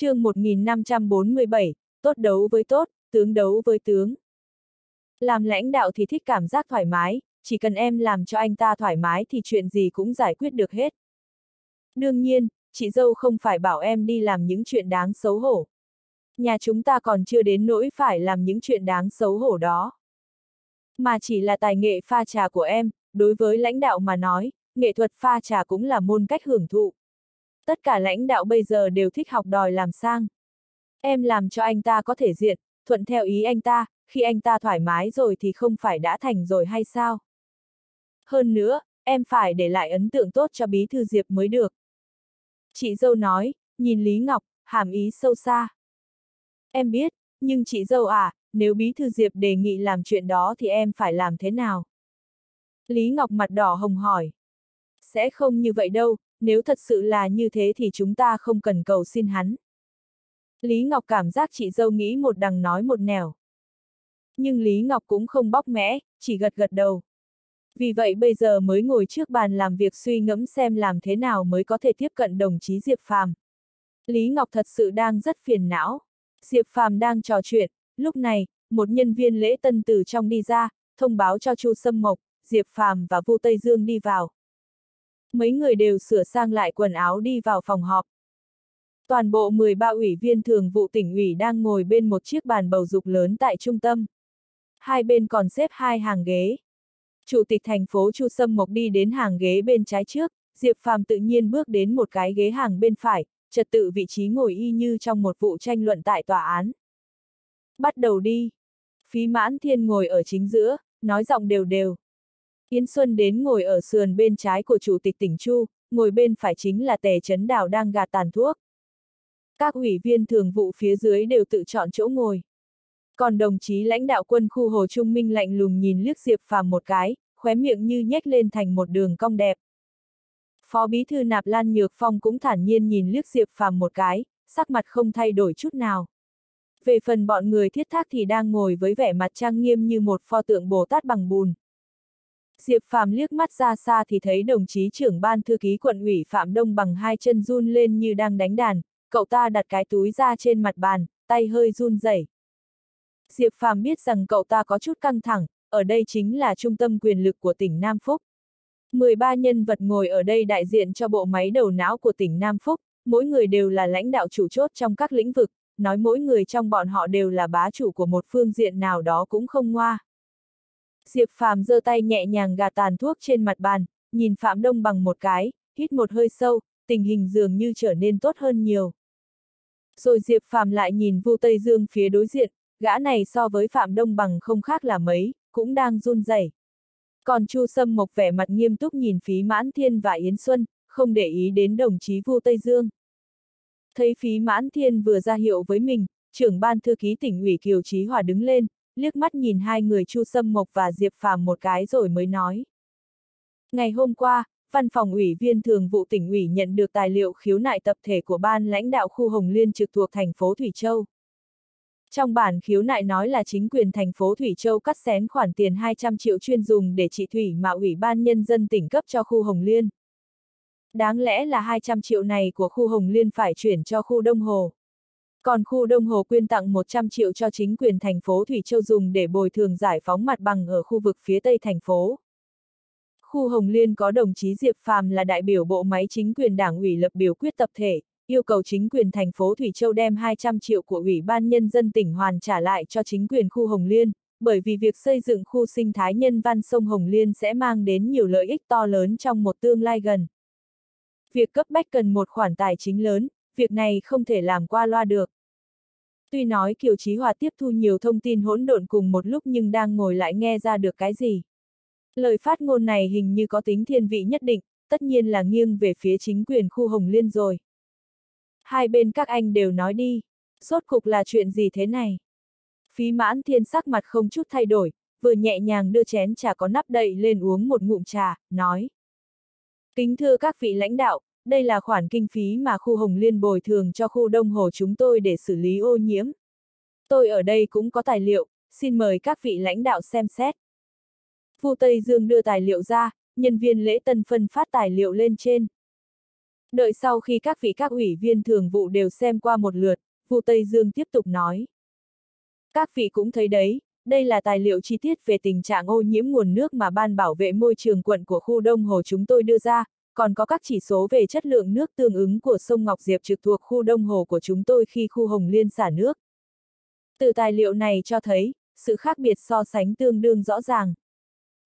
chương 1547, tốt đấu với tốt, tướng đấu với tướng. Làm lãnh đạo thì thích cảm giác thoải mái, chỉ cần em làm cho anh ta thoải mái thì chuyện gì cũng giải quyết được hết. Đương nhiên, chị dâu không phải bảo em đi làm những chuyện đáng xấu hổ. Nhà chúng ta còn chưa đến nỗi phải làm những chuyện đáng xấu hổ đó. Mà chỉ là tài nghệ pha trà của em, đối với lãnh đạo mà nói, nghệ thuật pha trà cũng là môn cách hưởng thụ. Tất cả lãnh đạo bây giờ đều thích học đòi làm sang. Em làm cho anh ta có thể diện, thuận theo ý anh ta, khi anh ta thoải mái rồi thì không phải đã thành rồi hay sao? Hơn nữa, em phải để lại ấn tượng tốt cho bí thư Diệp mới được. Chị dâu nói, nhìn Lý Ngọc, hàm ý sâu xa. Em biết, nhưng chị dâu à, nếu bí thư Diệp đề nghị làm chuyện đó thì em phải làm thế nào? Lý Ngọc mặt đỏ hồng hỏi. Sẽ không như vậy đâu, nếu thật sự là như thế thì chúng ta không cần cầu xin hắn. Lý Ngọc cảm giác chị dâu nghĩ một đằng nói một nẻo. Nhưng Lý Ngọc cũng không bóc mẽ, chỉ gật gật đầu. Vì vậy bây giờ mới ngồi trước bàn làm việc suy ngẫm xem làm thế nào mới có thể tiếp cận đồng chí Diệp Phàm. Lý Ngọc thật sự đang rất phiền não. Diệp Phàm đang trò chuyện, lúc này, một nhân viên lễ tân từ trong đi ra, thông báo cho Chu Sâm Mộc, Diệp Phàm và Vu Tây Dương đi vào. Mấy người đều sửa sang lại quần áo đi vào phòng họp. Toàn bộ 13 ủy viên thường vụ tỉnh ủy đang ngồi bên một chiếc bàn bầu dục lớn tại trung tâm. Hai bên còn xếp hai hàng ghế. Chủ tịch thành phố Chu Sâm Mộc đi đến hàng ghế bên trái trước, Diệp Phàm tự nhiên bước đến một cái ghế hàng bên phải, trật tự vị trí ngồi y như trong một vụ tranh luận tại tòa án. Bắt đầu đi. Phí mãn thiên ngồi ở chính giữa, nói giọng đều đều. Yến Xuân đến ngồi ở sườn bên trái của chủ tịch tỉnh Chu, ngồi bên phải chính là tề chấn đào đang gạt tàn thuốc. Các ủy viên thường vụ phía dưới đều tự chọn chỗ ngồi. Còn đồng chí lãnh đạo quân khu Hồ Trung Minh lạnh lùng nhìn liếc Diệp Phàm một cái, khóe miệng như nhếch lên thành một đường cong đẹp. Phó bí thư Nạp Lan Nhược Phong cũng thản nhiên nhìn liếc Diệp Phàm một cái, sắc mặt không thay đổi chút nào. Về phần bọn người thiết thác thì đang ngồi với vẻ mặt trang nghiêm như một pho tượng Bồ Tát bằng bùn. Diệp Phàm liếc mắt ra xa thì thấy đồng chí trưởng ban thư ký quận ủy Phạm Đông bằng hai chân run lên như đang đánh đàn, cậu ta đặt cái túi ra trên mặt bàn, tay hơi run rẩy. Diệp Phàm biết rằng cậu ta có chút căng thẳng, ở đây chính là trung tâm quyền lực của tỉnh Nam Phúc. 13 nhân vật ngồi ở đây đại diện cho bộ máy đầu não của tỉnh Nam Phúc, mỗi người đều là lãnh đạo chủ chốt trong các lĩnh vực, nói mỗi người trong bọn họ đều là bá chủ của một phương diện nào đó cũng không ngoa. Diệp Phàm giơ tay nhẹ nhàng gạt tàn thuốc trên mặt bàn, nhìn Phạm Đông bằng một cái, hít một hơi sâu, tình hình dường như trở nên tốt hơn nhiều. Rồi Diệp Phàm lại nhìn Vu Tây Dương phía đối diện, gã này so với Phạm Đông bằng không khác là mấy, cũng đang run rẩy. Còn Chu Sâm Mộc vẻ mặt nghiêm túc nhìn Phí Mãn Thiên và Yến Xuân, không để ý đến đồng chí Vu Tây Dương. Thấy Phí Mãn Thiên vừa ra hiệu với mình, trưởng ban thư ký tỉnh ủy Kiều Chí Hòa đứng lên, liếc mắt nhìn hai người Chu Sâm Mộc và Diệp Phàm một cái rồi mới nói. Ngày hôm qua, Văn phòng ủy viên thường vụ tỉnh ủy nhận được tài liệu khiếu nại tập thể của ban lãnh đạo khu Hồng Liên trực thuộc thành phố Thủy Châu. Trong bản khiếu nại nói là chính quyền thành phố Thủy Châu cắt xén khoản tiền 200 triệu chuyên dùng để trị thủy mà Ủy ban Nhân dân tỉnh cấp cho khu Hồng Liên. Đáng lẽ là 200 triệu này của khu Hồng Liên phải chuyển cho khu Đông Hồ. Còn khu Đông Hồ quyên tặng 100 triệu cho chính quyền thành phố Thủy Châu dùng để bồi thường giải phóng mặt bằng ở khu vực phía tây thành phố. Khu Hồng Liên có đồng chí Diệp Phàm là đại biểu bộ máy chính quyền đảng ủy lập biểu quyết tập thể, yêu cầu chính quyền thành phố Thủy Châu đem 200 triệu của Ủy ban Nhân dân tỉnh hoàn trả lại cho chính quyền khu Hồng Liên, bởi vì việc xây dựng khu sinh thái nhân văn sông Hồng Liên sẽ mang đến nhiều lợi ích to lớn trong một tương lai gần. Việc cấp bách cần một khoản tài chính lớn, việc này không thể làm qua loa được. Tuy nói Kiều Chí Hòa tiếp thu nhiều thông tin hỗn độn cùng một lúc nhưng đang ngồi lại nghe ra được cái gì. Lời phát ngôn này hình như có tính thiên vị nhất định, tất nhiên là nghiêng về phía chính quyền khu Hồng Liên rồi. Hai bên các anh đều nói đi, sốt cục là chuyện gì thế này? Phí mãn thiên sắc mặt không chút thay đổi, vừa nhẹ nhàng đưa chén trà có nắp đậy lên uống một ngụm trà, nói. Kính thưa các vị lãnh đạo, đây là khoản kinh phí mà khu Hồng Liên bồi thường cho khu Đông Hồ chúng tôi để xử lý ô nhiễm. Tôi ở đây cũng có tài liệu, xin mời các vị lãnh đạo xem xét. Vu Tây Dương đưa tài liệu ra, nhân viên lễ tân phân phát tài liệu lên trên. Đợi sau khi các vị các ủy viên thường vụ đều xem qua một lượt, Vu Tây Dương tiếp tục nói. Các vị cũng thấy đấy, đây là tài liệu chi tiết về tình trạng ô nhiễm nguồn nước mà Ban Bảo vệ môi trường quận của khu Đông Hồ chúng tôi đưa ra, còn có các chỉ số về chất lượng nước tương ứng của sông Ngọc Diệp trực thuộc khu Đông Hồ của chúng tôi khi khu Hồng Liên xả nước. Từ tài liệu này cho thấy, sự khác biệt so sánh tương đương rõ ràng.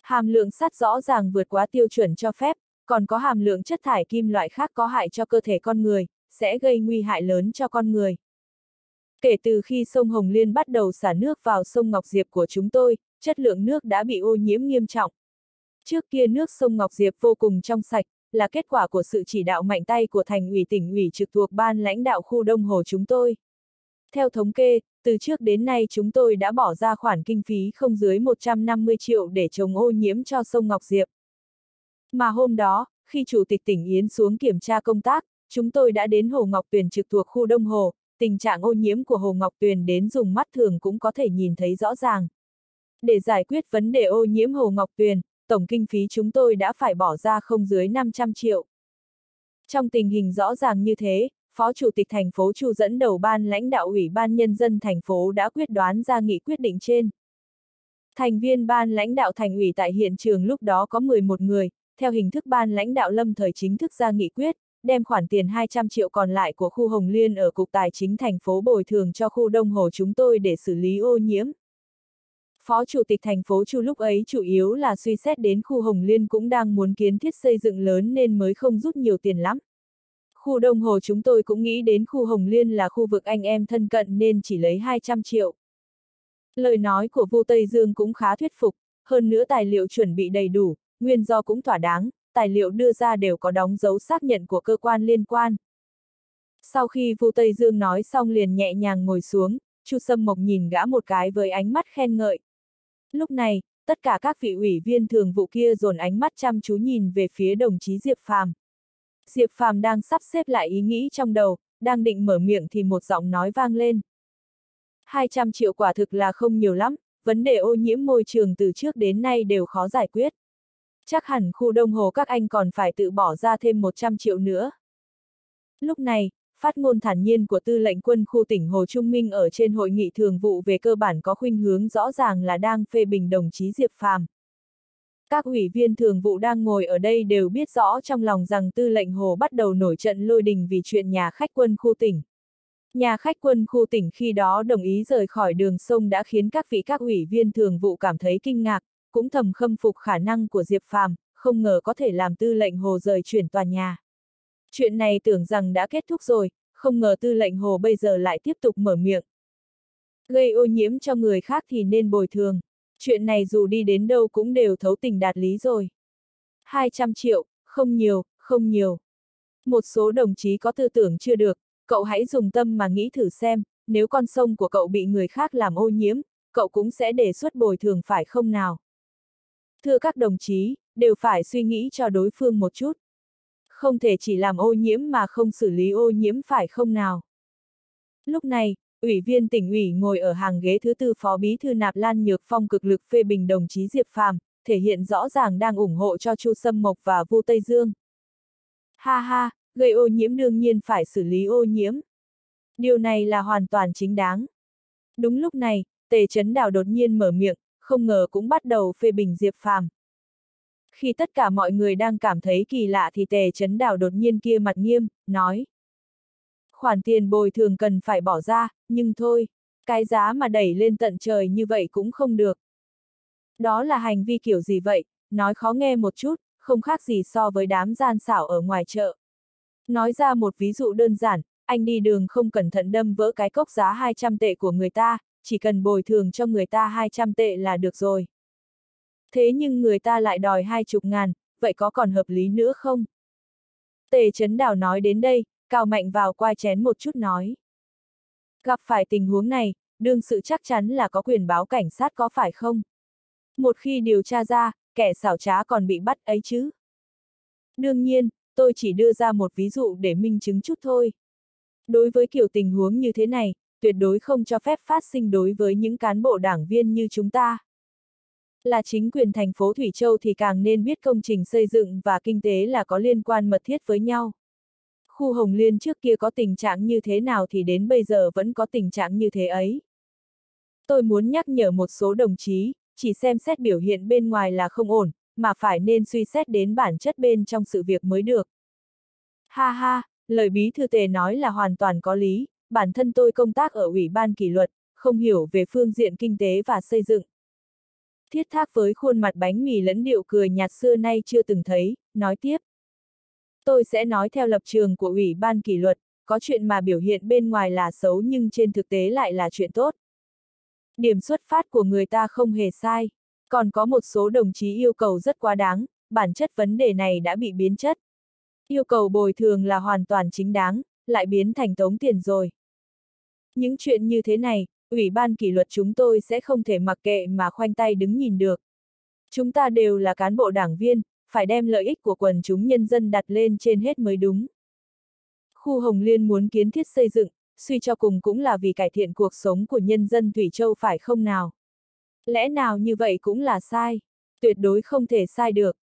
Hàm lượng sắt rõ ràng vượt quá tiêu chuẩn cho phép, còn có hàm lượng chất thải kim loại khác có hại cho cơ thể con người, sẽ gây nguy hại lớn cho con người. Kể từ khi sông Hồng Liên bắt đầu xả nước vào sông Ngọc Diệp của chúng tôi, chất lượng nước đã bị ô nhiễm nghiêm trọng. Trước kia nước sông Ngọc Diệp vô cùng trong sạch, là kết quả của sự chỉ đạo mạnh tay của thành ủy tỉnh ủy trực thuộc ban lãnh đạo khu Đông Hồ chúng tôi. Theo thống kê, từ trước đến nay chúng tôi đã bỏ ra khoản kinh phí không dưới 150 triệu để chống ô nhiễm cho sông Ngọc Diệp. Mà hôm đó, khi Chủ tịch tỉnh Yến xuống kiểm tra công tác, chúng tôi đã đến Hồ Ngọc Tuyền trực thuộc khu Đông Hồ, tình trạng ô nhiễm của Hồ Ngọc Tuyền đến dùng mắt thường cũng có thể nhìn thấy rõ ràng. Để giải quyết vấn đề ô nhiễm Hồ Ngọc Tuyền, tổng kinh phí chúng tôi đã phải bỏ ra không dưới 500 triệu. Trong tình hình rõ ràng như thế, Phó Chủ tịch thành phố Chu dẫn đầu ban lãnh đạo Ủy ban Nhân dân thành phố đã quyết đoán ra nghị quyết định trên. Thành viên ban lãnh đạo thành ủy tại hiện trường lúc đó có 11 người, theo hình thức ban lãnh đạo lâm thời chính thức ra nghị quyết, đem khoản tiền 200 triệu còn lại của khu Hồng Liên ở Cục Tài chính thành phố bồi thường cho khu Đông Hồ chúng tôi để xử lý ô nhiễm. Phó Chủ tịch thành phố Chu lúc ấy chủ yếu là suy xét đến khu Hồng Liên cũng đang muốn kiến thiết xây dựng lớn nên mới không rút nhiều tiền lắm. Khu Đông Hồ chúng tôi cũng nghĩ đến khu Hồng Liên là khu vực anh em thân cận nên chỉ lấy 200 triệu. Lời nói của Vu Tây Dương cũng khá thuyết phục, hơn nữa tài liệu chuẩn bị đầy đủ, nguyên do cũng thỏa đáng, tài liệu đưa ra đều có đóng dấu xác nhận của cơ quan liên quan. Sau khi Vu Tây Dương nói xong liền nhẹ nhàng ngồi xuống, Chu Sâm Mộc nhìn gã một cái với ánh mắt khen ngợi. Lúc này, tất cả các vị ủy viên thường vụ kia dồn ánh mắt chăm chú nhìn về phía đồng chí Diệp Phàm. Diệp Phàm đang sắp xếp lại ý nghĩ trong đầu, đang định mở miệng thì một giọng nói vang lên. 200 triệu quả thực là không nhiều lắm, vấn đề ô nhiễm môi trường từ trước đến nay đều khó giải quyết. Chắc hẳn khu đông hồ các anh còn phải tự bỏ ra thêm 100 triệu nữa. Lúc này, phát ngôn thản nhiên của tư lệnh quân khu tỉnh Hồ Trung Minh ở trên hội nghị thường vụ về cơ bản có khuynh hướng rõ ràng là đang phê bình đồng chí Diệp Phàm. Các ủy viên thường vụ đang ngồi ở đây đều biết rõ trong lòng rằng tư lệnh Hồ bắt đầu nổi trận lôi đình vì chuyện nhà khách quân khu tỉnh. Nhà khách quân khu tỉnh khi đó đồng ý rời khỏi đường sông đã khiến các vị các ủy viên thường vụ cảm thấy kinh ngạc, cũng thầm khâm phục khả năng của Diệp Phàm, không ngờ có thể làm tư lệnh Hồ rời chuyển tòa nhà. Chuyện này tưởng rằng đã kết thúc rồi, không ngờ tư lệnh Hồ bây giờ lại tiếp tục mở miệng. Gây ô nhiễm cho người khác thì nên bồi thường. Chuyện này dù đi đến đâu cũng đều thấu tình đạt lý rồi. 200 triệu, không nhiều, không nhiều. Một số đồng chí có tư tưởng chưa được, cậu hãy dùng tâm mà nghĩ thử xem, nếu con sông của cậu bị người khác làm ô nhiễm, cậu cũng sẽ đề xuất bồi thường phải không nào? Thưa các đồng chí, đều phải suy nghĩ cho đối phương một chút. Không thể chỉ làm ô nhiễm mà không xử lý ô nhiễm phải không nào? Lúc này, Ủy viên tỉnh ủy ngồi ở hàng ghế thứ tư phó bí thư Nạp Lan Nhược Phong cực lực phê bình đồng chí Diệp Phàm, thể hiện rõ ràng đang ủng hộ cho Chu Sâm Mộc và Vu Tây Dương. Ha ha, gây ô nhiễm đương nhiên phải xử lý ô nhiễm. Điều này là hoàn toàn chính đáng. Đúng lúc này, Tề Chấn Đào đột nhiên mở miệng, không ngờ cũng bắt đầu phê bình Diệp Phàm. Khi tất cả mọi người đang cảm thấy kỳ lạ thì Tề Chấn Đào đột nhiên kia mặt nghiêm, nói khoản tiền bồi thường cần phải bỏ ra, nhưng thôi, cái giá mà đẩy lên tận trời như vậy cũng không được. Đó là hành vi kiểu gì vậy, nói khó nghe một chút, không khác gì so với đám gian xảo ở ngoài chợ. Nói ra một ví dụ đơn giản, anh đi đường không cẩn thận đâm vỡ cái cốc giá 200 tệ của người ta, chỉ cần bồi thường cho người ta 200 tệ là được rồi. Thế nhưng người ta lại đòi hai chục ngàn, vậy có còn hợp lý nữa không? Tề Trấn Đào nói đến đây, Cao Mạnh vào quai chén một chút nói. Gặp phải tình huống này, đương sự chắc chắn là có quyền báo cảnh sát có phải không? Một khi điều tra ra, kẻ xảo trá còn bị bắt ấy chứ. Đương nhiên, tôi chỉ đưa ra một ví dụ để minh chứng chút thôi. Đối với kiểu tình huống như thế này, tuyệt đối không cho phép phát sinh đối với những cán bộ đảng viên như chúng ta. Là chính quyền thành phố Thủy Châu thì càng nên biết công trình xây dựng và kinh tế là có liên quan mật thiết với nhau. Khu Hồng Liên trước kia có tình trạng như thế nào thì đến bây giờ vẫn có tình trạng như thế ấy. Tôi muốn nhắc nhở một số đồng chí, chỉ xem xét biểu hiện bên ngoài là không ổn, mà phải nên suy xét đến bản chất bên trong sự việc mới được. Ha ha, lời bí thư tề nói là hoàn toàn có lý, bản thân tôi công tác ở Ủy ban kỷ luật, không hiểu về phương diện kinh tế và xây dựng. Thiết thác với khuôn mặt bánh mì lẫn điệu cười nhạt xưa nay chưa từng thấy, nói tiếp. Tôi sẽ nói theo lập trường của Ủy ban kỷ luật, có chuyện mà biểu hiện bên ngoài là xấu nhưng trên thực tế lại là chuyện tốt. Điểm xuất phát của người ta không hề sai. Còn có một số đồng chí yêu cầu rất quá đáng, bản chất vấn đề này đã bị biến chất. Yêu cầu bồi thường là hoàn toàn chính đáng, lại biến thành tống tiền rồi. Những chuyện như thế này, Ủy ban kỷ luật chúng tôi sẽ không thể mặc kệ mà khoanh tay đứng nhìn được. Chúng ta đều là cán bộ đảng viên, phải đem lợi ích của quần chúng nhân dân đặt lên trên hết mới đúng. Khu Hồng Liên muốn kiến thiết xây dựng, suy cho cùng cũng là vì cải thiện cuộc sống của nhân dân Thủy Châu phải không nào? Lẽ nào như vậy cũng là sai? Tuyệt đối không thể sai được.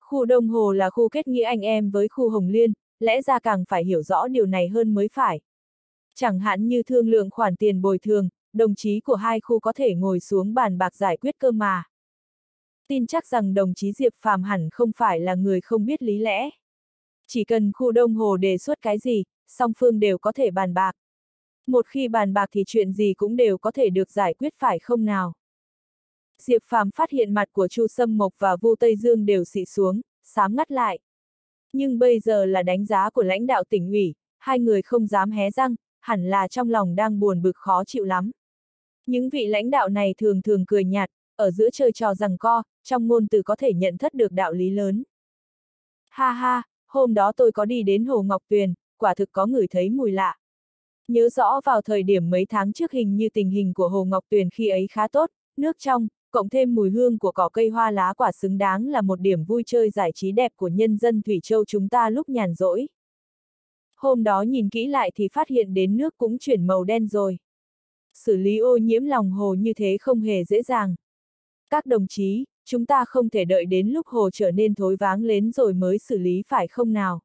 Khu Đông Hồ là khu kết nghĩa anh em với khu Hồng Liên, lẽ ra càng phải hiểu rõ điều này hơn mới phải. Chẳng hạn như thương lượng khoản tiền bồi thường, đồng chí của hai khu có thể ngồi xuống bàn bạc giải quyết cơ mà. Tin chắc rằng đồng chí Diệp Phàm hẳn không phải là người không biết lý lẽ. Chỉ cần khu Đông Hồ đề xuất cái gì, song phương đều có thể bàn bạc. Một khi bàn bạc thì chuyện gì cũng đều có thể được giải quyết phải không nào? Diệp Phàm phát hiện mặt của Chu Sâm Mộc và Vu Tây Dương đều xị xuống, sám ngắt lại. Nhưng bây giờ là đánh giá của lãnh đạo tỉnh ủy, hai người không dám hé răng, hẳn là trong lòng đang buồn bực khó chịu lắm. Những vị lãnh đạo này thường thường cười nhạt, ở giữa chơi trò rằng co, trong ngôn từ có thể nhận thất được đạo lý lớn. Ha ha, hôm đó tôi có đi đến Hồ Ngọc Tuyền, quả thực có người thấy mùi lạ. Nhớ rõ vào thời điểm mấy tháng trước hình như tình hình của Hồ Ngọc Tuyền khi ấy khá tốt, nước trong, cộng thêm mùi hương của cỏ cây hoa lá quả xứng đáng là một điểm vui chơi giải trí đẹp của nhân dân Thủy Châu chúng ta lúc nhàn rỗi. Hôm đó nhìn kỹ lại thì phát hiện đến nước cũng chuyển màu đen rồi. Xử lý ô nhiễm lòng hồ như thế không hề dễ dàng. Các đồng chí, chúng ta không thể đợi đến lúc hồ trở nên thối váng lên rồi mới xử lý phải không nào?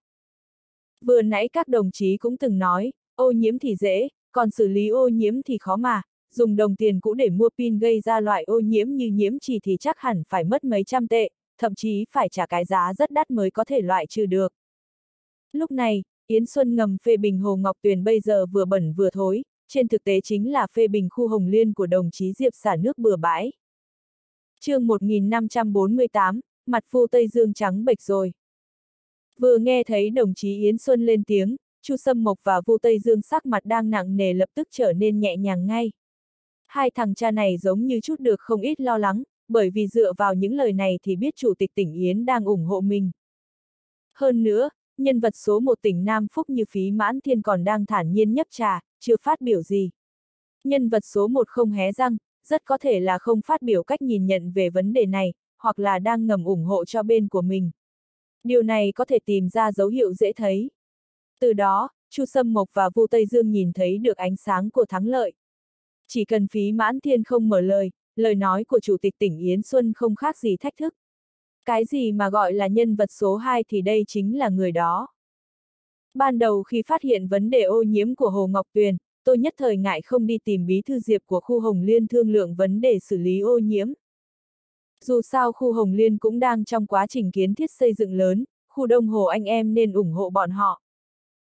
Vừa nãy các đồng chí cũng từng nói, ô nhiễm thì dễ, còn xử lý ô nhiễm thì khó mà, dùng đồng tiền cũ để mua pin gây ra loại ô nhiễm như nhiễm trì thì chắc hẳn phải mất mấy trăm tệ, thậm chí phải trả cái giá rất đắt mới có thể loại trừ được. Lúc này, Yến Xuân ngầm phê bình Hồ Ngọc Tuyền bây giờ vừa bẩn vừa thối, trên thực tế chính là phê bình khu Hồng Liên của đồng chí Diệp xả nước bừa bãi. chương 1548, mặt phu Tây Dương trắng bệch rồi. Vừa nghe thấy đồng chí Yến Xuân lên tiếng, Chu Sâm Mộc và Vu Tây Dương sắc mặt đang nặng nề lập tức trở nên nhẹ nhàng ngay. Hai thằng cha này giống như chút được không ít lo lắng, bởi vì dựa vào những lời này thì biết Chủ tịch tỉnh Yến đang ủng hộ mình. Hơn nữa, nhân vật số một tỉnh Nam Phúc như phí mãn thiên còn đang thản nhiên nhấp trà, chưa phát biểu gì. Nhân vật số một không hé răng, rất có thể là không phát biểu cách nhìn nhận về vấn đề này, hoặc là đang ngầm ủng hộ cho bên của mình. Điều này có thể tìm ra dấu hiệu dễ thấy. Từ đó, Chu Sâm Mộc và Vu Tây Dương nhìn thấy được ánh sáng của thắng lợi. Chỉ cần phí mãn thiên không mở lời, lời nói của Chủ tịch tỉnh Yến Xuân không khác gì thách thức. Cái gì mà gọi là nhân vật số 2 thì đây chính là người đó. Ban đầu khi phát hiện vấn đề ô nhiễm của Hồ Ngọc Tuyền, tôi nhất thời ngại không đi tìm bí thư diệp của khu Hồng Liên thương lượng vấn đề xử lý ô nhiễm. Dù sao khu Hồng Liên cũng đang trong quá trình kiến thiết xây dựng lớn, khu Đông Hồ anh em nên ủng hộ bọn họ.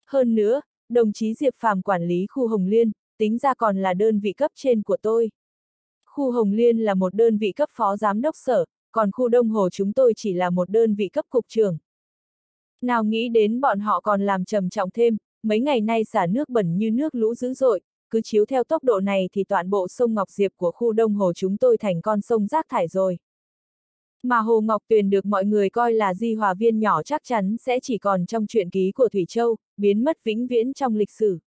Hơn nữa, đồng chí Diệp Phàm quản lý khu Hồng Liên, tính ra còn là đơn vị cấp trên của tôi. Khu Hồng Liên là một đơn vị cấp phó giám đốc sở, còn khu Đông Hồ chúng tôi chỉ là một đơn vị cấp cục trưởng. Nào nghĩ đến bọn họ còn làm trầm trọng thêm, mấy ngày nay xả nước bẩn như nước lũ dữ dội, cứ chiếu theo tốc độ này thì toàn bộ sông Ngọc Diệp của khu Đông Hồ chúng tôi thành con sông rác thải rồi. Mà Hồ Ngọc Tuyền được mọi người coi là di hòa viên nhỏ chắc chắn sẽ chỉ còn trong truyện ký của Thủy Châu, biến mất vĩnh viễn trong lịch sử.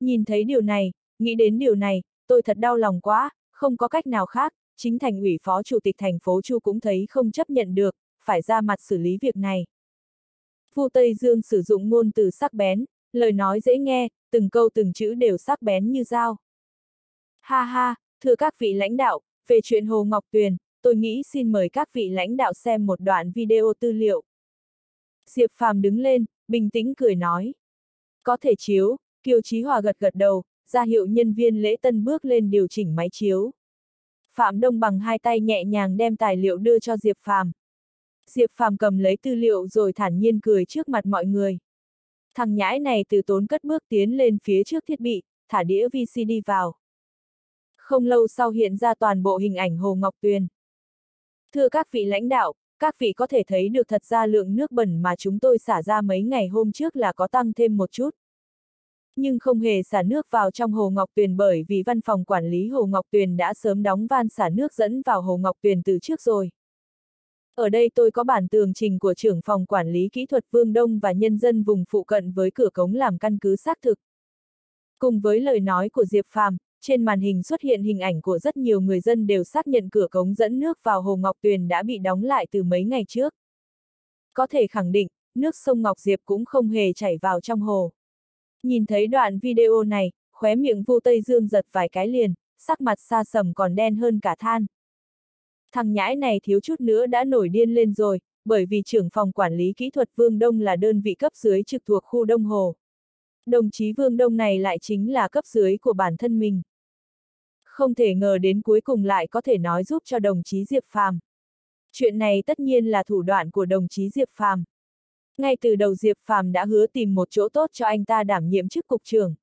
Nhìn thấy điều này, nghĩ đến điều này, tôi thật đau lòng quá, không có cách nào khác, chính thành ủy phó chủ tịch thành phố Chu cũng thấy không chấp nhận được, phải ra mặt xử lý việc này. Vu Tây Dương sử dụng ngôn từ sắc bén, lời nói dễ nghe, từng câu từng chữ đều sắc bén như dao. Ha ha, thưa các vị lãnh đạo, về chuyện Hồ Ngọc Tuyền, tôi nghĩ xin mời các vị lãnh đạo xem một đoạn video tư liệu. Diệp Phàm đứng lên, bình tĩnh cười nói. Có thể chiếu, Kiều Chí Hòa gật gật đầu, ra hiệu nhân viên lễ tân bước lên điều chỉnh máy chiếu. Phạm Đông bằng hai tay nhẹ nhàng đem tài liệu đưa cho Diệp Phàm. Diệp Phàm cầm lấy tư liệu rồi thản nhiên cười trước mặt mọi người. Thằng nhãi này từ tốn cất bước tiến lên phía trước thiết bị, thả đĩa VCD vào. Không lâu sau hiện ra toàn bộ hình ảnh Hồ Ngọc Tuyền. Thưa các vị lãnh đạo, các vị có thể thấy được thật ra lượng nước bẩn mà chúng tôi xả ra mấy ngày hôm trước là có tăng thêm một chút. Nhưng không hề xả nước vào trong Hồ Ngọc Tuyền bởi vì văn phòng quản lý Hồ Ngọc Tuyền đã sớm đóng van xả nước dẫn vào Hồ Ngọc Tuyền từ trước rồi. Ở đây tôi có bản tường trình của trưởng phòng quản lý kỹ thuật Vương Đông và nhân dân vùng phụ cận với cửa cống làm căn cứ xác thực. Cùng với lời nói của Diệp Phàm, trên màn hình xuất hiện hình ảnh của rất nhiều người dân đều xác nhận cửa cống dẫn nước vào Hồ Ngọc Tuyền đã bị đóng lại từ mấy ngày trước. Có thể khẳng định, nước sông Ngọc Diệp cũng không hề chảy vào trong hồ. Nhìn thấy đoạn video này, khóe miệng Vu Tây Dương giật vài cái liền, sắc mặt xa sầm còn đen hơn cả than. Thằng nhãi này thiếu chút nữa đã nổi điên lên rồi, bởi vì trưởng phòng quản lý kỹ thuật Vương Đông là đơn vị cấp dưới trực thuộc khu Đông Hồ. Đồng chí Vương Đông này lại chính là cấp dưới của bản thân mình. Không thể ngờ đến cuối cùng lại có thể nói giúp cho đồng chí Diệp Phàm. Chuyện này tất nhiên là thủ đoạn của đồng chí Diệp Phàm. Ngay từ đầu Diệp Phàm đã hứa tìm một chỗ tốt cho anh ta đảm nhiệm chức cục trưởng.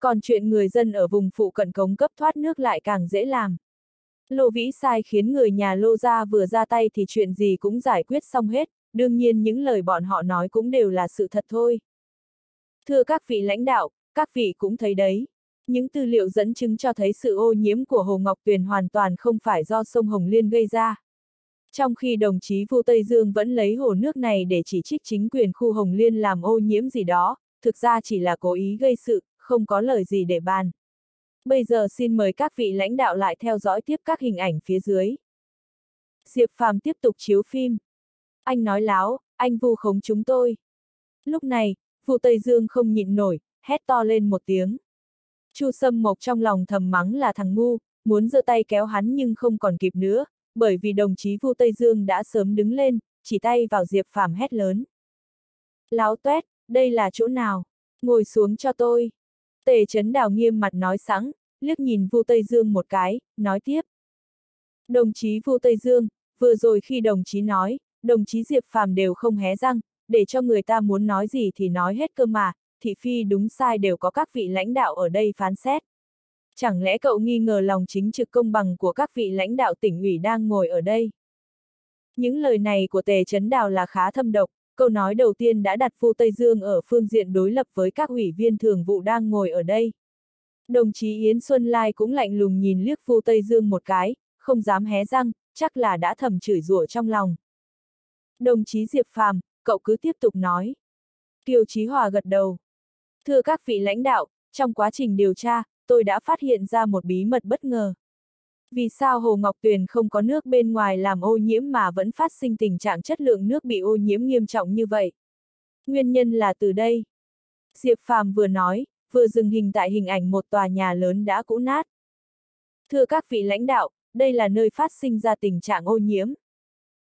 Còn chuyện người dân ở vùng phụ cận cống cấp thoát nước lại càng dễ làm. Lô Vĩ sai khiến người nhà Lô gia vừa ra tay thì chuyện gì cũng giải quyết xong hết, đương nhiên những lời bọn họ nói cũng đều là sự thật thôi. Thưa các vị lãnh đạo, các vị cũng thấy đấy. Những tư liệu dẫn chứng cho thấy sự ô nhiễm của Hồ Ngọc Tuyền hoàn toàn không phải do sông Hồng Liên gây ra. Trong khi đồng chí Vu Tây Dương vẫn lấy hồ nước này để chỉ trích chính quyền khu Hồng Liên làm ô nhiễm gì đó, thực ra chỉ là cố ý gây sự, không có lời gì để bàn. Bây giờ xin mời các vị lãnh đạo lại theo dõi tiếp các hình ảnh phía dưới. Diệp Phàm tiếp tục chiếu phim. Anh nói láo, anh vu khống chúng tôi. Lúc này, Vu Tây Dương không nhịn nổi, hét to lên một tiếng. Chu Sâm Mộc trong lòng thầm mắng là thằng ngu, muốn giơ tay kéo hắn nhưng không còn kịp nữa, bởi vì đồng chí Vu Tây Dương đã sớm đứng lên, chỉ tay vào Diệp Phàm hét lớn. Láo tuét, đây là chỗ nào? Ngồi xuống cho tôi. Tề chấn đào nghiêm mặt nói sẵn, liếc nhìn Vu Tây Dương một cái, nói tiếp. Đồng chí Vu Tây Dương, vừa rồi khi đồng chí nói, đồng chí Diệp Phàm đều không hé răng, để cho người ta muốn nói gì thì nói hết cơ mà, thị phi đúng sai đều có các vị lãnh đạo ở đây phán xét. Chẳng lẽ cậu nghi ngờ lòng chính trực công bằng của các vị lãnh đạo tỉnh ủy đang ngồi ở đây? Những lời này của Tề Chấn Đào là khá thâm độc, câu nói đầu tiên đã đặt Vu Tây Dương ở phương diện đối lập với các ủy viên thường vụ đang ngồi ở đây. Đồng chí Yến Xuân Lai cũng lạnh lùng nhìn liếc Vu Tây Dương một cái, không dám hé răng, chắc là đã thầm chửi rủa trong lòng. Đồng chí Diệp Phàm, cậu cứ tiếp tục nói. Kiều Chí Hòa gật đầu. Thưa các vị lãnh đạo, trong quá trình điều tra, tôi đã phát hiện ra một bí mật bất ngờ. Vì sao Hồ Ngọc Tuyền không có nước bên ngoài làm ô nhiễm mà vẫn phát sinh tình trạng chất lượng nước bị ô nhiễm nghiêm trọng như vậy? Nguyên nhân là từ đây. Diệp Phàm vừa nói, vừa dừng hình tại hình ảnh một tòa nhà lớn đã cũ nát. Thưa các vị lãnh đạo, đây là nơi phát sinh ra tình trạng ô nhiễm.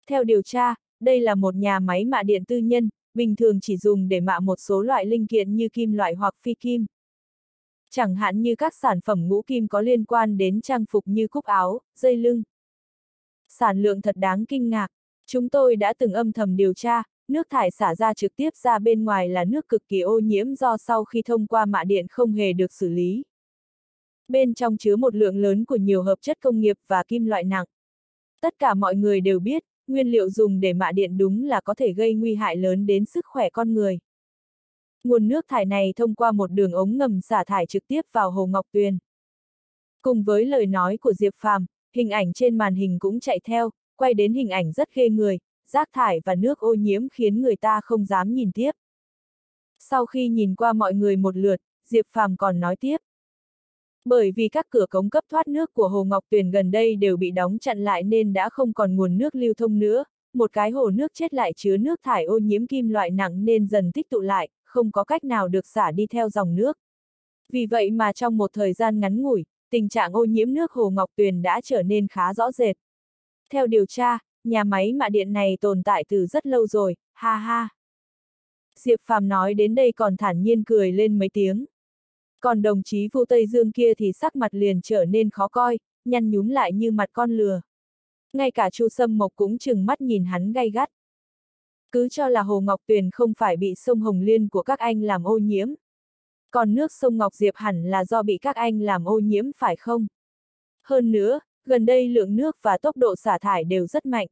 Theo điều tra, đây là một nhà máy mạ điện tư nhân, bình thường chỉ dùng để mạ một số loại linh kiện như kim loại hoặc phi kim. Chẳng hạn như các sản phẩm ngũ kim có liên quan đến trang phục như cúc áo, dây lưng. Sản lượng thật đáng kinh ngạc. Chúng tôi đã từng âm thầm điều tra, nước thải xả ra trực tiếp ra bên ngoài là nước cực kỳ ô nhiễm do sau khi thông qua mạ điện không hề được xử lý. Bên trong chứa một lượng lớn của nhiều hợp chất công nghiệp và kim loại nặng. Tất cả mọi người đều biết, nguyên liệu dùng để mạ điện đúng là có thể gây nguy hại lớn đến sức khỏe con người. Nguồn nước thải này thông qua một đường ống ngầm xả thải trực tiếp vào Hồ Ngọc Tuyền. Cùng với lời nói của Diệp Phàm, hình ảnh trên màn hình cũng chạy theo, quay đến hình ảnh rất ghê người, rác thải và nước ô nhiễm khiến người ta không dám nhìn tiếp. Sau khi nhìn qua mọi người một lượt, Diệp Phàm còn nói tiếp. Bởi vì các cửa cống cấp thoát nước của Hồ Ngọc Tuyền gần đây đều bị đóng chặn lại nên đã không còn nguồn nước lưu thông nữa, một cái hồ nước chết lại chứa nước thải ô nhiễm kim loại nặng nên dần tích tụ lại, không có cách nào được xả đi theo dòng nước. Vì vậy mà trong một thời gian ngắn ngủi, tình trạng ô nhiễm nước Hồ Ngọc Tuyền đã trở nên khá rõ rệt. Theo điều tra, nhà máy mạ điện này tồn tại từ rất lâu rồi, ha ha. Diệp Phàm nói đến đây còn thản nhiên cười lên mấy tiếng. Còn đồng chí Vu Tây Dương kia thì sắc mặt liền trở nên khó coi, nhăn nhúm lại như mặt con lừa. Ngay cả Chu Sâm Mộc cũng chừng mắt nhìn hắn gay gắt. Cứ cho là Hồ Ngọc Tuyền không phải bị sông Hồng Liên của các anh làm ô nhiễm. Còn nước sông Ngọc Diệp hẳn là do bị các anh làm ô nhiễm phải không? Hơn nữa, gần đây lượng nước và tốc độ xả thải đều rất mạnh.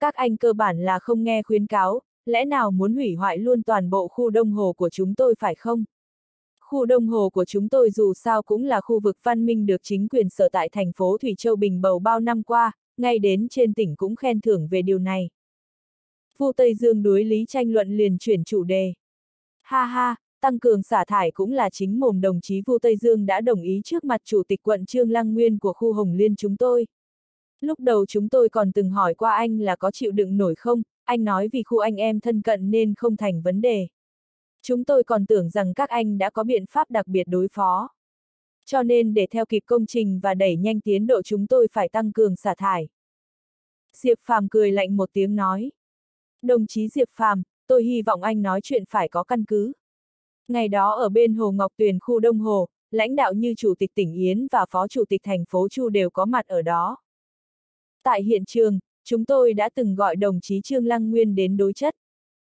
Các anh cơ bản là không nghe khuyến cáo, lẽ nào muốn hủy hoại luôn toàn bộ khu đông hồ của chúng tôi phải không? Khu đông hồ của chúng tôi dù sao cũng là khu vực văn minh được chính quyền sở tại thành phố Thủy Châu Bình bầu bao năm qua, ngay đến trên tỉnh cũng khen thưởng về điều này. Vu Tây Dương đối lý tranh luận liền chuyển chủ đề. Ha ha, tăng cường xả thải cũng là chính mồm đồng chí Vu Tây Dương đã đồng ý trước mặt chủ tịch quận Trương Lăng Nguyên của khu Hồng Liên chúng tôi. Lúc đầu chúng tôi còn từng hỏi qua anh là có chịu đựng nổi không, anh nói vì khu anh em thân cận nên không thành vấn đề. Chúng tôi còn tưởng rằng các anh đã có biện pháp đặc biệt đối phó. Cho nên để theo kịp công trình và đẩy nhanh tiến độ chúng tôi phải tăng cường xả thải. Diệp Phàm cười lạnh một tiếng nói. Đồng chí Diệp Phàm, tôi hy vọng anh nói chuyện phải có căn cứ. Ngày đó ở bên Hồ Ngọc Tuyền khu Đông Hồ, lãnh đạo như Chủ tịch tỉnh Yến và Phó Chủ tịch thành phố Chu đều có mặt ở đó. Tại hiện trường, chúng tôi đã từng gọi đồng chí Trương Lăng Nguyên đến đối chất.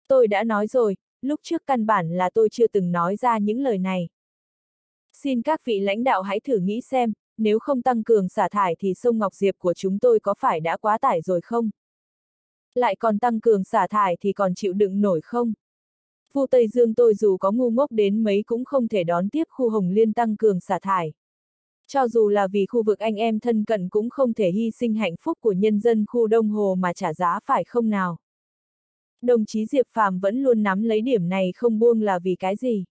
Tôi đã nói rồi, lúc trước căn bản là tôi chưa từng nói ra những lời này. Xin các vị lãnh đạo hãy thử nghĩ xem, nếu không tăng cường xả thải thì sông Ngọc Diệp của chúng tôi có phải đã quá tải rồi không? Lại còn tăng cường xả thải thì còn chịu đựng nổi không? Vu Tây Dương tôi dù có ngu ngốc đến mấy cũng không thể đón tiếp khu Hồng Liên tăng cường xả thải. Cho dù là vì khu vực anh em thân cận cũng không thể hy sinh hạnh phúc của nhân dân khu Đông Hồ mà trả giá phải không nào? Đồng chí Diệp Phàm vẫn luôn nắm lấy điểm này không buông là vì cái gì?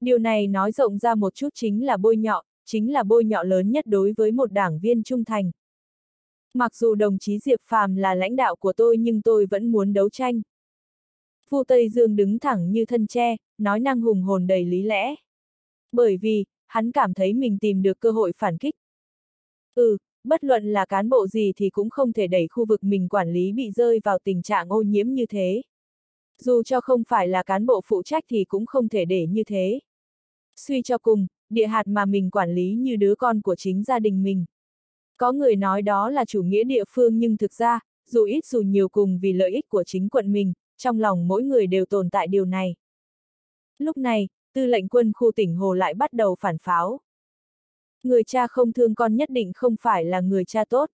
Điều này nói rộng ra một chút chính là bôi nhọ, chính là bôi nhọ lớn nhất đối với một đảng viên trung thành. Mặc dù đồng chí Diệp Phàm là lãnh đạo của tôi nhưng tôi vẫn muốn đấu tranh. Vu Tây Dương đứng thẳng như thân tre, nói năng hùng hồn đầy lý lẽ. Bởi vì, hắn cảm thấy mình tìm được cơ hội phản kích. Ừ, bất luận là cán bộ gì thì cũng không thể đẩy khu vực mình quản lý bị rơi vào tình trạng ô nhiễm như thế. Dù cho không phải là cán bộ phụ trách thì cũng không thể để như thế. Suy cho cùng, địa hạt mà mình quản lý như đứa con của chính gia đình mình. Có người nói đó là chủ nghĩa địa phương nhưng thực ra, dù ít dù nhiều cùng vì lợi ích của chính quận mình, trong lòng mỗi người đều tồn tại điều này. Lúc này, tư lệnh quân khu tỉnh Hồ lại bắt đầu phản pháo. Người cha không thương con nhất định không phải là người cha tốt.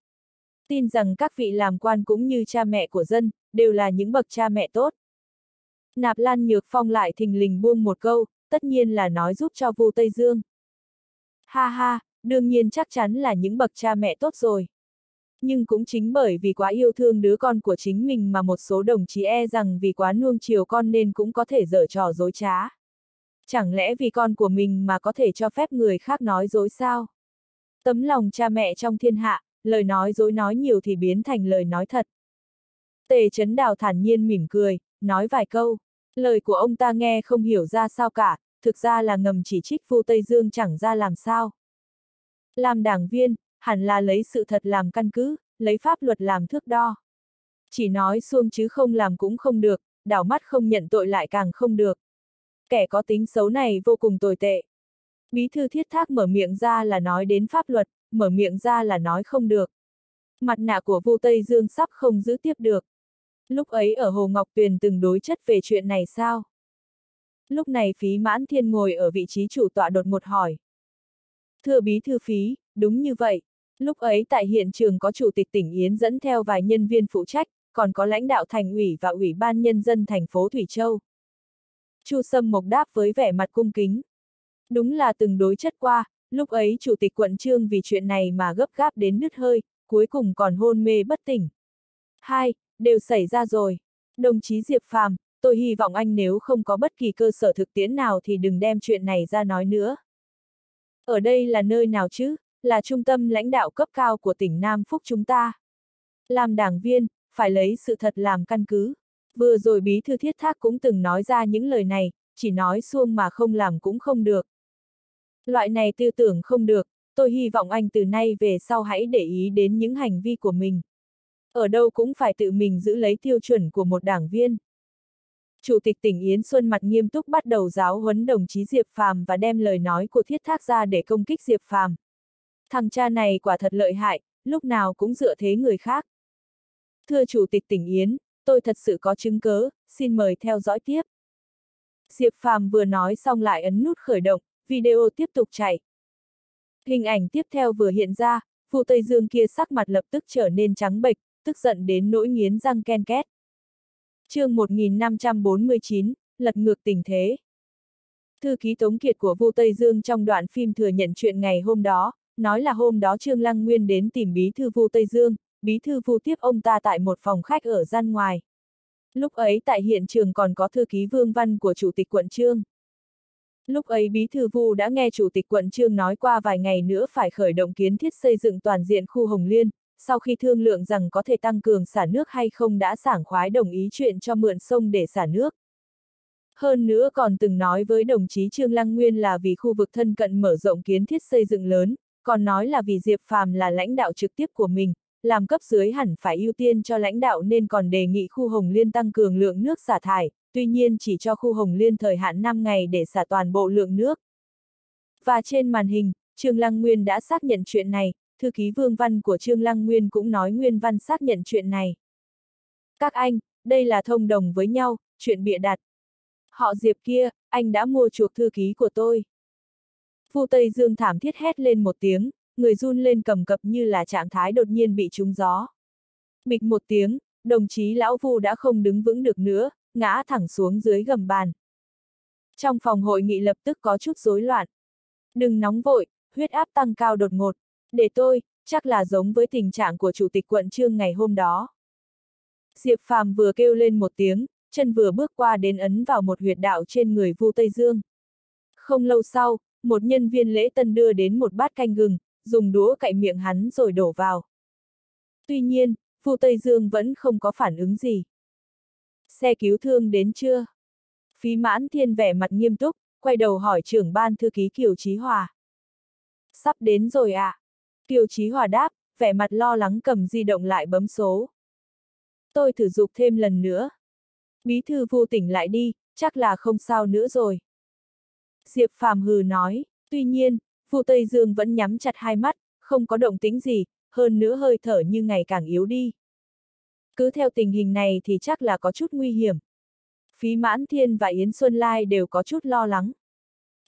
Tin rằng các vị làm quan cũng như cha mẹ của dân, đều là những bậc cha mẹ tốt. Nạp Lan Nhược Phong lại thình lình buông một câu, tất nhiên là nói giúp cho Vu Tây Dương. Ha ha, đương nhiên chắc chắn là những bậc cha mẹ tốt rồi. Nhưng cũng chính bởi vì quá yêu thương đứa con của chính mình mà một số đồng chí e rằng vì quá nuông chiều con nên cũng có thể dở trò dối trá. Chẳng lẽ vì con của mình mà có thể cho phép người khác nói dối sao? Tấm lòng cha mẹ trong thiên hạ, lời nói dối nói nhiều thì biến thành lời nói thật. Tề chấn đào thản nhiên mỉm cười, nói vài câu. Lời của ông ta nghe không hiểu ra sao cả, thực ra là ngầm chỉ trích Vu Tây Dương chẳng ra làm sao. Làm đảng viên, hẳn là lấy sự thật làm căn cứ, lấy pháp luật làm thước đo. Chỉ nói xuông chứ không làm cũng không được, đảo mắt không nhận tội lại càng không được. Kẻ có tính xấu này vô cùng tồi tệ. Bí thư thiết thác mở miệng ra là nói đến pháp luật, mở miệng ra là nói không được. Mặt nạ của Vu Tây Dương sắp không giữ tiếp được. Lúc ấy ở Hồ Ngọc Tuyền từng đối chất về chuyện này sao? Lúc này phí mãn thiên ngồi ở vị trí chủ tọa đột một hỏi. Thưa bí thư phí, đúng như vậy. Lúc ấy tại hiện trường có chủ tịch tỉnh Yến dẫn theo vài nhân viên phụ trách, còn có lãnh đạo thành ủy và ủy ban nhân dân thành phố Thủy Châu. Chu Sâm Mộc đáp với vẻ mặt cung kính. Đúng là từng đối chất qua, lúc ấy chủ tịch quận trương vì chuyện này mà gấp gáp đến nứt hơi, cuối cùng còn hôn mê bất tỉnh. Hai, đều xảy ra rồi. Đồng chí Diệp Phàm, tôi hy vọng anh nếu không có bất kỳ cơ sở thực tiễn nào thì đừng đem chuyện này ra nói nữa. Ở đây là nơi nào chứ, là trung tâm lãnh đạo cấp cao của tỉnh Nam Phúc chúng ta. Làm đảng viên, phải lấy sự thật làm căn cứ. Vừa rồi bí thư thiết thác cũng từng nói ra những lời này, chỉ nói xuông mà không làm cũng không được. Loại này tư tưởng không được, tôi hy vọng anh từ nay về sau hãy để ý đến những hành vi của mình. Ở đâu cũng phải tự mình giữ lấy tiêu chuẩn của một đảng viên. Chủ tịch tỉnh Yến Xuân mặt nghiêm túc bắt đầu giáo huấn đồng chí Diệp Phàm và đem lời nói của thiết thác ra để công kích Diệp Phàm. Thằng cha này quả thật lợi hại, lúc nào cũng dựa thế người khác. Thưa Chủ tịch tỉnh Yến, tôi thật sự có chứng cớ, xin mời theo dõi tiếp. Diệp Phàm vừa nói xong lại ấn nút khởi động, video tiếp tục chạy. Hình ảnh tiếp theo vừa hiện ra, Vu Tây Dương kia sắc mặt lập tức trở nên trắng bệch, tức giận đến nỗi nghiến răng ken két. chương 1549, lật ngược tình thế. Thư ký Tống Kiệt của Vu Tây Dương trong đoạn phim thừa nhận chuyện ngày hôm đó, nói là hôm đó Trương Lăng Nguyên đến tìm bí thư Vu Tây Dương, bí thư Vu tiếp ông ta tại một phòng khách ở gian ngoài. Lúc ấy tại hiện trường còn có thư ký Vương Văn của Chủ tịch quận Trương. Lúc ấy Bí Thư Vu đã nghe Chủ tịch quận Trương nói qua vài ngày nữa phải khởi động kiến thiết xây dựng toàn diện khu Hồng Liên, sau khi thương lượng rằng có thể tăng cường xả nước hay không đã sảng khoái đồng ý chuyện cho mượn sông để xả nước. Hơn nữa còn từng nói với đồng chí Trương Lăng Nguyên là vì khu vực thân cận mở rộng kiến thiết xây dựng lớn, còn nói là vì Diệp Phàm là lãnh đạo trực tiếp của mình, làm cấp dưới hẳn phải ưu tiên cho lãnh đạo nên còn đề nghị khu Hồng Liên tăng cường lượng nước xả thải, tuy nhiên chỉ cho khu Hồng Liên thời hạn 5 ngày để xả toàn bộ lượng nước. Và trên màn hình, Trương Lăng Nguyên đã xác nhận chuyện này, thư ký vương văn của Trương Lăng Nguyên cũng nói Nguyên Văn xác nhận chuyện này. Các anh, đây là thông đồng với nhau, chuyện bịa đặt. Họ Diệp kia, anh đã mua chuộc thư ký của tôi. Phu Tây Dương thảm thiết hét lên một tiếng, người run lên cầm cập như là trạng thái đột nhiên bị trúng gió. Bịch một tiếng, đồng chí lão Vu đã không đứng vững được nữa, ngã thẳng xuống dưới gầm bàn. Trong phòng hội nghị lập tức có chút rối loạn. Đừng nóng vội, huyết áp tăng cao đột ngột. Để tôi, chắc là giống với tình trạng của chủ tịch quận trương ngày hôm đó. Diệp Phàm vừa kêu lên một tiếng, chân vừa bước qua đến ấn vào một huyệt đạo trên người Vu Tây Dương. Không lâu sau, một nhân viên lễ tân đưa đến một bát canh gừng, dùng đũa cạy miệng hắn rồi đổ vào. Tuy nhiên, Vu Tây Dương vẫn không có phản ứng gì. Xe cứu thương đến chưa? Phí mãn thiên vẻ mặt nghiêm túc, quay đầu hỏi trưởng ban thư ký Kiều Chí Hòa. Sắp đến rồi ạ. À? Kiều Chí Hòa đáp, vẻ mặt lo lắng cầm di động lại bấm số. Tôi thử dục thêm lần nữa. Bí thư vô tỉnh lại đi, chắc là không sao nữa rồi. Diệp Phàm hừ nói, tuy nhiên, Vu Tây Dương vẫn nhắm chặt hai mắt, không có động tĩnh gì, hơn nữa hơi thở như ngày càng yếu đi. Cứ theo tình hình này thì chắc là có chút nguy hiểm. Phí Mãn Thiên và Yến Xuân Lai đều có chút lo lắng.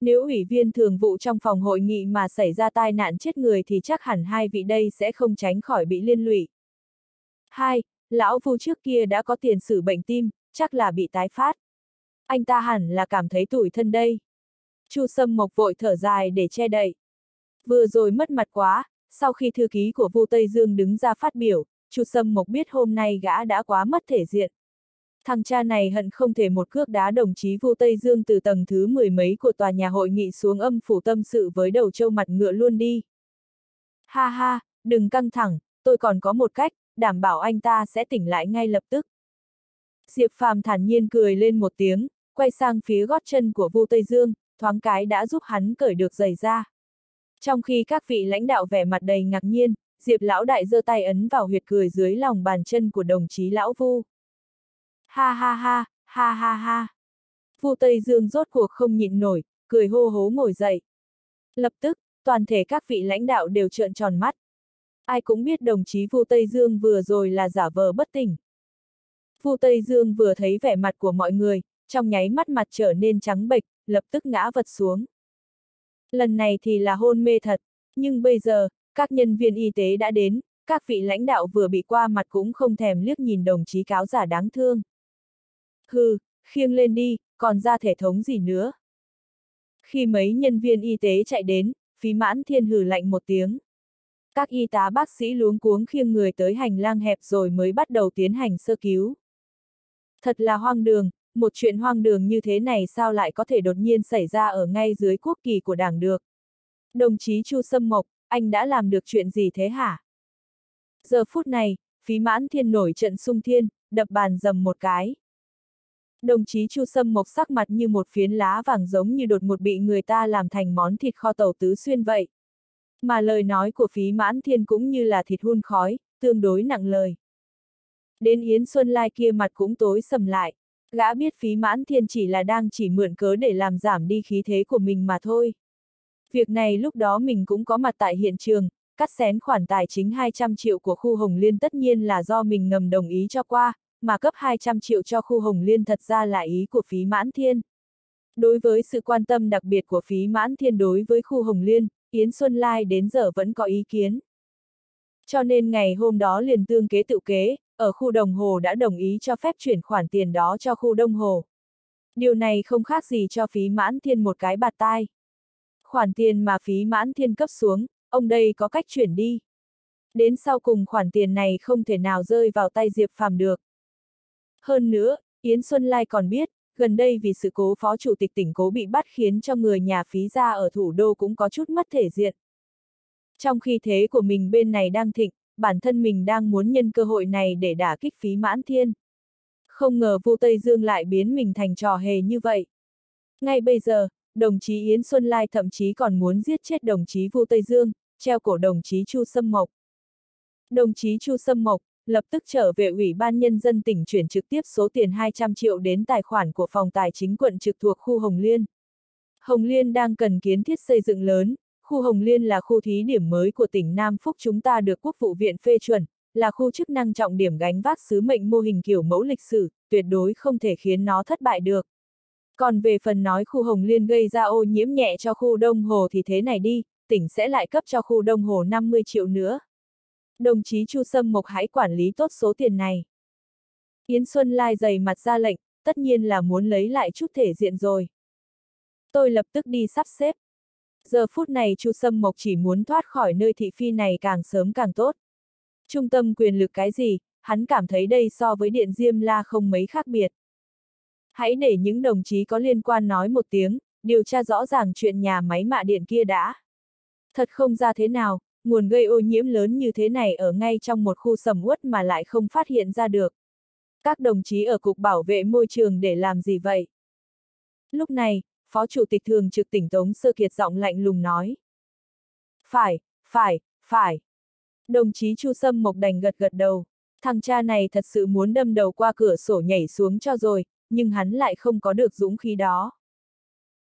Nếu ủy viên thường vụ trong phòng hội nghị mà xảy ra tai nạn chết người thì chắc hẳn hai vị đây sẽ không tránh khỏi bị liên lụy. Hai, lão Vu trước kia đã có tiền sử bệnh tim, chắc là bị tái phát. Anh ta hẳn là cảm thấy tủi thân đây. Chu Sâm Mộc vội thở dài để che đậy. Vừa rồi mất mặt quá, sau khi thư ký của Vu Tây Dương đứng ra phát biểu, Chu Sâm Mộc biết hôm nay gã đã quá mất thể diện. Thằng cha này hận không thể một cước đá đồng chí Vu Tây Dương từ tầng thứ mười mấy của tòa nhà hội nghị xuống âm phủ tâm sự với đầu trâu mặt ngựa luôn đi. Ha ha, đừng căng thẳng, tôi còn có một cách, đảm bảo anh ta sẽ tỉnh lại ngay lập tức. Diệp Phàm thản nhiên cười lên một tiếng, quay sang phía gót chân của Vu Tây Dương, thoáng cái đã giúp hắn cởi được giày ra. Trong khi các vị lãnh đạo vẻ mặt đầy ngạc nhiên, Diệp lão đại giơ tay ấn vào huyệt cười dưới lòng bàn chân của đồng chí lão Vu. Ha ha ha, ha ha ha. Vu Tây Dương rốt cuộc không nhịn nổi, cười hô hố ngồi dậy. Lập tức, toàn thể các vị lãnh đạo đều trợn tròn mắt. Ai cũng biết đồng chí Vu Tây Dương vừa rồi là giả vờ bất tỉnh. Vu Tây Dương vừa thấy vẻ mặt của mọi người, trong nháy mắt mặt trở nên trắng bệch, lập tức ngã vật xuống. Lần này thì là hôn mê thật, nhưng bây giờ, các nhân viên y tế đã đến, các vị lãnh đạo vừa bị qua mặt cũng không thèm liếc nhìn đồng chí cáo giả đáng thương. Hừ, khiêng lên đi, còn ra thể thống gì nữa. Khi mấy nhân viên y tế chạy đến, phí mãn thiên hừ lạnh một tiếng. Các y tá bác sĩ luống cuống khiêng người tới hành lang hẹp rồi mới bắt đầu tiến hành sơ cứu. Thật là hoang đường, một chuyện hoang đường như thế này sao lại có thể đột nhiên xảy ra ở ngay dưới quốc kỳ của đảng được. Đồng chí Chu Sâm Mộc, anh đã làm được chuyện gì thế hả? Giờ phút này, phí mãn thiên nổi trận sung thiên, đập bàn dầm một cái. Đồng chí Chu Sâm Mộc sắc mặt như một phiến lá vàng giống như đột một bị người ta làm thành món thịt kho tàu tứ xuyên vậy. Mà lời nói của phí mãn thiên cũng như là thịt hun khói, tương đối nặng lời. Đến Yến Xuân Lai kia mặt cũng tối sầm lại. Gã biết phí mãn thiên chỉ là đang chỉ mượn cớ để làm giảm đi khí thế của mình mà thôi. Việc này lúc đó mình cũng có mặt tại hiện trường, cắt xén khoản tài chính 200 triệu của khu Hồng Liên tất nhiên là do mình ngầm đồng ý cho qua, mà cấp 200 triệu cho khu Hồng Liên thật ra là ý của phí mãn thiên. Đối với sự quan tâm đặc biệt của phí mãn thiên đối với khu Hồng Liên, Yến Xuân Lai đến giờ vẫn có ý kiến. Cho nên ngày hôm đó liền tương kế tự kế, ở khu đồng hồ đã đồng ý cho phép chuyển khoản tiền đó cho khu đông hồ. Điều này không khác gì cho phí mãn thiên một cái bạt tai. Khoản tiền mà phí mãn thiên cấp xuống, ông đây có cách chuyển đi. Đến sau cùng khoản tiền này không thể nào rơi vào tay Diệp Phàm được. Hơn nữa, Yến Xuân Lai còn biết, gần đây vì sự cố phó chủ tịch tỉnh cố bị bắt khiến cho người nhà phí gia ở thủ đô cũng có chút mất thể diện. Trong khi thế của mình bên này đang thịnh, bản thân mình đang muốn nhân cơ hội này để đả kích phí mãn thiên. Không ngờ Vu Tây Dương lại biến mình thành trò hề như vậy. Ngay bây giờ, đồng chí Yến Xuân Lai thậm chí còn muốn giết chết đồng chí Vu Tây Dương, treo cổ đồng chí Chu Sâm Mộc. Đồng chí Chu Sâm Mộc, lập tức trở về Ủy ban Nhân dân tỉnh chuyển trực tiếp số tiền 200 triệu đến tài khoản của phòng tài chính quận trực thuộc khu Hồng Liên. Hồng Liên đang cần kiến thiết xây dựng lớn, khu Hồng Liên là khu thí điểm mới của tỉnh Nam Phúc chúng ta được Quốc vụ viện phê chuẩn, là khu chức năng trọng điểm gánh vác sứ mệnh mô hình kiểu mẫu lịch sử, tuyệt đối không thể khiến nó thất bại được. Còn về phần nói khu Hồng Liên gây ra ô nhiễm nhẹ cho khu Đông Hồ thì thế này đi, tỉnh sẽ lại cấp cho khu Đông Hồ 50 triệu nữa. Đồng chí Chu Sâm Mộc hãy quản lý tốt số tiền này. Yến Xuân Lai dày mặt ra lệnh, tất nhiên là muốn lấy lại chút thể diện rồi. Tôi lập tức đi sắp xếp. Giờ phút này Chu Sâm Mộc chỉ muốn thoát khỏi nơi thị phi này càng sớm càng tốt. Trung tâm quyền lực cái gì, hắn cảm thấy đây so với điện Diêm La không mấy khác biệt. Hãy để những đồng chí có liên quan nói một tiếng, điều tra rõ ràng chuyện nhà máy mạ điện kia đã. Thật không ra thế nào, nguồn gây ô nhiễm lớn như thế này ở ngay trong một khu sầm uất mà lại không phát hiện ra được. Các đồng chí ở Cục Bảo vệ Môi trường để làm gì vậy? Lúc này, Phó Chủ tịch Thường trực tỉnh Tống Sơ Kiệt giọng lạnh lùng nói. Phải, phải, phải. Đồng chí Chu Sâm Mộc đành gật gật đầu. Thằng cha này thật sự muốn đâm đầu qua cửa sổ nhảy xuống cho rồi, nhưng hắn lại không có được dũng khí đó.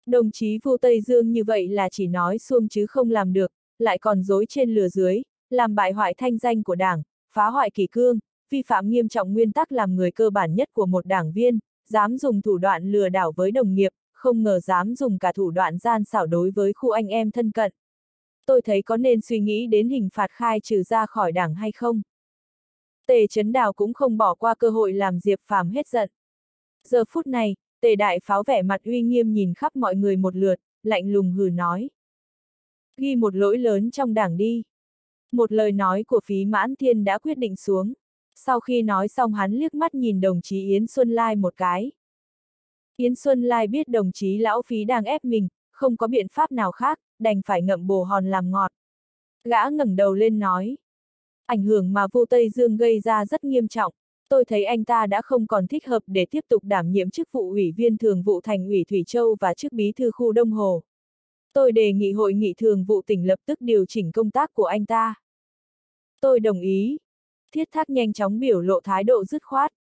Đồng chí Vu Tây Dương như vậy là chỉ nói xuông chứ không làm được, lại còn dối trên lừa dưới, làm bại hoại thanh danh của đảng, phá hoại kỷ cương, vi phạm nghiêm trọng nguyên tắc làm người cơ bản nhất của một đảng viên, dám dùng thủ đoạn lừa đảo với đồng nghiệp, không ngờ dám dùng cả thủ đoạn gian xảo đối với khu anh em thân cận. Tôi thấy có nên suy nghĩ đến hình phạt khai trừ ra khỏi đảng hay không? Tề Trấn Đào cũng không bỏ qua cơ hội làm Diệp Phàm hết giận. Giờ phút này, Tề Đại Pháo vẻ mặt uy nghiêm nhìn khắp mọi người một lượt, lạnh lùng hừ nói. Ghi một lỗi lớn trong đảng đi. Một lời nói của phí mãn thiên đã quyết định xuống. Sau khi nói xong hắn liếc mắt nhìn đồng chí Yến Xuân Lai một cái. Yến Xuân Lai biết đồng chí lão phí đang ép mình, không có biện pháp nào khác, đành phải ngậm bồ hòn làm ngọt. Gã ngẩng đầu lên nói. Ảnh hưởng mà vô Tây Dương gây ra rất nghiêm trọng. Tôi thấy anh ta đã không còn thích hợp để tiếp tục đảm nhiệm chức vụ ủy viên thường vụ thành ủy Thủy Châu và chức bí thư khu Đông Hồ. Tôi đề nghị hội nghị thường vụ tỉnh lập tức điều chỉnh công tác của anh ta. Tôi đồng ý. Thiết thác nhanh chóng biểu lộ thái độ dứt khoát.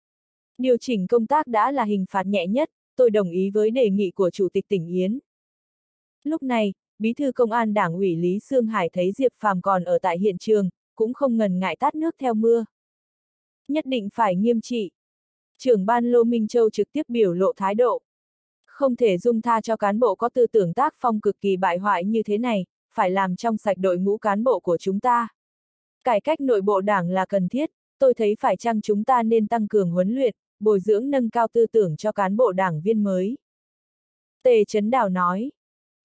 Điều chỉnh công tác đã là hình phạt nhẹ nhất, tôi đồng ý với đề nghị của Chủ tịch tỉnh Yến. Lúc này, Bí thư Công an Đảng ủy Lý Sương Hải thấy Diệp Phàm còn ở tại hiện trường, cũng không ngần ngại tát nước theo mưa. Nhất định phải nghiêm trị. Trưởng ban Lô Minh Châu trực tiếp biểu lộ thái độ. Không thể dung tha cho cán bộ có tư tưởng tác phong cực kỳ bại hoại như thế này, phải làm trong sạch đội ngũ cán bộ của chúng ta. Cải cách nội bộ đảng là cần thiết, tôi thấy phải chăng chúng ta nên tăng cường huấn luyện, bồi dưỡng nâng cao tư tưởng cho cán bộ đảng viên mới. Tề Trấn Đào nói,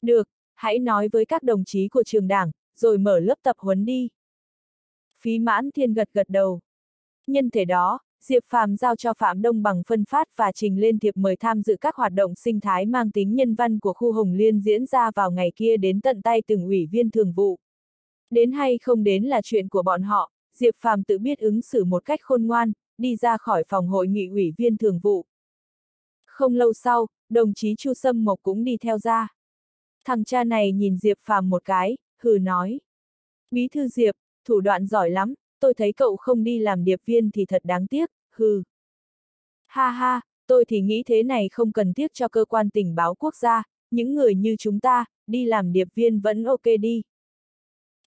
được, hãy nói với các đồng chí của trường đảng, rồi mở lớp tập huấn đi. Phí mãn thiên gật gật đầu. Nhân thể đó, Diệp Phàm giao cho Phạm Đông bằng phân phát và trình lên thiệp mời tham dự các hoạt động sinh thái mang tính nhân văn của khu Hồng Liên diễn ra vào ngày kia đến tận tay từng ủy viên thường vụ. Đến hay không đến là chuyện của bọn họ, Diệp Phàm tự biết ứng xử một cách khôn ngoan, đi ra khỏi phòng hội nghị ủy viên thường vụ. Không lâu sau, đồng chí Chu Sâm Mộc cũng đi theo ra. Thằng cha này nhìn Diệp Phàm một cái, hừ nói. Bí thư Diệp, thủ đoạn giỏi lắm, tôi thấy cậu không đi làm điệp viên thì thật đáng tiếc, hừ. Ha ha, tôi thì nghĩ thế này không cần tiếc cho cơ quan tình báo quốc gia, những người như chúng ta, đi làm điệp viên vẫn ok đi.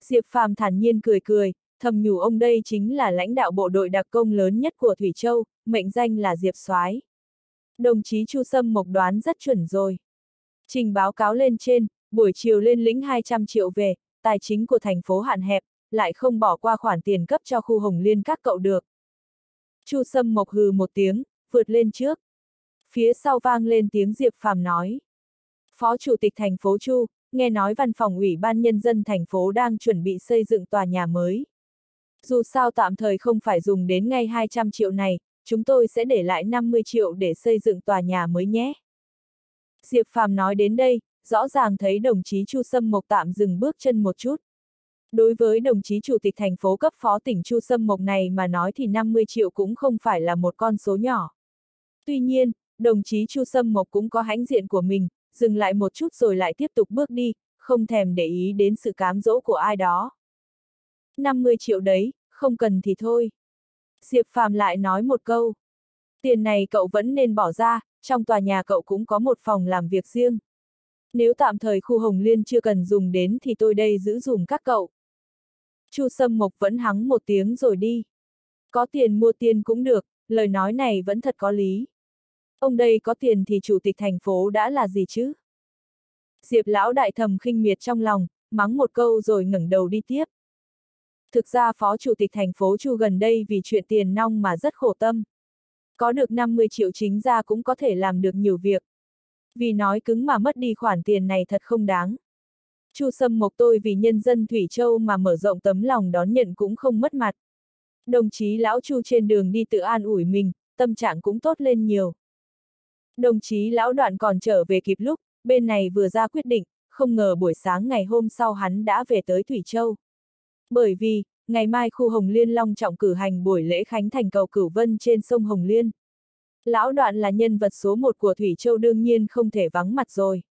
Diệp Phàm thản nhiên cười cười, thầm nhủ ông đây chính là lãnh đạo bộ đội đặc công lớn nhất của Thủy Châu, mệnh danh là Diệp Soái. Đồng chí Chu Sâm Mộc đoán rất chuẩn rồi. Trình báo cáo lên trên, buổi chiều lên lĩnh 200 triệu về, tài chính của thành phố hạn hẹp, lại không bỏ qua khoản tiền cấp cho khu Hồng Liên các cậu được. Chu Sâm Mộc hừ một tiếng, vượt lên trước. Phía sau vang lên tiếng Diệp Phàm nói. Phó Chủ tịch thành phố Chu, nghe nói văn phòng Ủy ban Nhân dân thành phố đang chuẩn bị xây dựng tòa nhà mới. Dù sao tạm thời không phải dùng đến ngay 200 triệu này, chúng tôi sẽ để lại 50 triệu để xây dựng tòa nhà mới nhé. Diệp Phàm nói đến đây, rõ ràng thấy đồng chí Chu Sâm Mộc tạm dừng bước chân một chút. Đối với đồng chí chủ tịch thành phố cấp phó tỉnh Chu Sâm Mộc này mà nói thì 50 triệu cũng không phải là một con số nhỏ. Tuy nhiên, đồng chí Chu Sâm Mộc cũng có hãnh diện của mình, dừng lại một chút rồi lại tiếp tục bước đi, không thèm để ý đến sự cám dỗ của ai đó. 50 triệu đấy, không cần thì thôi. Diệp Phàm lại nói một câu. Tiền này cậu vẫn nên bỏ ra, trong tòa nhà cậu cũng có một phòng làm việc riêng. Nếu tạm thời khu Hồng Liên chưa cần dùng đến thì tôi đây giữ dùng các cậu. Chu Sâm Mộc vẫn hắng một tiếng rồi đi. Có tiền mua tiền cũng được, lời nói này vẫn thật có lý. Ông đây có tiền thì chủ tịch thành phố đã là gì chứ? Diệp lão đại thầm khinh miệt trong lòng, mắng một câu rồi ngẩng đầu đi tiếp. Thực ra phó chủ tịch thành phố Chu gần đây vì chuyện tiền nong mà rất khổ tâm. Có được 50 triệu chính ra cũng có thể làm được nhiều việc. Vì nói cứng mà mất đi khoản tiền này thật không đáng. Chu Sâm Mộc tôi vì nhân dân Thủy Châu mà mở rộng tấm lòng đón nhận cũng không mất mặt. Đồng chí lão Chu trên đường đi tự an ủi mình, tâm trạng cũng tốt lên nhiều. Đồng chí lão đoạn còn trở về kịp lúc, bên này vừa ra quyết định, không ngờ buổi sáng ngày hôm sau hắn đã về tới Thủy Châu. Bởi vì, ngày mai khu Hồng Liên long trọng cử hành buổi lễ khánh thành cầu Cửu Vân trên sông Hồng Liên. Lão đoạn là nhân vật số một của Thủy Châu đương nhiên không thể vắng mặt rồi.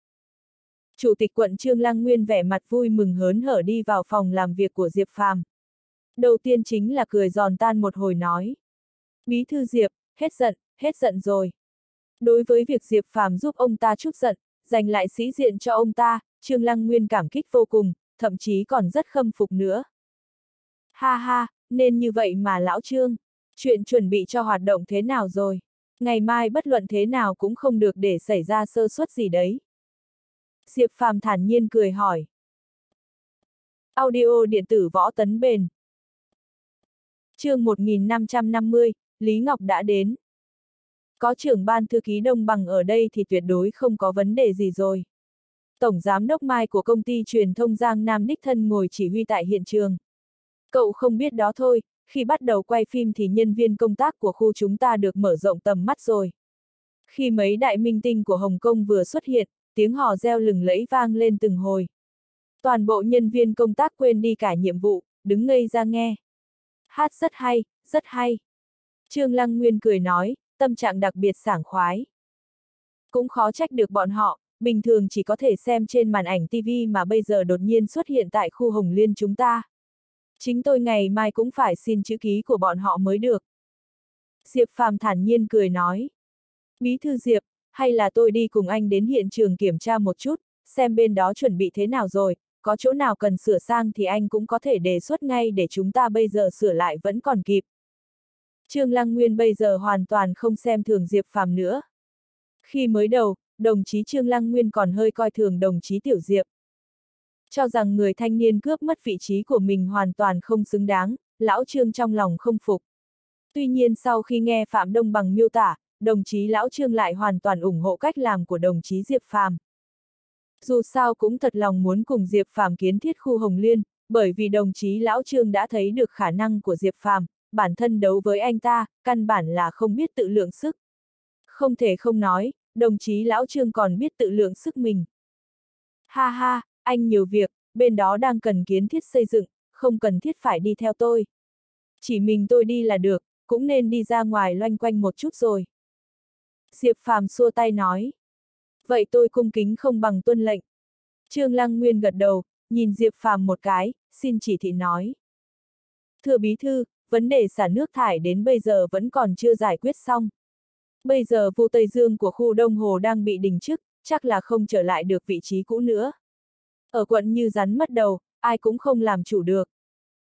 Chủ tịch quận Trương Lăng Nguyên vẻ mặt vui mừng hớn hở đi vào phòng làm việc của Diệp Phàm. Đầu tiên chính là cười giòn tan một hồi nói. Bí thư Diệp, hết giận, hết giận rồi. Đối với việc Diệp Phàm giúp ông ta chút giận, giành lại sĩ diện cho ông ta, Trương Lăng Nguyên cảm kích vô cùng, thậm chí còn rất khâm phục nữa. Ha ha, nên như vậy mà lão Trương, chuyện chuẩn bị cho hoạt động thế nào rồi? Ngày mai bất luận thế nào cũng không được để xảy ra sơ suất gì đấy. Diệp Phàm thản nhiên cười hỏi. Audio điện tử võ tấn bền. chương 1550, Lý Ngọc đã đến. Có trưởng ban thư ký Đông Bằng ở đây thì tuyệt đối không có vấn đề gì rồi. Tổng giám đốc Mai của công ty truyền thông Giang Nam đích thân ngồi chỉ huy tại hiện trường. Cậu không biết đó thôi, khi bắt đầu quay phim thì nhân viên công tác của khu chúng ta được mở rộng tầm mắt rồi. Khi mấy đại minh tinh của Hồng Kông vừa xuất hiện, tiếng hò reo lừng lẫy vang lên từng hồi. Toàn bộ nhân viên công tác quên đi cả nhiệm vụ, đứng ngây ra nghe. Hát rất hay, rất hay. Trương Lăng Nguyên cười nói, tâm trạng đặc biệt sảng khoái. Cũng khó trách được bọn họ, bình thường chỉ có thể xem trên màn ảnh TV mà bây giờ đột nhiên xuất hiện tại khu Hồng Liên chúng ta. Chính tôi ngày mai cũng phải xin chữ ký của bọn họ mới được. Diệp Phàm thản nhiên cười nói. Bí thư Diệp, hay là tôi đi cùng anh đến hiện trường kiểm tra một chút, xem bên đó chuẩn bị thế nào rồi, có chỗ nào cần sửa sang thì anh cũng có thể đề xuất ngay để chúng ta bây giờ sửa lại vẫn còn kịp. Trương Lăng Nguyên bây giờ hoàn toàn không xem thường Diệp Phàm nữa. Khi mới đầu, đồng chí Trương Lăng Nguyên còn hơi coi thường đồng chí Tiểu Diệp. Cho rằng người thanh niên cướp mất vị trí của mình hoàn toàn không xứng đáng, lão Trương trong lòng không phục. Tuy nhiên sau khi nghe Phạm Đông Bằng miêu tả, đồng chí Lão Trương lại hoàn toàn ủng hộ cách làm của đồng chí Diệp Phàm. Dù sao cũng thật lòng muốn cùng Diệp Phàm kiến thiết khu Hồng Liên, bởi vì đồng chí Lão Trương đã thấy được khả năng của Diệp Phàm, bản thân đấu với anh ta, căn bản là không biết tự lượng sức. Không thể không nói, đồng chí Lão Trương còn biết tự lượng sức mình. Ha ha, anh nhiều việc, bên đó đang cần kiến thiết xây dựng, không cần thiết phải đi theo tôi. Chỉ mình tôi đi là được, cũng nên đi ra ngoài loanh quanh một chút rồi. Diệp Phàm xua tay nói. Vậy tôi cung kính không bằng tuân lệnh. Trương Lăng Nguyên gật đầu, nhìn Diệp Phàm một cái, xin chỉ thị nói. Thưa bí thư, vấn đề xả nước thải đến bây giờ vẫn còn chưa giải quyết xong. Bây giờ vụ Tây Dương của khu Đông Hồ đang bị đình chức, chắc là không trở lại được vị trí cũ nữa. Ở quận như rắn mất đầu, ai cũng không làm chủ được.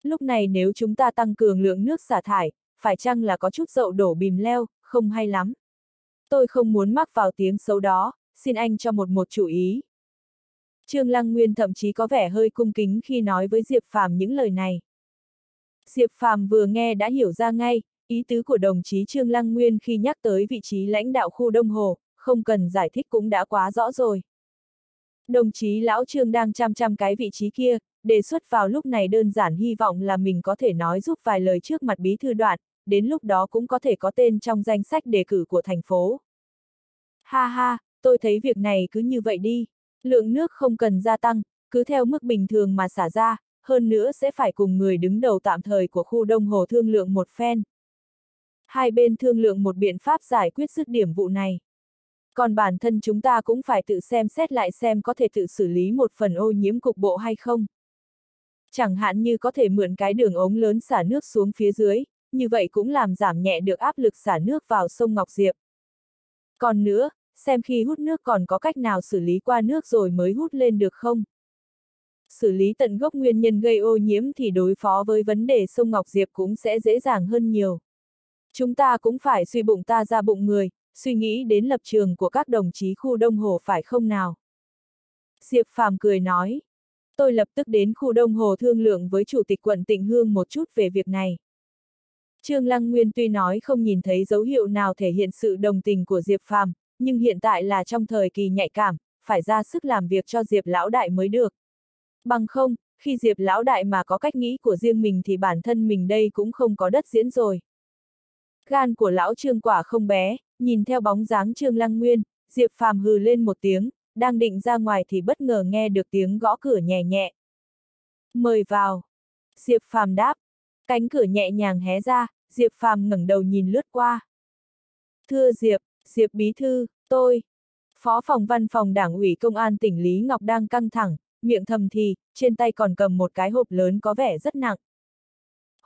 Lúc này nếu chúng ta tăng cường lượng nước xả thải, phải chăng là có chút dậu đổ bìm leo, không hay lắm. Tôi không muốn mắc vào tiếng xấu đó, xin anh cho một một chủ ý. Trương Lăng Nguyên thậm chí có vẻ hơi cung kính khi nói với Diệp Phàm những lời này. Diệp Phàm vừa nghe đã hiểu ra ngay, ý tứ của đồng chí Trương Lăng Nguyên khi nhắc tới vị trí lãnh đạo khu Đông Hồ, không cần giải thích cũng đã quá rõ rồi. Đồng chí Lão Trương đang chăm chăm cái vị trí kia, đề xuất vào lúc này đơn giản hy vọng là mình có thể nói giúp vài lời trước mặt bí thư đoạn, đến lúc đó cũng có thể có tên trong danh sách đề cử của thành phố. Ha ha, tôi thấy việc này cứ như vậy đi. Lượng nước không cần gia tăng, cứ theo mức bình thường mà xả ra, hơn nữa sẽ phải cùng người đứng đầu tạm thời của khu Đông Hồ thương lượng một phen. Hai bên thương lượng một biện pháp giải quyết dứt điểm vụ này. Còn bản thân chúng ta cũng phải tự xem xét lại xem có thể tự xử lý một phần ô nhiễm cục bộ hay không. Chẳng hạn như có thể mượn cái đường ống lớn xả nước xuống phía dưới, như vậy cũng làm giảm nhẹ được áp lực xả nước vào sông Ngọc Diệp. Còn nữa, xem khi hút nước còn có cách nào xử lý qua nước rồi mới hút lên được không? Xử lý tận gốc nguyên nhân gây ô nhiễm thì đối phó với vấn đề sông Ngọc Diệp cũng sẽ dễ dàng hơn nhiều. Chúng ta cũng phải suy bụng ta ra bụng người, suy nghĩ đến lập trường của các đồng chí khu Đông Hồ phải không nào? Diệp Phàm cười nói. Tôi lập tức đến khu Đông Hồ thương lượng với Chủ tịch quận Tịnh Hương một chút về việc này. Trương Lăng Nguyên tuy nói không nhìn thấy dấu hiệu nào thể hiện sự đồng tình của Diệp Phàm, nhưng hiện tại là trong thời kỳ nhạy cảm, phải ra sức làm việc cho Diệp Lão Đại mới được. Bằng không, khi Diệp Lão Đại mà có cách nghĩ của riêng mình thì bản thân mình đây cũng không có đất diễn rồi. Gan của Lão Trương quả không bé, nhìn theo bóng dáng Trương Lăng Nguyên, Diệp Phàm hừ lên một tiếng, đang định ra ngoài thì bất ngờ nghe được tiếng gõ cửa nhẹ nhẹ. Mời vào. Diệp Phàm đáp. Cánh cửa nhẹ nhàng hé ra, Diệp Phàm ngẩng đầu nhìn lướt qua. Thưa Diệp, Diệp Bí Thư, tôi. Phó phòng văn phòng đảng ủy công an tỉnh Lý Ngọc đang căng thẳng, miệng thầm thì, trên tay còn cầm một cái hộp lớn có vẻ rất nặng.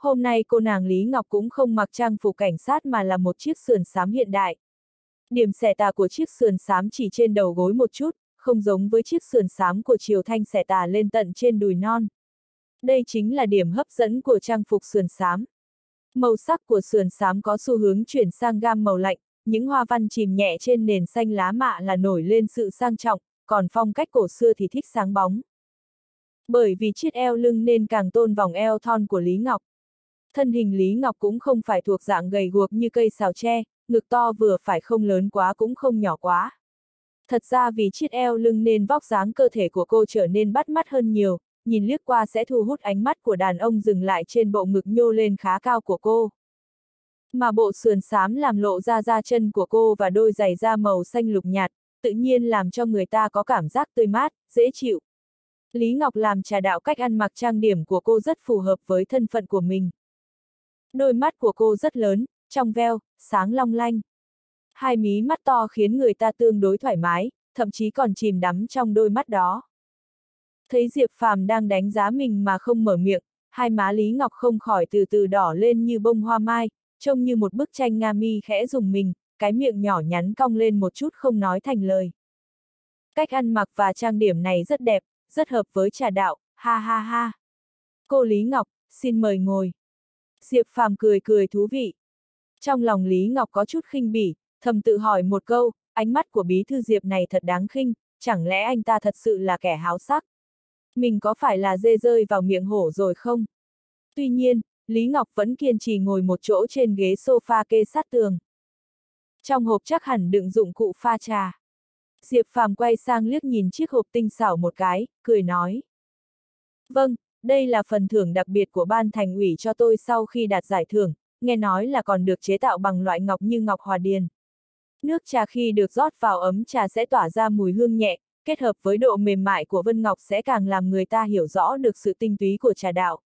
Hôm nay cô nàng Lý Ngọc cũng không mặc trang phục cảnh sát mà là một chiếc sườn xám hiện đại. Điểm xẻ tà của chiếc sườn xám chỉ trên đầu gối một chút, không giống với chiếc sườn xám của Triều Thanh xẻ tà lên tận trên đùi non. Đây chính là điểm hấp dẫn của trang phục sườn xám. Màu sắc của sườn xám có xu hướng chuyển sang gam màu lạnh, những hoa văn chìm nhẹ trên nền xanh lá mạ là nổi lên sự sang trọng, còn phong cách cổ xưa thì thích sáng bóng. Bởi vì chiếc eo lưng nên càng tôn vòng eo thon của Lý Ngọc. Thân hình Lý Ngọc cũng không phải thuộc dạng gầy guộc như cây xào tre, ngực to vừa phải không lớn quá cũng không nhỏ quá. Thật ra vì chiếc eo lưng nên vóc dáng cơ thể của cô trở nên bắt mắt hơn nhiều, nhìn liếc qua sẽ thu hút ánh mắt của đàn ông dừng lại trên bộ ngực nhô lên khá cao của cô. Mà bộ sườn xám làm lộ ra da chân của cô và đôi giày da màu xanh lục nhạt, tự nhiên làm cho người ta có cảm giác tươi mát, dễ chịu. Lý Ngọc làm trà đạo cách ăn mặc trang điểm của cô rất phù hợp với thân phận của mình. Đôi mắt của cô rất lớn, trong veo, sáng long lanh. Hai mí mắt to khiến người ta tương đối thoải mái, thậm chí còn chìm đắm trong đôi mắt đó. Thấy Diệp Phàm đang đánh giá mình mà không mở miệng, hai má Lý Ngọc không khỏi từ từ đỏ lên như bông hoa mai, trông như một bức tranh Nga mi khẽ dùng mình, cái miệng nhỏ nhắn cong lên một chút không nói thành lời. Cách ăn mặc và trang điểm này rất đẹp, rất hợp với trà đạo, ha ha ha. Cô Lý Ngọc, xin mời ngồi. Diệp Phàm cười cười thú vị. Trong lòng Lý Ngọc có chút khinh bỉ, thầm tự hỏi một câu, ánh mắt của bí thư Diệp này thật đáng khinh, chẳng lẽ anh ta thật sự là kẻ háo sắc? Mình có phải là dê rơi vào miệng hổ rồi không? Tuy nhiên, Lý Ngọc vẫn kiên trì ngồi một chỗ trên ghế sofa kê sát tường. Trong hộp chắc hẳn đựng dụng cụ pha trà. Diệp Phàm quay sang liếc nhìn chiếc hộp tinh xảo một cái, cười nói. Vâng, đây là phần thưởng đặc biệt của ban thành ủy cho tôi sau khi đạt giải thưởng, nghe nói là còn được chế tạo bằng loại ngọc như ngọc hòa điền. Nước trà khi được rót vào ấm trà sẽ tỏa ra mùi hương nhẹ, kết hợp với độ mềm mại của vân ngọc sẽ càng làm người ta hiểu rõ được sự tinh túy của trà đạo.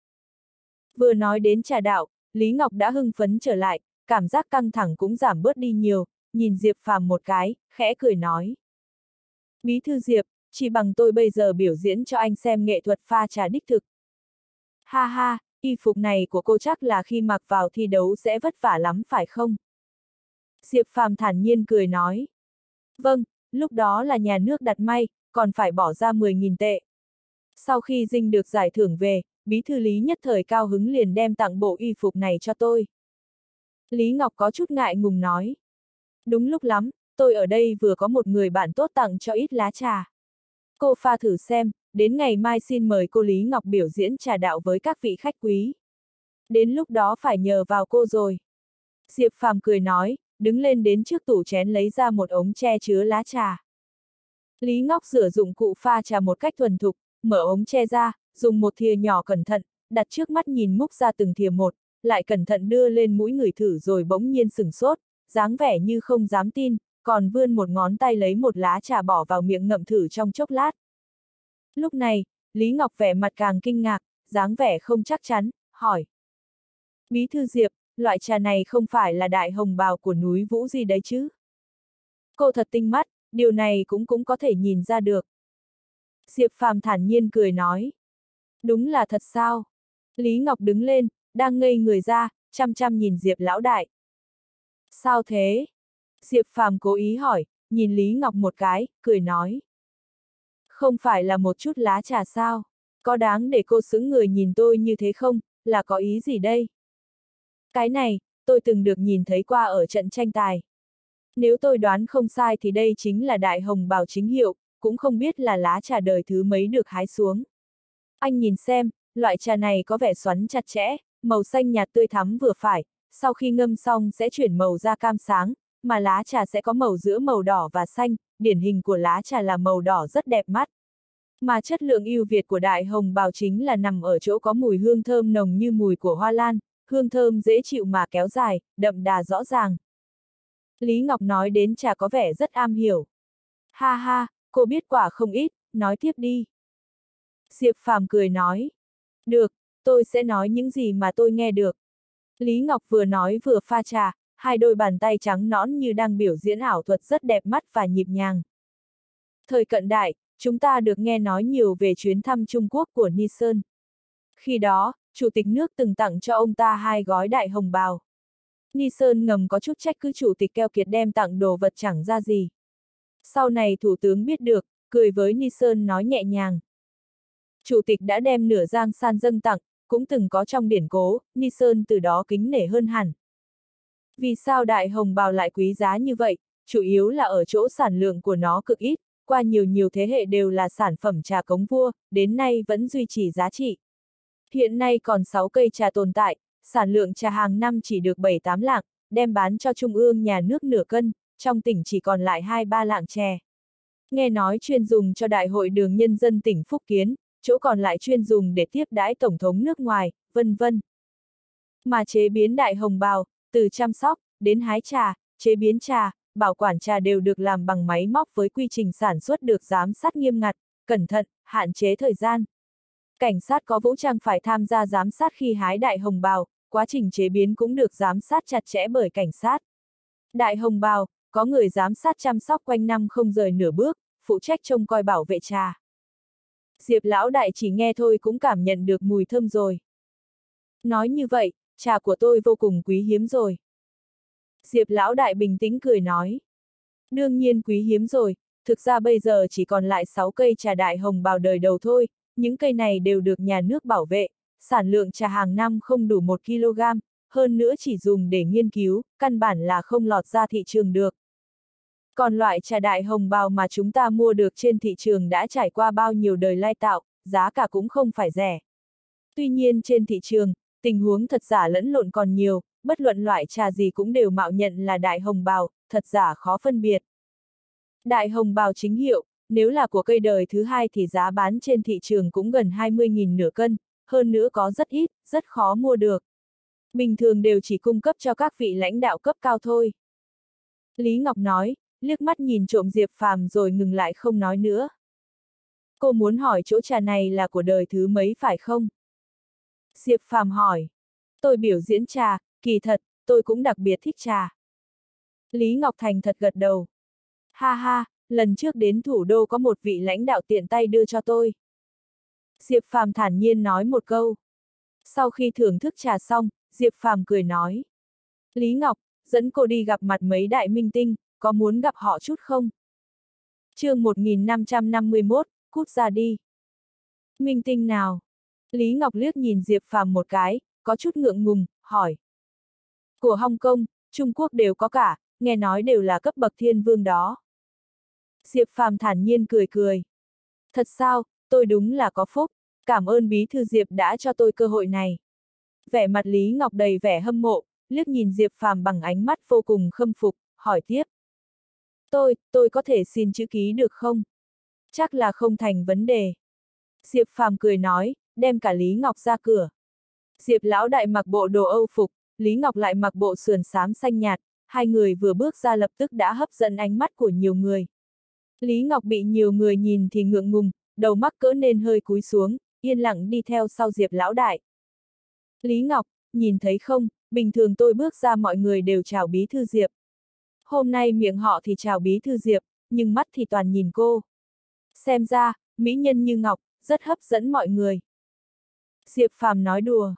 Vừa nói đến trà đạo, Lý Ngọc đã hưng phấn trở lại, cảm giác căng thẳng cũng giảm bớt đi nhiều, nhìn Diệp Phàm một cái, khẽ cười nói. Bí thư Diệp, chỉ bằng tôi bây giờ biểu diễn cho anh xem nghệ thuật pha trà đích thực. Ha ha, y phục này của cô chắc là khi mặc vào thi đấu sẽ vất vả lắm phải không? Diệp Phàm thản nhiên cười nói. Vâng, lúc đó là nhà nước đặt may, còn phải bỏ ra 10.000 tệ. Sau khi dinh được giải thưởng về, bí thư Lý nhất thời cao hứng liền đem tặng bộ y phục này cho tôi. Lý Ngọc có chút ngại ngùng nói. Đúng lúc lắm, tôi ở đây vừa có một người bạn tốt tặng cho ít lá trà. Cô pha thử xem, đến ngày mai xin mời cô Lý Ngọc biểu diễn trà đạo với các vị khách quý. Đến lúc đó phải nhờ vào cô rồi. Diệp Phàm cười nói, đứng lên đến trước tủ chén lấy ra một ống tre chứa lá trà. Lý Ngọc sử dụng cụ pha trà một cách thuần thục, mở ống tre ra, dùng một thìa nhỏ cẩn thận, đặt trước mắt nhìn múc ra từng thìa một, lại cẩn thận đưa lên mũi người thử rồi bỗng nhiên sừng sốt, dáng vẻ như không dám tin, còn vươn một ngón tay lấy một lá trà bỏ vào miệng ngậm thử trong chốc lát. Lúc này, Lý Ngọc vẻ mặt càng kinh ngạc, dáng vẻ không chắc chắn, hỏi. Bí thư Diệp, loại trà này không phải là đại hồng bào của núi Vũ gì đấy chứ? Cô thật tinh mắt, điều này cũng cũng có thể nhìn ra được. Diệp Phàm thản nhiên cười nói. Đúng là thật sao? Lý Ngọc đứng lên, đang ngây người ra, chăm chăm nhìn Diệp lão đại. Sao thế? Diệp Phàm cố ý hỏi, nhìn Lý Ngọc một cái, cười nói. Không phải là một chút lá trà sao? Có đáng để cô xứng người nhìn tôi như thế không, là có ý gì đây? Cái này, tôi từng được nhìn thấy qua ở trận tranh tài. Nếu tôi đoán không sai thì đây chính là đại hồng bào chính hiệu, cũng không biết là lá trà đời thứ mấy được hái xuống. Anh nhìn xem, loại trà này có vẻ xoắn chặt chẽ, màu xanh nhạt tươi thắm vừa phải, sau khi ngâm xong sẽ chuyển màu da cam sáng, mà lá trà sẽ có màu giữa màu đỏ và xanh, điển hình của lá trà là màu đỏ rất đẹp mắt. Mà chất lượng ưu việt của đại hồng bào chính là nằm ở chỗ có mùi hương thơm nồng như mùi của hoa lan, hương thơm dễ chịu mà kéo dài, đậm đà rõ ràng. Lý Ngọc nói đến trà có vẻ rất am hiểu. Ha ha, cô biết quả không ít, nói tiếp đi. Diệp Phàm cười nói. Được, tôi sẽ nói những gì mà tôi nghe được. Lý Ngọc vừa nói vừa pha trà, hai đôi bàn tay trắng nõn như đang biểu diễn ảo thuật rất đẹp mắt và nhịp nhàng. Thời cận đại, chúng ta được nghe nói nhiều về chuyến thăm Trung Quốc của Nixon. Khi đó, Chủ tịch nước từng tặng cho ông ta hai gói đại hồng bào. Nixon ngầm có chút trách cứ chủ tịch keo kiệt đem tặng đồ vật chẳng ra gì. Sau này thủ tướng biết được, cười với Nixon nói nhẹ nhàng. Chủ tịch đã đem nửa giang san dâng tặng, cũng từng có trong điển cố, Nixon từ đó kính nể hơn hẳn. Vì sao đại hồng bào lại quý giá như vậy, chủ yếu là ở chỗ sản lượng của nó cực ít, qua nhiều nhiều thế hệ đều là sản phẩm trà cống vua, đến nay vẫn duy trì giá trị. Hiện nay còn 6 cây trà tồn tại, sản lượng trà hàng năm chỉ được 7-8 lạng, đem bán cho trung ương nhà nước nửa cân, trong tỉnh chỉ còn lại 2-3 lạng chè. Nghe nói chuyên dùng cho Đại hội đường nhân dân tỉnh Phúc Kiến, chỗ còn lại chuyên dùng để tiếp đãi Tổng thống nước ngoài, vân vân. Mà chế biến đại hồng bào, từ chăm sóc, đến hái trà, chế biến trà, bảo quản trà đều được làm bằng máy móc với quy trình sản xuất được giám sát nghiêm ngặt, cẩn thận, hạn chế thời gian. Cảnh sát có vũ trang phải tham gia giám sát khi hái đại hồng bào, quá trình chế biến cũng được giám sát chặt chẽ bởi cảnh sát. Đại hồng bào, có người giám sát chăm sóc quanh năm không rời nửa bước, phụ trách trông coi bảo vệ trà. Diệp lão đại chỉ nghe thôi cũng cảm nhận được mùi thơm rồi. Nói như vậy, trà của tôi vô cùng quý hiếm rồi. Diệp lão đại bình tĩnh cười nói. Đương nhiên quý hiếm rồi, thực ra bây giờ chỉ còn lại 6 cây trà đại hồng bào đời đầu thôi, những cây này đều được nhà nước bảo vệ, sản lượng trà hàng năm không đủ 1 kg, hơn nữa chỉ dùng để nghiên cứu, căn bản là không lọt ra thị trường được. Còn loại trà đại hồng bào mà chúng ta mua được trên thị trường đã trải qua bao nhiêu đời lai tạo, giá cả cũng không phải rẻ. Tuy nhiên trên thị trường, tình huống thật giả lẫn lộn còn nhiều, bất luận loại trà gì cũng đều mạo nhận là đại hồng bào, thật giả khó phân biệt. Đại hồng bào chính hiệu, nếu là của cây đời thứ hai thì giá bán trên thị trường cũng gần 20.000 nửa cân, hơn nữa có rất ít, rất khó mua được. Bình thường đều chỉ cung cấp cho các vị lãnh đạo cấp cao thôi. Lý Ngọc nói, liếc mắt nhìn trộm Diệp Phàm rồi ngừng lại không nói nữa. Cô muốn hỏi chỗ trà này là của đời thứ mấy phải không? Diệp Phàm hỏi. Tôi biểu diễn trà, kỳ thật, tôi cũng đặc biệt thích trà. Lý Ngọc Thành thật gật đầu. Ha ha, lần trước đến thủ đô có một vị lãnh đạo tiện tay đưa cho tôi. Diệp Phàm thản nhiên nói một câu. Sau khi thưởng thức trà xong, Diệp Phàm cười nói. Lý Ngọc, dẫn cô đi gặp mặt mấy đại minh tinh, có muốn gặp họ chút không? chương 1551, cút ra đi. Minh tinh nào? Lý Ngọc liếc nhìn Diệp Phàm một cái, có chút ngượng ngùng, hỏi. Của Hong Kong, Trung Quốc đều có cả, nghe nói đều là cấp bậc thiên vương đó. Diệp Phàm thản nhiên cười cười. Thật sao, tôi đúng là có phúc, cảm ơn bí thư Diệp đã cho tôi cơ hội này. Vẻ mặt Lý Ngọc đầy vẻ hâm mộ, liếc nhìn Diệp Phàm bằng ánh mắt vô cùng khâm phục, hỏi tiếp. Tôi, tôi có thể xin chữ ký được không? Chắc là không thành vấn đề. Diệp Phàm cười nói, đem cả Lý Ngọc ra cửa. Diệp lão đại mặc bộ đồ Âu phục, Lý Ngọc lại mặc bộ sườn xám xanh nhạt, hai người vừa bước ra lập tức đã hấp dẫn ánh mắt của nhiều người. Lý Ngọc bị nhiều người nhìn thì ngượng ngùng, đầu mắc cỡ nên hơi cúi xuống, yên lặng đi theo sau Diệp lão đại. Lý Ngọc, nhìn thấy không, bình thường tôi bước ra mọi người đều chào bí thư Diệp. Hôm nay miệng họ thì chào bí thư Diệp, nhưng mắt thì toàn nhìn cô. Xem ra, mỹ nhân như Ngọc, rất hấp dẫn mọi người. Diệp Phàm nói đùa.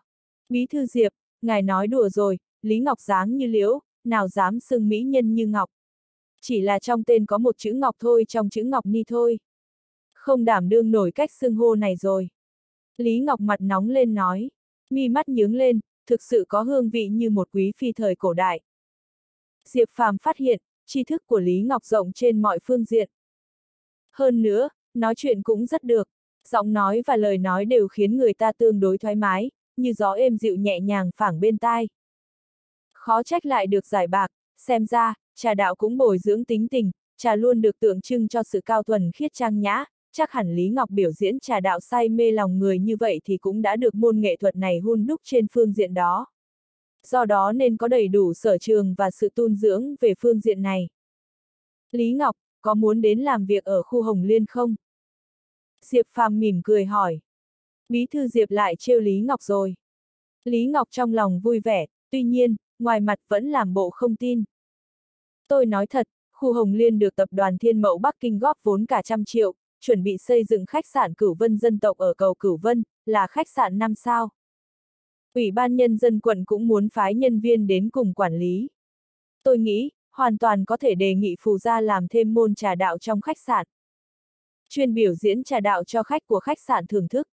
Bí thư Diệp, ngài nói đùa rồi, Lý Ngọc dáng như liễu, nào dám xưng mỹ nhân như Ngọc. Chỉ là trong tên có một chữ Ngọc thôi trong chữ Ngọc Ni thôi. Không đảm đương nổi cách xưng hô này rồi. Lý Ngọc mặt nóng lên nói, mi mắt nhướng lên, thực sự có hương vị như một quý phi thời cổ đại. Diệp Phàm phát hiện, tri thức của Lý Ngọc rộng trên mọi phương diện. Hơn nữa, nói chuyện cũng rất được, giọng nói và lời nói đều khiến người ta tương đối thoải mái, như gió êm dịu nhẹ nhàng phảng bên tai. Khó trách lại được giải bạc, xem ra, trà đạo cũng bồi dưỡng tính tình, trà luôn được tượng trưng cho sự cao thuần khiết trang nhã, chắc hẳn Lý Ngọc biểu diễn trà đạo say mê lòng người như vậy thì cũng đã được môn nghệ thuật này hôn đúc trên phương diện đó. Do đó nên có đầy đủ sở trường và sự tôn dưỡng về phương diện này. Lý Ngọc, có muốn đến làm việc ở khu Hồng Liên không? Diệp Phàm mỉm cười hỏi. Bí thư Diệp lại trêu Lý Ngọc rồi. Lý Ngọc trong lòng vui vẻ, tuy nhiên, ngoài mặt vẫn làm bộ không tin. Tôi nói thật, khu Hồng Liên được tập đoàn Thiên Mậu Bắc Kinh góp vốn cả trăm triệu, chuẩn bị xây dựng khách sạn Cửu Vân dân tộc ở cầu Cửu Vân, là khách sạn 5 sao. Ủy ban nhân dân quận cũng muốn phái nhân viên đến cùng quản lý. Tôi nghĩ, hoàn toàn có thể đề nghị phù gia làm thêm môn trà đạo trong khách sạn. Chuyên biểu diễn trà đạo cho khách của khách sạn thưởng thức.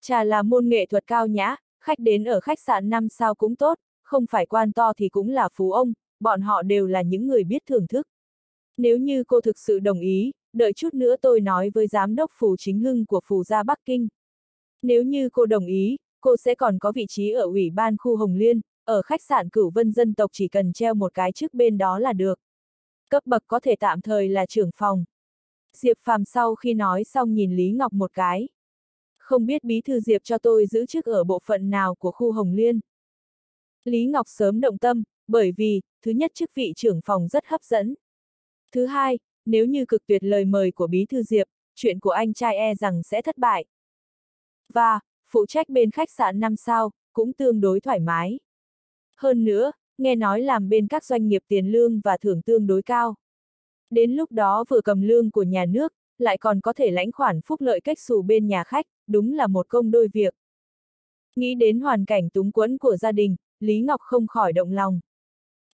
Trà là môn nghệ thuật cao nhã, khách đến ở khách sạn 5 sao cũng tốt, không phải quan to thì cũng là phú ông, bọn họ đều là những người biết thưởng thức. Nếu như cô thực sự đồng ý, đợi chút nữa tôi nói với giám đốc phủ chính hưng của phủ gia Bắc Kinh. Nếu như cô đồng ý, cô sẽ còn có vị trí ở ủy ban khu Hồng Liên, ở khách sạn cửu vân dân tộc chỉ cần treo một cái trước bên đó là được. Cấp bậc có thể tạm thời là trưởng phòng. Diệp Phàm sau khi nói xong nhìn Lý Ngọc một cái. Không biết bí thư Diệp cho tôi giữ chức ở bộ phận nào của khu Hồng Liên. Lý Ngọc sớm động tâm, bởi vì, thứ nhất chức vị trưởng phòng rất hấp dẫn. Thứ hai, nếu như cực tuyệt lời mời của bí thư Diệp, chuyện của anh trai e rằng sẽ thất bại. Và, phụ trách bên khách sạn 5 sao, cũng tương đối thoải mái. Hơn nữa, nghe nói làm bên các doanh nghiệp tiền lương và thưởng tương đối cao. Đến lúc đó vừa cầm lương của nhà nước, lại còn có thể lãnh khoản phúc lợi cách xù bên nhà khách, đúng là một công đôi việc. Nghĩ đến hoàn cảnh túng quẫn của gia đình, Lý Ngọc không khỏi động lòng.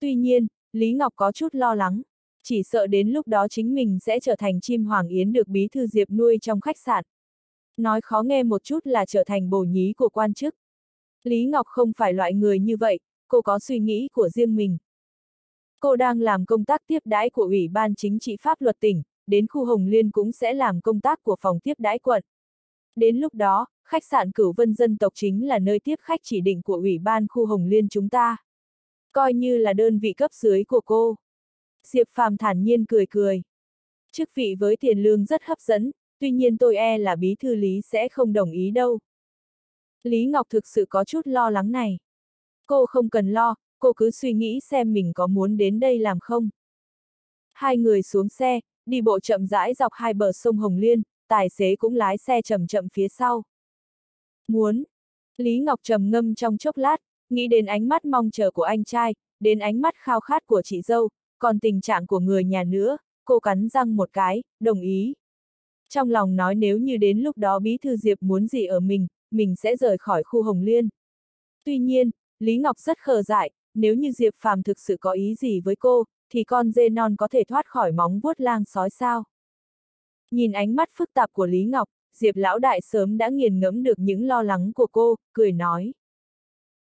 Tuy nhiên, Lý Ngọc có chút lo lắng, chỉ sợ đến lúc đó chính mình sẽ trở thành chim hoàng yến được bí thư Diệp nuôi trong khách sạn. Nói khó nghe một chút là trở thành bổ nhí của quan chức. Lý Ngọc không phải loại người như vậy, cô có suy nghĩ của riêng mình. Cô đang làm công tác tiếp đãi của Ủy ban Chính trị Pháp luật tỉnh, đến khu Hồng Liên cũng sẽ làm công tác của phòng tiếp đãi quận. Đến lúc đó, khách sạn Cửu Vân dân tộc chính là nơi tiếp khách chỉ định của Ủy ban khu Hồng Liên chúng ta. Coi như là đơn vị cấp dưới của cô. Diệp Phàm thản nhiên cười cười. Chức vị với tiền lương rất hấp dẫn, tuy nhiên tôi e là bí thư Lý sẽ không đồng ý đâu. Lý Ngọc thực sự có chút lo lắng này. Cô không cần lo, cô cứ suy nghĩ xem mình có muốn đến đây làm không. Hai người xuống xe, đi bộ chậm rãi dọc hai bờ sông Hồng Liên, tài xế cũng lái xe chậm chậm phía sau. Muốn. Lý Ngọc trầm ngâm trong chốc lát, nghĩ đến ánh mắt mong chờ của anh trai, đến ánh mắt khao khát của chị dâu, còn tình trạng của người nhà nữa, cô cắn răng một cái, đồng ý. Trong lòng nói nếu như đến lúc đó Bí Thư Diệp muốn gì ở mình, mình sẽ rời khỏi khu Hồng Liên. Tuy nhiên, Lý Ngọc rất khờ dại, nếu như Diệp Phàm thực sự có ý gì với cô, thì con dê non có thể thoát khỏi móng vuốt lang sói sao? Nhìn ánh mắt phức tạp của Lý Ngọc, Diệp lão đại sớm đã nghiền ngẫm được những lo lắng của cô, cười nói.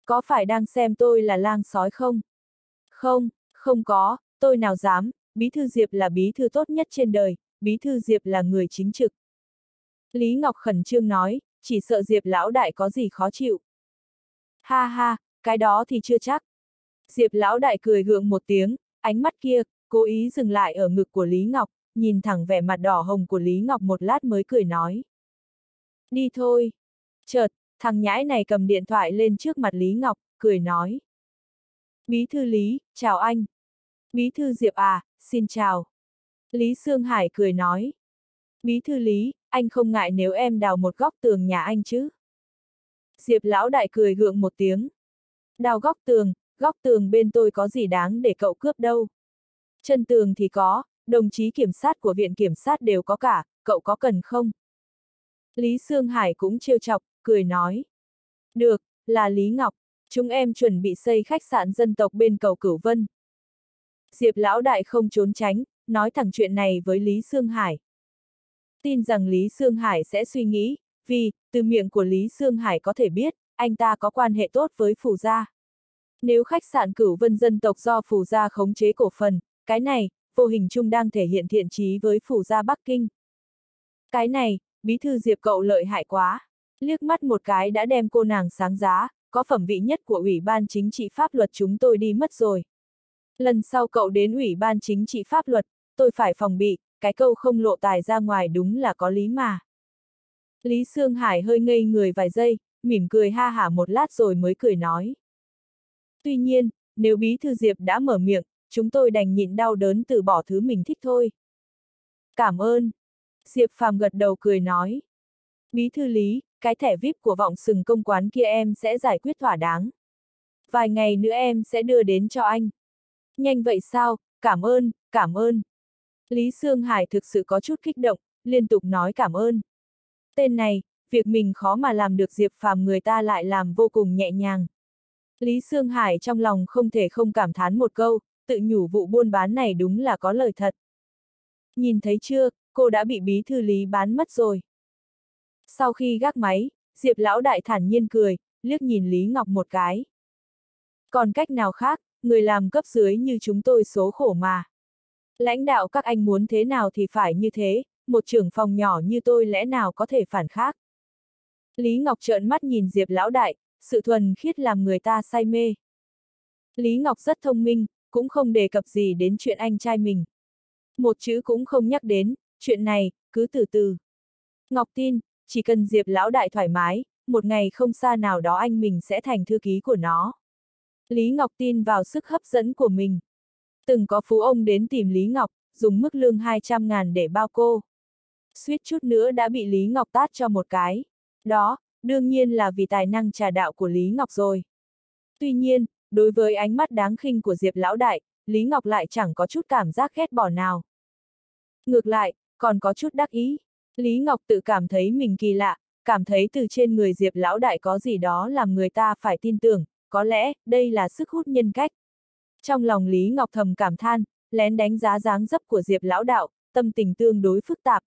Có phải đang xem tôi là lang sói không? Không, không có, tôi nào dám, bí thư Diệp là bí thư tốt nhất trên đời, bí thư Diệp là người chính trực. Lý Ngọc khẩn trương nói, chỉ sợ Diệp lão đại có gì khó chịu. Ha ha, cái đó thì chưa chắc. Diệp lão đại cười gượng một tiếng, ánh mắt kia, cố ý dừng lại ở ngực của Lý Ngọc, nhìn thẳng vẻ mặt đỏ hồng của Lý Ngọc một lát mới cười nói. Đi thôi. Chợt, thằng nhãi này cầm điện thoại lên trước mặt Lý Ngọc, cười nói. Bí thư Lý, chào anh. Bí thư Diệp à, xin chào. Lý Sương Hải cười nói. Bí thư Lý, anh không ngại nếu em đào một góc tường nhà anh chứ? Diệp lão đại cười gượng một tiếng. Đào góc tường, góc tường bên tôi có gì đáng để cậu cướp đâu. Chân tường thì có, đồng chí kiểm sát của viện kiểm sát đều có cả, cậu có cần không? Lý Sương Hải cũng trêu chọc, cười nói. Được, là Lý Ngọc, chúng em chuẩn bị xây khách sạn dân tộc bên cầu Cửu Vân. Diệp lão đại không trốn tránh, nói thẳng chuyện này với Lý Sương Hải. Tin rằng Lý Sương Hải sẽ suy nghĩ, vì, từ miệng của Lý Sương Hải có thể biết, anh ta có quan hệ tốt với Phủ Gia. Nếu khách sạn cửu vân dân tộc do Phủ Gia khống chế cổ phần, cái này, vô hình chung đang thể hiện thiện trí với Phủ Gia Bắc Kinh. Cái này, bí thư Diệp cậu lợi hại quá. Liếc mắt một cái đã đem cô nàng sáng giá, có phẩm vị nhất của Ủy ban Chính trị Pháp luật chúng tôi đi mất rồi. Lần sau cậu đến Ủy ban Chính trị Pháp luật, tôi phải phòng bị, cái câu không lộ tài ra ngoài đúng là có lý mà. Lý Sương Hải hơi ngây người vài giây, mỉm cười ha hả một lát rồi mới cười nói. Tuy nhiên, nếu Bí Thư Diệp đã mở miệng, chúng tôi đành nhịn đau đớn từ bỏ thứ mình thích thôi. Cảm ơn. Diệp Phàm gật đầu cười nói. Bí Thư Lý, cái thẻ VIP của vọng sừng công quán kia em sẽ giải quyết thỏa đáng. Vài ngày nữa em sẽ đưa đến cho anh. Nhanh vậy sao, cảm ơn, cảm ơn. Lý Sương Hải thực sự có chút kích động, liên tục nói cảm ơn. Tên này, việc mình khó mà làm được Diệp Phàm người ta lại làm vô cùng nhẹ nhàng. Lý Sương Hải trong lòng không thể không cảm thán một câu, tự nhủ vụ buôn bán này đúng là có lời thật. Nhìn thấy chưa, cô đã bị bí thư Lý bán mất rồi. Sau khi gác máy, Diệp lão đại thản nhiên cười, liếc nhìn Lý Ngọc một cái. Còn cách nào khác, người làm cấp dưới như chúng tôi số khổ mà. Lãnh đạo các anh muốn thế nào thì phải như thế, một trưởng phòng nhỏ như tôi lẽ nào có thể phản khác. Lý Ngọc trợn mắt nhìn Diệp lão đại, sự thuần khiết làm người ta say mê. Lý Ngọc rất thông minh, cũng không đề cập gì đến chuyện anh trai mình. Một chữ cũng không nhắc đến, chuyện này, cứ từ từ. Ngọc tin, chỉ cần Diệp lão đại thoải mái, một ngày không xa nào đó anh mình sẽ thành thư ký của nó. Lý Ngọc tin vào sức hấp dẫn của mình. Từng có phú ông đến tìm Lý Ngọc, dùng mức lương 200 ngàn để bao cô. Suýt chút nữa đã bị Lý Ngọc tát cho một cái. Đó, đương nhiên là vì tài năng trà đạo của Lý Ngọc rồi. Tuy nhiên, đối với ánh mắt đáng khinh của Diệp Lão Đại, Lý Ngọc lại chẳng có chút cảm giác ghét bỏ nào. Ngược lại, còn có chút đắc ý. Lý Ngọc tự cảm thấy mình kỳ lạ, cảm thấy từ trên người Diệp Lão Đại có gì đó làm người ta phải tin tưởng, có lẽ, đây là sức hút nhân cách. Trong lòng Lý Ngọc thầm cảm than, lén đánh giá dáng dấp của Diệp Lão Đạo, tâm tình tương đối phức tạp.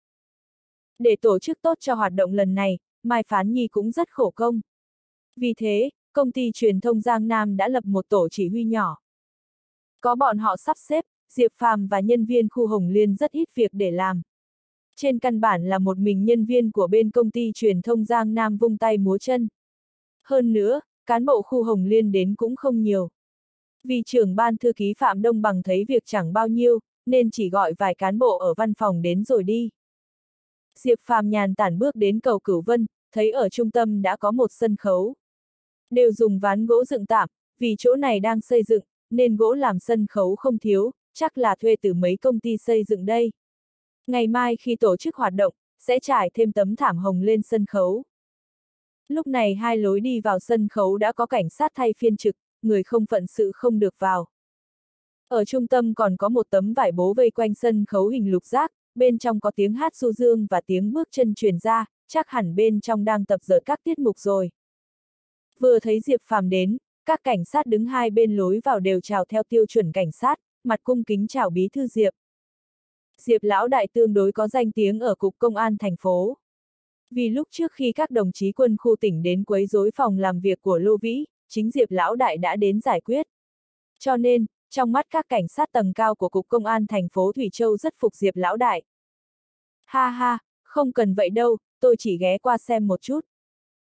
Để tổ chức tốt cho hoạt động lần này, Mai Phán Nhi cũng rất khổ công. Vì thế, công ty truyền thông Giang Nam đã lập một tổ chỉ huy nhỏ. Có bọn họ sắp xếp, Diệp Phàm và nhân viên khu Hồng Liên rất ít việc để làm. Trên căn bản là một mình nhân viên của bên công ty truyền thông Giang Nam vung tay múa chân. Hơn nữa, cán bộ khu Hồng Liên đến cũng không nhiều. Vì trưởng ban thư ký Phạm Đông Bằng thấy việc chẳng bao nhiêu, nên chỉ gọi vài cán bộ ở văn phòng đến rồi đi. Diệp Phàm nhàn tản bước đến cầu Cửu Vân, thấy ở trung tâm đã có một sân khấu. Đều dùng ván gỗ dựng tạm, vì chỗ này đang xây dựng, nên gỗ làm sân khấu không thiếu, chắc là thuê từ mấy công ty xây dựng đây. Ngày mai khi tổ chức hoạt động, sẽ trải thêm tấm thảm hồng lên sân khấu. Lúc này hai lối đi vào sân khấu đã có cảnh sát thay phiên trực, người không phận sự không được vào. Ở trung tâm còn có một tấm vải bố vây quanh sân khấu hình lục giác, bên trong có tiếng hát du dương và tiếng bước chân truyền ra, chắc hẳn bên trong đang tập dượt các tiết mục rồi. Vừa thấy Diệp Phàm đến, các cảnh sát đứng hai bên lối vào đều chào theo tiêu chuẩn cảnh sát, mặt cung kính chào bí thư Diệp. Diệp lão đại tương đối có danh tiếng ở cục công an thành phố. Vì lúc trước khi các đồng chí quân khu tỉnh đến quấy rối phòng làm việc của Lô Vĩ, chính Diệp lão đại đã đến giải quyết. Cho nên, trong mắt các cảnh sát tầng cao của cục công an thành phố Thủy Châu rất phục Diệp lão đại. Ha ha, không cần vậy đâu, tôi chỉ ghé qua xem một chút.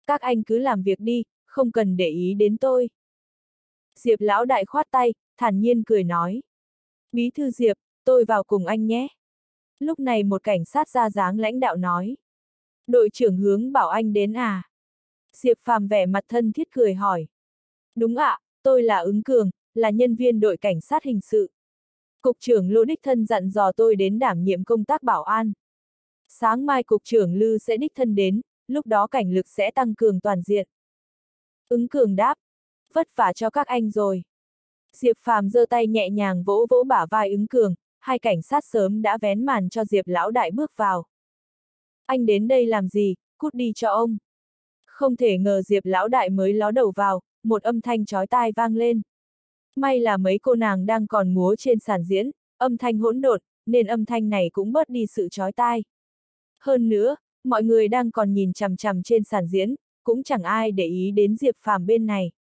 Các anh cứ làm việc đi, không cần để ý đến tôi. Diệp lão đại khoát tay, thản nhiên cười nói. Bí thư Diệp, tôi vào cùng anh nhé. Lúc này một cảnh sát ra dáng lãnh đạo nói. Đội trưởng hướng bảo anh đến à? Diệp phàm vẻ mặt thân thiết cười hỏi. Đúng ạ, à, tôi là ứng cường, là nhân viên đội cảnh sát hình sự. Cục trưởng Lô Đích Thân dặn dò tôi đến đảm nhiệm công tác bảo an. Sáng mai Cục trưởng Lư sẽ đích thân đến, lúc đó cảnh lực sẽ tăng cường toàn diện. Ứng cường đáp, vất vả cho các anh rồi. Diệp Phàm giơ tay nhẹ nhàng vỗ vỗ bả vai ứng cường, hai cảnh sát sớm đã vén màn cho Diệp lão đại bước vào. Anh đến đây làm gì, cút đi cho ông. Không thể ngờ Diệp lão đại mới ló đầu vào, một âm thanh chói tai vang lên. May là mấy cô nàng đang còn múa trên sàn diễn, âm thanh hỗn độn, nên âm thanh này cũng bớt đi sự chói tai. Hơn nữa, mọi người đang còn nhìn chằm chằm trên sàn diễn, cũng chẳng ai để ý đến Diệp Phàm bên này.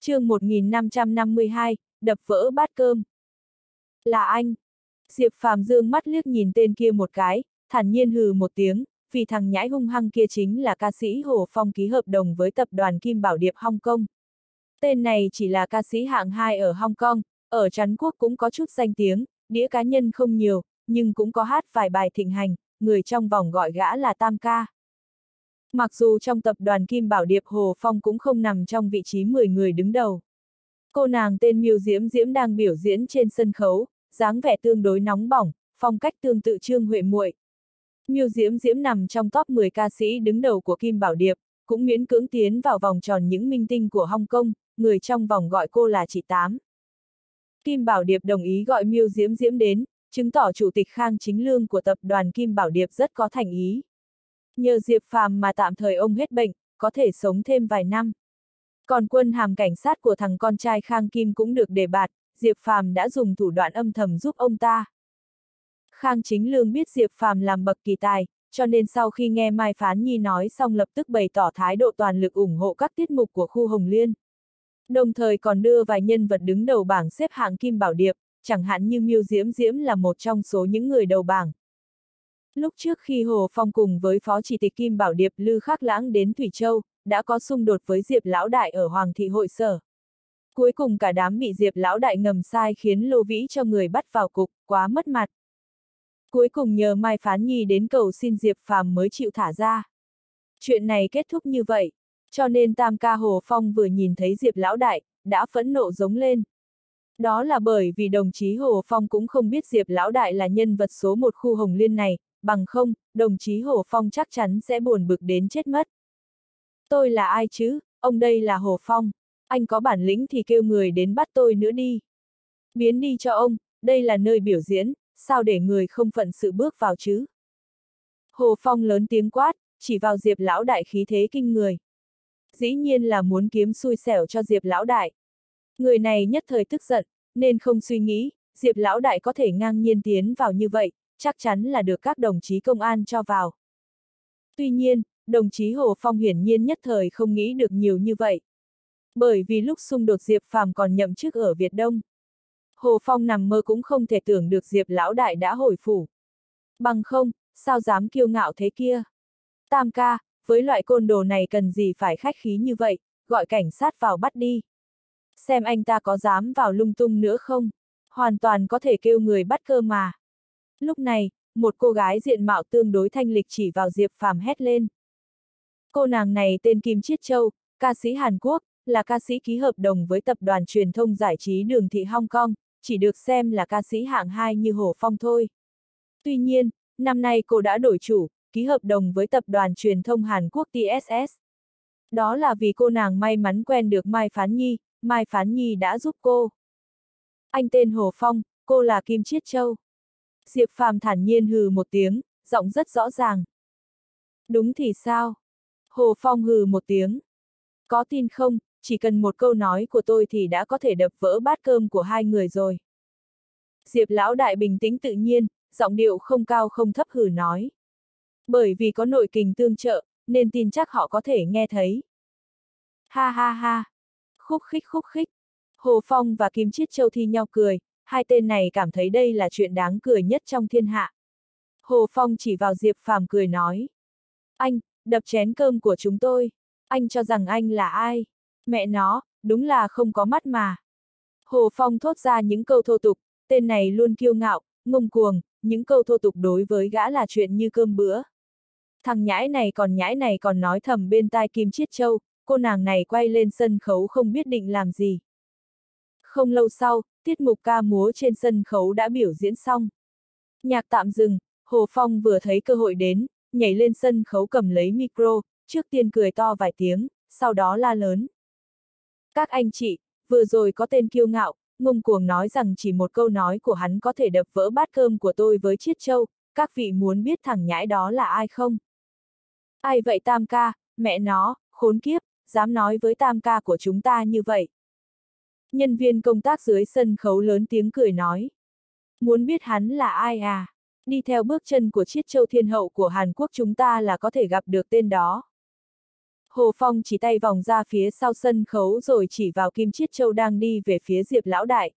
chương 1552, đập vỡ bát cơm. Là anh. Diệp Phàm dương mắt liếc nhìn tên kia một cái, thản nhiên hừ một tiếng, vì thằng nhãi hung hăng kia chính là ca sĩ Hồ Phong ký hợp đồng với tập đoàn Kim Bảo Điệp Hong Kong. Tên này chỉ là ca sĩ hạng 2 ở Hong Kong, ở Trấn Quốc cũng có chút danh tiếng, đĩa cá nhân không nhiều, nhưng cũng có hát vài bài thịnh hành, người trong vòng gọi gã là Tam Ca. Mặc dù trong tập đoàn Kim Bảo Điệp Hồ Phong cũng không nằm trong vị trí 10 người đứng đầu. Cô nàng tên Miêu Diễm Diễm đang biểu diễn trên sân khấu, dáng vẻ tương đối nóng bỏng, phong cách tương tự Trương Huệ Muội. Miêu Diễm Diễm nằm trong top 10 ca sĩ đứng đầu của Kim Bảo Điệp, cũng miễn cưỡng tiến vào vòng tròn những minh tinh của Hong Kong, người trong vòng gọi cô là chị Tám. Kim Bảo Điệp đồng ý gọi Miêu Diễm Diễm đến, chứng tỏ Chủ tịch Khang Chính Lương của tập đoàn Kim Bảo Điệp rất có thành ý. Nhờ Diệp Phàm mà tạm thời ông hết bệnh, có thể sống thêm vài năm. Còn quân hàm cảnh sát của thằng con trai Khang Kim cũng được đề bạt, Diệp Phàm đã dùng thủ đoạn âm thầm giúp ông ta. Khang Chính Lương biết Diệp Phàm làm bậc kỳ tài, cho nên sau khi nghe Mai Phán Nhi nói xong lập tức bày tỏ thái độ toàn lực ủng hộ các tiết mục của khu Hồng Liên. Đồng thời còn đưa vài nhân vật đứng đầu bảng xếp hạng Kim Bảo Điệp, chẳng hạn như Miêu Diễm Diễm là một trong số những người đầu bảng. Lúc trước khi Hồ Phong cùng với Phó Chỉ tịch Kim Bảo Điệp Lư Khắc Lãng đến Thủy Châu, đã có xung đột với Diệp Lão Đại ở Hoàng thị hội sở. Cuối cùng cả đám bị Diệp Lão Đại ngầm sai khiến Lô Vĩ cho người bắt vào cục, quá mất mặt. Cuối cùng nhờ Mai Phán Nhi đến cầu xin Diệp Phàm mới chịu thả ra. Chuyện này kết thúc như vậy, cho nên Tam Ca Hồ Phong vừa nhìn thấy Diệp Lão Đại, đã phẫn nộ giống lên. Đó là bởi vì đồng chí Hồ Phong cũng không biết Diệp Lão Đại là nhân vật số một khu Hồng Liên này, bằng không, đồng chí Hồ Phong chắc chắn sẽ buồn bực đến chết mất. Tôi là ai chứ, ông đây là Hồ Phong, anh có bản lĩnh thì kêu người đến bắt tôi nữa đi. Biến đi cho ông, đây là nơi biểu diễn, sao để người không phận sự bước vào chứ? Hồ Phong lớn tiếng quát, chỉ vào Diệp Lão Đại khí thế kinh người. Dĩ nhiên là muốn kiếm xui xẻo cho Diệp Lão Đại. Người này nhất thời tức giận, nên không suy nghĩ, Diệp Lão Đại có thể ngang nhiên tiến vào như vậy, chắc chắn là được các đồng chí công an cho vào. Tuy nhiên, đồng chí Hồ Phong hiển nhiên nhất thời không nghĩ được nhiều như vậy. Bởi vì lúc xung đột Diệp Phàm còn nhậm chức ở Việt Đông. Hồ Phong nằm mơ cũng không thể tưởng được Diệp Lão Đại đã hồi phủ. Bằng không, sao dám kiêu ngạo thế kia? Tam ca, với loại côn đồ này cần gì phải khách khí như vậy, gọi cảnh sát vào bắt đi. Xem anh ta có dám vào lung tung nữa không? Hoàn toàn có thể kêu người bắt cơ mà. Lúc này, một cô gái diện mạo tương đối thanh lịch chỉ vào Diệp Phàm hét lên. Cô nàng này tên Kim Chiết Châu, ca sĩ Hàn Quốc, là ca sĩ ký hợp đồng với tập đoàn truyền thông giải trí đường thị Hong Kong, chỉ được xem là ca sĩ hạng 2 như Hồ Phong thôi. Tuy nhiên, năm nay cô đã đổi chủ, ký hợp đồng với tập đoàn truyền thông Hàn Quốc TSS. Đó là vì cô nàng may mắn quen được Mai Phán Nhi, Mai Phán Nhi đã giúp cô. Anh tên Hồ Phong, cô là Kim Chiết Châu. Diệp Phàm thản nhiên hừ một tiếng, giọng rất rõ ràng. Đúng thì sao? Hồ Phong hừ một tiếng. Có tin không, chỉ cần một câu nói của tôi thì đã có thể đập vỡ bát cơm của hai người rồi. Diệp lão đại bình tĩnh tự nhiên, giọng điệu không cao không thấp hừ nói. Bởi vì có nội kình tương trợ, nên tin chắc họ có thể nghe thấy. Ha ha ha! Khúc khích khúc khích! Hồ Phong và Kim Chiết Châu thi nhau cười, hai tên này cảm thấy đây là chuyện đáng cười nhất trong thiên hạ. Hồ Phong chỉ vào Diệp Phàm cười nói. Anh, đập chén cơm của chúng tôi. Anh cho rằng anh là ai? Mẹ nó, đúng là không có mắt mà. Hồ Phong thốt ra những câu thô tục, tên này luôn kiêu ngạo, ngông cuồng, những câu thô tục đối với gã là chuyện như cơm bữa. Thằng nhãi này còn nhãi này còn nói thầm bên tai Kim Chiết Châu, cô nàng này quay lên sân khấu không biết định làm gì. Không lâu sau, tiết mục ca múa trên sân khấu đã biểu diễn xong. Nhạc tạm dừng, Hồ Phong vừa thấy cơ hội đến, nhảy lên sân khấu cầm lấy micro, trước tiên cười to vài tiếng, sau đó la lớn. Các anh chị, vừa rồi có tên kiêu ngạo, ngông cuồng nói rằng chỉ một câu nói của hắn có thể đập vỡ bát cơm của tôi với chiết châu, các vị muốn biết thằng nhãi đó là ai không? Ai vậy tam ca, mẹ nó, khốn kiếp, dám nói với tam ca của chúng ta như vậy. Nhân viên công tác dưới sân khấu lớn tiếng cười nói. Muốn biết hắn là ai à? Đi theo bước chân của chiết châu thiên hậu của Hàn Quốc chúng ta là có thể gặp được tên đó. Hồ Phong chỉ tay vòng ra phía sau sân khấu rồi chỉ vào Kim Chiết Châu đang đi về phía Diệp Lão Đại.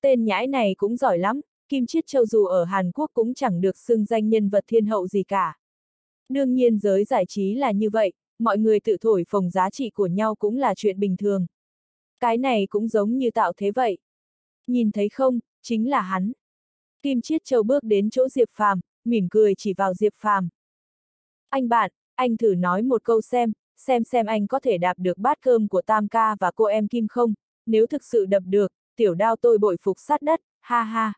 Tên nhãi này cũng giỏi lắm, Kim Chiết Châu dù ở Hàn Quốc cũng chẳng được xưng danh nhân vật thiên hậu gì cả. Đương nhiên giới giải trí là như vậy, mọi người tự thổi phồng giá trị của nhau cũng là chuyện bình thường. Cái này cũng giống như tạo thế vậy. Nhìn thấy không, chính là hắn. Kim Chiết Châu bước đến chỗ Diệp Phàm, mỉm cười chỉ vào Diệp Phàm. Anh bạn, anh thử nói một câu xem, xem xem anh có thể đạp được bát cơm của Tam ca và cô em Kim không, nếu thực sự đập được, tiểu đao tôi bội phục sát đất, ha ha.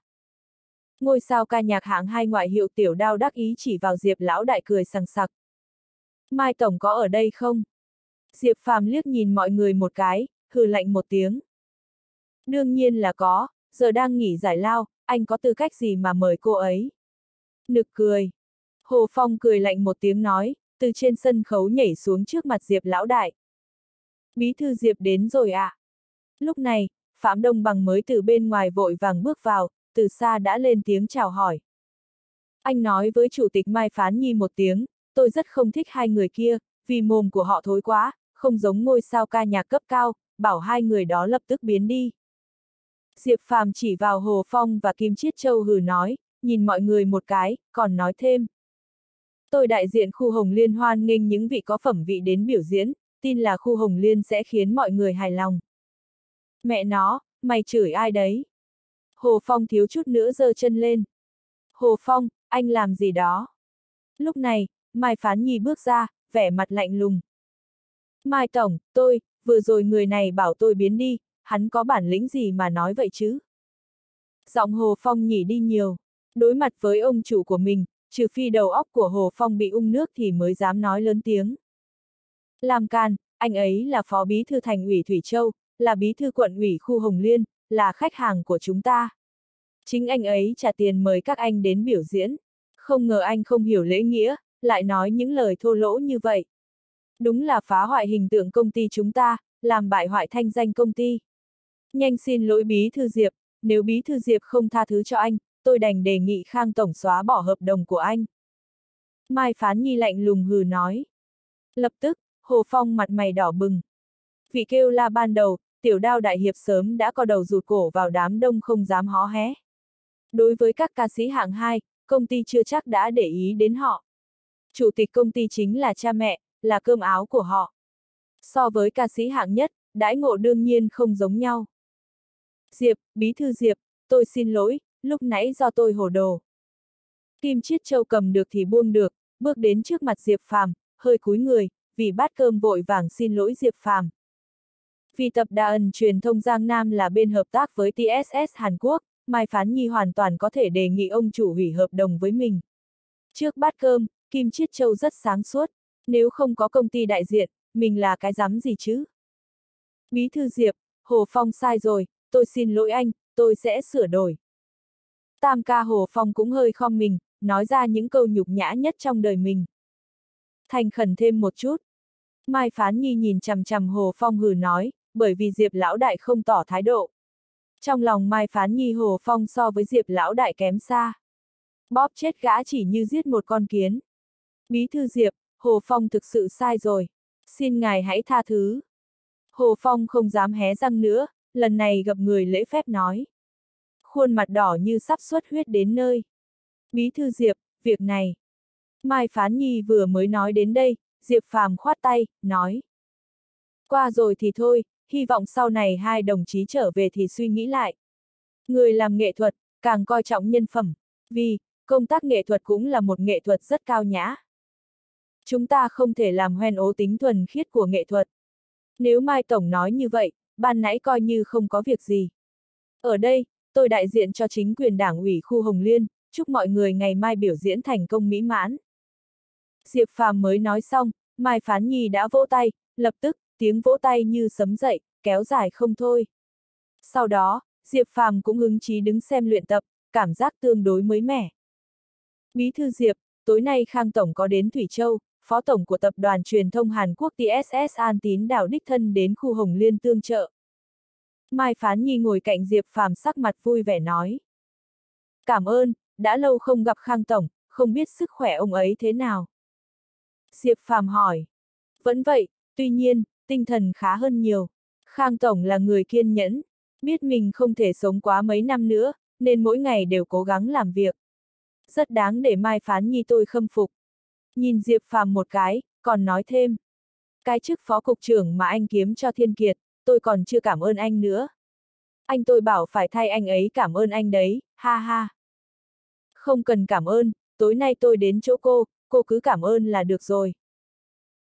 Ngôi sao ca nhạc hạng hai ngoại hiệu tiểu đao đắc ý chỉ vào Diệp lão đại cười sằng sặc. Mai Tổng có ở đây không? Diệp Phàm liếc nhìn mọi người một cái, hừ lạnh một tiếng. Đương nhiên là có, giờ đang nghỉ giải lao, anh có tư cách gì mà mời cô ấy? Nực cười. Hồ Phong cười lạnh một tiếng nói, từ trên sân khấu nhảy xuống trước mặt Diệp lão đại. Bí thư Diệp đến rồi ạ. À? Lúc này, Phạm Đông Bằng mới từ bên ngoài vội vàng bước vào, từ xa đã lên tiếng chào hỏi. Anh nói với Chủ tịch Mai Phán Nhi một tiếng, tôi rất không thích hai người kia, vì mồm của họ thối quá, không giống ngôi sao ca nhạc cấp cao, bảo hai người đó lập tức biến đi. Diệp Phàm chỉ vào Hồ Phong và Kim Chiết Châu hừ nói, nhìn mọi người một cái, còn nói thêm. Tôi đại diện khu Hồng Liên hoan nghênh những vị có phẩm vị đến biểu diễn, tin là khu Hồng Liên sẽ khiến mọi người hài lòng. Mẹ nó, mày chửi ai đấy? Hồ Phong thiếu chút nữa giơ chân lên. Hồ Phong, anh làm gì đó? Lúc này, Mai Phán Nhi bước ra, vẻ mặt lạnh lùng. Mai Tổng, tôi, vừa rồi người này bảo tôi biến đi, hắn có bản lĩnh gì mà nói vậy chứ? Giọng Hồ Phong nhỉ đi nhiều. Đối mặt với ông chủ của mình, trừ phi đầu óc của Hồ Phong bị ung nước thì mới dám nói lớn tiếng. Làm can, anh ấy là phó bí thư thành ủy Thủy Châu, là bí thư quận ủy khu Hồng Liên, là khách hàng của chúng ta. Chính anh ấy trả tiền mời các anh đến biểu diễn. Không ngờ anh không hiểu lễ nghĩa, lại nói những lời thô lỗ như vậy. Đúng là phá hoại hình tượng công ty chúng ta, làm bại hoại thanh danh công ty. Nhanh xin lỗi bí thư Diệp, nếu bí thư Diệp không tha thứ cho anh, tôi đành đề nghị Khang Tổng xóa bỏ hợp đồng của anh. Mai Phán Nhi lạnh lùng hừ nói. Lập tức, Hồ Phong mặt mày đỏ bừng. Vị kêu la ban đầu, tiểu đao đại hiệp sớm đã co đầu rụt cổ vào đám đông không dám hó hé. Đối với các ca sĩ hạng 2, công ty chưa chắc đã để ý đến họ. Chủ tịch công ty chính là cha mẹ, là cơm áo của họ. So với ca sĩ hạng nhất, đãi ngộ đương nhiên không giống nhau. Diệp, bí thư Diệp, tôi xin lỗi, lúc nãy do tôi hồ đồ. Kim Chiết Châu cầm được thì buông được, bước đến trước mặt Diệp Phàm, hơi cúi người, vì bát cơm vội vàng xin lỗi Diệp Phàm. Vì tập đoàn truyền thông Giang Nam là bên hợp tác với TSS Hàn Quốc, Mai Phán Nhi hoàn toàn có thể đề nghị ông chủ hủy hợp đồng với mình. Trước bát cơm, Kim Chiết Châu rất sáng suốt, nếu không có công ty đại diện, mình là cái dám gì chứ? Bí thư Diệp, Hồ Phong sai rồi, tôi xin lỗi anh, tôi sẽ sửa đổi. Tam ca Hồ Phong cũng hơi khom mình, nói ra những câu nhục nhã nhất trong đời mình. Thành khẩn thêm một chút. Mai Phán Nhi nhìn chằm chằm Hồ Phong hừ nói, bởi vì Diệp Lão Đại không tỏ thái độ. Trong lòng Mai Phán Nhi Hồ Phong so với Diệp Lão Đại kém xa. Bóp chết gã chỉ như giết một con kiến. Bí thư Diệp, Hồ Phong thực sự sai rồi. Xin ngài hãy tha thứ. Hồ Phong không dám hé răng nữa, lần này gặp người lễ phép nói. Khuôn mặt đỏ như sắp xuất huyết đến nơi. Bí thư Diệp, việc này. Mai Phán Nhi vừa mới nói đến đây, Diệp Phàm khoát tay, nói. Qua rồi thì thôi, hy vọng sau này hai đồng chí trở về thì suy nghĩ lại. Người làm nghệ thuật, càng coi trọng nhân phẩm, vì, công tác nghệ thuật cũng là một nghệ thuật rất cao nhã. Chúng ta không thể làm hoen ố tính thuần khiết của nghệ thuật. Nếu Mai Tổng nói như vậy, ban nãy coi như không có việc gì. Ở đây, tôi đại diện cho chính quyền đảng ủy khu Hồng Liên, chúc mọi người ngày mai biểu diễn thành công mỹ mãn. Diệp Phàm mới nói xong, Mai Phán Nhi đã vỗ tay, lập tức, tiếng vỗ tay như sấm dậy, kéo dài không thôi. Sau đó, Diệp Phàm cũng hứng chí đứng xem luyện tập, cảm giác tương đối mới mẻ. Bí thư Diệp, tối nay Khang Tổng có đến Thủy Châu, Phó Tổng của Tập đoàn Truyền thông Hàn Quốc TSS An Tín đảo đích thân đến khu Hồng Liên tương trợ. Mai Phán Nhi ngồi cạnh Diệp Phàm sắc mặt vui vẻ nói. Cảm ơn, đã lâu không gặp Khang Tổng, không biết sức khỏe ông ấy thế nào. Diệp Phàm hỏi. Vẫn vậy, tuy nhiên, tinh thần khá hơn nhiều. Khang Tổng là người kiên nhẫn, biết mình không thể sống quá mấy năm nữa, nên mỗi ngày đều cố gắng làm việc. Rất đáng để Mai Phán Nhi tôi khâm phục. Nhìn Diệp Phàm một cái, còn nói thêm. Cái chức phó cục trưởng mà anh kiếm cho Thiên Kiệt, tôi còn chưa cảm ơn anh nữa. Anh tôi bảo phải thay anh ấy cảm ơn anh đấy, ha ha. Không cần cảm ơn, tối nay tôi đến chỗ cô, cô cứ cảm ơn là được rồi.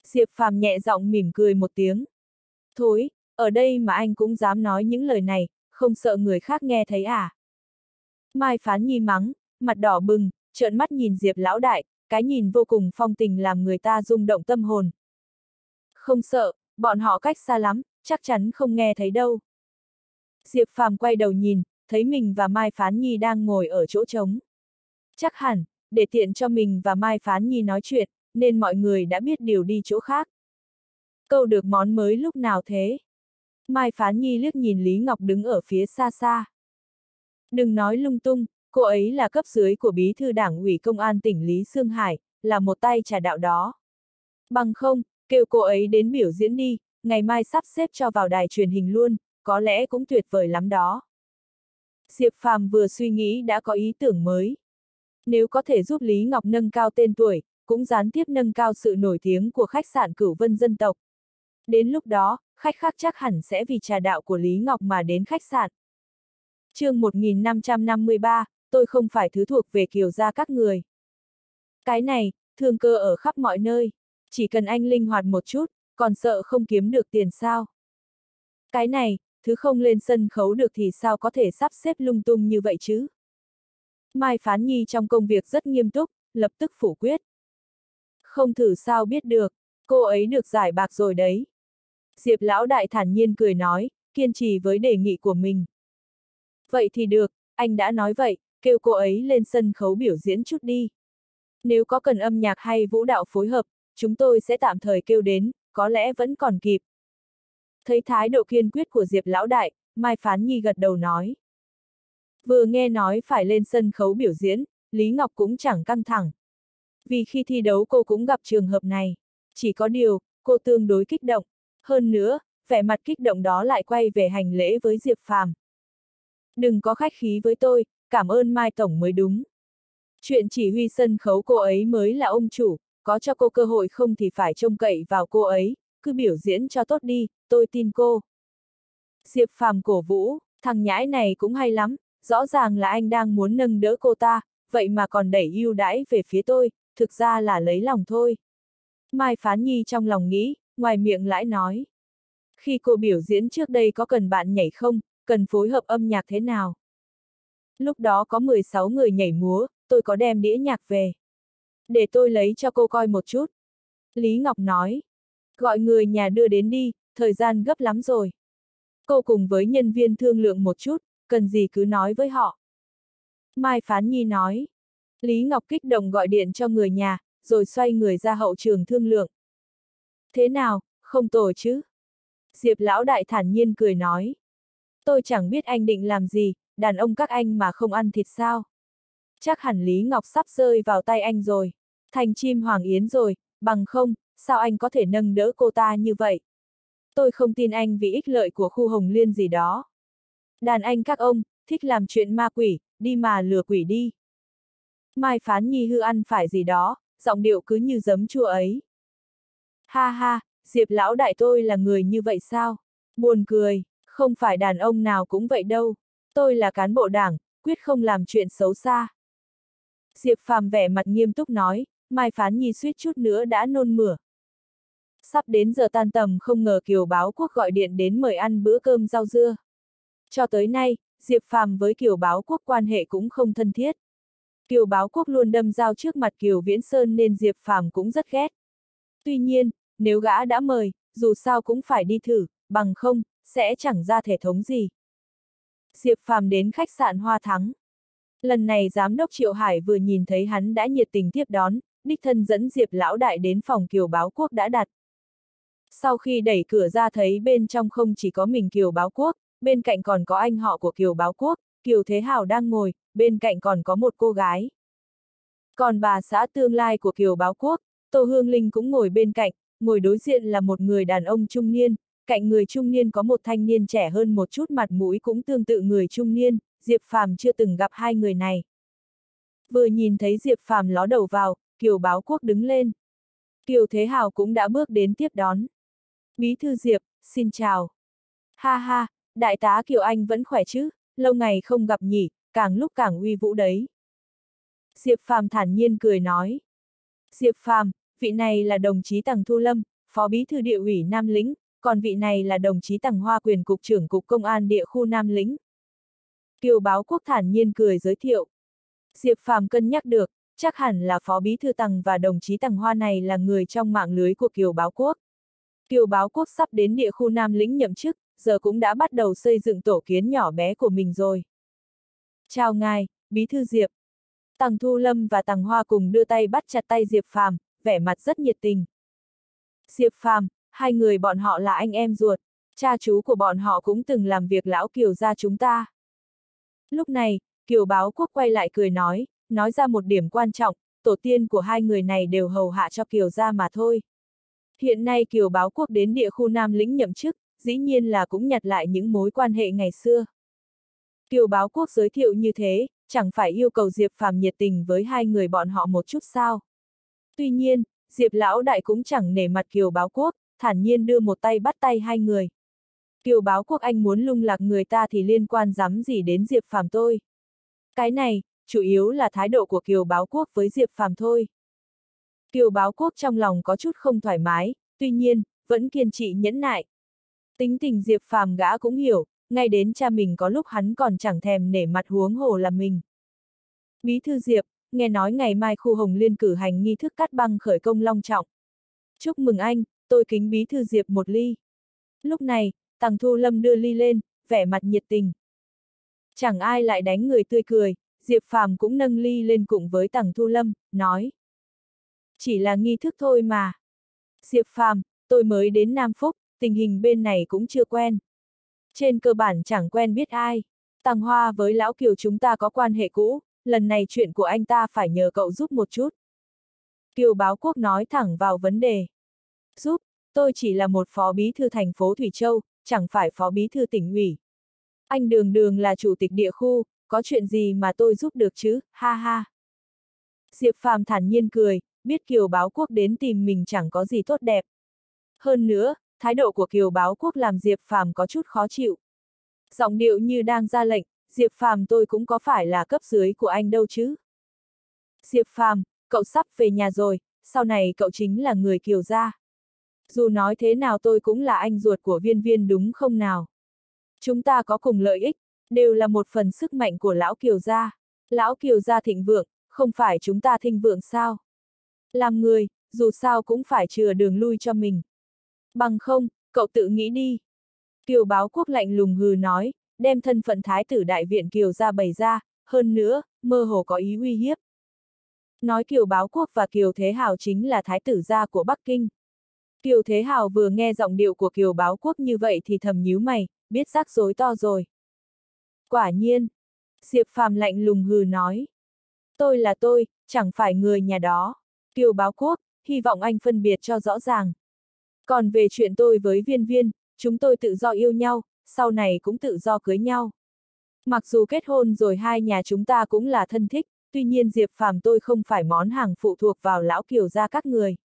Diệp Phàm nhẹ giọng mỉm cười một tiếng. Thối, ở đây mà anh cũng dám nói những lời này, không sợ người khác nghe thấy à? Mai Phán Nhi mắng, mặt đỏ bừng, trợn mắt nhìn Diệp lão đại, cái nhìn vô cùng phong tình làm người ta rung động tâm hồn. Không sợ, bọn họ cách xa lắm, chắc chắn không nghe thấy đâu. Diệp Phàm quay đầu nhìn, thấy mình và Mai Phán Nhi đang ngồi ở chỗ trống. Chắc hẳn, để tiện cho mình và Mai Phán Nhi nói chuyện, nên mọi người đã biết điều đi chỗ khác. Câu được món mới lúc nào thế? Mai Phán Nhi liếc nhìn Lý Ngọc đứng ở phía xa xa. Đừng nói lung tung, cô ấy là cấp dưới của bí thư đảng ủy công an tỉnh Lý Sương Hải, là một tay trà đạo đó. Bằng không, kêu cô ấy đến biểu diễn đi, ngày mai sắp xếp cho vào đài truyền hình luôn, có lẽ cũng tuyệt vời lắm đó. Diệp Phàm vừa suy nghĩ đã có ý tưởng mới. Nếu có thể giúp Lý Ngọc nâng cao tên tuổi, cũng gián tiếp nâng cao sự nổi tiếng của khách sạn cửu vân dân tộc. Đến lúc đó, khách khác chắc hẳn sẽ vì trà đạo của Lý Ngọc mà đến khách sạn. chương 1553, tôi không phải thứ thuộc về kiều gia các người. Cái này, thương cơ ở khắp mọi nơi. Chỉ cần anh linh hoạt một chút, còn sợ không kiếm được tiền sao. Cái này, thứ không lên sân khấu được thì sao có thể sắp xếp lung tung như vậy chứ? Mai Phán Nhi trong công việc rất nghiêm túc, lập tức phủ quyết. Không thử sao biết được, cô ấy được giải bạc rồi đấy. Diệp lão đại thản nhiên cười nói, kiên trì với đề nghị của mình. Vậy thì được, anh đã nói vậy, kêu cô ấy lên sân khấu biểu diễn chút đi. Nếu có cần âm nhạc hay vũ đạo phối hợp, chúng tôi sẽ tạm thời kêu đến, có lẽ vẫn còn kịp. Thấy thái độ kiên quyết của Diệp lão đại, Mai Phán Nhi gật đầu nói. Vừa nghe nói phải lên sân khấu biểu diễn, Lý Ngọc cũng chẳng căng thẳng. Vì khi thi đấu cô cũng gặp trường hợp này. Chỉ có điều, cô tương đối kích động. Hơn nữa, vẻ mặt kích động đó lại quay về hành lễ với Diệp Phàm. Đừng có khách khí với tôi, cảm ơn Mai Tổng mới đúng. Chuyện chỉ huy sân khấu cô ấy mới là ông chủ, có cho cô cơ hội không thì phải trông cậy vào cô ấy, cứ biểu diễn cho tốt đi, tôi tin cô. Diệp Phàm cổ vũ, thằng nhãi này cũng hay lắm, rõ ràng là anh đang muốn nâng đỡ cô ta, vậy mà còn đẩy ưu đãi về phía tôi, thực ra là lấy lòng thôi. Mai Phán Nhi trong lòng nghĩ, ngoài miệng lãi nói. Khi cô biểu diễn trước đây có cần bạn nhảy không, cần phối hợp âm nhạc thế nào? Lúc đó có 16 người nhảy múa, tôi có đem đĩa nhạc về. Để tôi lấy cho cô coi một chút. Lý Ngọc nói. Gọi người nhà đưa đến đi, thời gian gấp lắm rồi. Cô cùng với nhân viên thương lượng một chút, cần gì cứ nói với họ. Mai Phán Nhi nói. Lý Ngọc kích động gọi điện cho người nhà, rồi xoay người ra hậu trường thương lượng. Thế nào, không tồi chứ? Diệp lão đại thản nhiên cười nói. Tôi chẳng biết anh định làm gì, đàn ông các anh mà không ăn thịt sao? Chắc hẳn Lý Ngọc sắp rơi vào tay anh rồi. Thành chim hoàng yến rồi, bằng không, sao anh có thể nâng đỡ cô ta như vậy? Tôi không tin anh vì ích lợi của khu hồng liên gì đó. Đàn anh các ông, thích làm chuyện ma quỷ, đi mà lừa quỷ đi. Mai phán nhi hư ăn phải gì đó, giọng điệu cứ như giấm chua ấy. Ha ha, Diệp lão đại tôi là người như vậy sao? Buồn cười, không phải đàn ông nào cũng vậy đâu. Tôi là cán bộ đảng, quyết không làm chuyện xấu xa. Diệp phàm vẻ mặt nghiêm túc nói, Mai phán nhi suýt chút nữa đã nôn mửa. Sắp đến giờ tan tầm không ngờ Kiều Báo Quốc gọi điện đến mời ăn bữa cơm rau dưa. Cho tới nay, Diệp Phàm với Kiều Báo Quốc quan hệ cũng không thân thiết. Kiều Báo Quốc luôn đâm dao trước mặt Kiều Viễn Sơn nên Diệp Phàm cũng rất ghét. Tuy nhiên, nếu gã đã mời, dù sao cũng phải đi thử, bằng không, sẽ chẳng ra thể thống gì. Diệp Phàm đến khách sạn Hoa Thắng. Lần này giám đốc Triệu Hải vừa nhìn thấy hắn đã nhiệt tình tiếp đón, đích thân dẫn Diệp Lão Đại đến phòng Kiều Báo Quốc đã đặt. Sau khi đẩy cửa ra thấy bên trong không chỉ có mình Kiều Báo Quốc, bên cạnh còn có anh họ của Kiều Báo Quốc, Kiều Thế Hào đang ngồi, bên cạnh còn có một cô gái. Còn bà xã tương lai của Kiều Báo Quốc, Tô Hương Linh cũng ngồi bên cạnh, ngồi đối diện là một người đàn ông trung niên, cạnh người trung niên có một thanh niên trẻ hơn một chút mặt mũi cũng tương tự người trung niên, Diệp Phàm chưa từng gặp hai người này. Vừa nhìn thấy Diệp Phàm ló đầu vào, Kiều Báo Quốc đứng lên. Kiều Thế Hào cũng đã bước đến tiếp đón. Bí thư Diệp, xin chào. Ha ha, đại tá Kiều Anh vẫn khỏe chứ, lâu ngày không gặp nhỉ, càng lúc càng uy vũ đấy. Diệp Phàm thản nhiên cười nói. Diệp Phàm, vị này là đồng chí Tằng Thu Lâm, phó bí thư địa ủy Nam Lĩnh, còn vị này là đồng chí Tằng Hoa quyền cục trưởng cục công an địa khu Nam Lĩnh. Kiều Báo Quốc thản nhiên cười giới thiệu. Diệp Phàm cân nhắc được, chắc hẳn là phó bí thư Tằng và đồng chí Tằng Hoa này là người trong mạng lưới của Kiều Báo Quốc. Kiều Báo Quốc sắp đến địa khu Nam Lĩnh nhậm chức, giờ cũng đã bắt đầu xây dựng tổ kiến nhỏ bé của mình rồi. Chào ngài, Bí thư Diệp. Tằng Thu Lâm và Tằng Hoa cùng đưa tay bắt chặt tay Diệp Phàm, vẻ mặt rất nhiệt tình. Diệp Phàm, hai người bọn họ là anh em ruột, cha chú của bọn họ cũng từng làm việc lão Kiều gia chúng ta. Lúc này, Kiều Báo Quốc quay lại cười nói, nói ra một điểm quan trọng, tổ tiên của hai người này đều hầu hạ cho Kiều gia mà thôi. Hiện nay Kiều Báo Quốc đến địa khu Nam lĩnh nhậm chức, dĩ nhiên là cũng nhặt lại những mối quan hệ ngày xưa. Kiều Báo Quốc giới thiệu như thế, chẳng phải yêu cầu Diệp Phàm nhiệt tình với hai người bọn họ một chút sao. Tuy nhiên, Diệp Lão Đại cũng chẳng nể mặt Kiều Báo Quốc, thản nhiên đưa một tay bắt tay hai người. Kiều Báo Quốc anh muốn lung lạc người ta thì liên quan dám gì đến Diệp Phàm tôi. Cái này, chủ yếu là thái độ của Kiều Báo Quốc với Diệp Phàm thôi. Kiều Báo Quốc trong lòng có chút không thoải mái, tuy nhiên, vẫn kiên trì nhẫn nại. Tính tình Diệp Phàm gã cũng hiểu, ngay đến cha mình có lúc hắn còn chẳng thèm nể mặt huống hồ là mình. Bí thư Diệp, nghe nói ngày mai khu Hồng Liên cử hành nghi thức cắt băng khởi công long trọng. Chúc mừng anh, tôi kính bí thư Diệp một ly. Lúc này, Tằng Thu Lâm đưa ly lên, vẻ mặt nhiệt tình. Chẳng ai lại đánh người tươi cười, Diệp Phàm cũng nâng ly lên cùng với Tằng Thu Lâm, nói. Chỉ là nghi thức thôi mà. Diệp Phàm, tôi mới đến Nam Phúc, tình hình bên này cũng chưa quen. Trên cơ bản chẳng quen biết ai. tăng Hoa với Lão Kiều chúng ta có quan hệ cũ, lần này chuyện của anh ta phải nhờ cậu giúp một chút. Kiều Báo Quốc nói thẳng vào vấn đề. Giúp, tôi chỉ là một phó bí thư thành phố Thủy Châu, chẳng phải phó bí thư tỉnh ủy. Anh Đường Đường là chủ tịch địa khu, có chuyện gì mà tôi giúp được chứ, ha ha. Diệp Phàm thản nhiên cười, biết Kiều Báo Quốc đến tìm mình chẳng có gì tốt đẹp. Hơn nữa, thái độ của Kiều Báo Quốc làm Diệp Phàm có chút khó chịu. Giọng điệu như đang ra lệnh, Diệp Phàm tôi cũng có phải là cấp dưới của anh đâu chứ. Diệp Phàm, cậu sắp về nhà rồi, sau này cậu chính là người Kiều gia. Dù nói thế nào tôi cũng là anh ruột của viên viên đúng không nào? Chúng ta có cùng lợi ích, đều là một phần sức mạnh của lão Kiều gia. Lão Kiều gia thịnh vượng, không phải chúng ta thịnh vượng sao? Làm người, dù sao cũng phải chừa đường lui cho mình. Bằng không, cậu tự nghĩ đi. Kiều báo quốc lạnh lùng hừ nói, đem thân phận thái tử đại viện Kiều ra bày ra, hơn nữa, mơ hồ có ý uy hiếp. Nói Kiều báo quốc và Kiều Thế Hào chính là thái tử gia của Bắc Kinh. Kiều Thế Hào vừa nghe giọng điệu của Kiều Báo Quốc như vậy thì thầm nhíu mày, biết rắc rối to rồi. Quả nhiên, Diệp Phàm lạnh lùng hừ nói. Tôi là tôi, chẳng phải người nhà đó. Kiều Báo Quốc, hy vọng anh phân biệt cho rõ ràng. Còn về chuyện tôi với viên viên, chúng tôi tự do yêu nhau, sau này cũng tự do cưới nhau. Mặc dù kết hôn rồi hai nhà chúng ta cũng là thân thích, tuy nhiên Diệp Phàm tôi không phải món hàng phụ thuộc vào lão Kiều gia các người.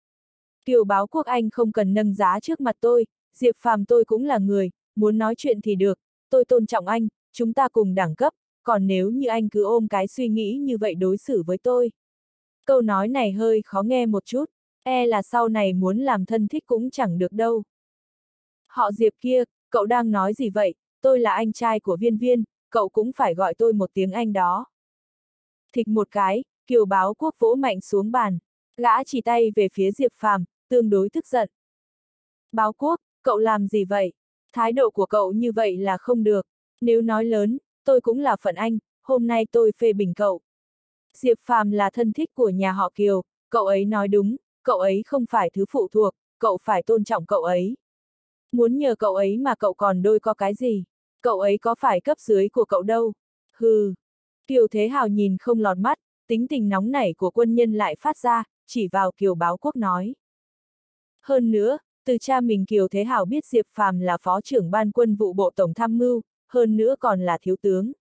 Kiều báo quốc anh không cần nâng giá trước mặt tôi, Diệp Phàm tôi cũng là người, muốn nói chuyện thì được, tôi tôn trọng anh, chúng ta cùng đẳng cấp, còn nếu như anh cứ ôm cái suy nghĩ như vậy đối xử với tôi. Câu nói này hơi khó nghe một chút, e là sau này muốn làm thân thích cũng chẳng được đâu. Họ Diệp kia, cậu đang nói gì vậy, tôi là anh trai của viên viên, cậu cũng phải gọi tôi một tiếng anh đó. Thịch một cái, kiều báo quốc vỗ mạnh xuống bàn, gã chỉ tay về phía Diệp Phàm, tương đối tức giận. Báo quốc, cậu làm gì vậy? Thái độ của cậu như vậy là không được. Nếu nói lớn, tôi cũng là phận anh, hôm nay tôi phê bình cậu. Diệp Phàm là thân thích của nhà họ Kiều, cậu ấy nói đúng, cậu ấy không phải thứ phụ thuộc, cậu phải tôn trọng cậu ấy. Muốn nhờ cậu ấy mà cậu còn đôi có cái gì? Cậu ấy có phải cấp dưới của cậu đâu? Hừ. Kiều Thế Hào nhìn không lọt mắt, tính tình nóng nảy của quân nhân lại phát ra, chỉ vào Kiều Báo Quốc nói. Hơn nữa, từ cha mình Kiều Thế Hào biết Diệp Phàm là phó trưởng ban quân vụ bộ tổng tham mưu, hơn nữa còn là thiếu tướng.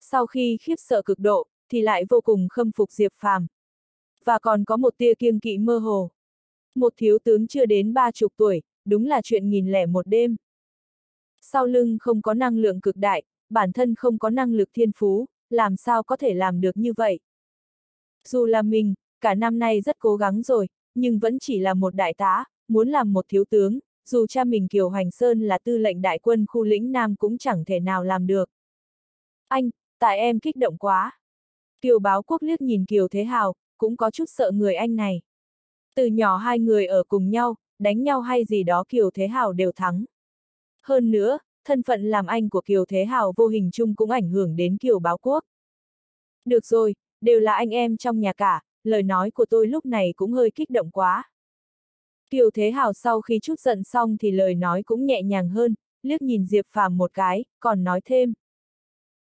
Sau khi khiếp sợ cực độ, thì lại vô cùng khâm phục Diệp Phàm. Và còn có một tia kiêng kỵ mơ hồ. Một thiếu tướng chưa đến ba chục tuổi, đúng là chuyện nghìn lẻ một đêm. Sau lưng không có năng lượng cực đại, bản thân không có năng lực thiên phú, làm sao có thể làm được như vậy. Dù là mình, cả năm nay rất cố gắng rồi, nhưng vẫn chỉ là một đại tá, muốn làm một thiếu tướng, dù cha mình Kiều Hoành Sơn là tư lệnh đại quân khu lĩnh Nam cũng chẳng thể nào làm được. Anh, tại em kích động quá. Kiều báo quốc liếc nhìn Kiều Thế Hào, cũng có chút sợ người anh này. Từ nhỏ hai người ở cùng nhau, đánh nhau hay gì đó Kiều Thế Hào đều thắng. Hơn nữa, thân phận làm anh của Kiều Thế Hào vô hình chung cũng ảnh hưởng đến Kiều Báo Quốc. Được rồi, đều là anh em trong nhà cả, lời nói của tôi lúc này cũng hơi kích động quá. Kiều Thế Hào sau khi chút giận xong thì lời nói cũng nhẹ nhàng hơn, liếc nhìn Diệp Phàm một cái, còn nói thêm.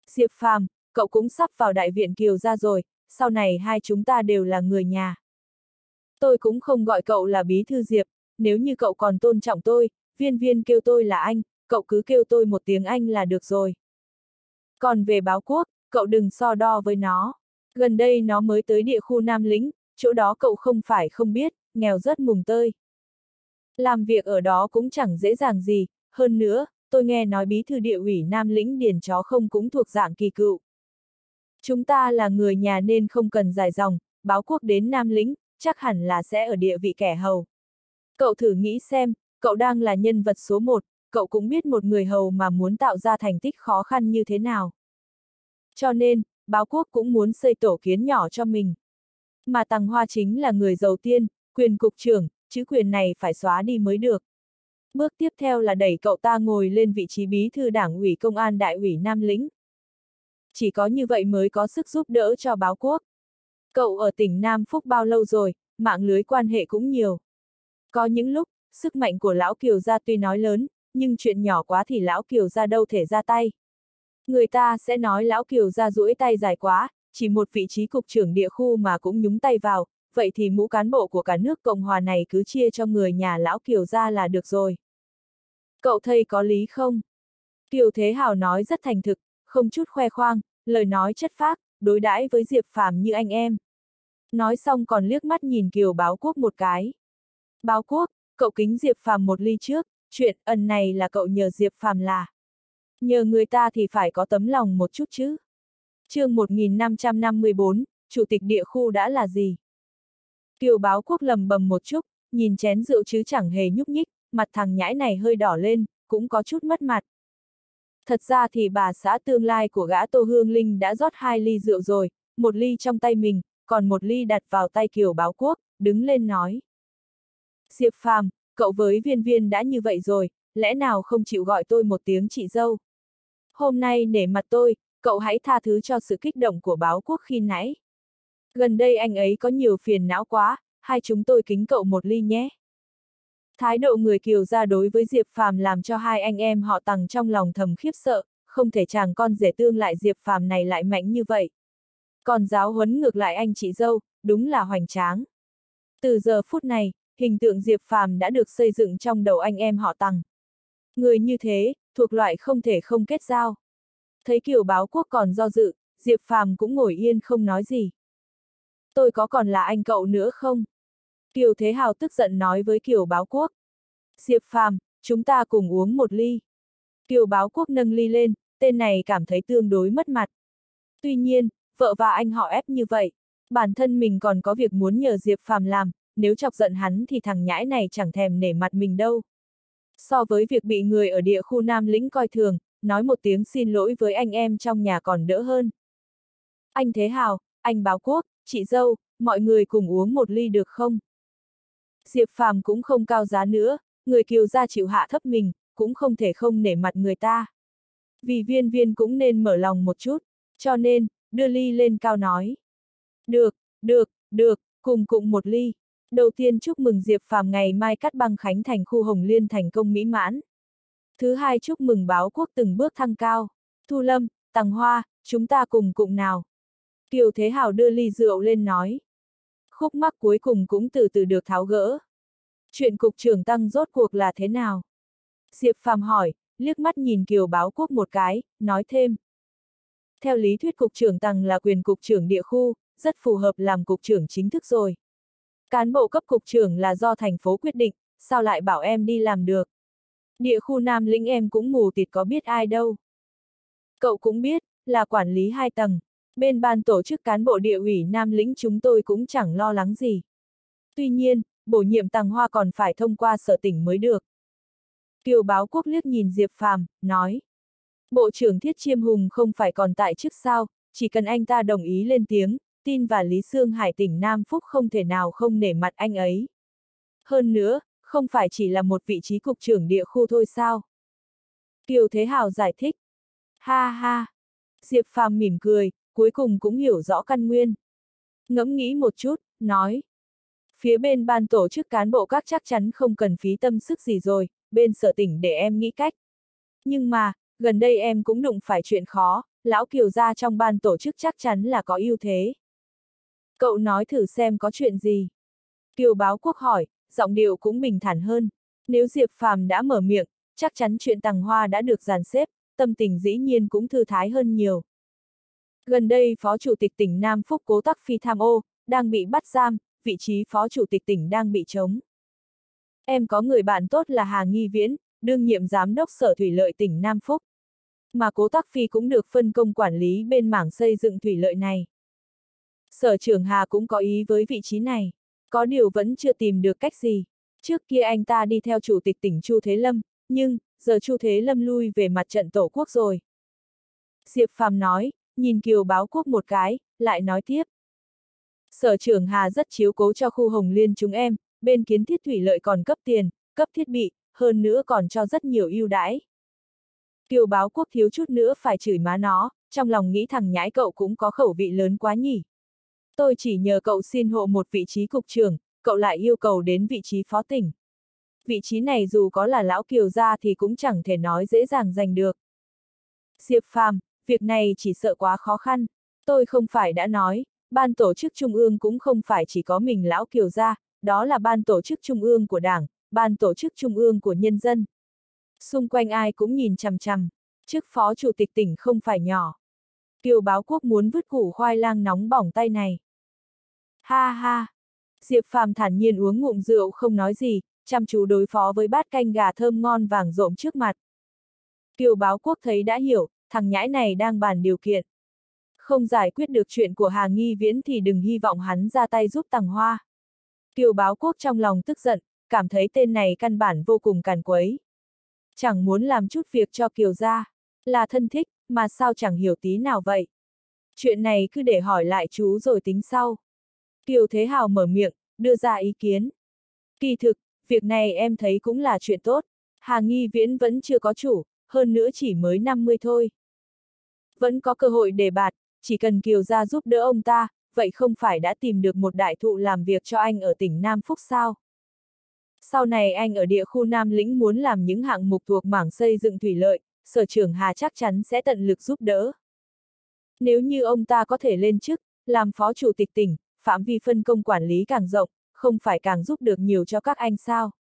Diệp Phàm, cậu cũng sắp vào đại viện Kiều ra rồi, sau này hai chúng ta đều là người nhà. Tôi cũng không gọi cậu là bí thư Diệp, nếu như cậu còn tôn trọng tôi, viên viên kêu tôi là anh, cậu cứ kêu tôi một tiếng anh là được rồi. Còn về báo quốc, cậu đừng so đo với nó. Gần đây nó mới tới địa khu Nam Lĩnh, chỗ đó cậu không phải không biết, nghèo rất mùng tơi. Làm việc ở đó cũng chẳng dễ dàng gì, hơn nữa, tôi nghe nói bí thư địa ủy Nam Lĩnh điền chó không cũng thuộc dạng kỳ cựu. Chúng ta là người nhà nên không cần dài dòng, báo quốc đến Nam Lĩnh, chắc hẳn là sẽ ở địa vị kẻ hầu. Cậu thử nghĩ xem, cậu đang là nhân vật số một, cậu cũng biết một người hầu mà muốn tạo ra thành tích khó khăn như thế nào. Cho nên, báo quốc cũng muốn xây tổ kiến nhỏ cho mình. Mà Tăng Hoa chính là người giàu tiên, quyền cục trưởng, chữ quyền này phải xóa đi mới được. Bước tiếp theo là đẩy cậu ta ngồi lên vị trí bí thư đảng ủy công an đại ủy Nam Lĩnh. Chỉ có như vậy mới có sức giúp đỡ cho báo quốc. Cậu ở tỉnh Nam Phúc bao lâu rồi, mạng lưới quan hệ cũng nhiều. Có những lúc, sức mạnh của lão Kiều gia tuy nói lớn, nhưng chuyện nhỏ quá thì lão Kiều gia đâu thể ra tay. Người ta sẽ nói lão Kiều gia duỗi tay dài quá, chỉ một vị trí cục trưởng địa khu mà cũng nhúng tay vào, vậy thì mũ cán bộ của cả nước Cộng hòa này cứ chia cho người nhà lão Kiều gia là được rồi. Cậu thầy có lý không? Kiều Thế Hào nói rất thành thực, không chút khoe khoang, lời nói chất phác, đối đãi với Diệp Phàm như anh em. Nói xong còn liếc mắt nhìn Kiều Báo Quốc một cái. Báo Quốc, cậu kính Diệp Phàm một ly trước, chuyện ẩn này là cậu nhờ Diệp Phàm là. Nhờ người ta thì phải có tấm lòng một chút chứ. chương 1554, Chủ tịch địa khu đã là gì? Kiều báo quốc lầm bầm một chút, nhìn chén rượu chứ chẳng hề nhúc nhích, mặt thằng nhãi này hơi đỏ lên, cũng có chút mất mặt. Thật ra thì bà xã tương lai của gã Tô Hương Linh đã rót hai ly rượu rồi, một ly trong tay mình, còn một ly đặt vào tay Kiều báo quốc, đứng lên nói. Diệp Phàm, cậu với viên viên đã như vậy rồi, lẽ nào không chịu gọi tôi một tiếng chị dâu? Hôm nay nể mặt tôi, cậu hãy tha thứ cho sự kích động của báo quốc khi nãy. Gần đây anh ấy có nhiều phiền não quá, hai chúng tôi kính cậu một ly nhé. Thái độ người Kiều ra đối với Diệp Phàm làm cho hai anh em họ tằng trong lòng thầm khiếp sợ, không thể chàng con rể tương lại Diệp Phàm này lại mạnh như vậy. Còn giáo huấn ngược lại anh chị dâu, đúng là hoành tráng. Từ giờ phút này, hình tượng Diệp Phàm đã được xây dựng trong đầu anh em họ tằng. Người như thế, thuộc loại không thể không kết giao. Thấy Kiều báo quốc còn do dự, Diệp Phàm cũng ngồi yên không nói gì. Tôi có còn là anh cậu nữa không? Kiều Thế Hào tức giận nói với Kiều báo quốc. Diệp Phàm, chúng ta cùng uống một ly. Kiều báo quốc nâng ly lên, tên này cảm thấy tương đối mất mặt. Tuy nhiên, vợ và anh họ ép như vậy, bản thân mình còn có việc muốn nhờ Diệp Phàm làm, nếu chọc giận hắn thì thằng nhãi này chẳng thèm nể mặt mình đâu. So với việc bị người ở địa khu Nam Lĩnh coi thường, nói một tiếng xin lỗi với anh em trong nhà còn đỡ hơn. Anh Thế Hào, anh Báo Quốc, chị dâu, mọi người cùng uống một ly được không? Diệp Phàm cũng không cao giá nữa, người kiều gia chịu hạ thấp mình, cũng không thể không nể mặt người ta. Vì viên viên cũng nên mở lòng một chút, cho nên, đưa ly lên cao nói. Được, được, được, cùng cùng một ly. Đầu tiên chúc mừng Diệp Phàm ngày mai cắt băng khánh thành khu Hồng Liên thành công mỹ mãn. Thứ hai chúc mừng báo quốc từng bước thăng cao. Thu Lâm, Tằng Hoa, chúng ta cùng cụng nào. Kiều Thế Hào đưa ly rượu lên nói. Khúc mắc cuối cùng cũng từ từ được tháo gỡ. Chuyện cục trưởng tăng rốt cuộc là thế nào? Diệp Phàm hỏi, liếc mắt nhìn Kiều báo quốc một cái, nói thêm. Theo lý thuyết cục trưởng tăng là quyền cục trưởng địa khu, rất phù hợp làm cục trưởng chính thức rồi. Cán bộ cấp cục trưởng là do thành phố quyết định, sao lại bảo em đi làm được? Địa khu Nam Linh em cũng mù tịt có biết ai đâu. Cậu cũng biết, là quản lý hai tầng. Bên ban tổ chức cán bộ địa ủy Nam lĩnh chúng tôi cũng chẳng lo lắng gì. Tuy nhiên, bổ nhiệm tàng hoa còn phải thông qua sở tỉnh mới được. Kiều báo quốc liếc nhìn Diệp Phàm, nói. Bộ trưởng Thiết Chiêm Hùng không phải còn tại chức sao, chỉ cần anh ta đồng ý lên tiếng, tin và Lý Sương Hải tỉnh Nam Phúc không thể nào không nể mặt anh ấy. Hơn nữa, không phải chỉ là một vị trí cục trưởng địa khu thôi sao? Kiều Thế Hào giải thích. Ha ha! Diệp Phàm mỉm cười, cuối cùng cũng hiểu rõ căn nguyên. Ngẫm nghĩ một chút, nói. Phía bên ban tổ chức cán bộ các chắc chắn không cần phí tâm sức gì rồi, bên sở tỉnh để em nghĩ cách. Nhưng mà, gần đây em cũng đụng phải chuyện khó, lão Kiều gia trong ban tổ chức chắc chắn là có ưu thế. Cậu nói thử xem có chuyện gì. Kiều báo quốc hỏi, giọng điệu cũng bình thản hơn. Nếu Diệp Phàm đã mở miệng, chắc chắn chuyện tàng hoa đã được dàn xếp, tâm tình dĩ nhiên cũng thư thái hơn nhiều. Gần đây Phó Chủ tịch tỉnh Nam Phúc Cố Tắc Phi tham ô, đang bị bắt giam, vị trí Phó Chủ tịch tỉnh đang bị trống. Em có người bạn tốt là Hà Nghi Viễn, đương nhiệm Giám đốc Sở Thủy lợi tỉnh Nam Phúc. Mà Cố Tắc Phi cũng được phân công quản lý bên mảng xây dựng thủy lợi này. Sở trưởng Hà cũng có ý với vị trí này, có điều vẫn chưa tìm được cách gì. Trước kia anh ta đi theo chủ tịch tỉnh Chu Thế Lâm, nhưng, giờ Chu Thế Lâm lui về mặt trận tổ quốc rồi. Diệp Phàm nói, nhìn Kiều báo quốc một cái, lại nói tiếp. Sở trưởng Hà rất chiếu cố cho khu Hồng Liên chúng em, bên kiến thiết thủy lợi còn cấp tiền, cấp thiết bị, hơn nữa còn cho rất nhiều ưu đãi. Kiều báo quốc thiếu chút nữa phải chửi má nó, trong lòng nghĩ thằng nhãi cậu cũng có khẩu vị lớn quá nhỉ. Tôi chỉ nhờ cậu xin hộ một vị trí cục trưởng, cậu lại yêu cầu đến vị trí phó tỉnh. Vị trí này dù có là lão kiều gia thì cũng chẳng thể nói dễ dàng giành được. Diệp Phàm, việc này chỉ sợ quá khó khăn. Tôi không phải đã nói, ban tổ chức trung ương cũng không phải chỉ có mình lão kiều gia, đó là ban tổ chức trung ương của đảng, ban tổ chức trung ương của nhân dân. Xung quanh ai cũng nhìn chằm chằm, chức phó chủ tịch tỉnh không phải nhỏ. Kiều báo quốc muốn vứt củ khoai lang nóng bỏng tay này. Ha ha! Diệp Phàm thản nhiên uống ngụm rượu không nói gì, chăm chú đối phó với bát canh gà thơm ngon vàng rộm trước mặt. Kiều báo quốc thấy đã hiểu, thằng nhãi này đang bàn điều kiện. Không giải quyết được chuyện của Hà Nghi Viễn thì đừng hy vọng hắn ra tay giúp tàng hoa. Kiều báo quốc trong lòng tức giận, cảm thấy tên này căn bản vô cùng càn quấy. Chẳng muốn làm chút việc cho Kiều ra, là thân thích, mà sao chẳng hiểu tí nào vậy? Chuyện này cứ để hỏi lại chú rồi tính sau. Kiều Thế Hào mở miệng, đưa ra ý kiến. Kỳ thực, việc này em thấy cũng là chuyện tốt. Hà Nghi Viễn vẫn chưa có chủ, hơn nữa chỉ mới 50 thôi. Vẫn có cơ hội để bạt, chỉ cần Kiều gia giúp đỡ ông ta, vậy không phải đã tìm được một đại thụ làm việc cho anh ở tỉnh Nam Phúc sao? Sau này anh ở địa khu Nam Lĩnh muốn làm những hạng mục thuộc mảng xây dựng thủy lợi, sở trưởng Hà chắc chắn sẽ tận lực giúp đỡ. Nếu như ông ta có thể lên chức, làm phó chủ tịch tỉnh, phạm vi phân công quản lý càng rộng, không phải càng giúp được nhiều cho các anh sao.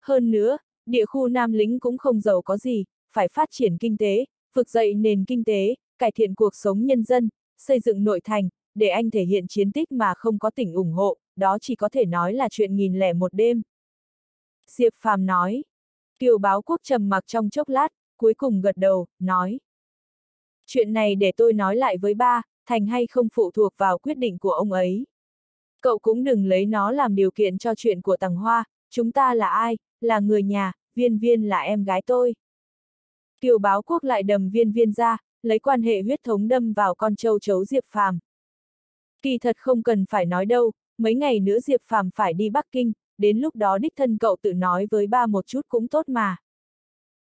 Hơn nữa, địa khu Nam Lĩnh cũng không giàu có gì, phải phát triển kinh tế, vực dậy nền kinh tế, cải thiện cuộc sống nhân dân, xây dựng nội thành, để anh thể hiện chiến tích mà không có tỉnh ủng hộ, đó chỉ có thể nói là chuyện nghìn lẻ một đêm. Diệp Phàm nói. Kiều báo quốc trầm mặc trong chốc lát, cuối cùng gật đầu, nói. Chuyện này để tôi nói lại với ba, thành hay không phụ thuộc vào quyết định của ông ấy. Cậu cũng đừng lấy nó làm điều kiện cho chuyện của Tằng Hoa, chúng ta là ai, là người nhà, viên viên là em gái tôi. Kiều báo quốc lại đầm viên viên ra, lấy quan hệ huyết thống đâm vào con châu chấu Diệp Phàm. Kỳ thật không cần phải nói đâu, mấy ngày nữa Diệp Phàm phải đi Bắc Kinh, đến lúc đó đích thân cậu tự nói với ba một chút cũng tốt mà.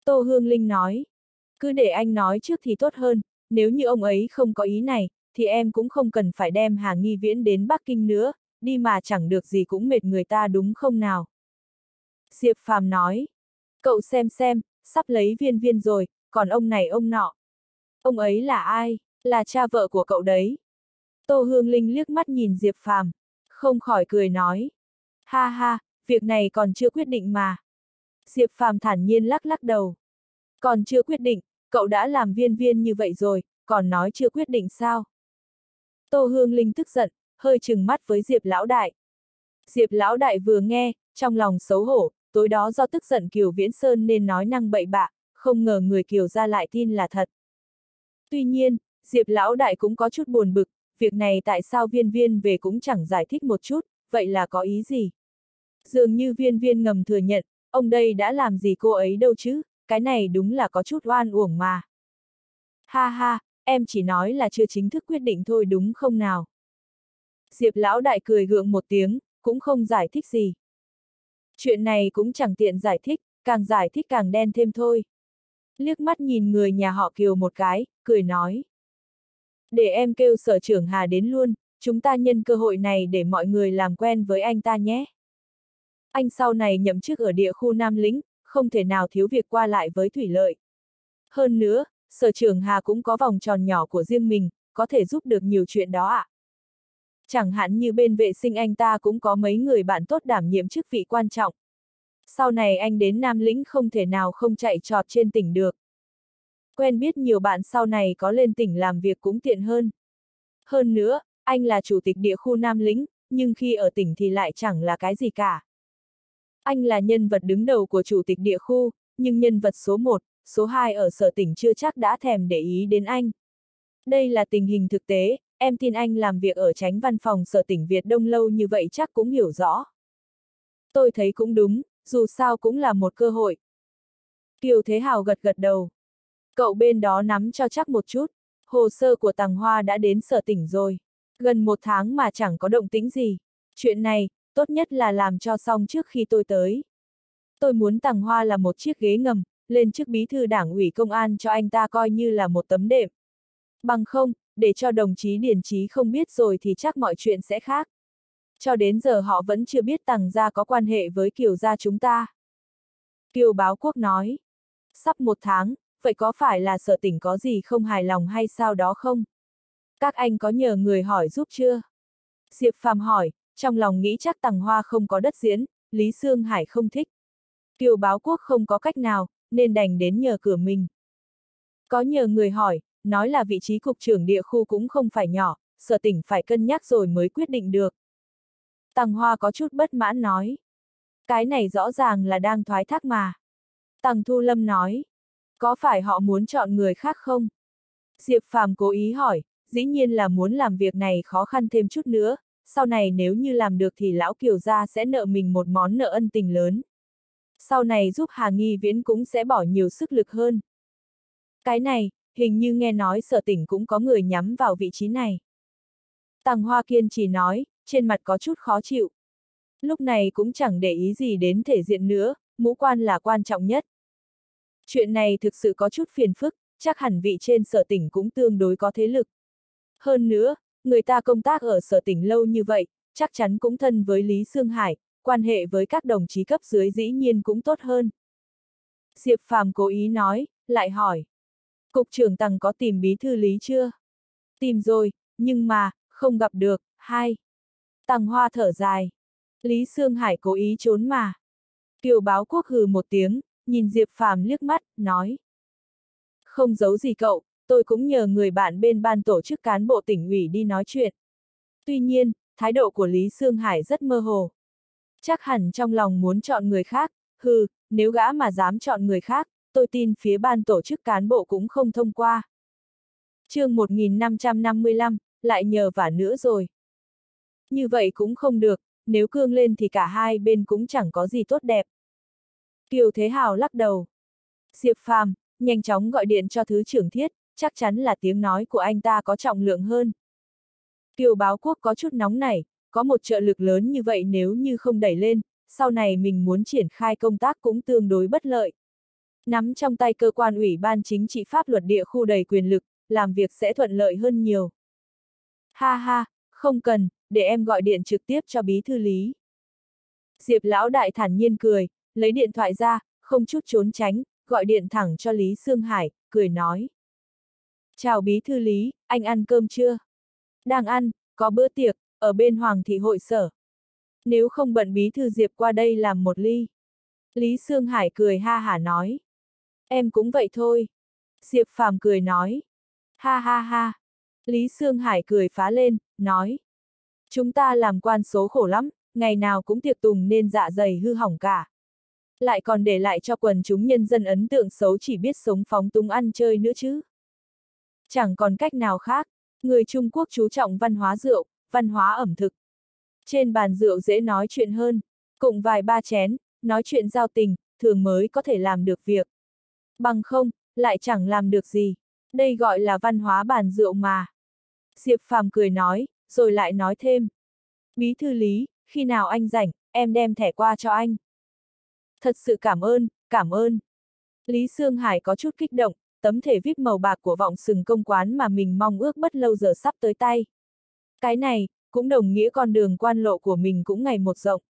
Tô Hương Linh nói, cứ để anh nói trước thì tốt hơn, nếu như ông ấy không có ý này, thì em cũng không cần phải đem Hà Nghi Viễn đến Bắc Kinh nữa, đi mà chẳng được gì cũng mệt người ta đúng không nào. Diệp Phàm nói, cậu xem xem, sắp lấy viên viên rồi, còn ông này ông nọ. Ông ấy là ai? Là cha vợ của cậu đấy. Tô Hương Linh liếc mắt nhìn Diệp Phàm, không khỏi cười nói. Ha ha, việc này còn chưa quyết định mà. Diệp Phàm thản nhiên lắc lắc đầu. Còn chưa quyết định, cậu đã làm viên viên như vậy rồi, còn nói chưa quyết định sao? Tô Hương Linh tức giận, hơi chừng mắt với Diệp Lão Đại. Diệp Lão Đại vừa nghe, trong lòng xấu hổ, tối đó do tức giận Kiều Viễn Sơn nên nói năng bậy bạ, không ngờ người Kiều ra lại tin là thật. Tuy nhiên, Diệp Lão Đại cũng có chút buồn bực, việc này tại sao viên viên về cũng chẳng giải thích một chút, vậy là có ý gì? Dường như viên viên ngầm thừa nhận, ông đây đã làm gì cô ấy đâu chứ, cái này đúng là có chút oan uổng mà. Ha ha, em chỉ nói là chưa chính thức quyết định thôi đúng không nào? Diệp lão đại cười gượng một tiếng, cũng không giải thích gì. Chuyện này cũng chẳng tiện giải thích, càng giải thích càng đen thêm thôi. Liếc mắt nhìn người nhà họ Kiều một cái, cười nói. Để em kêu sở trưởng Hà đến luôn, chúng ta nhân cơ hội này để mọi người làm quen với anh ta nhé. Anh sau này nhậm chức ở địa khu Nam Lĩnh, không thể nào thiếu việc qua lại với thủy lợi. Hơn nữa, sở trưởng Hà cũng có vòng tròn nhỏ của riêng mình, có thể giúp được nhiều chuyện đó ạ. À. Chẳng hạn như bên vệ sinh anh ta cũng có mấy người bạn tốt đảm nhiệm chức vị quan trọng. Sau này anh đến Nam Lĩnh không thể nào không chạy trọt trên tỉnh được. Quen biết nhiều bạn sau này có lên tỉnh làm việc cũng tiện hơn. Hơn nữa, anh là chủ tịch địa khu Nam Lĩnh, nhưng khi ở tỉnh thì lại chẳng là cái gì cả. Anh là nhân vật đứng đầu của chủ tịch địa khu, nhưng nhân vật số 1, số 2 ở sở tỉnh chưa chắc đã thèm để ý đến anh. Đây là tình hình thực tế, em tin anh làm việc ở tránh văn phòng sở tỉnh Việt Đông lâu như vậy chắc cũng hiểu rõ. Tôi thấy cũng đúng, dù sao cũng là một cơ hội. Kiều Thế Hào gật gật đầu. Cậu bên đó nắm cho chắc một chút, hồ sơ của Tàng Hoa đã đến sở tỉnh rồi. Gần một tháng mà chẳng có động tĩnh gì. Chuyện này, tốt nhất là làm cho xong trước khi tôi tới. Tôi muốn Tàng Hoa là một chiếc ghế ngầm, lên chức bí thư đảng ủy công an cho anh ta coi như là một tấm đệm. Bằng không, để cho đồng chí Điền Chí không biết rồi thì chắc mọi chuyện sẽ khác. Cho đến giờ họ vẫn chưa biết Tằng gia có quan hệ với Kiều gia chúng ta. Kiều báo quốc nói. Sắp một tháng, vậy có phải là sở tỉnh có gì không hài lòng hay sao đó không? Các anh có nhờ người hỏi giúp chưa? Diệp Phàm hỏi, trong lòng nghĩ chắc Tằng Hoa không có đất diễn, Lý Sương Hải không thích. Kiều báo quốc không có cách nào, nên đành đến nhờ cửa mình. Có nhờ người hỏi, nói là vị trí cục trưởng địa khu cũng không phải nhỏ, sở tỉnh phải cân nhắc rồi mới quyết định được. Tằng Hoa có chút bất mãn nói. Cái này rõ ràng là đang thoái thác mà. Tằng Thu Lâm nói. Có phải họ muốn chọn người khác không? Diệp Phàm cố ý hỏi, dĩ nhiên là muốn làm việc này khó khăn thêm chút nữa, sau này nếu như làm được thì lão Kiều gia sẽ nợ mình một món nợ ân tình lớn. Sau này giúp Hà Nghi Viễn cũng sẽ bỏ nhiều sức lực hơn. Cái này, hình như nghe nói sở tỉnh cũng có người nhắm vào vị trí này. Tằng Hoa Kiên chỉ nói, trên mặt có chút khó chịu. Lúc này cũng chẳng để ý gì đến thể diện nữa, mũ quan là quan trọng nhất. Chuyện này thực sự có chút phiền phức, chắc hẳn vị trên sở tỉnh cũng tương đối có thế lực. Hơn nữa, người ta công tác ở sở tỉnh lâu như vậy, chắc chắn cũng thân với Lý Sương Hải, quan hệ với các đồng chí cấp dưới dĩ nhiên cũng tốt hơn. Diệp Phàm cố ý nói, lại hỏi. Cục trưởng Tằng có tìm bí thư lý chưa? Tìm rồi, nhưng mà, không gặp được, hai. Tằng Hoa thở dài. Lý Sương Hải cố ý trốn mà. Kiều báo quốc hừ một tiếng, nhìn Diệp Phàm liếc mắt, nói. Không giấu gì cậu, tôi cũng nhờ người bạn bên ban tổ chức cán bộ tỉnh ủy đi nói chuyện. Tuy nhiên, thái độ của Lý Sương Hải rất mơ hồ. Chắc hẳn trong lòng muốn chọn người khác, hừ, nếu gã mà dám chọn người khác, tôi tin phía ban tổ chức cán bộ cũng không thông qua. chương 1555, lại nhờ vả nữa rồi. Như vậy cũng không được, nếu cương lên thì cả hai bên cũng chẳng có gì tốt đẹp. Kiều Thế Hào lắc đầu. Diệp Phàm, nhanh chóng gọi điện cho Thứ trưởng Thiết, chắc chắn là tiếng nói của anh ta có trọng lượng hơn. Kiều Báo Quốc có chút nóng này có một trợ lực lớn như vậy nếu như không đẩy lên, sau này mình muốn triển khai công tác cũng tương đối bất lợi. Nắm trong tay cơ quan ủy ban chính trị pháp luật địa khu đầy quyền lực, làm việc sẽ thuận lợi hơn nhiều. Ha ha, không cần, để em gọi điện trực tiếp cho bí thư lý. Diệp lão đại thản nhiên cười, lấy điện thoại ra, không chút trốn tránh, gọi điện thẳng cho Lý Sương Hải, cười nói. Chào bí thư Lý, anh ăn cơm chưa? Đang ăn, có bữa tiệc, ở bên Hoàng thị hội sở. Nếu không bận bí thư Diệp qua đây làm một ly. Lý Sương Hải cười ha hả nói. Em cũng vậy thôi. Diệp Phàm cười nói. Ha ha ha. Lý Sương Hải cười phá lên, nói. Chúng ta làm quan số khổ lắm, ngày nào cũng tiệc tùng nên dạ dày hư hỏng cả. Lại còn để lại cho quần chúng nhân dân ấn tượng xấu chỉ biết sống phóng túng ăn chơi nữa chứ. Chẳng còn cách nào khác, người Trung Quốc chú trọng văn hóa rượu, văn hóa ẩm thực. Trên bàn rượu dễ nói chuyện hơn, cùng vài ba chén, nói chuyện giao tình, thường mới có thể làm được việc. Bằng không, lại chẳng làm được gì. Đây gọi là văn hóa bàn rượu mà. Diệp Phàm cười nói, rồi lại nói thêm. Bí thư lý, khi nào anh rảnh, em đem thẻ qua cho anh. Thật sự cảm ơn, cảm ơn. Lý Sương Hải có chút kích động, tấm thể vip màu bạc của vọng sừng công quán mà mình mong ước bất lâu giờ sắp tới tay. Cái này, cũng đồng nghĩa con đường quan lộ của mình cũng ngày một rộng.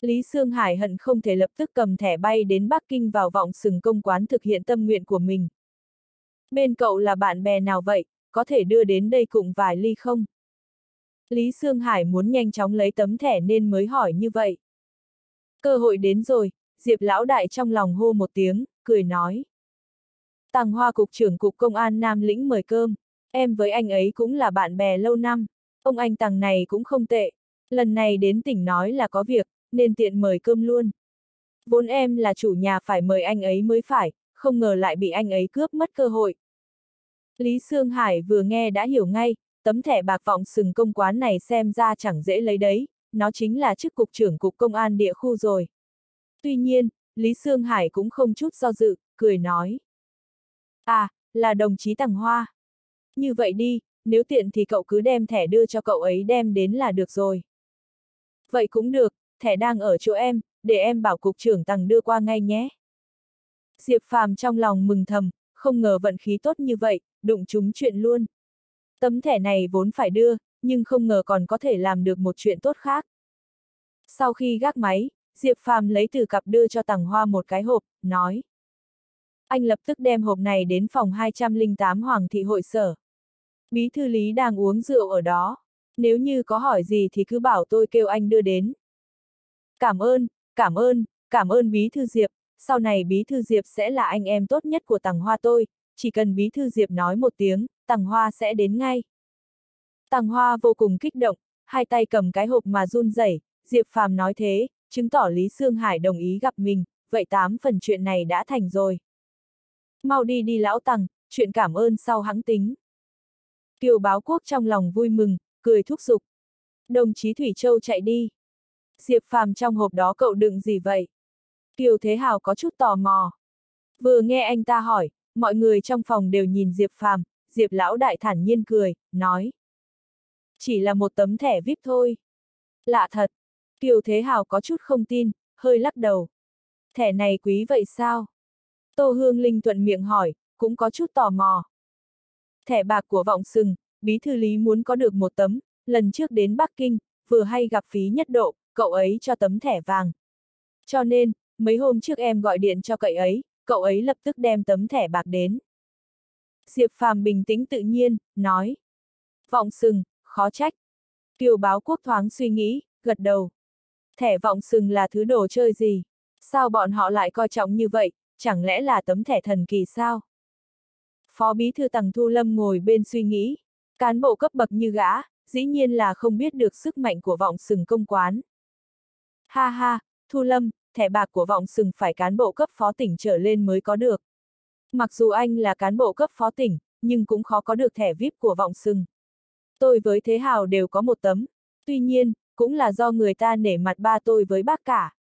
Lý Sương Hải hận không thể lập tức cầm thẻ bay đến Bắc Kinh vào vọng sừng công quán thực hiện tâm nguyện của mình. Bên cậu là bạn bè nào vậy, có thể đưa đến đây cùng vài ly không? Lý Sương Hải muốn nhanh chóng lấy tấm thẻ nên mới hỏi như vậy. Cơ hội đến rồi, Diệp Lão Đại trong lòng hô một tiếng, cười nói. Tàng Hoa Cục trưởng Cục Công an Nam Lĩnh mời cơm, em với anh ấy cũng là bạn bè lâu năm, ông anh Tàng này cũng không tệ, lần này đến tỉnh nói là có việc, nên tiện mời cơm luôn. Vốn em là chủ nhà phải mời anh ấy mới phải, không ngờ lại bị anh ấy cướp mất cơ hội. Lý Sương Hải vừa nghe đã hiểu ngay, tấm thẻ bạc vọng sừng công quán này xem ra chẳng dễ lấy đấy, nó chính là chức cục trưởng cục công an địa khu rồi. Tuy nhiên, Lý Sương Hải cũng không chút do dự, cười nói. À, là đồng chí Tằng Hoa. Như vậy đi, nếu tiện thì cậu cứ đem thẻ đưa cho cậu ấy đem đến là được rồi. Vậy cũng được, thẻ đang ở chỗ em, để em bảo cục trưởng Tằng đưa qua ngay nhé. Diệp Phàm trong lòng mừng thầm, không ngờ vận khí tốt như vậy, đụng chúng chuyện luôn. Tấm thẻ này vốn phải đưa, nhưng không ngờ còn có thể làm được một chuyện tốt khác. Sau khi gác máy, Diệp Phàm lấy từ cặp đưa cho Tằng Hoa một cái hộp, nói. Anh lập tức đem hộp này đến phòng 208 Hoàng thị hội sở. Bí thư lý đang uống rượu ở đó. Nếu như có hỏi gì thì cứ bảo tôi kêu anh đưa đến. Cảm ơn, cảm ơn, cảm ơn bí thư Diệp, sau này bí thư Diệp sẽ là anh em tốt nhất của Tằng Hoa tôi, chỉ cần bí thư Diệp nói một tiếng, Tằng Hoa sẽ đến ngay. Tằng Hoa vô cùng kích động, hai tay cầm cái hộp mà run rẩy, Diệp Phàm nói thế, chứng tỏ Lý Sương Hải đồng ý gặp mình, vậy tám phần chuyện này đã thành rồi. Mau đi đi lão Tằng, chuyện cảm ơn sau hãng tính. Kiều báo quốc trong lòng vui mừng, cười thúc giục. Đồng chí Thủy Châu chạy đi. Diệp Phàm trong hộp đó cậu đựng gì vậy? Kiều Thế Hào có chút tò mò. Vừa nghe anh ta hỏi, mọi người trong phòng đều nhìn Diệp Phàm, Diệp lão đại thản nhiên cười, nói. Chỉ là một tấm thẻ VIP thôi. Lạ thật. Kiều Thế Hào có chút không tin, hơi lắc đầu. Thẻ này quý vậy sao? Tô Hương Linh thuận miệng hỏi, cũng có chút tò mò. Thẻ bạc của vọng sừng, bí thư lý muốn có được một tấm, lần trước đến Bắc Kinh, vừa hay gặp phí nhất độ, cậu ấy cho tấm thẻ vàng. Cho nên, mấy hôm trước em gọi điện cho cậu ấy, cậu ấy lập tức đem tấm thẻ bạc đến. Diệp Phàm bình tĩnh tự nhiên, nói. Vọng sừng, khó trách. Kiều báo quốc thoáng suy nghĩ, gật đầu. Thẻ vọng sừng là thứ đồ chơi gì? Sao bọn họ lại coi trọng như vậy, chẳng lẽ là tấm thẻ thần kỳ sao? Phó bí thư Tằng Thu Lâm ngồi bên suy nghĩ. Cán bộ cấp bậc như gã, dĩ nhiên là không biết được sức mạnh của vọng sừng công quán. Ha ha, Thu Lâm, thẻ bạc của vọng sừng phải cán bộ cấp phó tỉnh trở lên mới có được. Mặc dù anh là cán bộ cấp phó tỉnh, nhưng cũng khó có được thẻ VIP của vọng sừng. Tôi với Thế Hào đều có một tấm, tuy nhiên, cũng là do người ta nể mặt ba tôi với bác cả.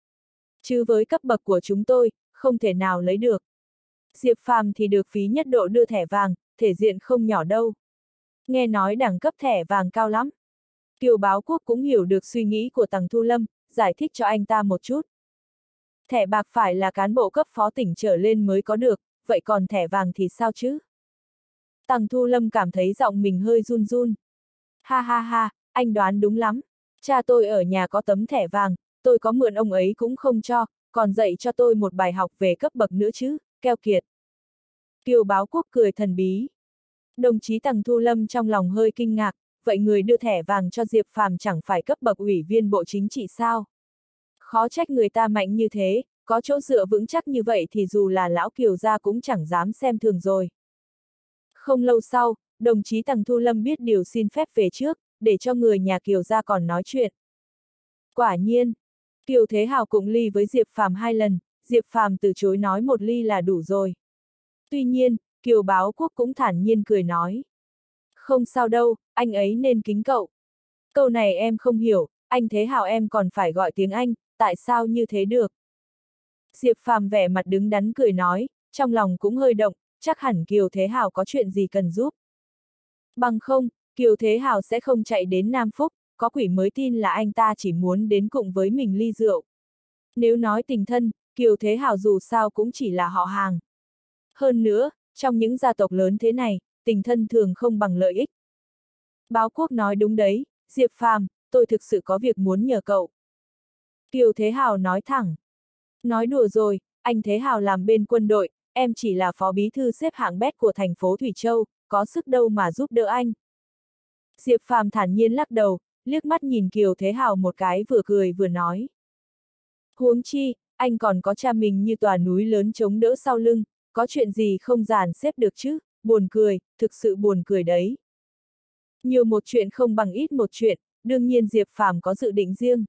Chứ với cấp bậc của chúng tôi, không thể nào lấy được. Diệp Phàm thì được phí nhất độ đưa thẻ vàng, thể diện không nhỏ đâu. Nghe nói đẳng cấp thẻ vàng cao lắm. Kiều báo quốc cũng hiểu được suy nghĩ của Tằng Thu Lâm, giải thích cho anh ta một chút. Thẻ bạc phải là cán bộ cấp phó tỉnh trở lên mới có được, vậy còn thẻ vàng thì sao chứ? Tằng Thu Lâm cảm thấy giọng mình hơi run run. Ha ha ha, anh đoán đúng lắm. Cha tôi ở nhà có tấm thẻ vàng, tôi có mượn ông ấy cũng không cho, còn dạy cho tôi một bài học về cấp bậc nữa chứ, keo kiệt. Kiều báo quốc cười thần bí. Đồng chí Tằng Thu Lâm trong lòng hơi kinh ngạc, vậy người đưa thẻ vàng cho Diệp Phàm chẳng phải cấp bậc ủy viên bộ chính trị sao? Khó trách người ta mạnh như thế, có chỗ dựa vững chắc như vậy thì dù là lão Kiều gia cũng chẳng dám xem thường rồi. Không lâu sau, đồng chí Tằng Thu Lâm biết điều xin phép về trước, để cho người nhà Kiều gia còn nói chuyện. Quả nhiên, Kiều Thế Hào cũng ly với Diệp Phàm hai lần, Diệp Phàm từ chối nói một ly là đủ rồi. Tuy nhiên, Kiều Báo Quốc cũng thản nhiên cười nói. Không sao đâu, anh ấy nên kính cậu. Câu này em không hiểu, anh Thế Hào em còn phải gọi tiếng Anh, tại sao như thế được? Diệp Phàm vẻ mặt đứng đắn cười nói, trong lòng cũng hơi động, chắc hẳn Kiều Thế Hào có chuyện gì cần giúp. Bằng không, Kiều Thế Hào sẽ không chạy đến Nam Phúc, có quỷ mới tin là anh ta chỉ muốn đến cùng với mình ly rượu. Nếu nói tình thân, Kiều Thế Hào dù sao cũng chỉ là họ hàng. Hơn nữa, trong những gia tộc lớn thế này, tình thân thường không bằng lợi ích. Báo quốc nói đúng đấy, Diệp Phàm, tôi thực sự có việc muốn nhờ cậu. Kiều Thế Hào nói thẳng. Nói đùa rồi, anh Thế Hào làm bên quân đội, em chỉ là phó bí thư xếp hạng bét của thành phố Thủy Châu, có sức đâu mà giúp đỡ anh. Diệp Phàm thản nhiên lắc đầu, liếc mắt nhìn Kiều Thế Hào một cái vừa cười vừa nói. Huống chi, anh còn có cha mình như tòa núi lớn chống đỡ sau lưng, có chuyện gì không dàn xếp được chứ, buồn cười, thực sự buồn cười đấy. Nhiều một chuyện không bằng ít một chuyện, đương nhiên Diệp Phàm có dự định riêng.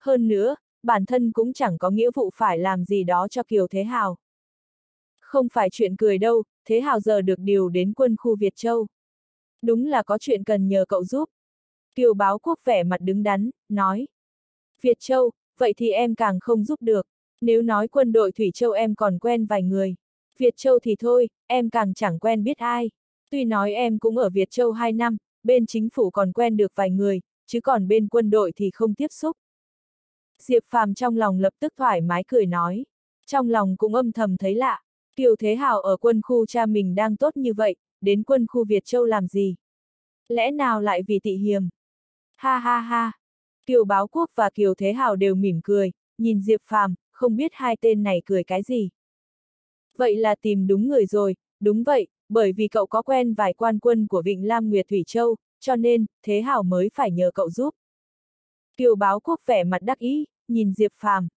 Hơn nữa, bản thân cũng chẳng có nghĩa vụ phải làm gì đó cho Kiều Thế Hào. Không phải chuyện cười đâu, Thế Hào giờ được điều đến quân khu Việt Châu. Đúng là có chuyện cần nhờ cậu giúp. Kiều báo quốc vẻ mặt đứng đắn, nói. Việt Châu, vậy thì em càng không giúp được. Nếu nói quân đội Thủy Châu em còn quen vài người. Việt Châu thì thôi, em càng chẳng quen biết ai. Tuy nói em cũng ở Việt Châu 2 năm, bên chính phủ còn quen được vài người, chứ còn bên quân đội thì không tiếp xúc. Diệp Phàm trong lòng lập tức thoải mái cười nói. Trong lòng cũng âm thầm thấy lạ. Kiều Thế Hào ở quân khu cha mình đang tốt như vậy, đến quân khu Việt Châu làm gì? Lẽ nào lại vì tị hiềm? Ha ha ha! Kiều Báo Quốc và Kiều Thế Hào đều mỉm cười, nhìn Diệp Phàm, không biết hai tên này cười cái gì. Vậy là tìm đúng người rồi, đúng vậy, bởi vì cậu có quen vài quan quân của Vịnh Lam Nguyệt Thủy Châu, cho nên, Thế Hào mới phải nhờ cậu giúp. Kiều Báo Quốc vẻ mặt đắc ý, nhìn Diệp Phàm.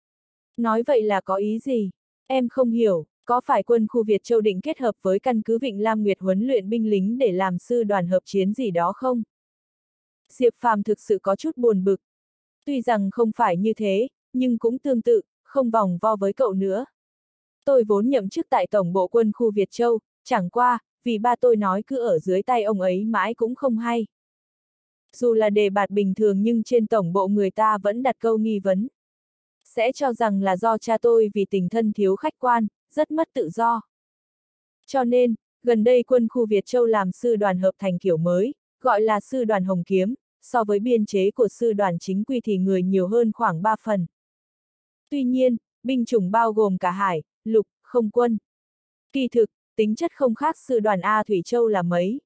Nói vậy là có ý gì? Em không hiểu, có phải quân khu Việt Châu định kết hợp với căn cứ Vịnh Lam Nguyệt huấn luyện binh lính để làm sư đoàn hợp chiến gì đó không? Diệp Phàm thực sự có chút buồn bực. Tuy rằng không phải như thế, nhưng cũng tương tự, không vòng vo với cậu nữa. Tôi vốn nhậm chức tại Tổng bộ quân khu Việt Châu, chẳng qua, vì ba tôi nói cứ ở dưới tay ông ấy mãi cũng không hay. Dù là đề bạt bình thường nhưng trên tổng bộ người ta vẫn đặt câu nghi vấn. Sẽ cho rằng là do cha tôi vì tình thân thiếu khách quan, rất mất tự do. Cho nên, gần đây quân khu Việt Châu làm sư đoàn hợp thành kiểu mới, gọi là sư đoàn Hồng Kiếm, so với biên chế của sư đoàn chính quy thì người nhiều hơn khoảng 3 phần. Tuy nhiên, binh chủng bao gồm cả hải, lục, không quân. Kỳ thực, tính chất không khác sư đoàn A Thủy Châu là mấy.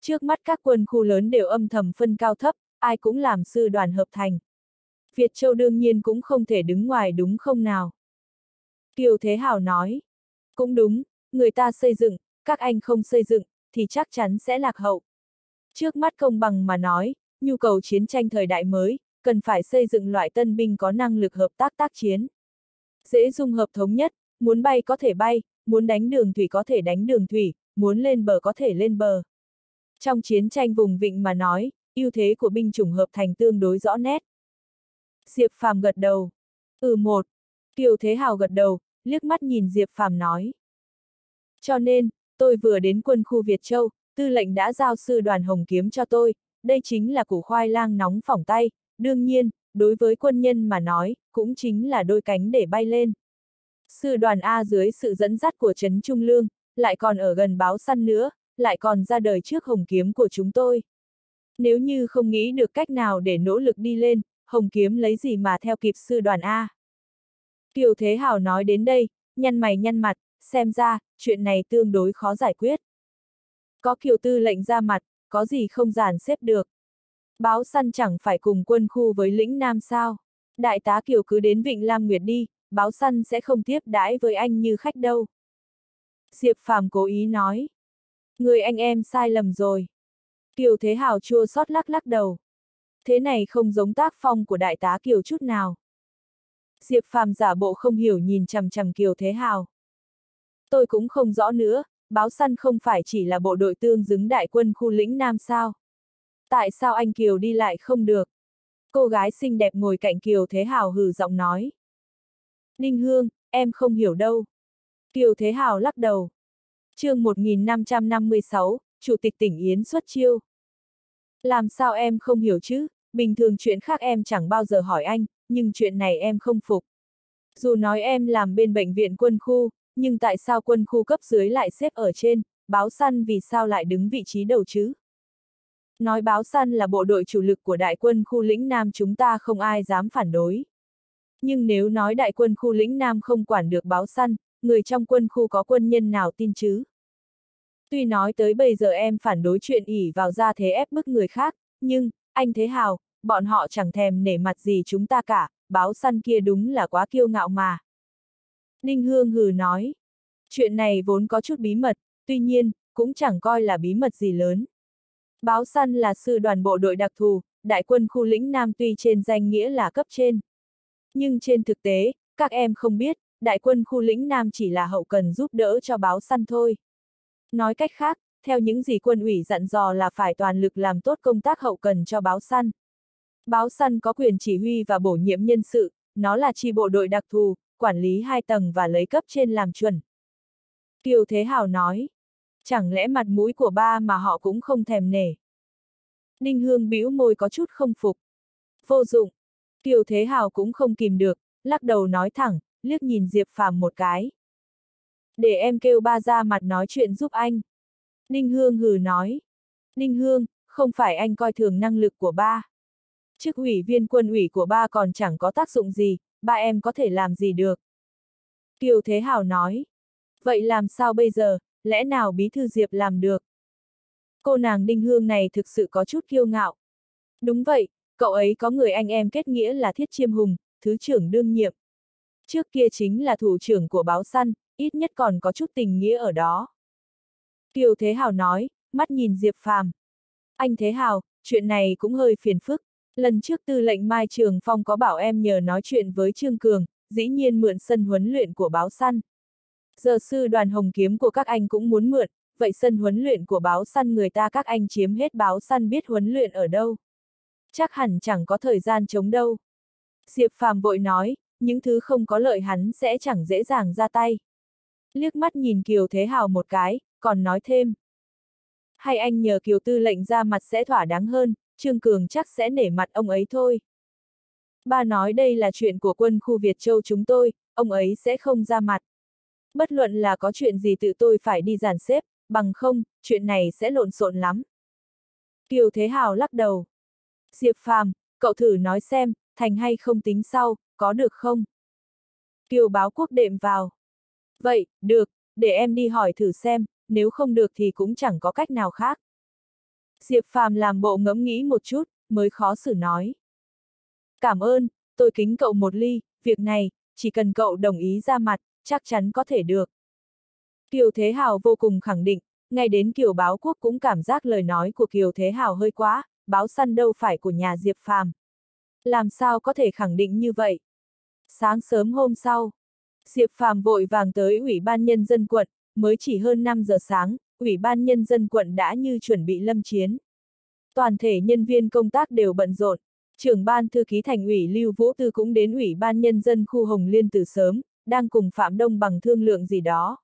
Trước mắt các quân khu lớn đều âm thầm phân cao thấp, ai cũng làm sư đoàn hợp thành. Việt Châu đương nhiên cũng không thể đứng ngoài đúng không nào. Kiều Thế Hào nói, cũng đúng, người ta xây dựng, các anh không xây dựng, thì chắc chắn sẽ lạc hậu. Trước mắt công bằng mà nói, nhu cầu chiến tranh thời đại mới, cần phải xây dựng loại tân binh có năng lực hợp tác tác chiến. Dễ dung hợp thống nhất, muốn bay có thể bay, muốn đánh đường thủy có thể đánh đường thủy, muốn lên bờ có thể lên bờ. Trong chiến tranh vùng vịnh mà nói, ưu thế của binh chủng hợp thành tương đối rõ nét. Diệp Phàm gật đầu. Ừ một. Kiều Thế Hào gật đầu, liếc mắt nhìn Diệp Phàm nói. Cho nên, tôi vừa đến quân khu Việt Châu, tư lệnh đã giao sư đoàn Hồng Kiếm cho tôi, đây chính là củ khoai lang nóng phỏng tay, đương nhiên, đối với quân nhân mà nói, cũng chính là đôi cánh để bay lên. Sư đoàn A dưới sự dẫn dắt của Trấn Trung Lương, lại còn ở gần báo săn nữa, lại còn ra đời trước Hồng Kiếm của chúng tôi. Nếu như không nghĩ được cách nào để nỗ lực đi lên, Hồng Kiếm lấy gì mà theo kịp sư đoàn A. Kiều Thế Hào nói đến đây, nhăn mày nhăn mặt, xem ra, chuyện này tương đối khó giải quyết. Có Kiều Tư lệnh ra mặt, có gì không giản xếp được. Báo săn chẳng phải cùng quân khu với lĩnh Nam sao. Đại tá Kiều cứ đến Vịnh Lam Nguyệt đi, báo săn sẽ không tiếp đãi với anh như khách đâu. Diệp Phàm cố ý nói. Người anh em sai lầm rồi. Kiều Thế Hào chua xót lắc lắc đầu. Thế này không giống tác phong của đại tá Kiều chút nào. Diệp Phàm giả bộ không hiểu nhìn chằm chằm Kiều Thế Hào. Tôi cũng không rõ nữa, báo săn không phải chỉ là bộ đội tương dứng đại quân khu lĩnh Nam sao? Tại sao anh Kiều đi lại không được? Cô gái xinh đẹp ngồi cạnh Kiều Thế Hào hừ giọng nói. Ninh Hương, em không hiểu đâu. Kiều Thế Hào lắc đầu. chương 1556, Chủ tịch tỉnh Yến xuất chiêu. Làm sao em không hiểu chứ, bình thường chuyện khác em chẳng bao giờ hỏi anh, nhưng chuyện này em không phục. Dù nói em làm bên bệnh viện quân khu, nhưng tại sao quân khu cấp dưới lại xếp ở trên, báo săn vì sao lại đứng vị trí đầu chứ? Nói báo săn là bộ đội chủ lực của đại quân khu lĩnh Nam chúng ta không ai dám phản đối. Nhưng nếu nói đại quân khu lĩnh Nam không quản được báo săn, người trong quân khu có quân nhân nào tin chứ? Tuy nói tới bây giờ em phản đối chuyện ỉ vào ra thế ép bức người khác, nhưng, anh Thế Hào, bọn họ chẳng thèm nể mặt gì chúng ta cả, báo săn kia đúng là quá kiêu ngạo mà. Ninh Hương hừ nói, chuyện này vốn có chút bí mật, tuy nhiên, cũng chẳng coi là bí mật gì lớn. Báo săn là sư đoàn bộ đội đặc thù, đại quân khu lĩnh Nam tuy trên danh nghĩa là cấp trên. Nhưng trên thực tế, các em không biết, đại quân khu lĩnh Nam chỉ là hậu cần giúp đỡ cho báo săn thôi. Nói cách khác, theo những gì quân ủy dặn dò là phải toàn lực làm tốt công tác hậu cần cho báo săn. Báo săn có quyền chỉ huy và bổ nhiệm nhân sự, nó là chi bộ đội đặc thù, quản lý hai tầng và lấy cấp trên làm chuẩn. Kiều Thế Hào nói, chẳng lẽ mặt mũi của ba mà họ cũng không thèm nể. Đinh Hương bĩu môi có chút không phục. Vô dụng, Kiều Thế Hào cũng không kìm được, lắc đầu nói thẳng, liếc nhìn Diệp Phàm một cái. Để em kêu ba ra mặt nói chuyện giúp anh. Ninh Hương hừ nói. Ninh Hương, không phải anh coi thường năng lực của ba. Chức ủy viên quân ủy của ba còn chẳng có tác dụng gì, ba em có thể làm gì được. Kiều Thế Hào nói. Vậy làm sao bây giờ, lẽ nào bí thư Diệp làm được? Cô nàng Đinh Hương này thực sự có chút kiêu ngạo. Đúng vậy, cậu ấy có người anh em kết nghĩa là Thiết Chiêm Hùng, thứ trưởng đương nhiệm. Trước kia chính là thủ trưởng của báo săn, ít nhất còn có chút tình nghĩa ở đó. Kiều Thế Hào nói, mắt nhìn Diệp Phàm. Anh Thế Hào, chuyện này cũng hơi phiền phức. Lần trước tư lệnh Mai Trường Phong có bảo em nhờ nói chuyện với Trương Cường, dĩ nhiên mượn sân huấn luyện của báo săn. Giờ sư đoàn hồng kiếm của các anh cũng muốn mượn, vậy sân huấn luyện của báo săn người ta các anh chiếm hết báo săn biết huấn luyện ở đâu. Chắc hẳn chẳng có thời gian chống đâu. Diệp Phàm vội nói, những thứ không có lợi hắn sẽ chẳng dễ dàng ra tay. Liếc mắt nhìn Kiều Thế Hào một cái, còn nói thêm. Hay anh nhờ Kiều Tư lệnh ra mặt sẽ thỏa đáng hơn, Trương Cường chắc sẽ nể mặt ông ấy thôi. Ba nói đây là chuyện của quân khu Việt Châu chúng tôi, ông ấy sẽ không ra mặt. Bất luận là có chuyện gì tự tôi phải đi dàn xếp, bằng không, chuyện này sẽ lộn xộn lắm. Kiều Thế Hào lắc đầu. Diệp Phàm, cậu thử nói xem, thành hay không tính sau, có được không? Kiều báo quốc đệm vào. Vậy, được, để em đi hỏi thử xem, nếu không được thì cũng chẳng có cách nào khác. Diệp Phàm làm bộ ngẫm nghĩ một chút, mới khó xử nói. Cảm ơn, tôi kính cậu một ly, việc này, chỉ cần cậu đồng ý ra mặt, chắc chắn có thể được. Kiều Thế Hào vô cùng khẳng định, ngay đến Kiều Báo Quốc cũng cảm giác lời nói của Kiều Thế Hào hơi quá, báo săn đâu phải của nhà Diệp Phàm. Làm sao có thể khẳng định như vậy? Sáng sớm hôm sau, Diệp Phàm vội vàng tới Ủy ban Nhân dân quận, mới chỉ hơn 5 giờ sáng, Ủy ban Nhân dân quận đã như chuẩn bị lâm chiến. Toàn thể nhân viên công tác đều bận rộn, trưởng ban thư ký thành ủy Lưu Vũ Tư cũng đến Ủy ban Nhân dân khu Hồng Liên từ sớm, đang cùng Phạm Đông bằng thương lượng gì đó.